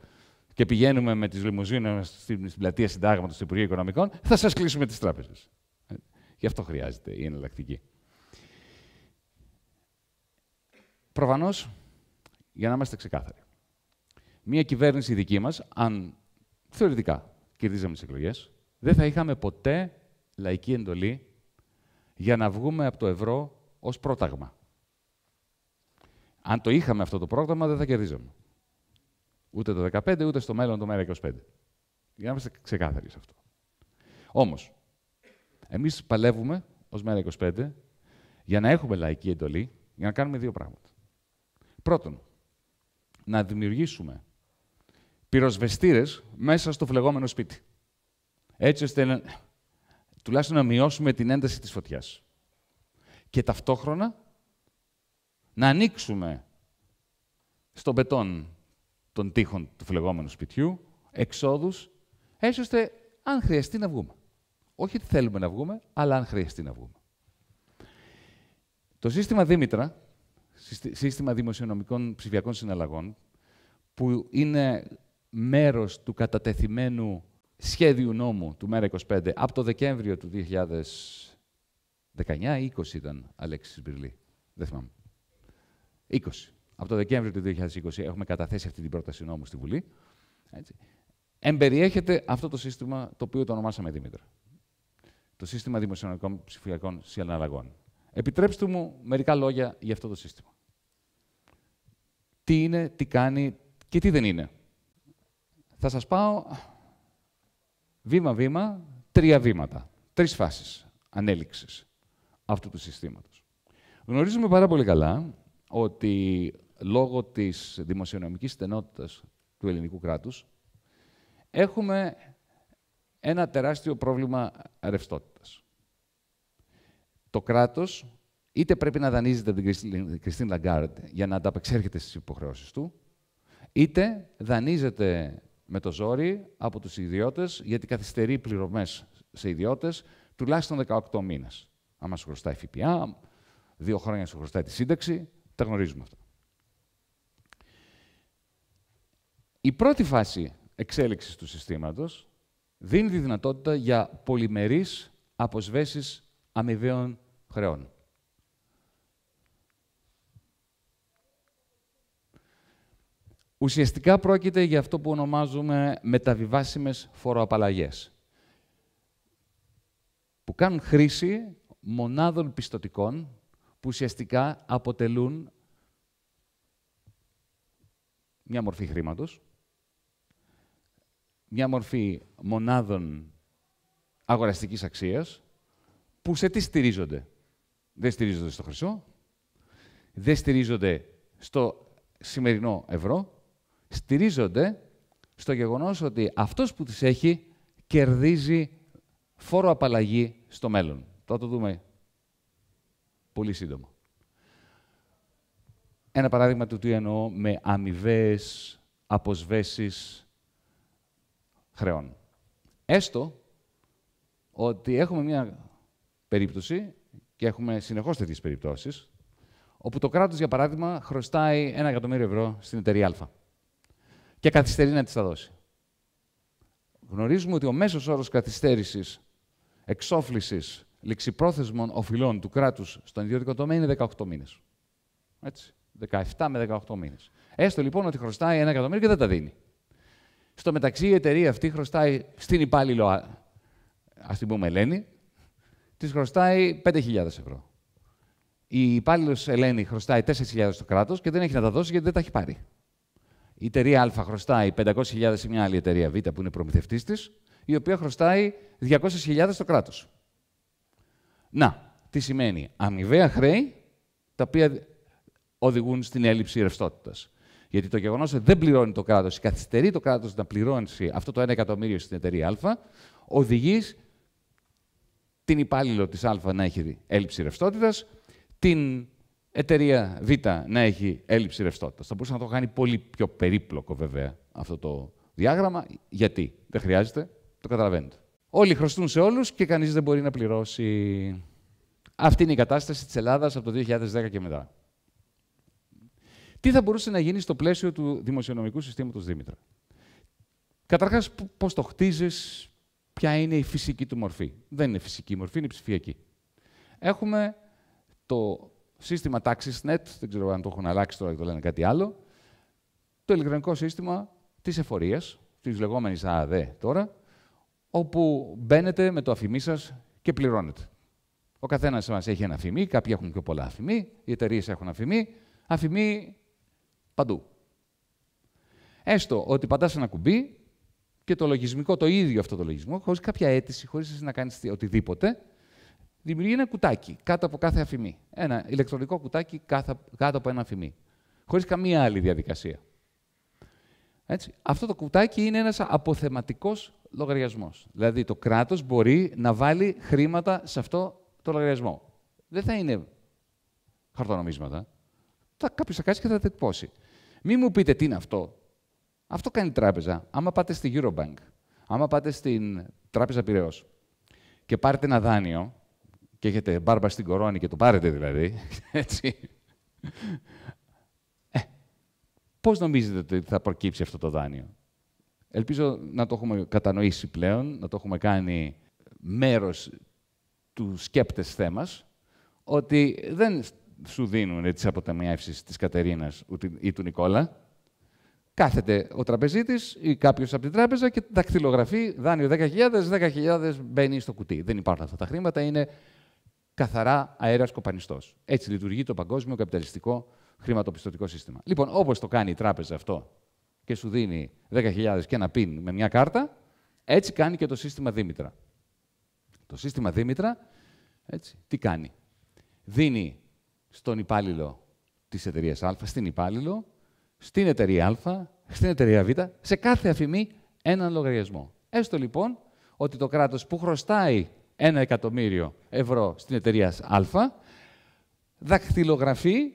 και πηγαίνουμε με τις λιμουζίνες στην, στην πλατεία συντάγματος του Υπουργείου Οικονομικών, θα σας κλείσουμε τις τράπεζες. Γι' αυτό χρειάζεται η εναλλακτική. Προφανώς, για να είμαστε ξεκάθαροι, μία κυβέρνηση δική μας, αν θεωρητικά κερδίζαμε τις εκλογές, δεν θα είχαμε ποτέ λαϊκή εντολή για να βγούμε από το ευρώ ως πρόταγμα. Αν το είχαμε αυτό το πρόγραμμα, δεν θα κερδίζαμε. Ούτε το 2015, ούτε στο μέλλον το ΜΕΡΑ 25. Για να είμαστε ξεκάθαροι σε αυτό. Όμως, εμείς παλεύουμε ως ΜΕΡΑ25 για να έχουμε λαϊκή εντολή, για να κάνουμε δύο πράγματα. Πρώτον, να δημιουργήσουμε πυροσβεστήρες μέσα στο φλεγόμενο σπίτι. έτσι ώστε να, τουλάχιστον να μειώσουμε την ένταση της φωτιάς. Και ταυτόχρονα να ανοίξουμε στον πετόν των τείχων του φλεγόμενου σπιτιού εξόδους, έτσι ώστε αν χρειαστεί να βγούμε. Όχι ότι θέλουμε να βγούμε, αλλά αν χρειαστεί να βγούμε. Το σύστημα Δήμητρα, σύστημα δημοσιονομικών ψηφιακών συναλλαγών, που είναι μέρος του κατατεθειμένου σχέδιου νόμου του ΜΕΡΑ25 από το Δεκέμβριο του 2019 ή 20 ήταν, Αλέξης Μπυρλή. Δεν θυμάμαι. 20. Από το Δεκέμβριο του 2020 έχουμε καταθέσει αυτή την πρόταση νόμου στη Βουλή. Έτσι. Εμπεριέχεται αυτό το σύστημα το οποίο το ονομάσαμε Δήμητρα. Το σύστημα δημοσιονομικών ψηφιακών συναλλαγών. Επιτρέψτε μου μερικά λόγια για αυτό το σύστημα. Τι είναι, τι κάνει και τι δεν είναι. Θα σας πάω βήμα-βήμα, τρία βήματα, τρεις φάσεις ανέλυξης αυτού του συστήματος. Γνωρίζουμε πάρα πολύ καλά ότι λόγω της δημοσιονομικής στενότητας του ελληνικού κράτους έχουμε ένα τεράστιο πρόβλημα ρευστότητας. Το κράτος είτε πρέπει να δανείζεται την Κριστίν Λαγκάρντ για να ανταπεξέρχεται στις υποχρεώσεις του, είτε δανείζεται με το ζόρι από τους ιδιώτες, γιατί καθυστερεί πληρωμές σε ιδιώτες τουλάχιστον 18 μήνες. Αν σου χρωστάει ΦΠΑ, δύο χρόνια σου χρωστάει τη σύνταξη, τα γνωρίζουμε αυτά. Η πρώτη φάση εξέλιξης του συστήματος δίνει τη δυνατότητα για πολυμερείς αποσβέσεις αμοιβαίων χρεών. Ουσιαστικά πρόκειται για αυτό που ονομάζουμε μεταβιβάσιμες φοροαπαλλαγές, που κάνουν χρήση μονάδων πιστοτικών που ουσιαστικά αποτελούν μια μορφή χρήματος, μια μορφή μονάδων αγοραστικής αξίας, που σε τι στηρίζονται. Δεν στηρίζονται στο χρυσό, δεν στηρίζονται στο σημερινό ευρώ, στηρίζονται στο γεγονός ότι αυτός που τις έχει κερδίζει φόρο απαλλαγή στο μέλλον. Θα το δούμε πολύ σύντομα. Ένα παράδειγμα του τι εννοώ με αμοιβές αποσβέσεις χρεών. Έστω ότι έχουμε μια περίπτωση, και έχουμε συνεχώς τέτοιες περιπτώσεις, όπου το κράτος, για παράδειγμα, χρωστάει ένα εκατομμύριο ευρώ στην εταιρεία Α και καθυστερεί να της τα δώσει. Γνωρίζουμε ότι ο μέσος όρος καθυστέρησης εξόφλησης ληξιπρόθεσμων οφειλών του κράτους στον ιδιωτικό τομέα είναι 18 μήνες. Έτσι. 17 με 18 μήνες. Έστω λοιπόν ότι χρωστάει ένα εκατομμύριο και δεν τα δίνει. Στο μεταξύ η εταιρεία αυτή χρωστάει στην υπάλληλο, α την πούμε Ελένη, της χρωστάει 5.000 ευρώ. Η υπάλληλος Ελένη χρωστάει 4.000 στο κράτος και δεν έχει να τα δώσει γιατί δεν τα έχει πάρει. Η εταιρεία Α χρωστάει 500.000 σε μια άλλη εταιρεία Β που είναι προμηθευτής της, η οποία χρωστάει 200.000 στο κράτος. Να, τι σημαίνει; Αμοιβαία χρέη, τα οποία οδηγούν στην έλλειψη ρευστότητας. Γιατί το γεγονός ότι δεν πληρώνει το κράτος, καθυστερεί το κράτος να πληρώνει αυτό το 1 εκατομμύριο στην εταιρεία Α, οδηγεί την υπάλληλο της Α να έχει έλλειψη ρευστότητας, την εταιρεία Β να έχει έλλειψη ρευστότητας. Θα μπορούσε να το κάνει πολύ πιο περίπλοκο, βέβαια, αυτό το διάγραμμα. Γιατί; Δεν χρειάζεται, το καταλαβαίνετε. Όλοι χρωστούν σε όλους και κανείς δεν μπορεί να πληρώσει. Αυτή είναι η κατάσταση της Ελλάδας από το 2010 και μετά. Τι θα μπορούσε να γίνει στο πλαίσιο του δημοσιονομικού συστήματος Δήμητρα; Καταρχάς, πώς το χτίζεις, ποια είναι η φυσική του μορφή; Δεν είναι φυσική η μορφή, είναι ψηφιακή. Έχουμε το σύστημα TaxisNet, δεν ξέρω αν το έχουν αλλάξει τώρα και το λένε κάτι άλλο, το ηλεκτρονικό σύστημα της εφορίας, της λεγόμενης ΑΑΔ τώρα, όπου μπαίνετε με το αφημί σας και πληρώνετε. Ο καθένας μας έχει ένα αφημί, κάποιοι έχουν πιο πολλά αφημί, οι εταιρείες έχουν αφημί, αφημί παντού. Έστω ότι πατάς ένα κουμπί και το λογισμικό, το ίδιο αυτό το λογισμικό, χωρίς κάποια αίτηση, χωρίς εσύ να κάνεις οτιδήποτε, δημιουργεί ένα κουτάκι κάτω από κάθε αφημί. Ένα ηλεκτρονικό κουτάκι κάτω από ένα αφημί. Χωρίς καμία άλλη διαδικασία. Έτσι. Αυτό το κουτάκι είναι ένας αποθεματικός λογαριασμός. Δηλαδή το κράτος μπορεί να βάλει χρήματα σε αυτό το λογαριασμό. Δεν θα είναι χαρτονομίσματα. Θα, κάποιος θα κάτσει και θα τα τυπώσει. Μη μου πείτε τι είναι αυτό. Αυτό κάνει η τράπεζα. Άμα πάτε στη Eurobank, άμα πάτε στην Τράπεζα Πυραιός και πάρετε ένα δάνειο, και έχετε μπάρμπα στην κορώνη και το πάρετε δηλαδή, έτσι, ε, πώς νομίζετε ότι θα προκύψει αυτό το δάνειο; Ελπίζω να το έχουμε κατανοήσει πλέον, να το έχουμε κάνει μέρος του σκέπτες θέμας, ότι δεν σου δίνουν τις αποταμιεύσεις της Κατερίνας ή του Νικόλα. Κάθεται ο τραπεζίτης ή κάποιος από την τράπεζα και δακτυλογραφεί δάνειο 10.000, 10.000 μπαίνει στο κουτί. Δεν υπάρχουν αυτά τα χρήματα, είναι καθαρά αέρας κοπανιστός. Έτσι λειτουργεί το παγκόσμιο καπιταλιστικό χρηματοπιστωτικό σύστημα. Λοιπόν, όπως το κάνει η τράπεζα αυτό και σου δίνει 10.000 και ένα πιν με μια κάρτα, έτσι κάνει και το σύστημα Δήμητρα. Το σύστημα Δήμητρα, έτσι, τι κάνει. Δίνει στον υπάλληλο της εταιρείας Α, στην υπάλληλο, στην εταιρεία Α, στην εταιρεία Β, σε κάθε αφημί έναν λογαριασμό. Έστω λοιπόν ότι το κράτος που χρωστάει ένα εκατομμύριο ευρώ στην εταιρεία Α, δακτυλογραφεί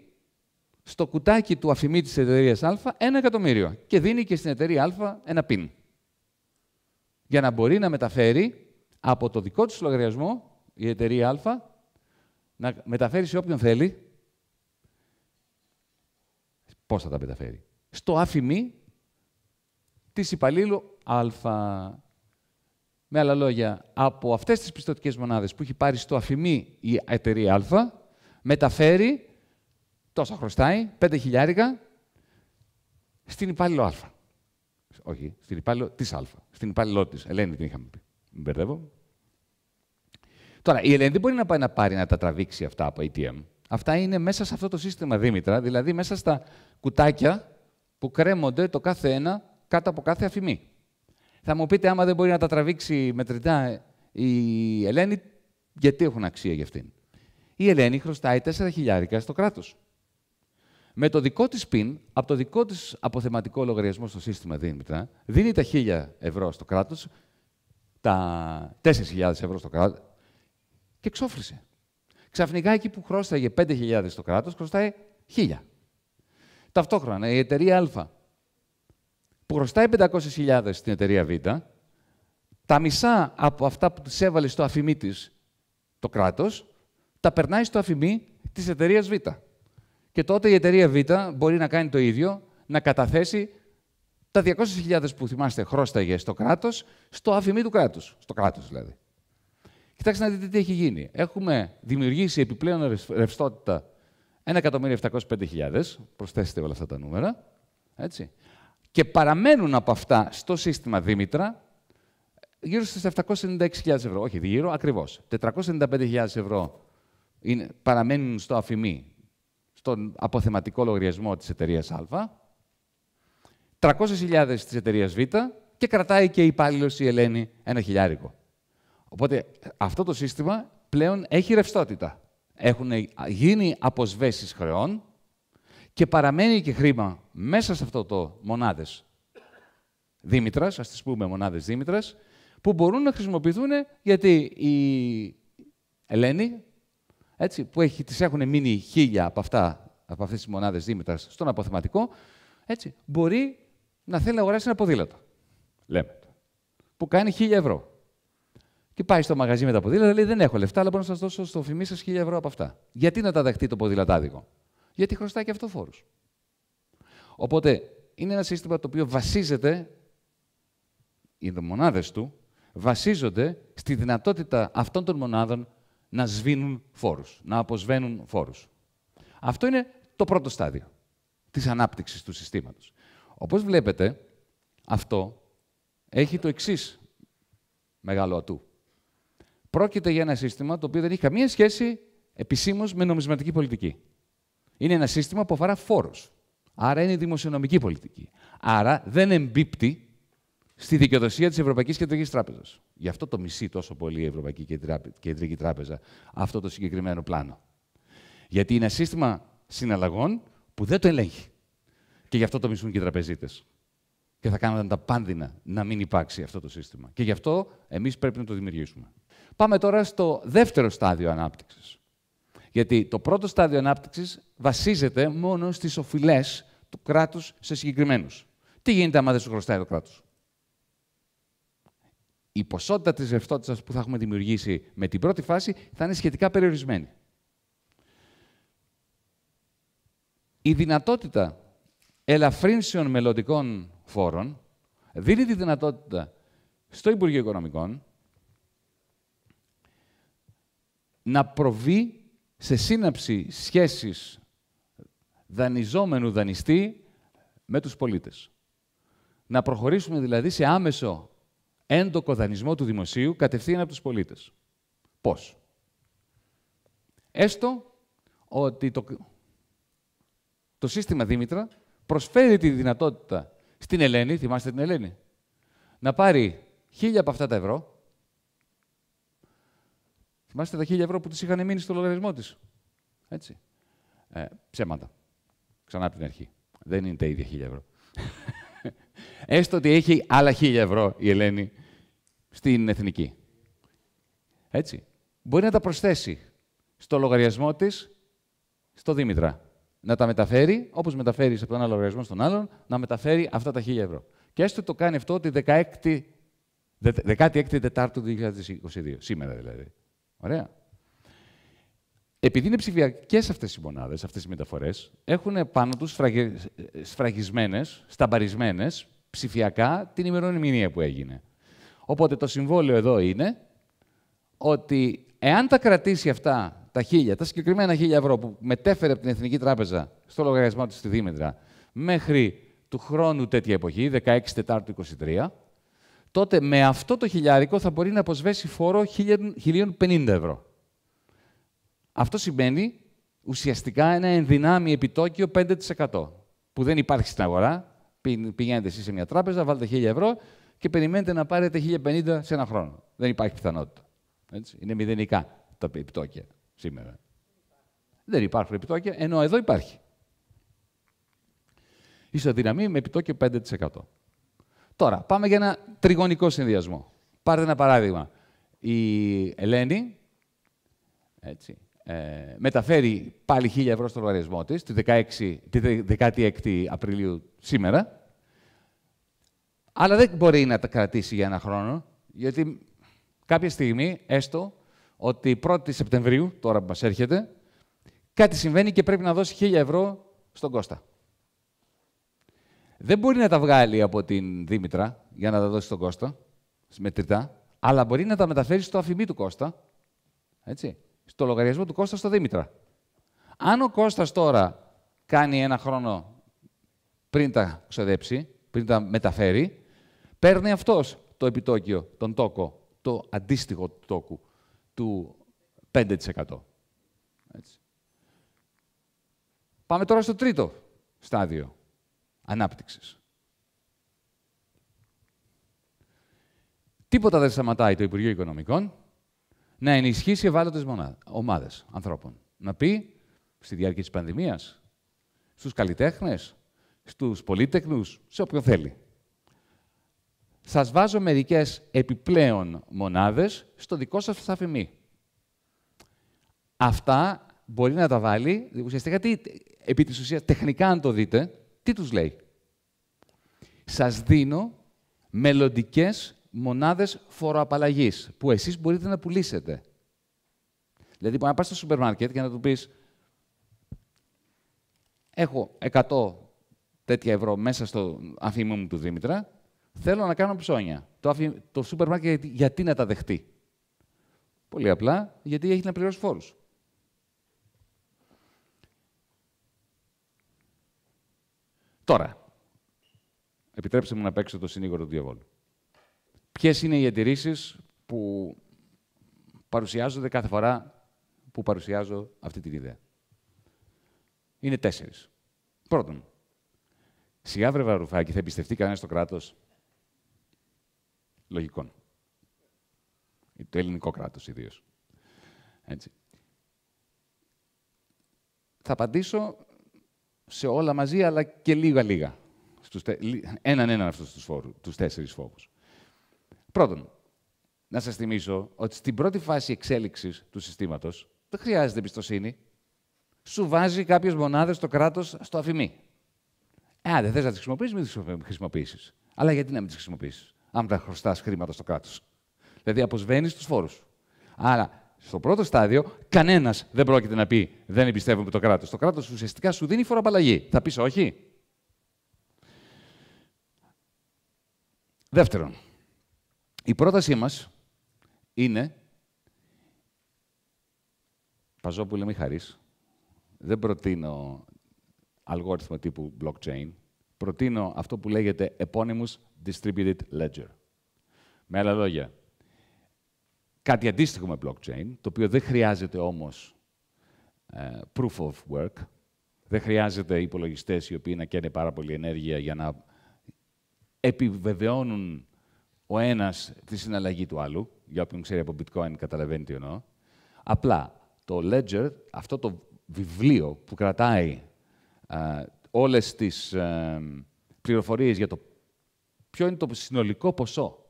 στο κουτάκι του αφημί της εταιρείας Α ένα εκατομμύριο και δίνει και στην εταιρεία Α ένα πιν. Για να μπορεί να μεταφέρει από το δικό του λογαριασμό η εταιρεία Α να μεταφέρει σε όποιον θέλει. Πώς θα τα μεταφέρει; Στο αφημί της υπαλλήλου Α. Με άλλα λόγια, από αυτές τις πιστοτικές μονάδες που έχει πάρει στο αφημί η εταιρεία Α, μεταφέρει τόσα χρωστάει, πέντε χιλιάρικα, στην υπάλληλο Α. Όχι, στην υπάλληλο της Α. Στην υπάλληλό της. Ελένη την είχαμε πει. Μην μπερδεύω. Τώρα, η Ελένη δεν μπορεί να πάει να πάρει να τα τραβήξει αυτά από ATM. Αυτά είναι μέσα σε αυτό το σύστημα Δήμητρα, δηλαδή μέσα στα κουτάκια που κρέμονται το κάθε ένα κάτω από κάθε αφημί. Θα μου πείτε, άμα δεν μπορεί να τα τραβήξει μετρητά η Ελένη, γιατί έχουν αξία για αυτήν; Η Ελένη χρωστάει 4 χιλιάρικα στο κράτος. Με το δικό της PIN, από το δικό της αποθεματικό λογαριασμό στο σύστημα Δήμητρα, δίνει τα 1.000 ευρώ στο κράτος, τα 4.000 ευρώ στο κράτος και εξόφλησε. Ξαφνικά εκεί που χρώσταγε 5.000 στο κράτος, χρωστάει 1.000. Ταυτόχρονα η εταιρεία Α, που χρωστάει 500.000 στην εταιρεία Β, τα μισά από αυτά που της έβαλε στο αφημί της το κράτος, τα περνάει στο αφημί της εταιρείας Β. Και τότε η εταιρεία Β μπορεί να κάνει το ίδιο, να καταθέσει τα 200.000 που θυμάστε χρώσταγε στο κράτος, στο αφημί του κράτους. Στο κράτος δηλαδή. Κοιτάξτε να δείτε τι έχει γίνει. Έχουμε δημιουργήσει επιπλέον ρευστότητα 1.705.000, προσθέσετε όλα αυτά τα νούμερα, έτσι. Και παραμένουν από αυτά στο σύστημα Δήμητρα γύρω στις 796.000 ευρώ. Όχι γύρω, ακριβώς. 495.000 ευρώ είναι, παραμένουν στο αφημί στον αποθεματικό λογαριασμό της εταιρείας Α, 300.000 της εταιρείας Β και κρατάει και η υπάλληλος η Ελένη ένα χιλιάρικο. Οπότε αυτό το σύστημα πλέον έχει ρευστότητα. Έχουν γίνει αποσβέσεις χρεών και παραμένει και χρήμα μέσα σε αυτό το μονάδες Δήμητρας, ας τις πούμε μονάδες Δήμητρας, που μπορούν να χρησιμοποιηθούν γιατί η Ελένη έτσι, που έχει, τις έχουν μείνει χίλια από, αυτά, από αυτές τις μονάδες Δήμητρας στον αποθεματικό, έτσι, μπορεί να θέλει να αγοράσει ένα ποδήλατο, λέμε, που κάνει χίλια ευρώ. Και πάει στο μαγαζί με τα ποδήλατα, λέει: Δεν έχω λεφτά, αλλά μπορώ να σας δώσω στο φημί σας χίλια ευρώ από αυτά. Γιατί να τα δεχτεί το ποδηλατάδικο, Γιατί χρωστάει και αυτό φόρου. Οπότε είναι ένα σύστημα το οποίο βασίζεται, οι μονάδες του βασίζονται στη δυνατότητα αυτών των μονάδων να σβήνουν φόρους, να αποσβαίνουν φόρους. Αυτό είναι το πρώτο στάδιο της ανάπτυξης του συστήματος. Όπως βλέπετε, αυτό έχει το εξής μεγάλο ατού. Πρόκειται για ένα σύστημα το οποίο δεν έχει καμία σχέση επισήμως με νομισματική πολιτική. Είναι ένα σύστημα που αφορά φόρους. Άρα είναι δημοσιονομική πολιτική. Άρα δεν εμπίπτει στη δικαιοδοσία της Ευρωπαϊκής Κεντρικής Τράπεζας. Γι' αυτό το μισεί τόσο πολύ η Ευρωπαϊκή Κεντρική Τράπεζα αυτό το συγκεκριμένο πλάνο. Γιατί είναι ένα σύστημα συναλλαγών που δεν το ελέγχει. Και γι' αυτό το μισούν και οι τραπεζίτες. και θα κάνουν τα πάνδυνα να μην υπάρξει αυτό το σύστημα. Και γι' αυτό εμείς πρέπει να το δημιουργήσουμε. Πάμε τώρα στο δεύτερο στάδιο ανάπτυξης. Γιατί το πρώτο στάδιο ανάπτυξης βασίζεται μόνο στις οφειλές του κράτους σε συγκεκριμένους. Τι γίνεται άμα δεν σου χρωστάει το κράτος; Η ποσότητα της ρευστότητας που θα έχουμε δημιουργήσει με την πρώτη φάση θα είναι σχετικά περιορισμένη. Η δυνατότητα ελαφρύνσεων μελλοντικών φόρων δίνει τη δυνατότητα στο Υπουργείο Οικονομικών να προβεί σε σύναψη σχέσης δανειζόμενου δανειστή με τους πολίτες. Να προχωρήσουμε δηλαδή σε άμεσο έντοκο δανεισμό του δημοσίου κατευθείαν από τους πολίτες. Πώς; Έστω ότι το, το σύστημα Δήμητρα προσφέρει τη δυνατότητα στην Ελένη, θυμάστε την Ελένη, να πάρει χίλια από αυτά τα ευρώ. Θυμάστε τα χίλια ευρώ που της είχαν μείνει στο λογαριασμό της. Έτσι. Ε, ψέματα. Ξανά από την αρχή. Δεν είναι τα ίδια χίλια ευρώ. Έστω ότι έχει άλλα χίλια ευρώ η Ελένη στην εθνική. Έτσι. Μπορεί να τα προσθέσει στο λογαριασμό της στο Δήμητρα να τα μεταφέρει, όπως μεταφέρεις από τον άλλο λογαριασμό στον άλλον, να μεταφέρει αυτά τα 1000 ευρώ. Και έστω το κάνει αυτό τη 16η, 16η Τετάρτου 2022, σήμερα δηλαδή. Ωραία. Επειδή είναι ψηφιακές αυτές οι μονάδες, αυτές οι μεταφορές, έχουν πάνω τους σφραγισμένες, σταμπαρισμένες ψηφιακά την ημερομηνία που έγινε. Οπότε το συμβόλαιο εδώ είναι ότι εάν τα κρατήσει αυτά τα χίλια, τα συγκεκριμένα χίλια ευρώ που μετέφερε από την Εθνική Τράπεζα στο λογαριασμό της στη Δήμητρα μέχρι του χρόνου τέτοια εποχή, 16 Τετάρτου 23, τότε με αυτό το χιλιάρικο θα μπορεί να αποσβέσει φόρο 1050 ευρώ. Αυτό σημαίνει ουσιαστικά ένα ενδυνάμει επιτόκιο 5%, που δεν υπάρχει στην αγορά. Πηγαίνετε εσείς σε μια τράπεζα, βάλετε 1000 ευρώ και περιμένετε να πάρετε 1050 σε ένα χρόνο. Δεν υπάρχει πιθανότητα. Έτσι. Είναι μηδενικά τα επιτόκια σήμερα. Δεν υπάρχουν επιτόκια, ενώ εδώ υπάρχει. Ισοδυναμεί με επιτόκιο 5%. Τώρα, πάμε για ένα τριγωνικό συνδυασμό. Πάρτε ένα παράδειγμα. Η Ελένη έτσι, ε, μεταφέρει πάλι 1.000 ευρώ στο λογαριασμό της, τη, 16, τη 16η Απριλίου σήμερα, αλλά δεν μπορεί να τα κρατήσει για ένα χρόνο, γιατί κάποια στιγμή, έστω, ότι 1η Σεπτεμβρίου, τώρα που μας έρχεται, κάτι συμβαίνει και πρέπει να δώσει 1000 ευρώ στον Κώστα. Δεν μπορεί να τα βγάλει από την Δήμητρα για να τα δώσει στον Κώστα, μετρητά, αλλά μπορεί να τα μεταφέρει στο αφημί του Κώστα, έτσι, στο λογαριασμό του Κώστα στο Δήμητρα. Αν ο Κώστας τώρα κάνει ένα χρόνο πριν τα ξοδέψει, πριν τα μεταφέρει, παίρνει αυτός το επιτόκιο, τον τόκο, το αντίστοιχο του τόκου του 5%. Έτσι. Πάμε τώρα στο τρίτο στάδιο ανάπτυξης. Τίποτα δεν σταματάει το Υπουργείο Οικονομικών να ενισχύσει ευάλωτες ομάδες ανθρώπων. Να πει στη διάρκεια της πανδημίας, στους καλλιτέχνες, στους πολίτεκνους, σε όποιον θέλει. Σας βάζω μερικές επιπλέον μονάδες στο δικό σας φθαφημί. Αυτά μπορεί να τα βάλει, ουσιαστικά, τι, επί της ουσίας, τεχνικά αν το δείτε, τι τους λέει; Σας δίνω μελλοντικές μονάδες φοροαπαλλαγής, που εσείς μπορείτε να πουλήσετε. Δηλαδή, μπορεί να πας στο σούπερ μάρκετ και να του πεις έχω 100 τέτοια ευρώ μέσα στο αφήμο μου του Δήμητρα Θέλω να κάνω ψώνια. Το, το σούπερ μάρκετ γιατί, να τα δεχτεί; Πολύ απλά, γιατί έχει να πληρώσει φόρους. Τώρα, επιτρέψτε μου να παίξω το συνήγορο του διαβόλου. Ποιες είναι οι ετηρήσει που παρουσιάζονται κάθε φορά που παρουσιάζω αυτή την ιδέα; Είναι τέσσερις. Πρώτον, σιγά βρε Βαρουφάκη, θα εμπιστευτεί κανένας στο κράτος; Λογικών. Το ελληνικό κράτος ιδίως. Έτσι. Θα απαντήσω σε όλα μαζί, αλλά και λίγα-λίγα. Στους τε... Έναν έναν αυτούς τους, φόρους, τους τέσσερις φόβους. Πρώτον, να σας θυμίσω ότι στην πρώτη φάση εξέλιξης του συστήματος δεν χρειάζεται εμπιστοσύνη. Σου βάζει κάποιες μονάδες το κράτος στο αφημί. Ε, δεν θες να τις χρησιμοποιήσεις, μην τις χρησιμοποιήσεις. Αλλά γιατί να μην τις χρησιμοποιήσεις, αν τα χρωστάς χρήματα στο κράτος. Δηλαδή, αποσβαίνεις τους φόρους. Άρα, στο πρώτο στάδιο, κανένας δεν πρόκειται να πει δεν εμπιστεύομαι το κράτος. Το κράτος ουσιαστικά σου δίνει φοροαπαλλαγή. Θα πεις όχι. Δεύτερον, η πρότασή μας είναι Παζόπουλε, μη χαρείς. Δεν προτείνω αλγόριθμο τύπου blockchain. Προτείνω αυτό που λέγεται Eponymous Distributed Ledger. Με άλλα λόγια, κάτι αντίστοιχο με blockchain, το οποίο δεν χρειάζεται όμως ε, proof of work, δεν χρειάζεται υπολογιστές οι οποίοι να καίνε πάρα πολύ ενέργεια για να επιβεβαιώνουν ο ένας τη συναλλαγή του άλλου. Για όποιον ξέρει από bitcoin καταλαβαίνει τι εννοώ. Απλά το ledger, αυτό το βιβλίο που κρατάει ε, όλες τις ε, πληροφορίες για το ποιο είναι το συνολικό ποσό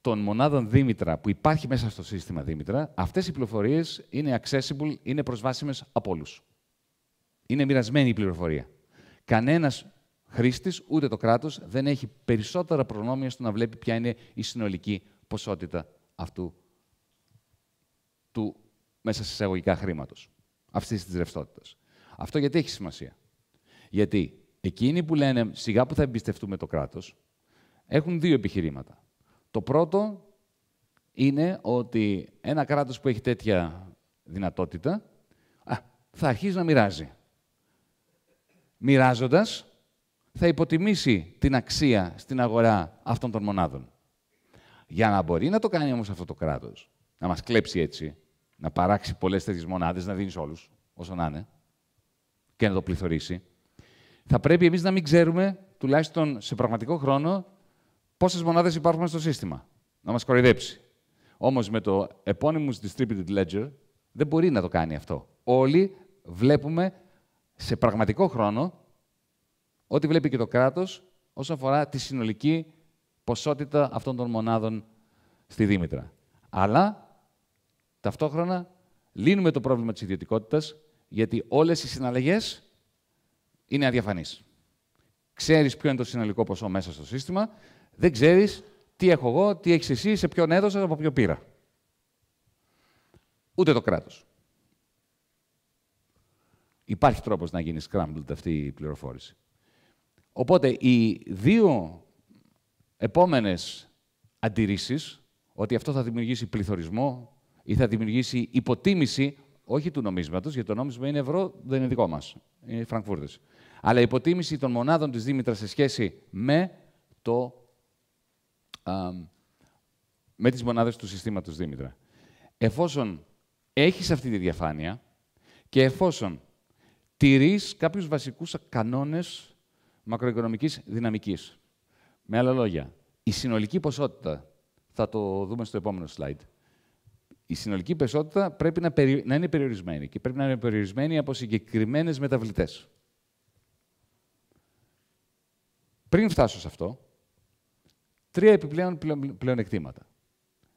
των μονάδων Δήμητρα που υπάρχει μέσα στο σύστημα Δήμητρα, αυτές οι πληροφορίες είναι accessible, είναι προσβάσιμες από όλους. Είναι μοιρασμένη η πληροφορία. Κανένας χρήστης, ούτε το κράτος, δεν έχει περισσότερα προνόμια στο να βλέπει ποια είναι η συνολική ποσότητα αυτού του μέσα σε εισαγωγικά χρήματος, αυτής της ρευστότητας. Αυτό γιατί έχει σημασία. Γιατί εκείνοι που λένε σιγά που θα εμπιστευτούμε το κράτος, έχουν δύο επιχειρήματα. Το πρώτο είναι ότι ένα κράτος που έχει τέτοια δυνατότητα α, θα αρχίσει να μοιράζει. Μοιράζοντας, θα υποτιμήσει την αξία στην αγορά αυτών των μονάδων. Για να μπορεί να το κάνει όμως αυτό το κράτος, να μας κλέψει έτσι, να παράξει πολλές τέτοιες μονάδες, να δίνεις σε όλους, όσο να είναι, και να το πληθωρήσει, θα πρέπει εμείς να μην ξέρουμε, τουλάχιστον σε πραγματικό χρόνο, πόσες μονάδες υπάρχουν στο σύστημα. Να μας κοροϊδέψει. Όμως με το Eponymous Distributed Ledger δεν μπορεί να το κάνει αυτό. Όλοι βλέπουμε σε πραγματικό χρόνο ό,τι βλέπει και το κράτος όσον αφορά τη συνολική ποσότητα αυτών των μονάδων στη Δήμητρα. Αλλά ταυτόχρονα λύνουμε το πρόβλημα της ιδιωτικότητας γιατί όλες οι συναλλαγές είναι αδιαφανείς. Ξέρεις ποιο είναι το συνολικό ποσό μέσα στο σύστημα δεν ξέρεις τι έχω εγώ, τι έχεις εσύ, σε ποιον έδωσα, από ποιο πήρα. Ούτε το κράτος. Υπάρχει τρόπος να γίνεις scrambled αυτή η πληροφόρηση. Οπότε, οι δύο επόμενες αντιρρήσεις, ότι αυτό θα δημιουργήσει πληθωρισμό ή θα δημιουργήσει υποτίμηση, όχι του νομίσματος, γιατί το νόμισμα είναι ευρώ, δεν είναι δικό μας, είναι Φραγκφούρτες. Αλλά υποτίμηση των μονάδων της Δήμητρας σε σχέση με το με τις μονάδες του συστήματος Δήμητρα. Εφόσον έχεις αυτή τη διαφάνεια και εφόσον τηρείς κάποιους βασικούς κανόνες μακροοικονομικής δυναμικής. Με άλλα λόγια, η συνολική ποσότητα, θα το δούμε στο επόμενο slide, η συνολική ποσότητα πρέπει να, να είναι περιορισμένη και πρέπει να είναι περιορισμένη από συγκεκριμένες μεταβλητές. Πριν φτάσω σε αυτό, τρία επιπλέον πλεονεκτήματα.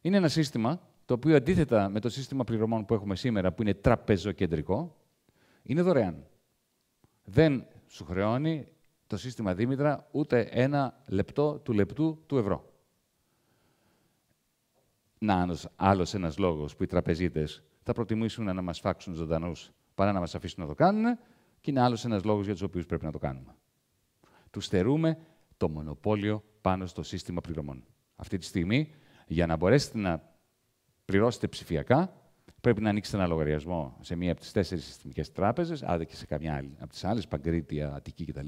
Είναι ένα σύστημα το οποίο αντίθετα με το σύστημα πληρωμών που έχουμε σήμερα, που είναι τραπεζοκεντρικό, είναι δωρεάν. Δεν σου χρεώνει το σύστημα Δήμητρα ούτε ένα λεπτό του λεπτού του ευρώ. Να, άλλος ένας λόγος που οι τραπεζίτες θα προτιμήσουν να μας φάξουν ζωντανούς παρά να μας αφήσουν να το κάνουν και είναι άλλος ένας λόγος για τους οποίους πρέπει να το κάνουμε. Τους στερούμε το μονοπόλιο πάνω στο σύστημα πληρωμών. Αυτή τη στιγμή, για να μπορέσετε να πληρώσετε ψηφιακά, πρέπει να ανοίξετε ένα λογαριασμό σε μία από τις τέσσερις συστημικές τράπεζες, άντε και σε καμιά άλλη από τις άλλες, Παγκρίτια, Αττική κτλ.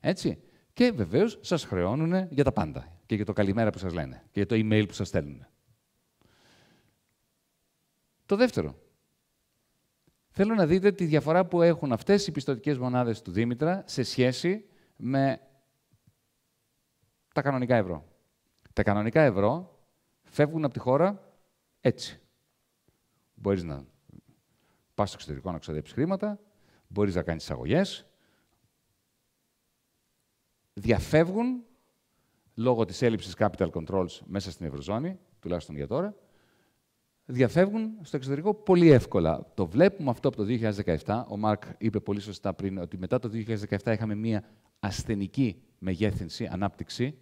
Έτσι. Και βεβαίως σας χρεώνουν για τα πάντα. Και για το καλημέρα που σας λένε. Και για το email που σας στέλνουν. Το δεύτερο. Θέλω να δείτε τη διαφορά που έχουν αυτές οι πιστοτικές μονάδες του Δήμητρα σε σχέση με τα κανονικά ευρώ. Τα κανονικά ευρώ φεύγουν από τη χώρα έτσι. Μπορείς να πας στο εξωτερικό να ξοδέψεις χρήματα, μπορείς να κάνεις εισαγωγές. διαφεύγουν λόγω της έλλειψης capital controls μέσα στην Ευρωζώνη, τουλάχιστον για τώρα, διαφεύγουν στο εξωτερικό πολύ εύκολα. Το βλέπουμε αυτό από το 2017. Ο Μάρκ είπε πολύ σωστά πριν ότι μετά το 2017 είχαμε μία ασθενική μεγέθυνση, ανάπτυξη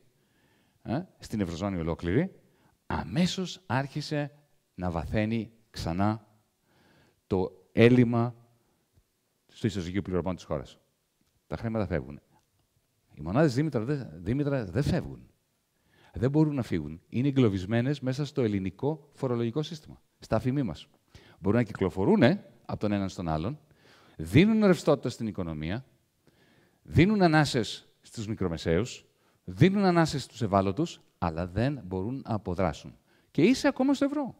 ε, στην Ευρωζώνη ολόκληρη. Αμέσως άρχισε να βαθαίνει ξανά το έλλειμμα στο ισοζυγείο πληρωμών της χώρας. Τα χρήματα φεύγουν. Οι μονάδες Δήμητρα, Δήμητρα δεν φεύγουν. Δεν μπορούν να φύγουν. Είναι εγκλωβισμένες μέσα στο ελληνικό φορολογικό σύστημα. Στα αφημί μας. Μπορούν να κυκλοφορούν από τον έναν στον άλλον, δίνουν ρευστότητα στην οικονομία, δίνουν ανάσες στους μικρομεσαίους, δίνουν ανάσες στους ευάλωτους, αλλά δεν μπορούν να αποδράσουν. Και είσαι ακόμα στο ευρώ.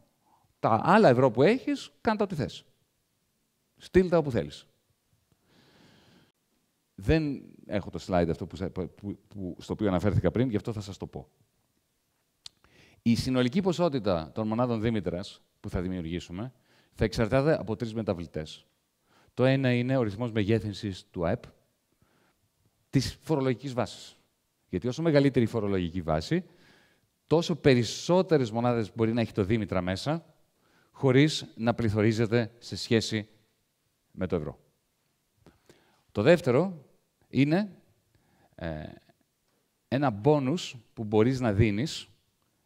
Τα άλλα ευρώ που έχεις, κάνε τα ό,τι θες. Στείλ τα όπου θέλεις. Δεν έχω το slide αυτό που, που, που, στο οποίο αναφέρθηκα πριν, γι' αυτό θα σας το πω. Η συνολική ποσότητα των μονάδων Δήμητρας που θα δημιουργήσουμε θα εξαρτάται από τρεις μεταβλητές. Το ένα είναι ο ρυθμός μεγέθυνσης του ΑΕΠ, της φορολογικής βάσης. Γιατί όσο μεγαλύτερη η φορολογική βάση, τόσο περισσότερες μονάδες μπορεί να έχει το Δήμητρα μέσα, χωρίς να πληθωρίζεται σε σχέση με το ευρώ. Το δεύτερο είναι ε, ένα μπόνους που μπορείς να δίνεις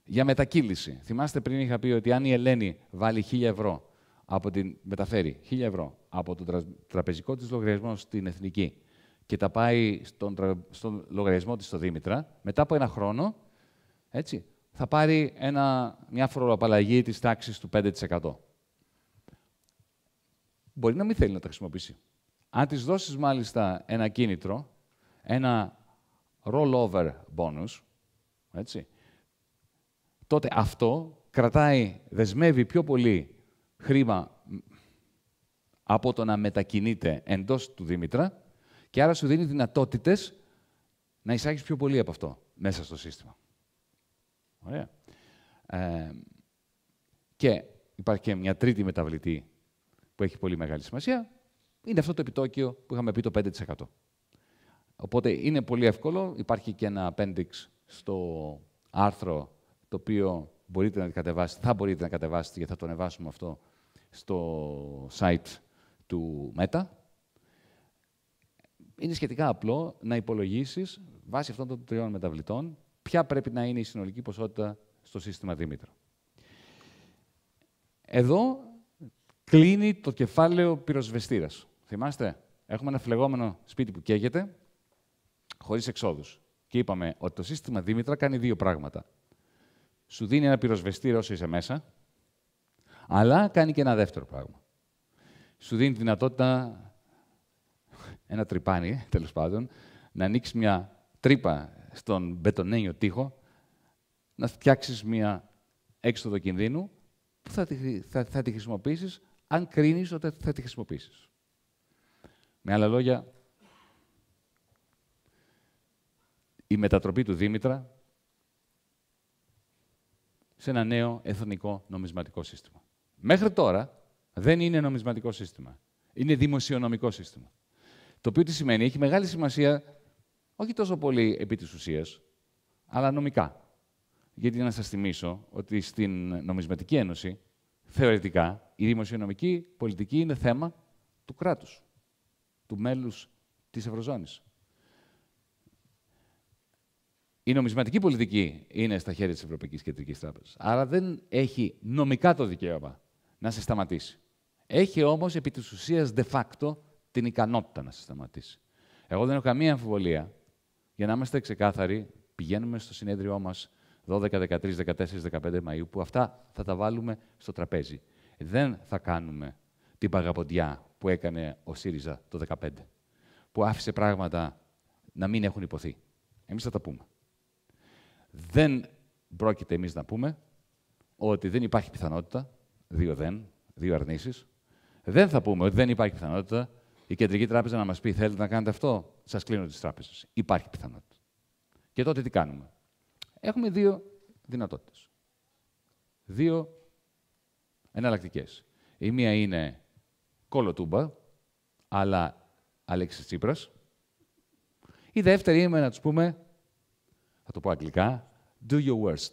για μετακύληση. Θυμάστε πριν είχα πει ότι αν η Ελένη βάλει 1000 ευρώ, από την, μεταφέρει 1000 ευρώ από το τραπεζικό της λογαριασμό στην Εθνική και τα πάει στον, στον λογαριασμό της στο Δήμητρα, μετά από ένα χρόνο, έτσι, θα πάρει ένα, μια φοροαπαλλαγή της τάξης του 5%. Μπορεί να μην θέλει να τα χρησιμοποιήσει. Αν της δώσεις μάλιστα ένα κίνητρο, ένα rollover bonus, έτσι, τότε αυτό κρατάει, δεσμεύει πιο πολύ χρήμα από το να μετακινείται εντός του Δήμητρα και άρα σου δίνει δυνατότητες να εισάγεις πιο πολύ από αυτό μέσα στο σύστημα. Ωραία. Ε, και υπάρχει και μια τρίτη μεταβλητή που έχει πολύ μεγάλη σημασία. Είναι αυτό το επιτόκιο που είχαμε πει το 5%. Οπότε είναι πολύ εύκολο. Υπάρχει και ένα appendix στο άρθρο το οποίο μπορείτε να κατεβάσετε, θα μπορείτε να κατεβάσετε, γιατί θα το ανεβάσουμε αυτό στο site του Meta. Είναι σχετικά απλό να υπολογίσεις, βάσει αυτών των τριών μεταβλητών, ποια πρέπει να είναι η συνολική ποσότητα στο σύστημα Δήμητρο. Εδώ κλείνει το κεφάλαιο πυροσβεστήρας. Θυμάστε, έχουμε ένα φλεγόμενο σπίτι που καίγεται, χωρίς εξόδους. Και είπαμε ότι το σύστημα Δήμητρα κάνει δύο πράγματα σου δίνει ένα πυροσβεστήριο όσο είσαι μέσα, αλλά κάνει και ένα δεύτερο πράγμα. Σου δίνει τη δυνατότητα, ένα τρυπάνι, τέλος πάντων, να ανοίξεις μια τρύπα στον μπετονένιο τοίχο, να φτιάξεις μια έξοδο κινδύνου που θα τη, θα, θα τη χρησιμοποιήσεις αν κρίνεις ότι θα τη χρησιμοποιήσεις. Με άλλα λόγια, η μετατροπή του Δήμητρα σε ένα νέο εθνικό νομισματικό σύστημα. Μέχρι τώρα δεν είναι νομισματικό σύστημα. Είναι δημοσιονομικό σύστημα. Το οποίο τι σημαίνει, έχει μεγάλη σημασία όχι τόσο πολύ επί της ουσίας, αλλά νομικά. Γιατί να σας θυμίσω ότι στην Νομισματική Ένωση, θεωρητικά, η δημοσιονομική πολιτική είναι θέμα του κράτους, του μέλους της Ευρωζώνης. Η νομισματική πολιτική είναι στα χέρια της Ευρωπαϊκής Κεντρικής Τράπεζας. Άρα δεν έχει νομικά το δικαίωμα να σε σταματήσει. Έχει όμως επί της ουσίας de facto την ικανότητα να σε σταματήσει. Εγώ δεν έχω καμία αμφιβολία. Για να είμαστε ξεκάθαροι, πηγαίνουμε στο συνέδριό μας 12, 13, 14, 15 Μαΐου, που αυτά θα τα βάλουμε στο τραπέζι. Δεν θα κάνουμε την παγαποντιά που έκανε ο ΣΥΡΙΖΑ το 2015, που άφησε πράγματα να μην έχουν υποθεί. Εμείς θα τα πούμε δεν πρόκειται εμείς να πούμε ότι δεν υπάρχει πιθανότητα, δύο δεν, δύο αρνήσεις, δεν θα πούμε ότι δεν υπάρχει πιθανότητα η Κεντρική Τράπεζα να μας πει θέλετε να κάνετε αυτό, σας κλείνω τις τράπεζες. Υπάρχει πιθανότητα. Και τότε τι κάνουμε; Έχουμε δύο δυνατότητες. Δύο εναλλακτικές. Η μία είναι κολοτούμπα, αλλά Αλέξης Τσίπρας. Η δεύτερη είναι να τους πούμε, θα το πω αγγλικά, do your worst.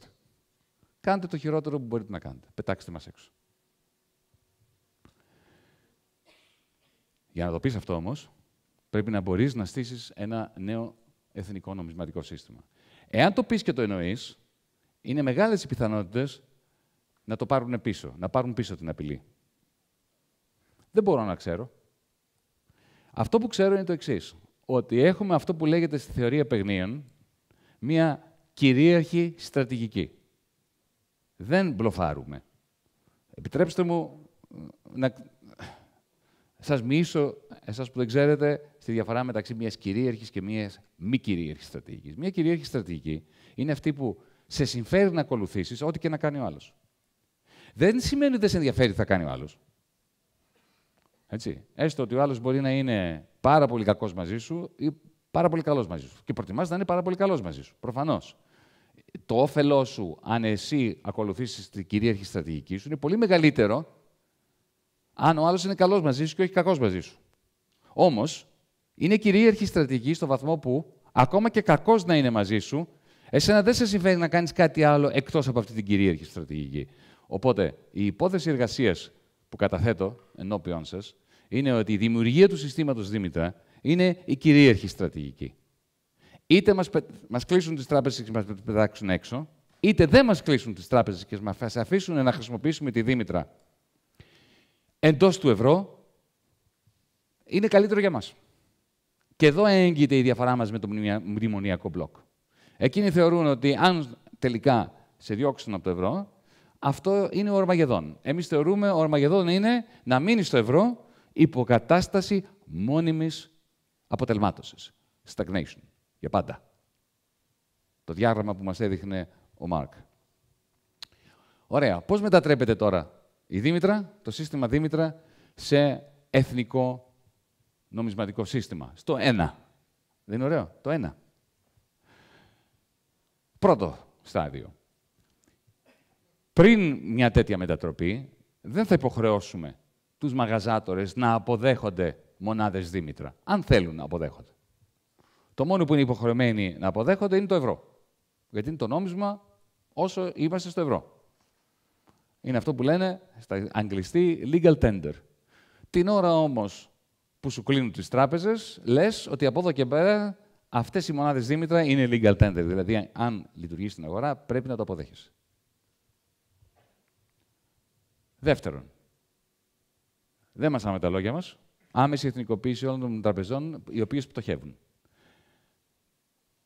Κάντε το χειρότερο που μπορείτε να κάνετε. Πετάξτε μας έξω. Για να το πεις αυτό όμως, πρέπει να μπορείς να στήσεις ένα νέο εθνικό νομισματικό σύστημα. Εάν το πεις και το εννοείς, είναι μεγάλες οι πιθανότητες να το πάρουν πίσω, να πάρουν πίσω την απειλή. Δεν μπορώ να ξέρω. Αυτό που ξέρω είναι το εξής. Ότι έχουμε αυτό που λέγεται στη θεωρία παιγνίων μία κυρίαρχη στρατηγική. Δεν μπλοφάρουμε. Επιτρέψτε μου να σας μίσω, εσάς που δεν ξέρετε, στη διαφορά μεταξύ μιας κυρίαρχης και μιας μη κυρίαρχης στρατηγικής. Μια κυρίαρχη στρατηγική είναι αυτή που σε συμφέρει να ακολουθήσεις ό,τι και να κάνει ο άλλος. Δεν σημαίνει ότι δεν σε ενδιαφέρει τι θα κάνει ο άλλος. Έτσι. Έστω ότι ο άλλος μπορεί να είναι πάρα πολύ κακός μαζί σου ή πάρα πολύ καλός μαζί σου. Και προτιμάς να είναι πάρα πολύ καλός μαζί σου. Προφανώς. Το όφελό σου, αν εσύ ακολουθήσεις την κυρίαρχη στρατηγική σου, είναι πολύ μεγαλύτερο αν ο άλλος είναι καλός μαζί σου και όχι κακός μαζί σου. Όμως, είναι κυρίαρχη στρατηγική στο βαθμό που, ακόμα και κακός να είναι μαζί σου, εσένα δεν σε συμφέρει να κάνεις κάτι άλλο εκτός από αυτή την κυρίαρχη στρατηγική. Οπότε, η υπόθεση εργασίας που καταθέτω ενώπιον σας είναι ότι η δημιουργία του συστήματος Δήμητρα είναι η κυρίαρχη στρατηγική. Είτε μας μας κλείσουν τις τράπεζες και μας πετάξουν έξω, είτε δεν μας κλείσουν τις τράπεζες και μα αφήσουν να χρησιμοποιήσουμε τη Δήμητρα εντός του ευρώ, είναι καλύτερο για μας. Και εδώ έγκυται η διαφορά μας με το μνημονιακό μπλοκ. Εκείνοι θεωρούν ότι αν τελικά σε διώξουν από το ευρώ, αυτό είναι ο Ορμαγεδόν. Εμείς θεωρούμε ο Ορμαγεδόν είναι να μείνει στο ευρώ υποκατάσταση μόνιμης αποτελμάτωσης. Stagnation. Για πάντα. Το διάγραμμα που μας έδειχνε ο Μάρκ. Ωραία. Πώς μετατρέπεται τώρα η Δήμητρα, το σύστημα Δήμητρα, σε εθνικό νομισματικό σύστημα; Στο ένα. Δεν είναι ωραίο; Το ένα. Πρώτο στάδιο πριν μια τέτοια μετατροπή, δεν θα υποχρεώσουμε τους μαγαζάτορες να αποδέχονται μονάδες Δήμητρα, αν θέλουν να αποδέχονται. Το μόνο που είναι υποχρεωμένοι να αποδέχονται είναι το ευρώ. Γιατί είναι το νόμισμα όσο είμαστε στο ευρώ. Είναι αυτό που λένε στα αγγλιστή legal tender. Την ώρα όμως που σου κλείνουν τις τράπεζες, λες ότι από εδώ και πέρα αυτές οι μονάδες Δήμητρα είναι legal tender. Δηλαδή, αν λειτουργείς στην αγορά, πρέπει να το αποδέχεσαι. Δεύτερον, δεν μασάμε τα λόγια μας. Άμεση εθνικοποίηση όλων των τραπεζών, οι οποίες πτωχεύουν.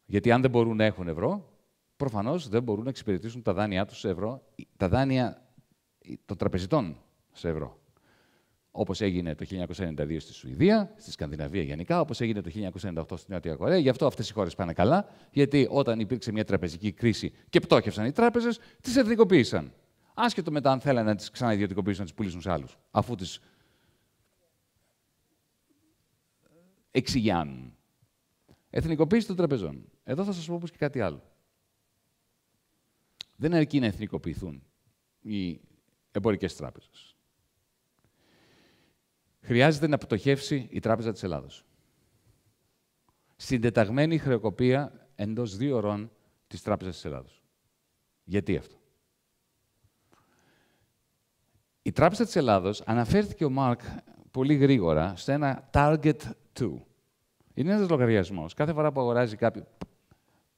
Γιατί αν δεν μπορούν να έχουν ευρώ, προφανώς δεν μπορούν να εξυπηρετήσουν τα δάνειά τους σε ευρώ, τα δάνεια των τραπεζιτών σε ευρώ. Όπως έγινε το 1992 στη Σουηδία, στη Σκανδιναβία γενικά, όπως έγινε το 1998 στην Νότια Κορέα. Γι' αυτό αυτές οι χώρες πάνε καλά, γιατί όταν υπήρξε μια τραπεζική κρίση και πτώχευσαν οι τράπεζες, τις εθνικοποίησαν. Άσχετο μετά αν θέλανε να τις ξαναειδιωτικοποιήσουν, να τις πουλήσουν σε άλλους, αφού τις εξηγιάνουν. Εθνικοποίηση των τραπεζών. Εδώ θα σας πω και κάτι άλλο. Δεν αρκεί να εθνικοποιηθούν οι εμπορικές τράπεζες. Χρειάζεται να πτωχεύσει η Τράπεζα της Ελλάδος. Συντεταγμένη χρεοκοπία εντός δύο ωρών της Τράπεζας της Ελλάδος. Γιατί αυτό; Η Τράπεζα της Ελλάδος αναφέρθηκε ο Μάρκ πολύ γρήγορα σε ένα target 2. Είναι ένας λογαριασμός. Κάθε φορά που αγοράζει κάποιο...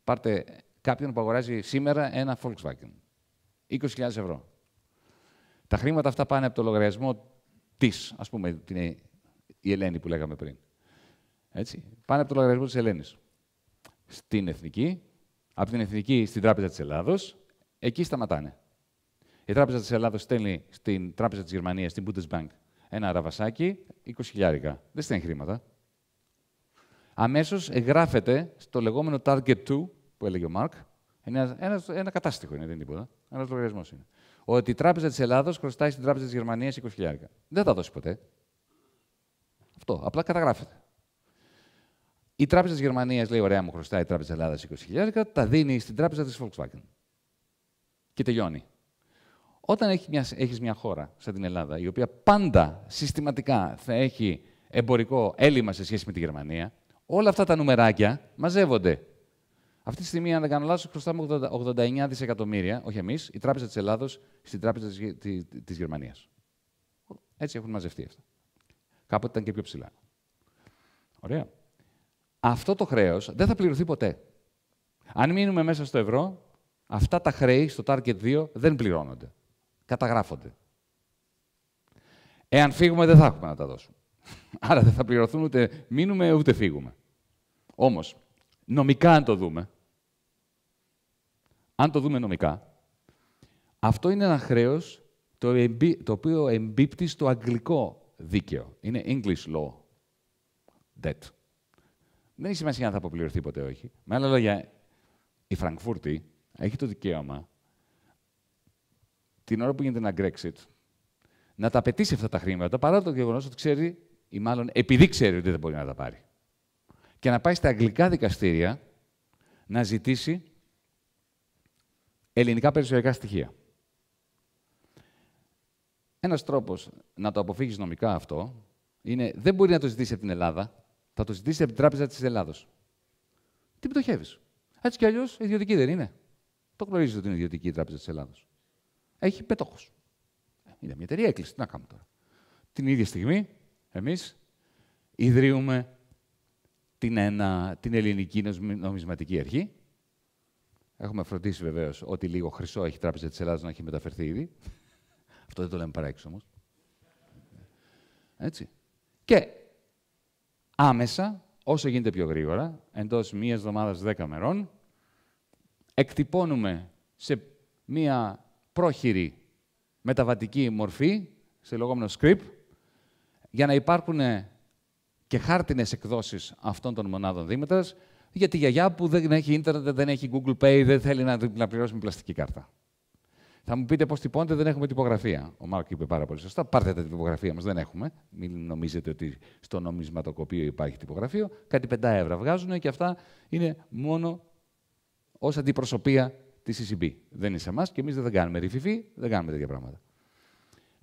Πάρτε κάποιον που αγοράζει σήμερα ένα Volkswagen. 20.000 ευρώ. Τα χρήματα αυτά πάνε από το λογαριασμό της, ας πούμε, την, η Ελένη που λέγαμε πριν. Έτσι. Πάνε από το λογαριασμό της Ελένης. Στην Εθνική, από την Εθνική στην Τράπεζα της Ελλάδος, εκεί σταματάνε. Η Τράπεζα της Ελλάδα στέλνει στην Τράπεζα της Γερμανίας, στην Bundesbank, ένα ραβασάκι 20.000. Δεν στέλνει χρήματα. Αμέσως εγγράφεται στο λεγόμενο Target 2, που έλεγε ο Μάρκ, ένας, ένας, ένα κατάστοιχο είναι, δεν είναι τίποτα. Ένας λογαριασμός είναι. Ότι η Τράπεζα της Ελλάδα χρωστάει στην Τράπεζα της Γερμανίας 20.000. Δεν θα δώσει ποτέ. Αυτό. Απλά καταγράφεται. Η Τράπεζα της Γερμανίας λέει: Ωραία, μου χρωστάει η Τράπεζα της Ελλάδας 20.000, τα δίνει στην Τράπεζα της Volkswagen. Και τελειώνει. Όταν έχει μια, έχεις μια χώρα σαν την Ελλάδα, η οποία πάντα συστηματικά θα έχει εμπορικό έλλειμμα σε σχέση με τη Γερμανία, Όλα αυτά τα νουμεράκια μαζεύονται. Αυτή τη στιγμή, αν δεν κάνω λάθος, χρωστάμε 80 89 δισεκατομμύρια, όχι εμείς, η Τράπεζα της Ελλάδος στην Τράπεζα της Γερμανίας. Έτσι έχουν μαζευτεί αυτά. Κάποτε ήταν και πιο ψηλά. Ωραία. Αυτό το χρέος δεν θα πληρωθεί ποτέ. Αν μείνουμε μέσα στο ευρώ, αυτά τα χρέη στο Target 2 δεν πληρώνονται. Καταγράφονται. Εάν φύγουμε, δεν θα έχουμε να τα δώσουμε. Άρα δεν θα πληρωθούν ούτε μείνουμε ούτε φύγουμε. Όμως, νομικά αν το δούμε, αν το δούμε νομικά, αυτό είναι ένα χρέος το, το οποίο εμπίπτει στο αγγλικό δίκαιο. Είναι English law debt. Δεν έχει σημασία αν θα αποπληρωθεί ποτέ όχι. Με άλλα λόγια, η Φραγκφούρτη έχει το δικαίωμα την ώρα που γίνεται ένα Brexit να τα απαιτήσει αυτά τα χρήματα παρά το γεγονός ότι ξέρει, ή μάλλον επειδή ξέρει ότι δεν μπορεί να τα πάρει. Και να πάει στα αγγλικά δικαστήρια να ζητήσει ελληνικά περιουσιακά στοιχεία. Ένας τρόπος να το αποφύγεις νομικά αυτό είναι δεν μπορεί να το ζητήσει από την Ελλάδα, θα το ζητήσει από την Τράπεζα της Ελλάδος. Τι πτωχεύεις. Έτσι κι αλλιώς ιδιωτική δεν είναι. Το γνωρίζετε ότι είναι ιδιωτική η Τράπεζα της Ελλάδος. Έχει πετόχους. Είναι μια εταιρεία έκλεισε. Τι να κάνουμε τώρα. Την ίδια στιγμή, εμείς ιδρύουμε την, ένα, την ελληνική νομισματική αρχή. Έχουμε φροντίσει βεβαίως ότι λίγο χρυσό έχει η Τράπεζα της Ελλάδα να έχει μεταφερθεί ήδη. Αυτό δεν το λέμε παράξενο όμως. Έτσι. Και άμεσα, όσο γίνεται πιο γρήγορα, εντός μία εβδομάδας δέκα μερών, εκτυπώνουμε σε μία πρόχειρη μεταβατική μορφή, σε λεγόμενο script, για να υπάρχουν και χάρτινες εκδόσεις αυτών των μονάδων Δήμητρας, για τη γιαγιά που δεν έχει ίντερνετ, δεν έχει Google Pay, δεν θέλει να, να πληρώσει με πλαστική κάρτα. Θα μου πείτε πώς τυπώνετε, δεν έχουμε τυπογραφία. Ο Μάρκ είπε πάρα πολύ σωστά. Πάρτε τα τυπογραφία μας, δεν έχουμε. Μην νομίζετε ότι στο νομισματοκοπείο υπάρχει τυπογραφείο. Κάτι πεντά ευρώ βγάζουν και αυτά είναι μόνο ως αντιπροσωπεία της ECB. Δεν είναι σε εμάς και εμείς δεν κάνουμε ρηφιφή, δεν κάνουμε τέτοια πράγματα.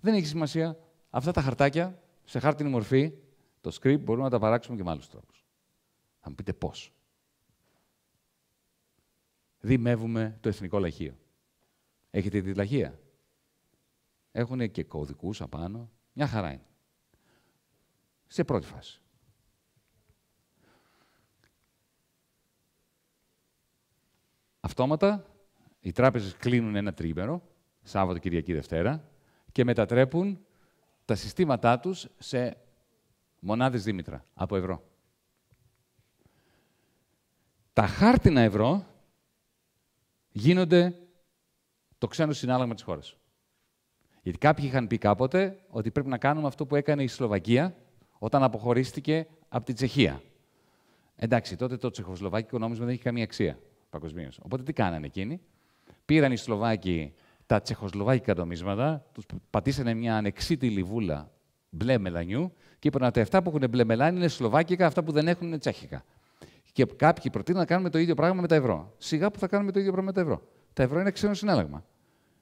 Δεν έχει σημασία. Αυτά τα χαρτάκια σε χάρτινη μορφή, το script, μπορούμε να τα παράξουμε και με άλλους τρόπους. Θα μου πείτε πώς. Δημεύουμε το εθνικό λαχείο. Έχετε τη λαχεία; Έχουν και κωδικούς απάνω. Μια χαρά είναι. Σε πρώτη φάση. Αυτόματα οι τράπεζες κλείνουν ένα τρίμερο, Σάββατο, Κυριακή, Δευτέρα, και μετατρέπουν τα συστήματά τους σε μονάδες Δήμητρα, από ευρώ. Τα χάρτινα ευρώ γίνονται το ξένο συνάλλαγμα της χώρας. Γιατί κάποιοι είχαν πει κάποτε ότι πρέπει να κάνουμε αυτό που έκανε η Σλοβακία όταν αποχωρίστηκε από την Τσεχία. Εντάξει, τότε το τσεχοσλοβάκικο νόμισμα δεν είχε καμία αξία παγκοσμίως. Οπότε τι κάνανε εκείνοι; Πήραν οι Σλοβάκοι τα τσεχοσλοβάκικα νομίσματα, τους πατήσανε μια ανεξίτηλη βούλα μπλε μελανιού και είπαν ότι αυτά που έχουν μπλε μελάνι είναι σλοβάκικα, αυτά που δεν έχουν είναι τσέχικα. Και κάποιοι προτείνουν να κάνουμε το ίδιο πράγμα με τα ευρώ. Σιγά που θα κάνουμε το ίδιο πράγμα με τα ευρώ. Τα ευρώ είναι ξένο συνάλλαγμα.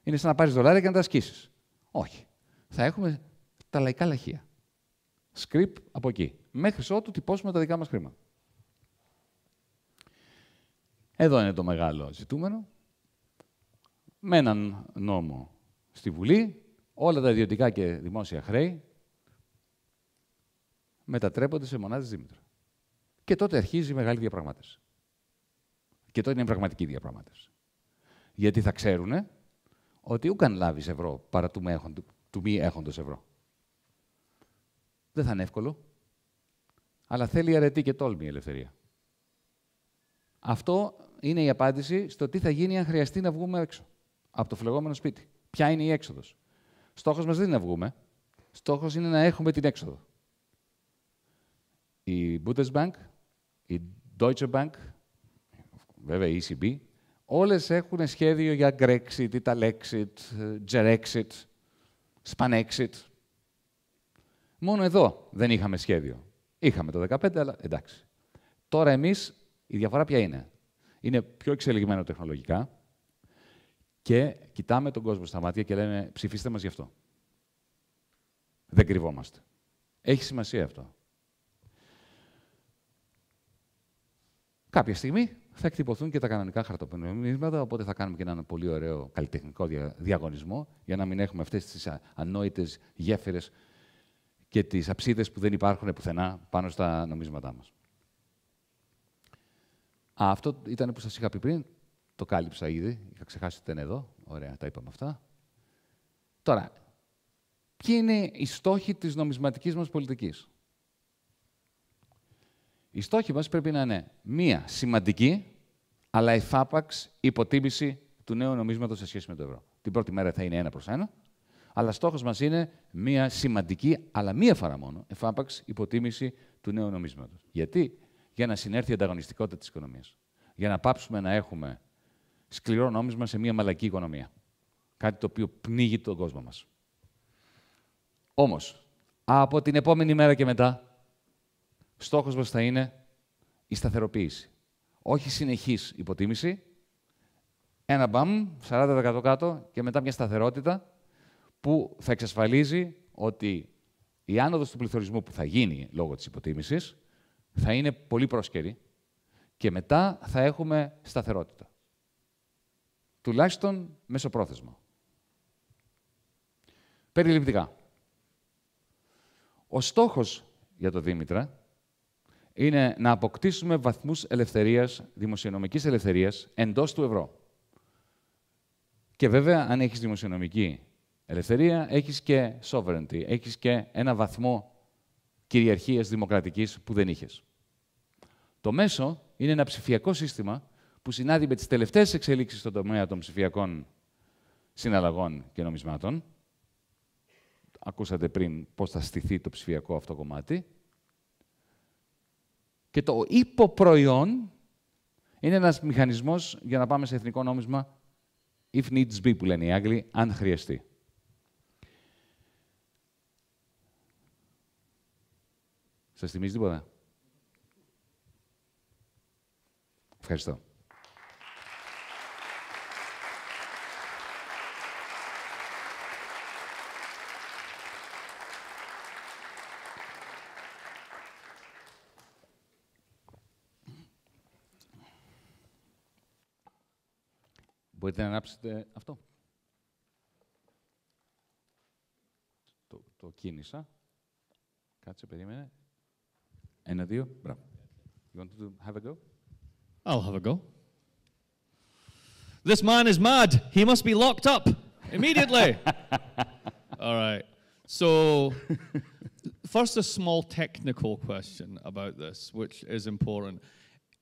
Είναι σαν να πάρεις δολάρια και να τα ασκήσεις. Όχι. Θα έχουμε τα λαϊκά λαχεία. Σκρυπ από εκεί. Μέχρι ότου τυπώσουμε τα δικά μας χρήματα. Εδώ είναι το μεγάλο ζητούμενο. Με έναν νόμο στη Βουλή, όλα τα ιδιωτικά και δημόσια χρέη μετατρέπονται σε μονάδες Δήμητρα. Και τότε αρχίζει η μεγάλη διαπραγμάτευση. Και τότε είναι η πραγματική διαπραγμάτευση. Γιατί θα ξέρουν ότι ούκαν λάβεις ευρώ παρά του, έχον, του μη έχοντος ευρώ. Δεν θα είναι εύκολο, αλλά θέλει αρετή και τόλμη η ελευθερία. Αυτό είναι η απάντηση στο τι θα γίνει αν χρειαστεί να βγούμε έξω από το φλεγόμενο σπίτι. Ποια είναι η έξοδος. Στόχος μας δεν είναι να βγούμε. Στόχος είναι να έχουμε την έξοδο. Η Bundesbank, η Deutsche Bank, βέβαια η ECB, όλες έχουν σχέδιο για Grexit, Italexit, Gerexit, Spanexit. Μόνο εδώ δεν είχαμε σχέδιο. Είχαμε το 2015, αλλά εντάξει. Τώρα εμείς, η διαφορά ποια είναι; Είναι πιο εξελιγμένο τεχνολογικά και κοιτάμε τον κόσμο στα μάτια και λέμε ψηφίστε μας γι' αυτό. Δεν κρυβόμαστε. Έχει σημασία αυτό. κάποια στιγμή θα εκτυπωθούν και τα κανονικά χαρτοπενομίσματα, οπότε θα κάνουμε και έναν πολύ ωραίο καλλιτεχνικό διαγωνισμό, για να μην έχουμε αυτές τις ανόητες γέφυρες και τις αψίδες που δεν υπάρχουν πουθενά πάνω στα νομίσματά μας. Α, αυτό ήταν που σας είχα πει πριν. Το κάλυψα ήδη. Είχα ξεχάσει ότι ήταν εδώ. Ωραία, τα είπαμε αυτά. Τώρα, ποιοι είναι οι στόχοι της νομισματικής μας πολιτικής; Οι στόχοι μας πρέπει να είναι μία σημαντική, αλλά εφάπαξ υποτίμηση του νέου νομίσματος σε σχέση με το ευρώ. Την πρώτη μέρα θα είναι ένα προς ένα, αλλά στόχος μας είναι μία σημαντική, αλλά μία φορά μόνο, εφάπαξ υποτίμηση του νέου νομίσματος. Γιατί; Για να συνέρθει η ανταγωνιστικότητα της οικονομίας. Για να πάψουμε να έχουμε σκληρό νόμισμα σε μία μαλακή οικονομία. Κάτι το οποίο πνίγει τον κόσμο μας. Όμως, από την επόμενη μέρα και μετά, στόχος μας θα είναι η σταθεροποίηση. Όχι συνεχής υποτίμηση, ένα μπαμ, 40% κάτω και μετά μια σταθερότητα που θα εξασφαλίζει ότι η άνοδος του πληθωρισμού που θα γίνει λόγω της υποτίμησης θα είναι πολύ πρόσκαιρη και μετά θα έχουμε σταθερότητα. Τουλάχιστον μεσοπρόθεσμα. Περιληπτικά. Ο στόχος για το Δήμητρα είναι να αποκτήσουμε βαθμούς ελευθερίας, δημοσιονομικής ελευθερίας, εντός του ευρώ. Και βέβαια, αν έχεις δημοσιονομική ελευθερία, έχεις και sovereignty, έχεις και ένα βαθμό κυριαρχίας δημοκρατικής που δεν είχες. Το μέσο είναι ένα ψηφιακό σύστημα που συνάδει με τις τελευταίες εξελίξεις στον τομέα των ψηφιακών συναλλαγών και νομισμάτων. Ακούσατε πριν πώς θα στηθεί το ψηφιακό αυτό κομμάτι. Και το υποπροϊόν είναι ένας μηχανισμός για να πάμε σε εθνικό νόμισμα if needs be, που λένε οι Άγγλοι, αν χρειαστεί. Σας θυμίζει τίποτα; Ευχαριστώ. Μπορείτε να ανάψετε αυτό. Το, το κίνησα. Κάτσε, περίμενε. Ένα, δύο. Μπράβο. You want to have a go? I'll have a go. This man is mad. He must be locked up immediately. All right. So, first, a small technical question about this, which is important.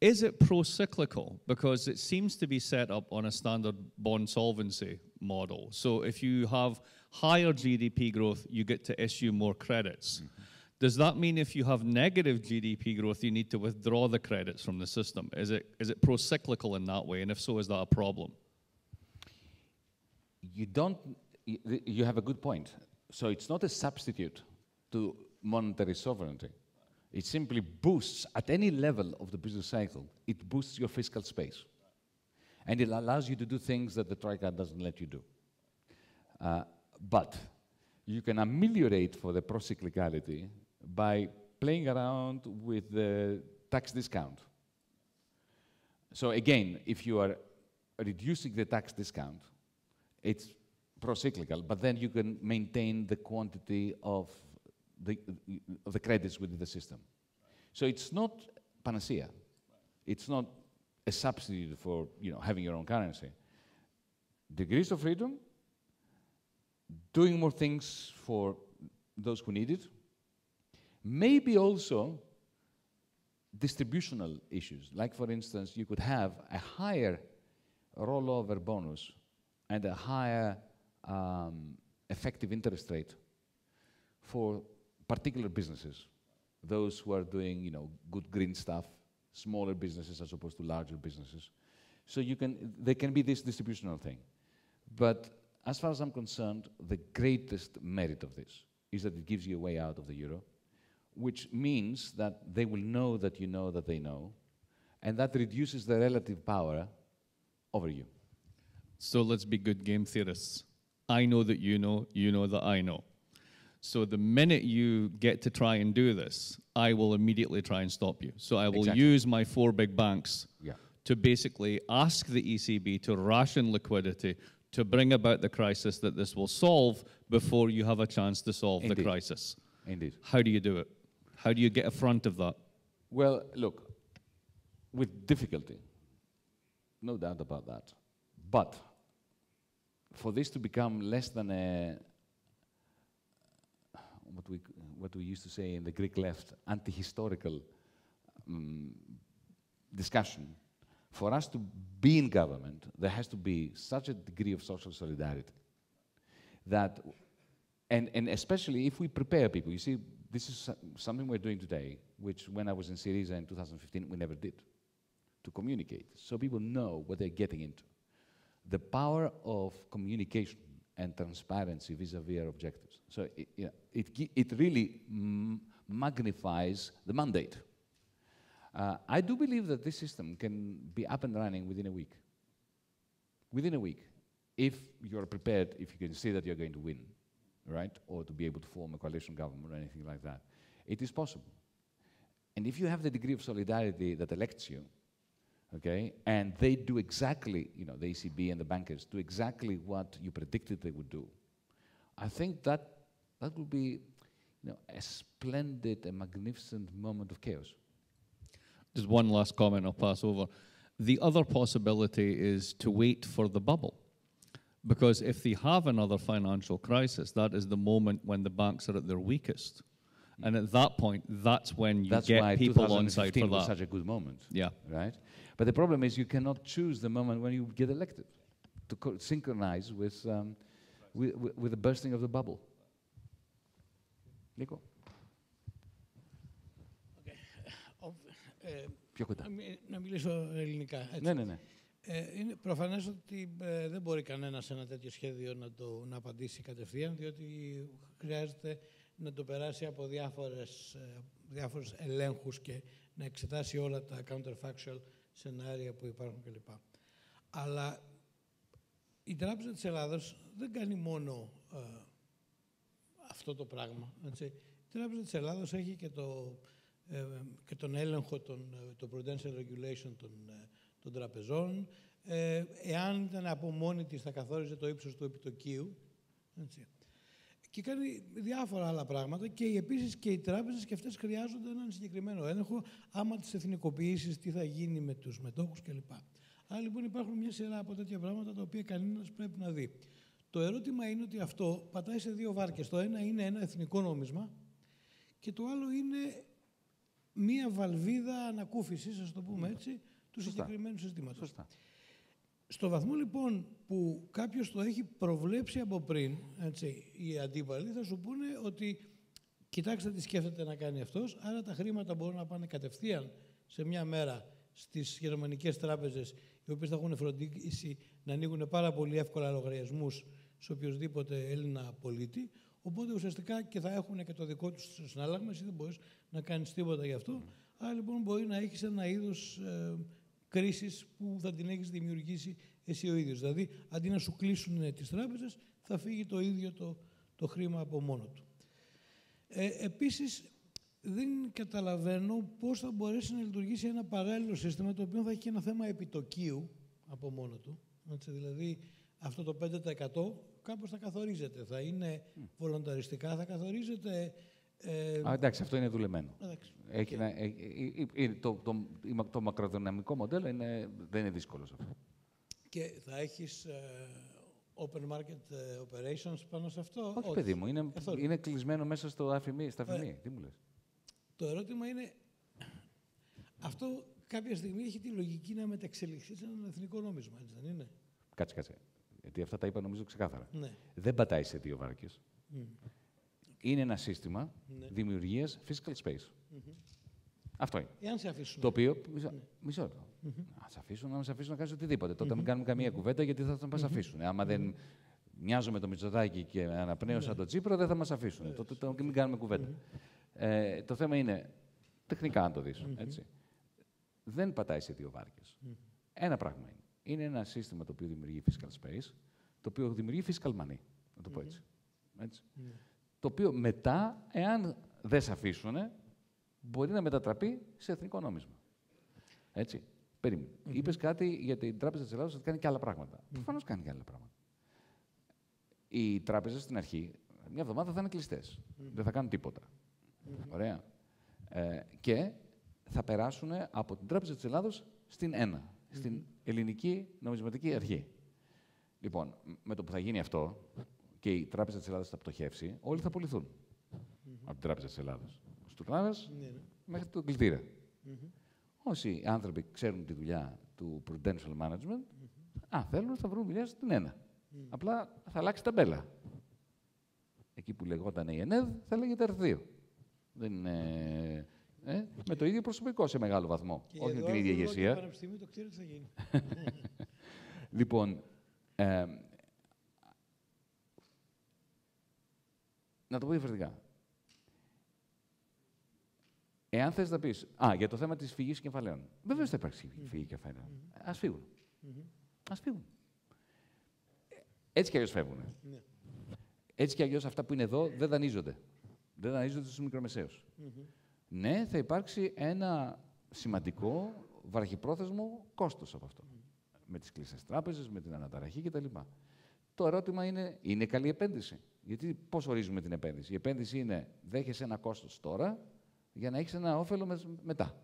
Is it pro-cyclical? Because it seems to be set up on a standard bond solvency model. So if you have higher GDP growth, you get to issue more credits. Mm-hmm. Does that mean if you have negative GDP growth, you need to withdraw the credits from the system? Is it, is it pro-cyclical in that way? And if so, is that a problem? You don't, you have a good point. So it's not a substitute to monetary sovereignty. It simply boosts, at any level of the business cycle, it boosts your fiscal space. And it allows you to do things that the Troika doesn't let you do. Uh, but you can ameliorate for the procyclicality by playing around with the tax discount. So again, if you are reducing the tax discount, it's procyclical, but then you can maintain the quantity of the, the credits within the system. So it's not panacea. It's not a substitute for you know, having your own currency. Degrees of freedom, doing more things for those who need it, maybe also distributional issues. Like, for instance, you could have a higher rollover bonus and a higher um, effective interest rate for particular businesses, those who are doing you know, good green stuff, smaller businesses as opposed to larger businesses. So you can, there can be this distributional thing. But as far as I'm concerned, the greatest merit of this is that it gives you a way out of the euro, which means that they will know that you know that they know, and that reduces the relative power over you. So let's be good game theorists. I know that you know, you know that I know. So the minute you get to try and do this, I will immediately try and stop you. So I will Exactly. use my four big banks Yeah. to basically ask the ECB to ration liquidity to bring about the crisis that this will solve before you have a chance to solve the crisis. Indeed. How do you do it? How do you get a front of that? Well, look, with difficulty, no doubt about that. But for this to become less than a what we what we used to say in the Greek left anti-historical um, discussion, for us to be in government, there has to be such a degree of social solidarity that, and, and especially if we prepare people, you see, this is something we're doing today, which when I was in Syriza in 2015, we never did, to communicate, so people know what they're getting into. The power of communication and transparency vis-à-vis our objectives. So it, you know, it, it really magnifies the mandate. Uh, I do believe that this system can be up and running within a week. Within a week, if you're prepared, if you can see that you're going to win, right, or to be able to form a coalition government or anything like that, it is possible. And if you have the degree of solidarity that elects you, okay, and they do exactly, you know, the ECB and the bankers do exactly what you predicted they would do, I think that that will be, you know, a splendid, a magnificent moment of chaos. Just one last comment I'll pass over. The other possibility is to wait for the bubble. Because if they have another financial crisis, that is the moment when the banks are at their weakest. And at that point, that's when you That's get why people on side for 2015 was that. such a good moment. Yeah. Right? But the problem is you cannot choose the moment when you get elected to co- synchronize with, um, with, with, with the bursting of the bubble. Nico? Ε, Πιο κοντά. να, μι- να μιλήσω ελληνικά. Έτσι. Ναι, ναι, ναι. Ε, είναι προφανές ότι ε, δεν μπορεί κανένας σε ένα τέτοιο σχέδιο να, το, να απαντήσει κατευθείαν, διότι χρειάζεται να το περάσει από διάφορες, ε, διάφορους ελέγχους και να εξετάσει όλα τα counterfactual σενάρια που υπάρχουν κλπ. Αλλά η Τράπεζα της Ελλάδος δεν κάνει μόνο ε, αυτό το πράγμα. Έτσι. Η Τράπεζα της Ελλάδος έχει και, το, ε, και τον έλεγχο, των, ε, το prudential regulation των, ε, των τραπεζών. Ε, εάν ήταν από μόνη της θα καθόριζε το ύψος του επιτοκίου. Έτσι. Και κάνει διάφορα άλλα πράγματα και επίσης και οι τράπεζες και αυτές χρειάζονται έναν συγκεκριμένο έλεγχο. Άμα τις εθνικοποιήσεις, τι θα γίνει με τους μετόχους κλπ. Άρα λοιπόν υπάρχουν μια σειρά από τέτοια πράγματα τα οποία κανένας πρέπει να δει. Το ερώτημα είναι ότι αυτό πατάει σε δύο βάρκες. Το ένα είναι ένα εθνικό νόμισμα και το άλλο είναι μία βαλβίδα ανακούφισης, ας το πούμε έτσι, του Σωστά. συγκεκριμένου συστήματος. Σωστά. Στο βαθμό λοιπόν που κάποιος το έχει προβλέψει από πριν, έτσι, οι αντίπαλοι θα σου πούνε ότι κοιτάξτε τι σκέφτεται να κάνει αυτός, άρα τα χρήματα μπορούν να πάνε κατευθείαν σε μια μέρα στις γερμανικές τράπεζες, οι οποίες θα έχουν φροντίσει να ανοίγουν πάρα πολύ εύκολα λογαριασμούς σε οποιοδήποτε Έλληνα πολίτη, οπότε ουσιαστικά και θα έχουν και το δικό τους συνάλλαγμα, εσύ δεν μπορείς να κάνεις τίποτα γι' αυτό, άρα λοιπόν μπορεί να έχεις ένα είδος ε, κρίσης που θα την έχεις δημιουργήσει εσύ ο ίδιος. Δηλαδή, αντί να σου κλείσουν ε, τις τράπεζες, θα φύγει το ίδιο το, το χρήμα από μόνο του. Ε, επίσης, δεν καταλαβαίνω πώς θα μπορέσει να λειτουργήσει ένα παράλληλο σύστημα το οποίο θα έχει και ένα θέμα επιτοκίου από μόνο του. Έτσι, δηλαδή, αυτό το 5% κάπως θα καθορίζεται. Θα είναι βολονταριστικά, θα καθορίζεται... Ε, Α, εντάξει, αυτό είναι δουλεμένο. Εντάξει. Έχει να- ε, ε, ε, ε, το, το, η μα- το μακροδυναμικό μοντέλο είναι, δεν είναι δύσκολο σε αυτό. Και θα έχεις ε, open market ε, operations πάνω σε αυτό; Όχι, παιδί μου, είναι, Καθόλου. είναι κλεισμένο μέσα στο αφημί, στα Ωραία. αφημί. Τι μου λες; Το ερώτημα είναι, αυτό κάποια στιγμή έχει τη λογική να μεταξελιχθεί σε ένα εθνικό νόμισμα, έτσι δεν είναι; Κάτσε, κάτσε. Γιατί αυτά τα είπα νομίζω ξεκάθαρα. Ναι. Δεν πατάει σε δύο βάρκες. Μμ. Είναι ένα σύστημα Ναι. δημιουργίας fiscal space. Μμμ. Αυτό είναι. Εάν σε αφήσουν. Το οποίο. Μισό, μισό λεπτό. Μμμ. Να σε αφήσουν, να μα αφήσουν να κάνεις οτιδήποτε. Τότε Μμμ. μην κάνουμε καμία κουβέντα γιατί θα μα αφήσουν. Άμα δεν μοιάζω με το Μητσοτάκι και αναπνέω σαν Ναι. τον Τσίπρο, δεν θα μας αφήσουν. Τότε το, μην κάνουμε κουβέντα. Ε, το θέμα είναι τεχνικά, αν το δεις. έτσι. Δεν πατάει σε δύο βάρκες. Ένα πράγμα είναι. Είναι ένα σύστημα το οποίο δημιουργεί fiscal space, το οποίο δημιουργεί fiscal money. Να το πω έτσι. έτσι. Ναι. το οποίο μετά, εάν δεν σε αφήσουν, μπορεί να μετατραπεί σε εθνικό νόμισμα. Έτσι. Περίμενε. Mm Είπες κάτι για την Τράπεζα της Ελλάδα ότι κάνει και άλλα πράγματα. Mm. Προφανώς κάνει και άλλα πράγματα. Οι τράπεζες στην αρχή, μια εβδομάδα θα είναι κλειστές. Δεν θα κάνουν τίποτα. Ωραία. Ε, και θα περάσουν από την Τράπεζα της Ελλάδος στην ΕΝΑ, στην Ελληνική Νομισματική Αρχή. Λοιπόν, με το που θα γίνει αυτό και η Τράπεζα της Ελλάδας θα πτωχεύσει, όλοι θα απολυθούν από την Τράπεζα της Ελλάδας. Στους ναι, ναι. μέχρι το κλειτήρα. Όσοι άνθρωποι ξέρουν τη δουλειά του Prudential Management, αν θέλουν θα βρουν δουλειά στην ένα. Απλά θα αλλάξει τα μπέλα. Εκεί που λεγόταν η ΕΝΕΔ θα λέγεται R2. Δεν είναι... Ε, με το ίδιο προσωπικό σε μεγάλο βαθμό. Και όχι με την ίδια ηγεσία. το ξέρει τι θα γίνει. λοιπόν, ε, να το πω διαφορετικά. Εάν θες να πεις. Α, για το θέμα της φυγής κεφαλαίων. Βεβαίως θα υπάρξει φυγή κεφαλαίων. Α φύγουν. Α φύγουν. Έτσι κι αλλιώς φεύγουν. Ναι. Έτσι κι αλλιώς αυτά που είναι εδώ δεν δανείζονται. Δεν δανείζονται στους μικρομεσαίους. Ναι, θα υπάρξει ένα σημαντικό βαρχιπρόθεσμο κόστος από αυτό. Με τις κλειστές τράπεζες, με την αναταραχή κτλ. Το ερώτημα είναι, είναι καλή επένδυση. Γιατί πώς ορίζουμε την επένδυση; Η επένδυση είναι δέχεσαι ένα κόστος τώρα για να έχεις ένα όφελο μετά.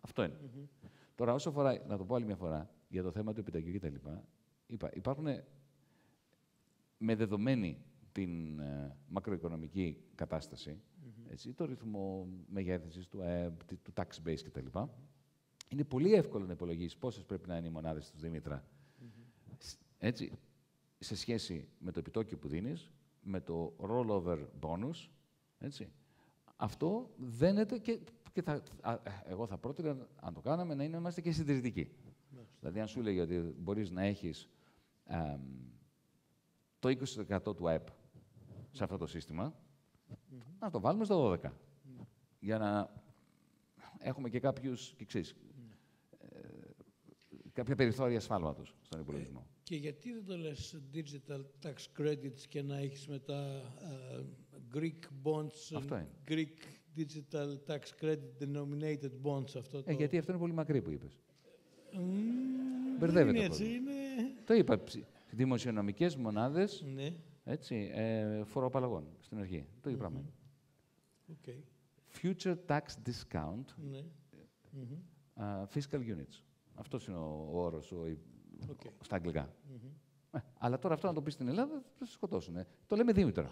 Αυτό είναι. Τώρα, όσο αφορά, να το πω άλλη μια φορά, για το θέμα του επιταγείου κτλ. Υπάρχουν με δεδομένη την ε, μακροοικονομική κατάσταση, έτσι, το ρυθμό μεγέθυνσης του ΑΕΠ, του tax base κτλ. Είναι πολύ εύκολο να υπολογίσεις πόσες πρέπει να είναι οι μονάδες του Δήμητρα. Έτσι, σε σχέση με το επιτόκιο που δίνεις, με το rollover bonus, έτσι, αυτό δένεται και, και θα, εγώ θα πρότεινα, αν το κάναμε, να είμαστε και συντηρητικοί. Δηλαδή, αν σου λέει ότι μπορείς να έχεις το 20% του ΑΕΠ σε αυτό το σύστημα, να το βάλουμε στο 12. Για να έχουμε και κάποιους, και ξέρεις, ε, κάποια περιθώρια ασφάλματος στον υπολογισμό. Και γιατί δεν το λες digital tax credits και να έχεις μετά uh, Greek bonds, αυτό είναι. Greek digital tax credit denominated bonds, αυτό το... Ε, γιατί αυτό είναι πολύ μακρύ που είπες. Mm, Μπερδεύεται είναι έτσι, είναι... Το είπα, δημοσιονομικές μονάδες, ναι. έτσι, ε, φοροαπαλλαγών στην αρχή. Το είπα. Mm -hmm. okay. Future tax discount, ναι. uh, fiscal units. Αυτός είναι ο, ο όρος, ο, Okay. στα αγγλικά. Mm -hmm. ε, αλλά τώρα αυτό να το πεις στην Ελλάδα θα σε σκοτώσουν. Το λέμε Δήμητρο.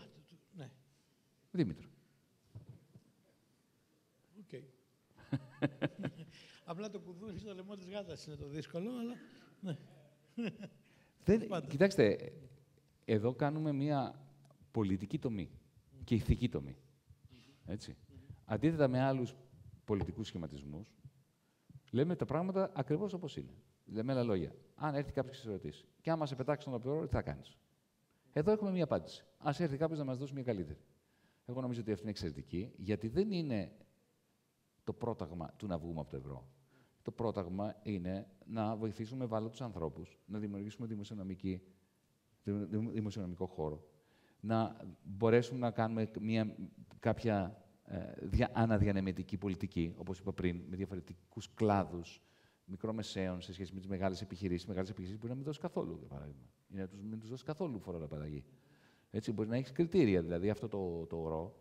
Ναι. Δήμητρο. OK. Okay. Απλά το κουδούνι στο λαιμό της γάτας είναι το δύσκολο, αλλά... Ναι. Δεν, κοιτάξτε, εδώ κάνουμε μία πολιτική τομή και ηθική τομή. Έτσι. Αντίθετα με άλλους πολιτικούς σχηματισμούς, λέμε τα πράγματα ακριβώς όπως είναι. Λέμε άλλα λόγια. Αν έρθει κάποιος και σε ρωτήσει, και άμα σε πετάξει τον όπλο, τι θα κάνεις; Εδώ έχουμε μία απάντηση. Ας έρθει κάποιος να μας δώσει μία καλύτερη. Εγώ νομίζω ότι αυτή είναι εξαιρετική, γιατί δεν είναι το πρόταγμα του να βγούμε από το ευρώ. Το πρόταγμα είναι να βοηθήσουμε ευάλωτους ανθρώπους, να δημιουργήσουμε δημοσιονομικό χώρο, να μπορέσουμε να κάνουμε μια, κάποια ε, αναδιανεμητική πολιτική, όπως είπα πριν, με διαφορετικούς κλάδους, μικρομεσαίων σε σχέση με τις μεγάλες επιχειρήσεις. Μεγάλες επιχειρήσεις μπορεί να μην δώσει καθόλου, για παράδειγμα. Ή να μην τους δώσει καθόλου φοροαπαλλαγή. Έτσι, μπορεί να έχεις κριτήρια. Δηλαδή, αυτό το, το ορό,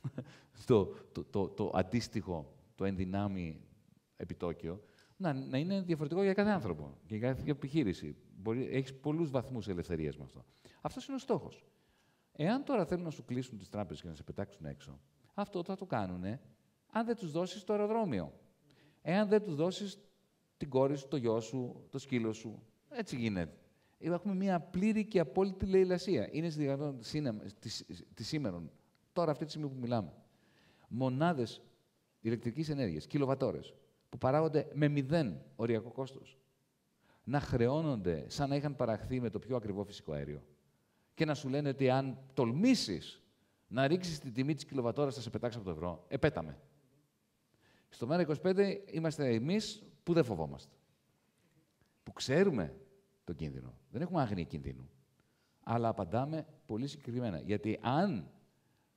το, το, το, το, αντίστοιχο, το ενδυνάμει επιτόκιο, να, να είναι διαφορετικό για κάθε άνθρωπο και για κάθε επιχείρηση. Έχεις πολλούς βαθμούς ελευθερίας με αυτό. Αυτός είναι ο στόχος. Εάν τώρα θέλουν να σου κλείσουν τις τράπεζες και να σε πετάξουν έξω, αυτό θα το κάνουν αν δεν τους δώσεις το αεροδρόμιο. Εάν δεν τους δώσεις την κόρη σου, το γιο σου, το σκύλο σου. Έτσι γίνεται. Έχουμε μια πλήρη και απόλυτη λαιλασία. Είναι στη δυνατότητα της σήμερα, τώρα αυτή τη στιγμή που μιλάμε. Μονάδες ηλεκτρικής ενέργειας, κιλοβατόρες, που παράγονται με μηδέν οριακό κόστος, να χρεώνονται σαν να είχαν παραχθεί με το πιο ακριβό φυσικό αέριο. Και να σου λένε ότι αν τολμήσεις να ρίξεις την τιμή της κιλοβατόρας, θα σε πετάξει από το ευρώ. Επέταμε. Στο ΜΕΡΑ25 είμαστε εμείς που δεν φοβόμαστε. Που ξέρουμε τον κίνδυνο. Δεν έχουμε άγνοια κινδύνου. Αλλά απαντάμε πολύ συγκεκριμένα. Γιατί αν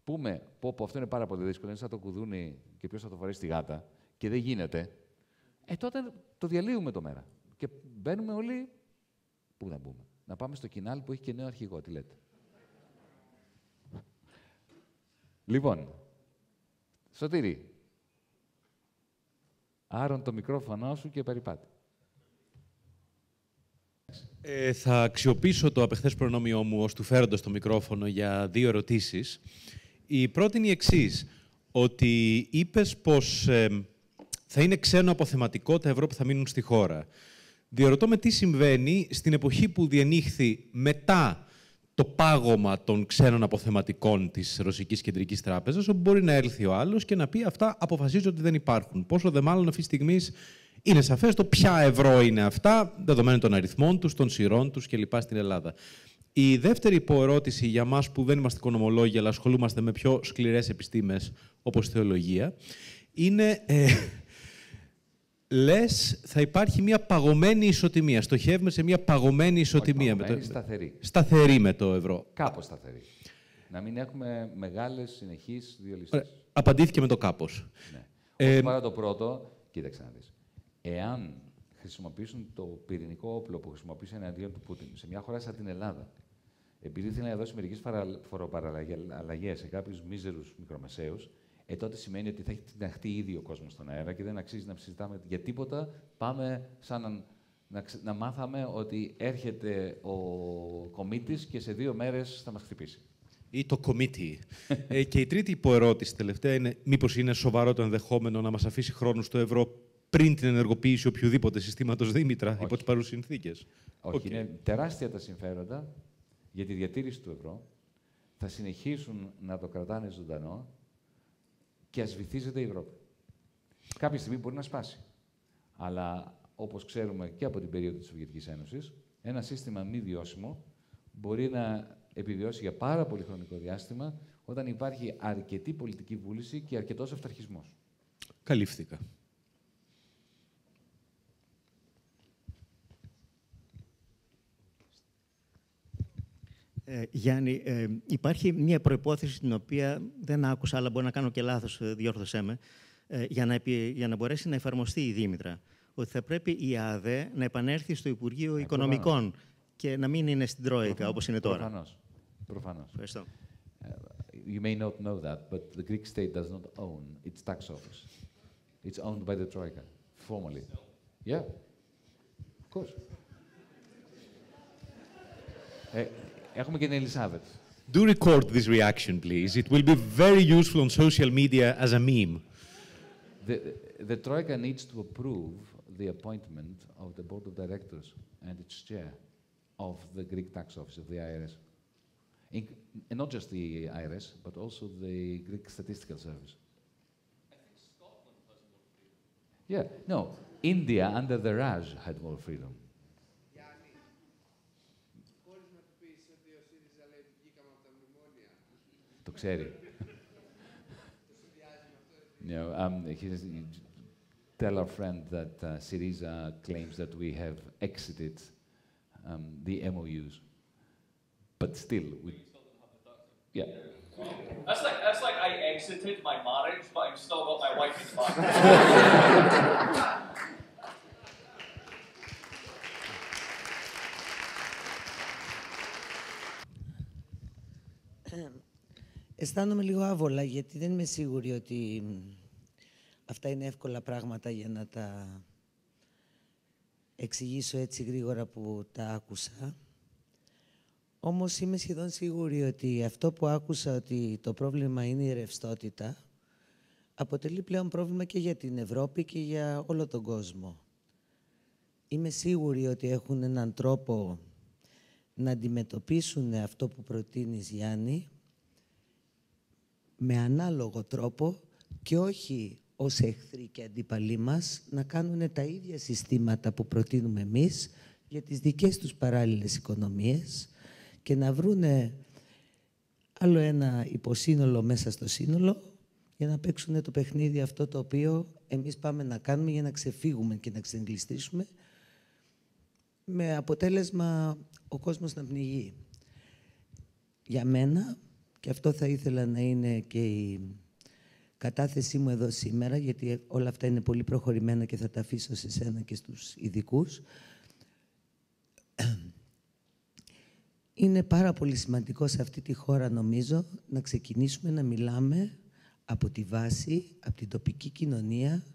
πούμε πω, πω αυτό είναι πάρα πολύ δύσκολο, είναι σαν το κουδούνι και ποιος θα το φορέσει στη γάτα και δεν γίνεται, ε, τότε το διαλύουμε το μέρα. Και μπαίνουμε όλοι. Πού να μπούμε. Να πάμε στο κοινάλ που έχει και νέο αρχηγό. Τι λέτε. Λοιπόν, Σωτήρη, άρον το μικρόφωνο σου και περιπάτη. Ε, θα αξιοποιήσω το απεχθές προνόμιό μου ως του φέροντος το μικρόφωνο για δύο ερωτήσεις. Η πρώτη είναι η εξής, ότι είπες πως ε, θα είναι ξένο αποθεματικό τα ευρώ που θα μείνουν στη χώρα. Διερωτώ με τι συμβαίνει στην εποχή που διενύχθη μετά το πάγωμα των ξένων αποθεματικών της Ρωσικής Κεντρικής Τράπεζας, όπου μπορεί να έλθει ο άλλος και να πει αυτά αποφασίζω ότι δεν υπάρχουν. Πόσο δε μάλλον αυτή τη στιγμή είναι σαφές το ποια ευρώ είναι αυτά, δεδομένου των αριθμών τους, των σειρών τους κλπ. στην Ελλάδα. Η δεύτερη υποερώτηση για μας που δεν είμαστε οικονομολόγοι, αλλά ασχολούμαστε με πιο σκληρές επιστήμες, όπως η θεολογία, είναι... Ε, λες θα υπάρχει μια παγωμένη ισοτιμία. Στοχεύουμε σε μια παγωμένη ισοτιμία. Όχι, με το... σταθερή. Σταθερή με το ευρώ. Κάπως σταθερή. Να μην έχουμε μεγάλες συνεχείς διολυστές. Απαντήθηκε με το κάπως. Ναι. Ε, παρά το πρώτο, κοίταξε να δεις. Εάν χρησιμοποιήσουν το πυρηνικό όπλο που χρησιμοποίησε εναντίον του Πούτιν σε μια χώρα σαν την Ελλάδα, επειδή ήθελε να δώσει μερικές φοροπαραλλαγέ σε κάποιους μίζερους μικρομεσαίους, ε, τότε σημαίνει ότι θα έχει τυναχτεί ήδη ο κόσμος στον αέρα και δεν αξίζει να συζητάμε για τίποτα. Πάμε σαν να, να, να μάθαμε ότι έρχεται ο κομίτης και σε δύο μέρες θα μας χτυπήσει. Ή το committee. ε, και η τρίτη υποερώτηση τελευταία είναι μήπως είναι σοβαρό το ενδεχόμενο να μας αφήσει χρόνο στο ευρώ πριν την ενεργοποίηση οποιοδήποτε συστήματος Δήμητρα υπό τις παρούσες συνθήκες; Όχι, okay. είναι τεράστια τα συμφέροντα για τη διατήρηση του ευρώ. Θα συνεχίσουν να το κρατάνε ζωντανό και ας βυθίζεται η Ευρώπη. Κάποια στιγμή μπορεί να σπάσει. Αλλά όπως ξέρουμε και από την περίοδο της Σοβιετικής Ένωσης, ένα σύστημα μη βιώσιμο μπορεί να επιβιώσει για πάρα πολύ χρονικό διάστημα όταν υπάρχει αρκετή πολιτική βούληση και αρκετός αυταρχισμός. Καλύφθηκα. Ε, Γιάννη, ε, υπάρχει μια προϋπόθεση την οποία δεν άκουσα, αλλά μπορεί να κάνω και λάθος, ε, διόρθωσέ με, ε, για, να, για να μπορέσει να εφαρμοστεί η Δήμητρα. Ότι θα πρέπει η ΑΔΕ να επανέλθει στο Υπουργείο Οικονομικών και να μην είναι στην Τρόικα, όπως είναι τώρα. Προφανώς. Προφανώς. Ευχαριστώ. You may not know that, but the Greek state does not own its tax office. It's owned by the Troika, formally. Yeah, of course. Έχουμε και την Ελισάβετ. Do record this reaction, please. It will be very useful on social media as a meme. The, the Troika needs to approve the appointment of the board of directors and its chair of the Greek tax office, of the IRS. In, and not just the IRS, but also the Greek statistical service. I think Scotland has more freedom. Yeah, no. India, under the Raj, had more freedom. Το ξέρει. you know, um, he says, tell our friend that uh, Syriza claims that we have exited um, the MOUs, but still, we. Yeah. That's like that's like I exited my marriage, but I've still got my wife in the back. Αισθάνομαι λίγο άβολα γιατί δεν είμαι σίγουρη ότι αυτά είναι εύκολα πράγματα για να τα εξηγήσω έτσι γρήγορα που τα άκουσα. Όμως είμαι σχεδόν σίγουρη ότι αυτό που άκουσα ότι το πρόβλημα είναι η ρευστότητα αποτελεί πλέον πρόβλημα και για την Ευρώπη και για όλο τον κόσμο. Είμαι σίγουρη ότι έχουν έναν τρόπο να αντιμετωπίσουν αυτό που προτείνεις Γιάννη με ανάλογο τρόπο και όχι ως εχθροί και αντίπαλοι μας να κάνουν τα ίδια συστήματα που προτείνουμε εμείς για τις δικές τους παράλληλες οικονομίες και να βρούνε άλλο ένα υποσύνολο μέσα στο σύνολο για να παίξουν το παιχνίδι αυτό το οποίο εμείς πάμε να κάνουμε για να ξεφύγουμε και να ξεγκλειστήσουμε με αποτέλεσμα ο κόσμος να πνιγεί. Για μένα Και αυτό θα ήθελα να είναι και η κατάθεσή μου εδώ σήμερα, γιατί όλα αυτά είναι πολύ προχωρημένα και θα τα αφήσω σε σένα και στους ειδικούς. Είναι πάρα πολύ σημαντικό σε αυτή τη χώρα, νομίζω, να ξεκινήσουμε να μιλάμε από τη βάση, από την τοπική κοινωνία,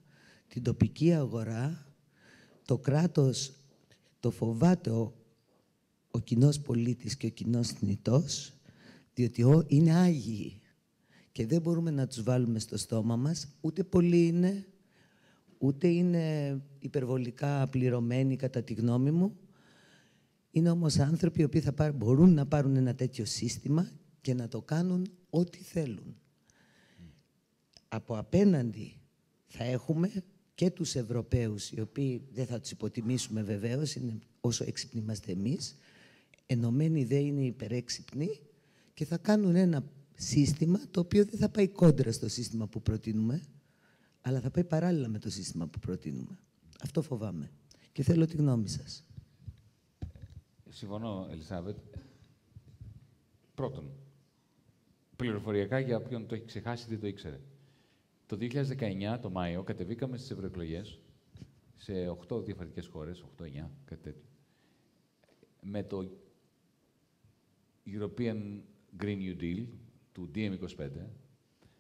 την τοπική αγορά. Το κράτος το φοβάται ο, ο κοινός πολίτης και ο κοινός θνητός, διότι ο, είναι άγιοι και δεν μπορούμε να τους βάλουμε στο στόμα μας, ούτε πολλοί είναι, ούτε είναι υπερβολικά πληρωμένοι κατά τη γνώμη μου. Είναι όμως άνθρωποι οι οποίοι θα πάρουν, μπορούν να πάρουν ένα τέτοιο σύστημα και να το κάνουν ό,τι θέλουν. Από απέναντι θα έχουμε και τους Ευρωπαίους, οι οποίοι δεν θα τους υποτιμήσουμε βεβαίως, είναι όσο έξυπνοι είμαστε εμείς, ενωμένοι δεν είναι υπερέξυπνοι και θα κάνουν ένα σύστημα το οποίο δεν θα πάει κόντρα στο σύστημα που προτείνουμε, αλλά θα πάει παράλληλα με το σύστημα που προτείνουμε. Αυτό φοβάμαι. Και θέλω τη γνώμη σας. Συμφωνώ, Ελισάβετ. Πρώτον, πληροφοριακά για όποιον το έχει ξεχάσει δεν το ήξερε. Το 2019, το Μάιο, κατεβήκαμε στις ευρωεκλογές σε 8 διαφορετικές χώρες, 8-9, κάτι τέτοιο, με το European Green New Deal του DM25,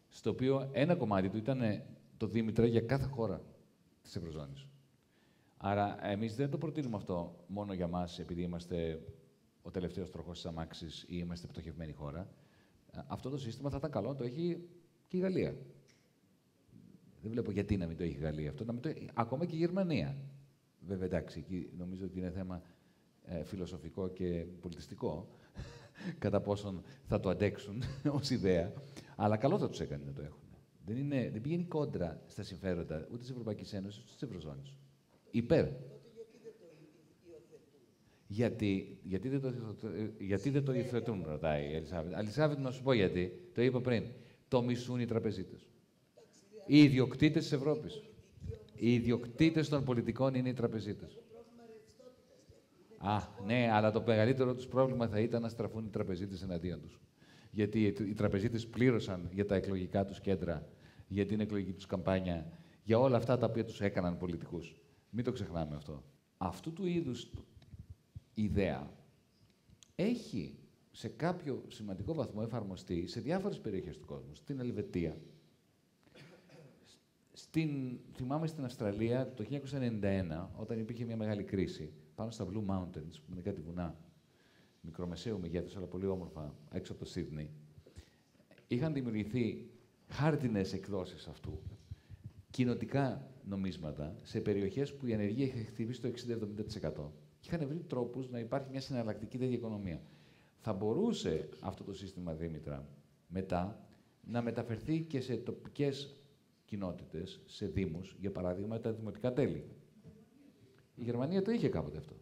στο οποίο ένα κομμάτι του ήταν το Δήμητρα για κάθε χώρα της Ευρωζώνης. Άρα, εμείς δεν το προτείνουμε αυτό μόνο για μας, επειδή είμαστε ο τελευταίος τροχός της αμάξης ή είμαστε πτωχευμένη χώρα. Αυτό το σύστημα θα ήταν καλό, το έχει και η Γαλλία. Δεν βλέπω γιατί να μην το έχει η Γαλλία αυτό, να μην το... ακόμα και η Γερμανία. Βέβαια, εντάξει, εκεί νομίζω ότι είναι θέμα ε, φιλοσοφικό και πολιτιστικό, κατά πόσον θα το αντέξουν ως ιδέα. Αλλά καλό θα τους έκανε να το έχουν. Δεν, είναι, δεν πηγαίνει κόντρα στα συμφέροντα ούτε της Ευρωπαϊκής Ένωσης, ούτε της Ευρωζώνης. Υπέρ. Γιατί, γιατί, δεν το, γιατί δεν το υιοθετούν, ρωτάει η Ελισάβετ. Ελισάβετ, να σου πω γιατί. Το είπα πριν. Το μισούν οι τραπεζίτες. Οι ιδιοκτήτες της Ευρώπης. Οι ιδιοκτήτες των πολιτικών είναι οι τραπεζίτες. Α, ναι, αλλά το μεγαλύτερο τους πρόβλημα θα ήταν να στραφούν οι τραπεζίτες εναντίον τους. Γιατί οι τραπεζίτες πλήρωσαν για τα εκλογικά τους κέντρα, για την εκλογική τους καμπάνια, για όλα αυτά τα οποία τους έκαναν πολιτικούς. Μην το ξεχνάμε αυτό. Αυτού του είδους ιδέα έχει σε κάποιο σημαντικό βαθμό εφαρμοστεί σε διάφορες περιοχές του κόσμου. Στην Ελβετία, στην, θυμάμαι στην Αυστραλία το 1991, όταν υπήρχε μια μεγάλη κρίση, πάνω στα Blue Mountains, που είναι κάτι βουνά, μικρομεσαίου μεγέθους, αλλά πολύ όμορφα, έξω από το Σίδνεϊ, είχαν δημιουργηθεί χάρτινες εκδόσεις αυτού, κοινοτικά νομίσματα, σε περιοχές που η ανεργία είχε χτυπήσει το 60-70%. Και είχαν βρει τρόπους να υπάρχει μια συναλλακτική τέτοια οικονομία. Θα μπορούσε αυτό το σύστημα Δήμητρα μετά να μεταφερθεί και σε τοπικές κοινότητες, σε δήμους, για παράδειγμα τα δημοτικά τέλη. Η Γερμανία το είχε κάποτε αυτό.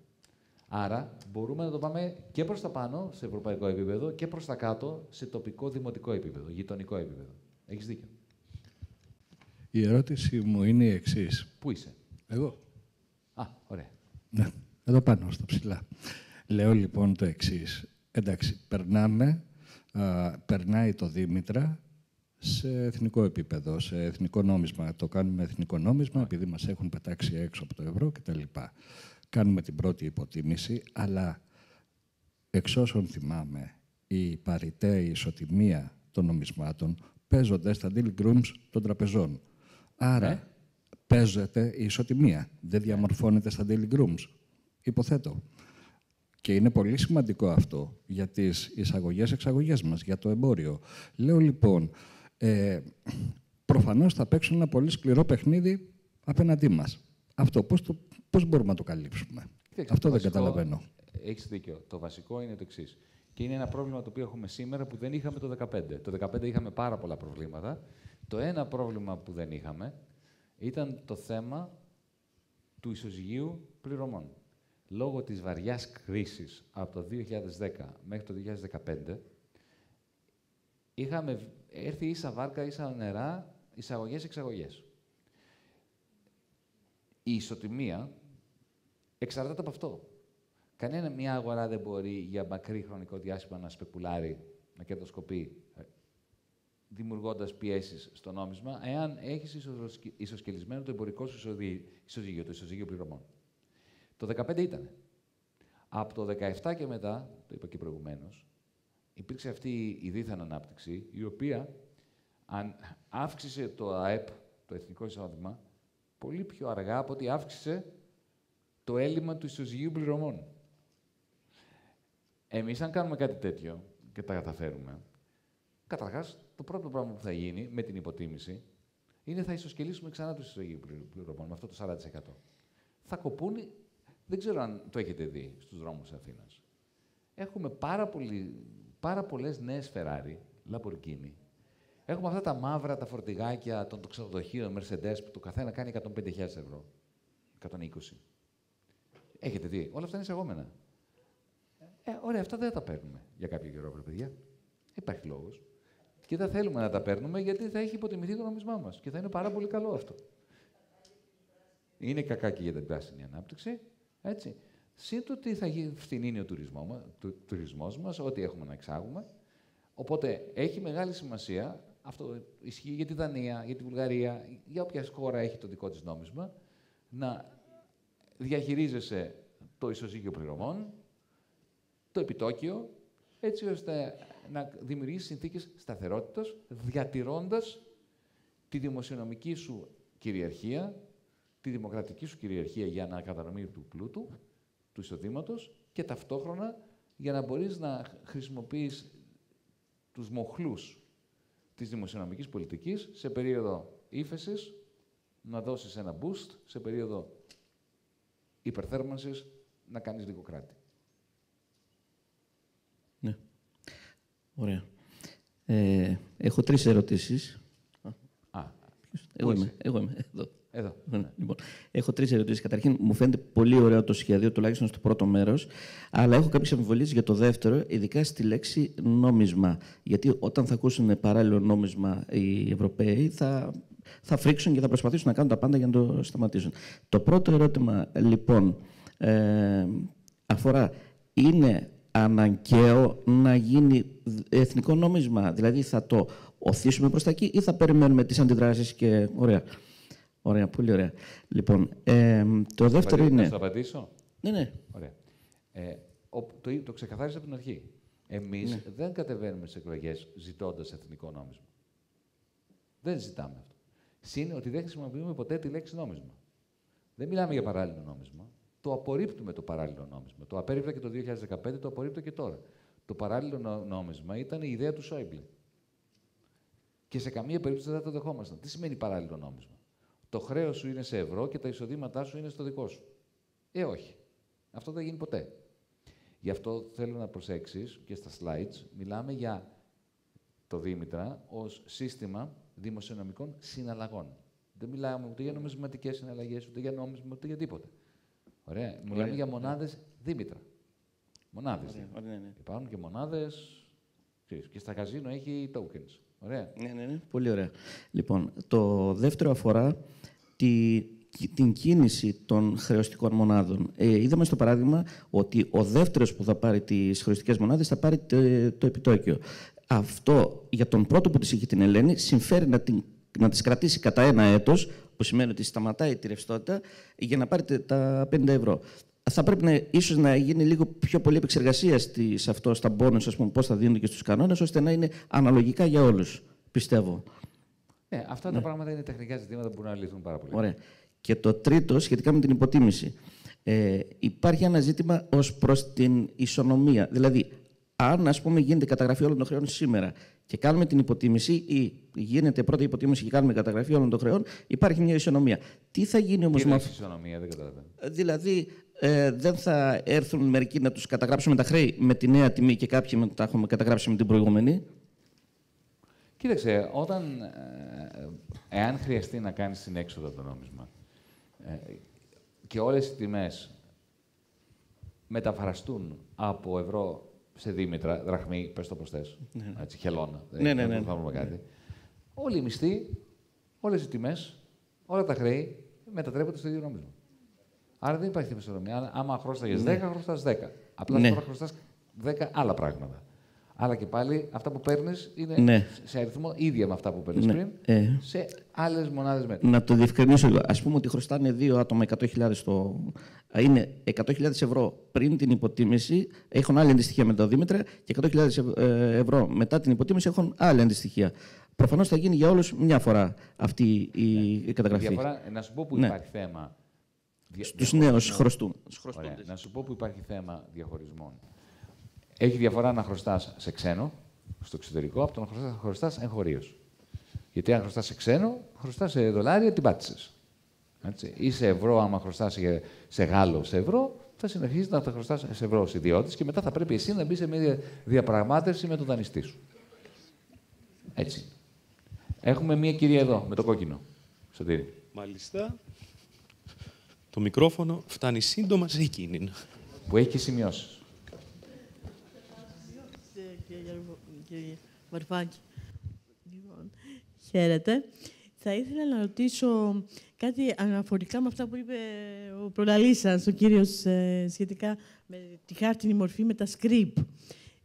Άρα μπορούμε να το πάμε και προς τα πάνω, σε ευρωπαϊκό επίπεδο, και προς τα κάτω, σε τοπικό δημοτικό επίπεδο, γειτονικό επίπεδο. Έχεις δίκιο. Η ερώτηση μου είναι η εξής. Πού είσαι; Εγώ. Α, ωραία. Ναι, εδώ πάνω, στα ψηλά. Λέω λοιπόν το εξής. Εντάξει, περνάμε, α, περνάει το Δήμητρα σε εθνικό επίπεδο, σε εθνικό νόμισμα. Το κάνουμε εθνικό νόμισμα επειδή μας έχουν πετάξει έξω από το ευρώ κτλ. Κάνουμε την πρώτη υποτίμηση, αλλά εξ όσων θυμάμαι, η παρητέ, η ισοτιμία των νομισμάτων παίζονται στα dealing rooms των τραπεζών. Άρα, ναι. παίζεται η ισοτιμία. Δεν διαμορφώνεται στα dealing rooms. Υποθέτω. Και είναι πολύ σημαντικό αυτό για τις εισαγωγές-εξαγωγές μας, για το εμπόριο. Λέω λοιπόν, ε, προφανώς θα παίξουν ένα πολύ σκληρό παιχνίδι απέναντί μας. Αυτό πώς, το, πώς μπορούμε να το καλύψουμε; αυτό δεν καταλαβαίνω. Έχεις δίκιο. Το βασικό είναι το εξής. Και είναι ένα πρόβλημα το οποίο έχουμε σήμερα που δεν είχαμε το 2015. Το 2015 είχαμε πάρα πολλά προβλήματα. Το ένα πρόβλημα που δεν είχαμε ήταν το θέμα του ισοζυγίου πληρωμών. Λόγω της βαριάς κρίσης από το 2010 μέχρι το 2015, είχαμε έρθει ίσα βάρκα, ίσα νερά, εισαγωγές-εξαγωγές. Η ισοτιμία εξαρτάται από αυτό. Κανένα μια αγορά δεν μπορεί για μακρύ χρονικό διάστημα να σπεκουλάρει, να κερδοσκοπεί ε, δημιουργώντας πιέσεις στο νόμισμα, εάν έχεις ισοσκε- ισοσκελισμένο το εμπορικό σου ισοδι- ισοζύγιο, το ισοζύγιο πληρωμών. Το 15 ήταν. Από το 17 και μετά, το είπα και προηγουμένως, υπήρξε αυτή η δίθεν ανάπτυξη, η οποία αν αύξησε το ΑΕΠ, το εθνικό εισόδημα, πολύ πιο αργά από ότι αύξησε το έλλειμμα του ισοζυγίου πληρωμών. Εμείς, αν κάνουμε κάτι τέτοιο και τα καταφέρουμε, καταρχάς, το πρώτο πράγμα που θα γίνει με την υποτίμηση είναι θα ισοσκελίσουμε ξανά τους ισοζυγίου πλη- πληρωμών με αυτό το 40%. Θα κοπούν, δεν ξέρω αν το έχετε δει στους δρόμους της Αθήνας. Έχουμε πάρα, πολύ, πάρα πολλές νέες Ferrari, Lamborghini. Έχουμε αυτά τα μαύρα, τα φορτηγάκια των ξενοδοχείων Mercedes που το καθένα κάνει 105.000 ευρώ. 120. Έχετε δει. Όλα αυτά είναι εισαγόμενα. Ε, ωραία, αυτά δεν τα παίρνουμε για κάποιο καιρό, βρε παιδιά. Υπάρχει λόγος. Και δεν θέλουμε να τα παίρνουμε γιατί θα έχει υποτιμηθεί το νομισμά μας. Και θα είναι πάρα πολύ καλό αυτό. Είναι κακά και για την πράσινη ανάπτυξη. Έτσι. Συν το ότι θα γίνει φθηνή είναι ο τουρισμό μα, του, τουρισμός μας, ό,τι έχουμε να εξάγουμε. Οπότε έχει μεγάλη σημασία, αυτό ισχύει για τη Δανία, για τη Βουλγαρία, για όποια χώρα έχει το δικό της νόμισμα, να διαχειρίζεσαι το ισοζύγιο πληρωμών, το επιτόκιο, έτσι ώστε να δημιουργήσεις συνθήκες σταθερότητας, διατηρώντας τη δημοσιονομική σου κυριαρχία, τη δημοκρατική σου κυριαρχία για ανακατανομή του πλούτου, του εισοδήματος και ταυτόχρονα για να μπορείς να χρησιμοποιείς τους μοχλούς της δημοσιονομικής πολιτικής σε περίοδο ύφεσης, να δώσεις ένα boost, σε περίοδο υπερθέρμανσης, να κάνεις λίγο κράτη. Ναι. Ωραία. Ε, έχω τρεις ερωτήσεις. Α, εγώ πού είμαι, είσαι; εγώ είμαι, εδώ. Εδώ, Ναι, Λοιπόν, έχω τρεις ερωτήσεις. Καταρχήν, μου φαίνεται πολύ ωραίο το σχέδιο, τουλάχιστον στο πρώτο μέρος, αλλά έχω κάποιες αμφιβολίες για το δεύτερο, ειδικά στη λέξη νόμισμα. Γιατί όταν θα ακούσουν παράλληλο νόμισμα οι Ευρωπαίοι, θα, θα φρίξουν και θα προσπαθήσουν να κάνουν τα πάντα για να το σταματήσουν. Το πρώτο ερώτημα, λοιπόν, ε, αφορά, είναι αναγκαίο να γίνει εθνικό νόμισμα, δηλαδή θα το οθήσουμε προς τα εκεί ή θα περιμένουμε τις αντιδράσεις και... Ωραία. Ωραία, πολύ ωραία. Λοιπόν, ε, το δεύτερο Απαντήσω- είναι... Να σου απαντήσω; Ναι, ναι. Ωραία. Ε, ο, το, το ξεκαθάρισα από την αρχή. Εμείς Ναι. δεν κατεβαίνουμε σε εκλογές ζητώντας εθνικό νόμισμα. Δεν ζητάμε αυτό. Συν ότι δεν χρησιμοποιούμε ποτέ τη λέξη νόμισμα. Δεν μιλάμε για παράλληλο νόμισμα. Το απορρίπτουμε το παράλληλο νόμισμα. Το απέρριπτα και το 2015, το απορρίπτω και τώρα. Το παράλληλο νο- νόμισμα ήταν η ιδέα του Σόιμπλε. Και σε καμία περίπτωση δεν θα το δεχόμασταν. Τι σημαίνει παράλληλο νόμισμα; Το χρέος σου είναι σε ευρώ και τα εισοδήματά σου είναι στο δικό σου. Ε, όχι. Αυτό δεν γίνει ποτέ. Γι' αυτό θέλω να προσέξεις και στα slides μιλάμε για το Δήμητρα ως σύστημα δημοσιονομικών συναλλαγών. Δεν μιλάμε ούτε για νομισματικές συναλλαγές, ούτε για νόμισμα, ούτε για τίποτα. Ωραία. Μιλάμε Ωραία. για μονάδες Δήμητρα. Μονάδες. Ωραία, Δήμητρα. ωραία, ναι. Υπάρχουν και μονάδες... ξέρεις, Και στα καζίνο έχει tokens. Ωραία. Ναι, ναι, ναι. Πολύ ωραία. Λοιπόν, το δεύτερο αφορά τη, την κίνηση των χρεωστικών μονάδων. Ε, είδαμε στο παράδειγμα ότι ο δεύτερος που θα πάρει τις χρεωστικές μονάδες θα πάρει το, το επιτόκιο. Αυτό για τον πρώτο που της είχε την Ελένη συμφέρει να, την, να τις κρατήσει κατά ένα έτος, που σημαίνει ότι σταματάει τη ρευστότητα, για να πάρει τα 50 ευρώ. Θα πρέπει να, ίσως να γίνει λίγο πιο πολύ επεξεργασία στη- σε αυτό, στα μπόνους, ας πούμε, πώς θα δίνονται και στους κανόνες, ώστε να είναι αναλογικά για όλους, πιστεύω. Ε, αυτά τα πράγματα είναι τεχνικά ζητήματα που μπορούν να λυθούν πάρα πολύ. Ωραία. Και το τρίτο, σχετικά με την υποτίμηση. Ε, υπάρχει ένα ζήτημα ως προς την ισονομία. Δηλαδή, αν ας πούμε γίνεται καταγραφή όλων των χρεών σήμερα και κάνουμε την υποτίμηση ή γίνεται πρώτα υποτίμηση και κάνουμε καταγραφή όλων των χρεών, υπάρχει μια ισονομία. Τι θα γίνει όμως Τι με είναι αυτό. ισονομία, δεν καταλαβαίνω. Δηλαδή, ε, δεν θα έρθουν μερικοί να τους καταγράψουμε τα χρέη με τη νέα τιμή και κάποιοι με- τα έχουμε καταγράψει με την προηγούμενη. Κοίταξε, όταν, ε, εάν χρειαστεί να κάνεις την έξοδο από το νόμισμα ε, και όλες οι τιμές μεταφραστούν από ευρώ σε δίμητρα, δραχμή, πες το πώς θες, Ναι, ναι. έτσι, χελώνα, Ναι, ναι, δεν ναι. θα βρούμε κάτι. Όλοι οι μισθοί, όλες οι τιμές, όλα τα χρέη μετατρέπονται στο ίδιο νόμισμα. Άρα δεν υπάρχει ισορροπία. Άμα χρωστάγες Ναι. 10, χρωστάς 10. Απλά Ναι. τώρα χρωστάς 10 άλλα πράγματα. Αλλά και πάλι αυτά που παίρνεις είναι Ναι. σε αριθμό ίδια με αυτά που παίρνεις Ναι, πριν, ε. σε άλλες μονάδες μέτρου. Να το διευκρινίσω λίγο. Α πούμε ότι χρωστάνε δύο άτομα 100.000 το... Α, Είναι 100.000 ευρώ πριν την υποτίμηση, έχουν άλλη αντιστοιχεία με το Δήμητρα και 100.000 ευ- ε, ευρώ μετά την υποτίμηση έχουν άλλη αντιστοιχεία. Προφανώς θα γίνει για όλους μια φορά αυτή η, η καταγραφή. Διαφορά, να σου πω που Ναι. υπάρχει θέμα. Δια- Στους διαχωρισμών. νέους χρωστού- στους Ωραία. χρωστούντες. Να σου πω που υπάρχει θέμα διαχωρισμών. Έχει διαφορά να χρωστάς σε ξένο, στο εξωτερικό, από το να χρωστά, χρωστάς εγχωρίως. Γιατί αν χρωστάς σε ξένο, χρωστάς σε δολάρια, την πάτησες. Ή σε ευρώ, άμα χρωστάς σε, σε Γάλλο σε ευρώ, θα συνεχίσει να τα χρωστάς σε ευρώ ως ιδιώτης και μετά θα πρέπει εσύ να μπεις σε μια δια- διαπραγμάτευση με τον δανειστή σου. Έτσι. Έχουμε μία κυρία εδώ, με το κόκκινο. Σωτήρη. Μάλιστα. Το μικρόφωνο φτάνει σύντομα σε εκείνη. Που έχει και σημειώσεις. Κύριε Γιώργο- Κύριε Βαρφάκη. Λοιπόν, χαίρετε. Θα ήθελα να ρωτήσω κάτι αναφορικά με αυτά που είπε ο προλαλής σας, ο κύριος, ε, σχετικά με τη χάρτινη μορφή με τα script.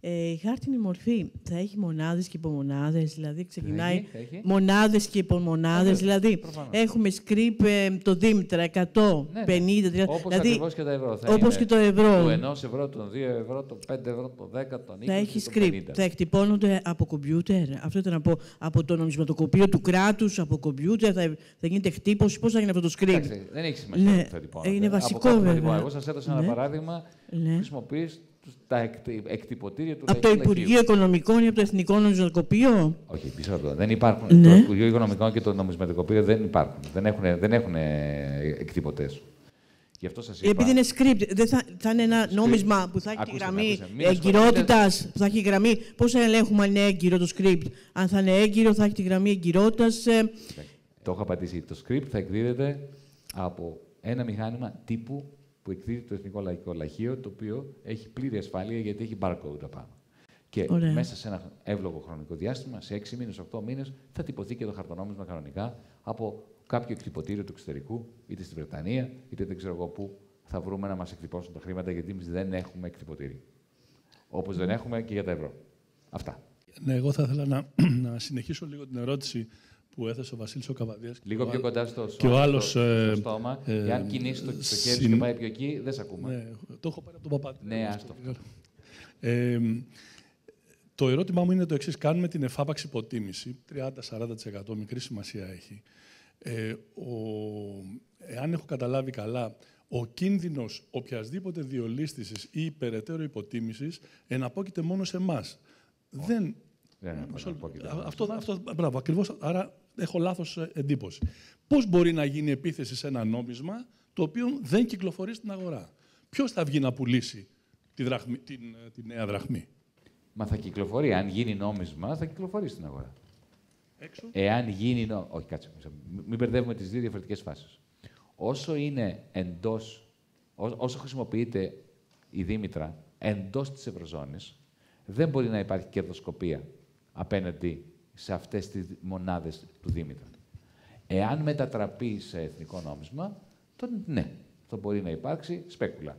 Ε, η χάρτινη μορφή θα έχει μονάδες και υπομονάδες, δηλαδή ξεκινάει έχει, θα έχει. μονάδες και υπομονάδες, Βεβαίως, δηλαδή προφανώς. έχουμε script ε, το Δήμητρα 100, Ναι, ναι. 50, 30, Όπως δηλαδή, ακριβώς και τα ευρώ. Θα όπως είναι και το ευρώ. Το 1 ευρώ, το 2 ευρώ, το 5 ευρώ, το 10, το 20, Θα έχει το script. 50. Θα εκτυπώνονται από κομπιούτερ. Αυτό ήταν να πω. Από το νομισματοκοπείο του κράτους, από κομπιούτερ. Θα, θα γίνεται εκτύπωση. Πώς θα γίνει αυτό το script; Εντάξει, δεν έχει σημασία Ναι, που θα τυπώνονται. Είναι Από βασικό κάπου θα βέβαια. τυπώνω. Εγώ σας έδωσα ένα Ναι. παράδειγμα. Ναι. Χρησιμοποιεί τα εκτι- εκτυπωτήρια του Από το Λαϊκού Υπουργείο Λαχείου. Οικονομικών ή από το Εθνικό Νομισματοκοπείο. Όχι, πίσω από το. Δεν υπάρχουν. Ναι. Το Υπουργείο Οικονομικών και το Νομισματικοπείο δεν υπάρχουν. Δεν έχουν, δεν έχουν εκτυπωτές. Γι' αυτό σας είπα. Επειδή είναι script, δεν θα, θα είναι ένα νόμισμα που θα έχει τη Ακούστε με, γραμμή ακούστε. Μην εγκυρότητας. Που θα έχει γραμμή. Πώς θα ελέγχουμε αν είναι έγκυρο το script; Αν θα είναι έγκυρο, θα έχει τη γραμμή εγκυρότητας. Το έχω απαντήσει. Το script θα εκδίδεται από ένα μηχάνημα τύπου που εκδίδει το Εθνικό Λαϊκό Λαχείο, το οποίο έχει πλήρη ασφάλεια γιατί έχει barcode απάνω. Και Ωραία. μέσα σε ένα εύλογο χρονικό διάστημα, σε 6 μήνες, 8 μήνες, θα τυπωθεί και το χαρτονόμισμα κανονικά από κάποιο εκτυπωτήριο του εξωτερικού, είτε στη Βρετανία, είτε δεν ξέρω εγώ πού θα βρούμε να μας εκτυπώσουν τα χρήματα, γιατί εμείς δεν έχουμε εκτυπωτήριο. Όπως δεν έχουμε και για τα ευρώ. Αυτά. Ναι, εγώ θα ήθελα να, να συνεχίσω λίγο την ερώτηση που έθεσε ο Βασίλης ο Καβαδίας. και Λίγο ο πιο άλλο- κοντά στο, και ο άλλος, στο, ε, στο στόμα. ε, Εάν κινήσεις το, το χέρι σου συν- και πάει πιο εκεί, δεν σε ακούμε. Ναι, το έχω πάρει από τον Παπάτη. Ναι, άστο. Ε, το ερώτημά μου είναι το εξής. Κάνουμε την εφάπαξη υποτίμηση, 30-40% μικρή σημασία έχει. Ε, ο, εάν έχω καταλάβει καλά, ο κίνδυνος οποιασδήποτε διολίστησης ή υπεραιτέρω υποτίμησης εναπόκειται μόνο σε εμάς. Δεν... Δεν εναπόκειται μόνο σε αυτό, αυτό, μπράβο, ακριβώς, άρα έχω λάθος ε, εντύπωση. Πώς μπορεί να γίνει επίθεση σε ένα νόμισμα το οποίο δεν κυκλοφορεί στην αγορά; Ποιος θα βγει να πουλήσει τη, δραχμή, την, ε, τη νέα δραχμή; Μα θα κυκλοφορεί. Αν γίνει νόμισμα, θα κυκλοφορεί στην αγορά. Έξω. Εάν γίνει. Νο... Όχι, κάτσε. Μην- Μην μπερδεύουμε τις δύο διαφορετικές φάσεις. Όσο είναι εντός. Όσο χρησιμοποιείται η Δήμητρα εντός της Ευρωζώνης, δεν μπορεί να υπάρχει κερδοσκοπία απέναντι σε αυτές τις μονάδες του Δήμητρα. Εάν μετατραπεί σε εθνικό νόμισμα, τότε ναι, θα μπορεί να υπάρξει σπέκουλα.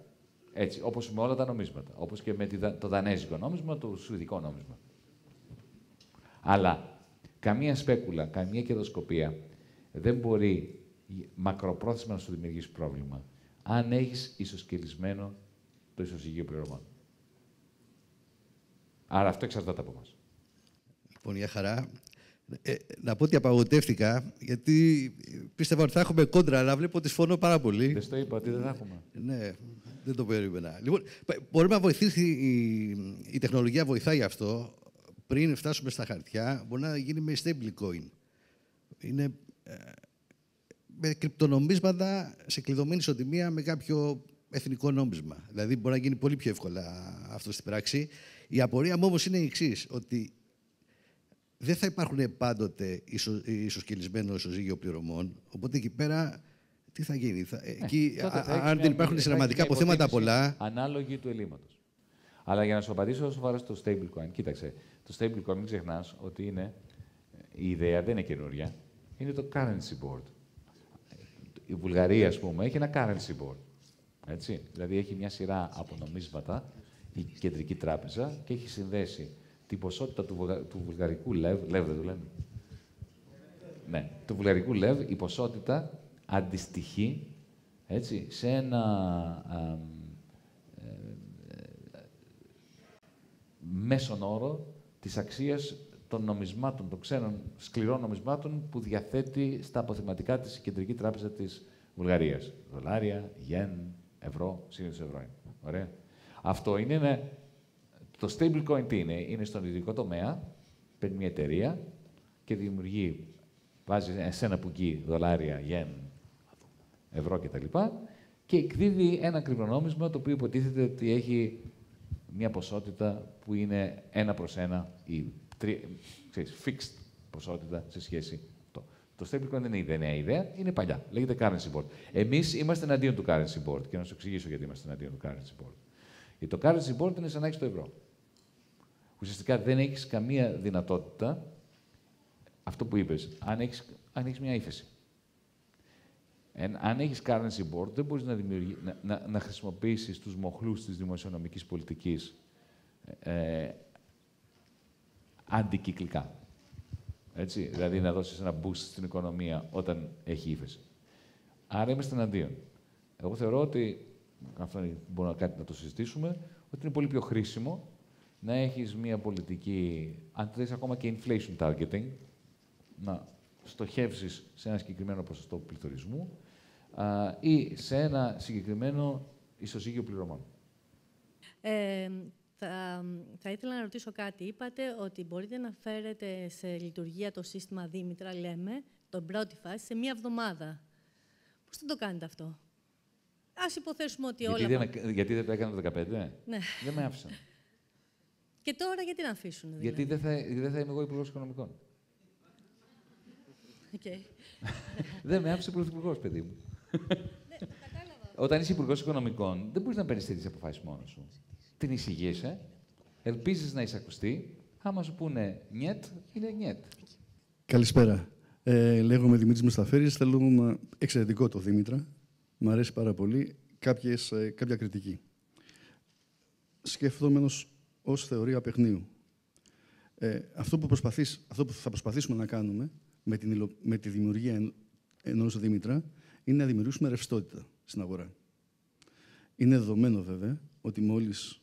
Έτσι, όπως με όλα τα νομίσματα. Όπως και με τη δα- το δανέζικο νόμισμα, το σουηδικό νόμισμα. Αλλά καμία σπέκουλα, καμία κερδοσκοπία δεν μπορεί μακροπρόθεσμα να σου δημιουργήσει πρόβλημα αν έχεις ισοσκελισμένο το ισοζυγείο πληρωμών. Άρα αυτό εξαρτάται από εμάς. Λοιπόν, για χαρά. Ε, να πω ότι απαγοητεύτηκα, γιατί πίστευα ότι θα έχουμε κόντρα, αλλά βλέπω ότι σφωνώ πάρα πολύ. Δεν στο είπα ότι δεν θα έχουμε. Ναι, δεν το περίμενα. Λοιπόν, π- μπορούμε να βοηθήσει, η, η τεχνολογία βοηθάει αυτό. Πριν φτάσουμε στα χαρτιά, μπορεί να γίνει με stablecoin. Είναι ε, με κρυπτονομίσματα σε κλειδωμένη ισοτιμία με κάποιο εθνικό νόμισμα. Δηλαδή μπορεί να γίνει πολύ πιο εύκολα αυτό στην πράξη. Η απορία μου όμως είναι η εξής ότι δεν θα υπάρχουν πάντοτε ισο, ισοσκελισμένο ισοζύγιο πληρωμών. Οπότε εκεί πέρα τι θα γίνει; Θα, εκεί, Ε, τότε α- θα έχεις αν μια- δεν υπάρχουν θα συναισθηματικά έχεις μια αποθέματα υποτίμηση πολλά. Ανάλογη του ελλείμματος. Αλλά για να σου απαντήσω όσο αφορά στο stablecoin, κοίταξε. Το stablecoin, μην ξεχνάς ότι είναι. Η ιδέα δεν είναι καινούρια. Είναι το currency board. Η Βουλγαρία, ας πούμε, έχει ένα currency board. Έτσι. Δηλαδή έχει μια σειρά από νομίσματα η κεντρική τράπεζα και έχει συνδέσει την ποσότητα του, βουλγα- του βουλγαρικού λεβ, λεβ δεν το λένε, ναι, του βουλγαρικού λεβ, η ποσότητα αντιστοιχεί έτσι, σε ένα α, ε, ε, μέσον όρο της αξίας των νομισμάτων, των ξένων σκληρών νομισμάτων που διαθέτει στα αποθεματικά της η Κεντρική Τράπεζα της Βουλγαρίας. Δολάρια, γεν, ευρώ, συνήθως ευρώ είναι. Ωραία. Αυτό είναι ένα... Το stablecoin τι είναι, είναι στον ιδιωτικό τομέα, παίρνει μια εταιρεία και δημιουργεί, βάζει σε ένα πουκί δολάρια, γεν, ευρώ κτλ. Και εκδίδει ένα κρυπτονόμισμα το οποίο υποτίθεται ότι έχει μια ποσότητα που είναι ένα προς ένα ή τρία, ξέρεις, fixed ποσότητα σε σχέση το. Το stablecoin δεν είναι νέα ιδέα, είναι παλιά. Λέγεται currency board. Εμείς είμαστε εναντίον του currency board και να σου εξηγήσω γιατί είμαστε εναντίον του currency board. Γιατί το currency board είναι σαν να έχεις το ευρώ. Ουσιαστικά δεν έχεις καμία δυνατότητα αυτό που είπες, αν έχεις, αν έχεις μια ύφεση. Εν, αν έχεις currency board, δεν μπορείς να, δημιουργεί, να, να, να χρησιμοποιήσεις τους μοχλούς της δημοσιονομικής πολιτικής ε, αντικυκλικά. Έτσι, δηλαδή να δώσεις ένα boost στην οικονομία όταν έχει ύφεση. Άρα είμαστε εναντίον. Εγώ θεωρώ ότι, αυτό μπορούμε κάτι να το συζητήσουμε, ότι είναι πολύ πιο χρήσιμο να έχεις μια πολιτική, αν θες ακόμα και inflation targeting, να στοχεύσεις σε ένα συγκεκριμένο ποσοστό πληθωρισμού α, ή σε ένα συγκεκριμένο ισοζύγιο πληρωμών. Ε, θα, θα ήθελα να ρωτήσω κάτι. Είπατε ότι μπορείτε να φέρετε σε λειτουργία το σύστημα Δήμητρα, λέμε, τον πρώτη φάση, σε μία εβδομάδα. Πώς θα το κάνετε αυτό; Ας υποθέσουμε ότι Γιατί όλα... δεν, γιατί δεν το έκανα το 15, Ναι. δεν με άφησαν. Και τώρα γιατί να αφήσουν, δηλαδή; Γιατί δεν θα, δεν θα είμαι εγώ υπουργός Οικονομικών. Okay. δεν με άφησε ο Πρωθυπουργός, παιδί μου. Όταν είσαι υπουργός Οικονομικών, δεν μπορείς να παίρνεις τέτοιες αποφάσεις μόνος σου. Την εισηγείσαι, ελπίζεις να εισακουστεί. Άμα σου πούνε νιέτ, είναι νιέτ. Καλησπέρα. Ε, λέγομαι Δημήτρης Μουσταφέρης. Θέλω να... εξαιρετικό το Δήμητρα. Μ' αρέσει πάρα πολύ. Κάποιες, ε, κάποια κριτική. Σκεφτόμενος ως θεωρία παιχνίου. Ε, αυτό, που προσπαθείς, αυτό που θα προσπαθήσουμε να κάνουμε με, την, υλο- με τη δημιουργία εν, ενός Δήμητρα είναι να δημιουργήσουμε ρευστότητα στην αγορά. Είναι δεδομένο βέβαια ότι μόλις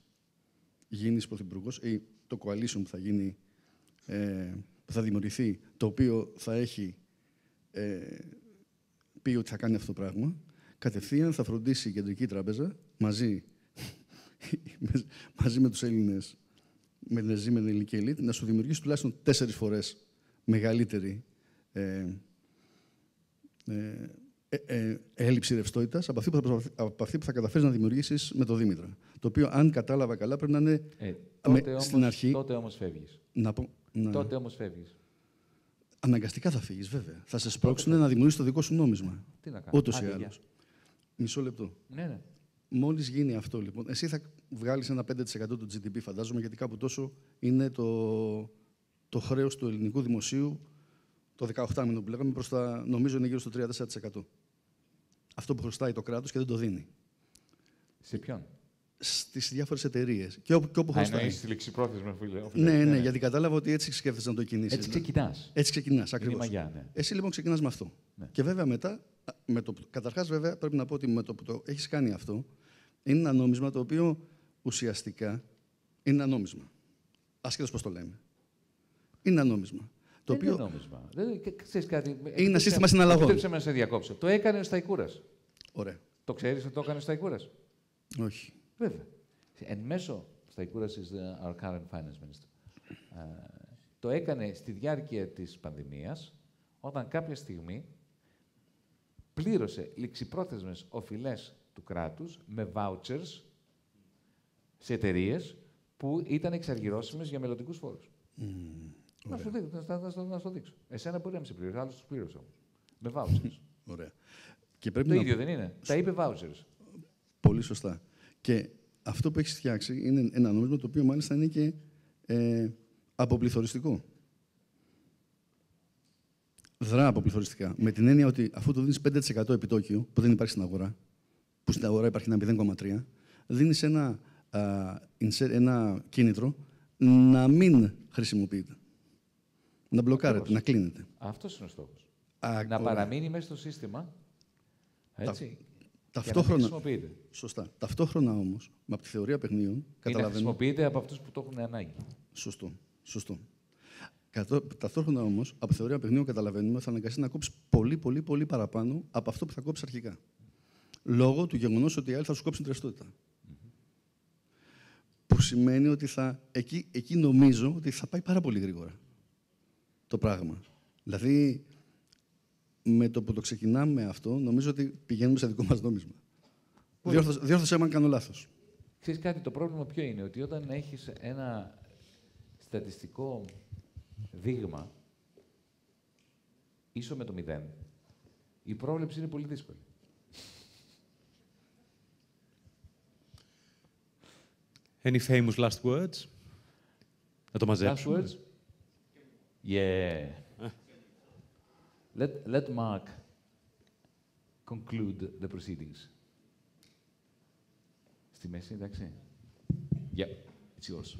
γίνεις πρωθυπουργός ή το coalition που θα γίνει, ε, που θα δημιουργηθεί, το οποίο θα έχει ε, πει ότι θα κάνει αυτό το πράγμα, κατευθείαν θα φροντίσει η Κεντρική Τράπεζα μαζί, μαζί με τους Έλληνες, με την εζήμενη ελληνική ελίτ, να σου δημιουργήσει τουλάχιστον τέσσερις φορές μεγαλύτερη ε, ε, ε, ε, έλλειψη ρευστότητας από, αυτή που θα προσπαθ- από αυτή που θα καταφέρεις να δημιουργήσεις με το Δήμητρα. Το οποίο, αν κατάλαβα καλά, πρέπει να είναι Ε, με- τότε, όμως, στην αρχή. τότε όμως φεύγεις. Να πω, να- Τότε όμως φεύγεις. Αναγκαστικά θα φύγεις, βέβαια. Θα σε σπρώξουν να δημιουργήσεις το δικό σου νόμισμα. Τι να κάνω. Ούτως ή Άντε, άλλως. γεια. Μισό λεπτό. Ναι, ναι. Μόλις γίνει αυτό, λοιπόν, εσύ θα βγάλεις ένα 5% του GDP, φαντάζομαι, γιατί κάπου τόσο είναι το, το χρέος του ελληνικού δημοσίου το 18 μήνο που λέγαμε, προς τα, νομίζω είναι γύρω στο 34%. Αυτό που χρωστάει το κράτος και δεν το δίνει. Σε ποιον; Στις διάφορες εταιρείες. Και όπου, και όπου Α, χρωστάει. εννοείς ληξιπρόθεσμα, φίλε. Ναι, ναι, γιατί κατάλαβα ότι έτσι σκέφτεσαι να το κινήσεις. Έτσι ξεκινάς. Έτσι ξεκινάς, Είναι η ακριβώς. μαγιά, ναι. Εσύ λοιπόν ξεκινάς με αυτό. Και βέβαια μετά, με το, καταρχάς βέβαια πρέπει να πω ότι με το που το έχεις κάνει αυτό, είναι ένα νόμισμα το οποίο ουσιαστικά είναι ένα νόμισμα. Ασχέτω πώς το λέμε. Είναι ένα νόμισμα. Το Δεν οποίο είναι νόμισμα. Δεν, και- ξέρεις κάτι, Είναι ένα σύστημα συναλλαγών. Επιτρέψτε με να σε διακόψω. Το έκανε ο Σταϊκούρας. Ωραία. Το ξέρεις ότι το έκανε ο Σταϊκούρας; Όχι. Βέβαια. Εν μέσω, Σταϊκούρας is the, our current finance minister. Ε, το έκανε στη διάρκεια της πανδημίας, όταν κάποια στιγμή πλήρωσε ληξιπρόθεσμες οφειλές του κράτους με vouchers σε εταιρείες που ήταν εξαργυρώσιμες για μελλοντικούς φόρους. Να σου δείξω, να, να, να, να σου δείξω. Εσένα μπορεί να με σε πλήρωσε, άλλος τους πλήρωσε όμως. Με vouchers. Ωραία. Και πρέπει το να ίδιο πω- δεν είναι. Τα είπε vouchers. Πολύ σωστά. Και αυτό που έχεις φτιάξει είναι ένα νόμισμα το οποίο μάλιστα είναι και ε, αποπληθωριστικό. Δρά αποπληθωριστικά. Με την έννοια ότι αφού του δίνεις 5% επιτόκιο, που δεν υπάρχει στην αγορά, που στην αγορά υπάρχει ένα 0,3, δίνει ένα, α, inse- ένα κίνητρο να μην χρησιμοποιείται. Να μπλοκάρεται, να κλείνεται. Αυτός είναι ο στόχος. Α, Να ωραία. παραμείνει μέσα στο σύστημα. Έτσι. Τα, και να μην ταυτόχρονα, χρησιμοποιείται. σωστά. Ταυτόχρονα όμως, με από τη θεωρία παιχνίων, Ή να καταλαβαίνω... χρησιμοποιείται από αυτούς που το έχουν ανάγκη. Σωστό. Σωστό. Κατώ- Ταυτόχρονα όμως, από θεωρία παιχνίων καταλαβαίνουμε ότι θα αναγκαστεί να κόψεις πολύ, πολύ, πολύ παραπάνω από αυτό που θα κόψεις αρχικά. Λόγω του γεγονός ότι οι άλλοι θα σου κόψουν την ρευστότητα. Που σημαίνει ότι θα, εκεί, εκεί νομίζω ότι θα πάει πάρα πολύ γρήγορα το πράγμα. Δηλαδή, με το που το ξεκινάμε αυτό, νομίζω ότι πηγαίνουμε σε δικό μας νόμισμα. Πολύ. Διόρθωσε, διόρθωσε άμα κάνω λάθος. Ξέρεις κάτι, το πρόβλημα ποιο είναι, ότι όταν έχεις ένα στατιστικό δείγμα ίσο με το μηδέν, η πρόβλεψη είναι πολύ δύσκολη. Any famous last words? Να το Last μαζέψουμε. words? Yeah. Let, let Mark conclude the proceedings. Στη μέση, εντάξει. Yeah, it's yours.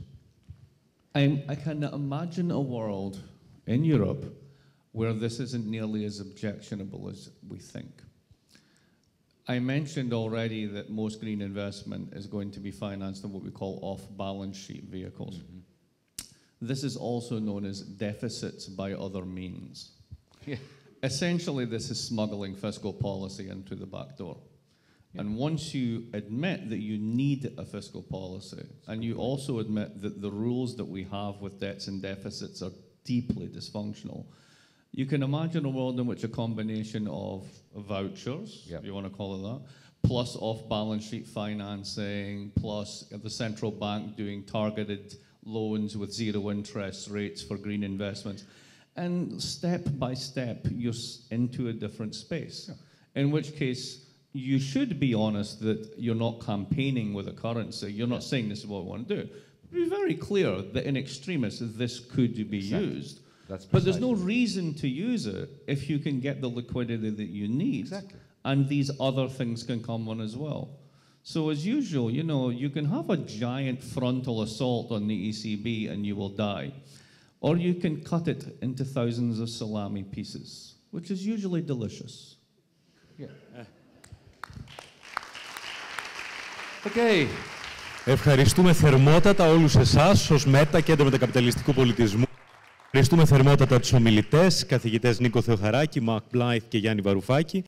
I, I can imagine a world in Europe where this isn't nearly as objectionable as we think. I mentioned already that most green investment is going to be financed in what we call off balance sheet vehicles. This is also known as deficits by other means. Yeah. Essentially, this is smuggling fiscal policy into the back door. And once you admit that you need a fiscal policy, and you also admit that the rules that we have with debts and deficits are deeply dysfunctional, you can imagine a world in which a combination of vouchers, if you want to call it that, plus off balance sheet financing, plus the central bank doing targeted loans with zero interest rates for green investments. And step by step, you're into a different space. In which case, you should be honest that you're not campaigning with a currency. You're not saying this is what we want to do. Be very clear that in extremis, this could be Exactly. used. That's but there's no reason to use it if you can get the liquidity that you need. And these other things can come on as well. So as usual, you know, you can have a giant frontal assault on the ECB and you will die. Or you can cut it into thousands of salami pieces, which is usually delicious. Okay. Ευχαριστούμε θερμότατα όλους εσάς ως ΜΕΤΑ, Κέντρο Μετακαπιταλιστικού Πολιτισμού. Ευχαριστούμε θερμότατα τους ομιλητές, καθηγητές Νίκο Θεοχαράκη, Μαρκ Μπλάιθ και Γιάννη Βαρουφάκη.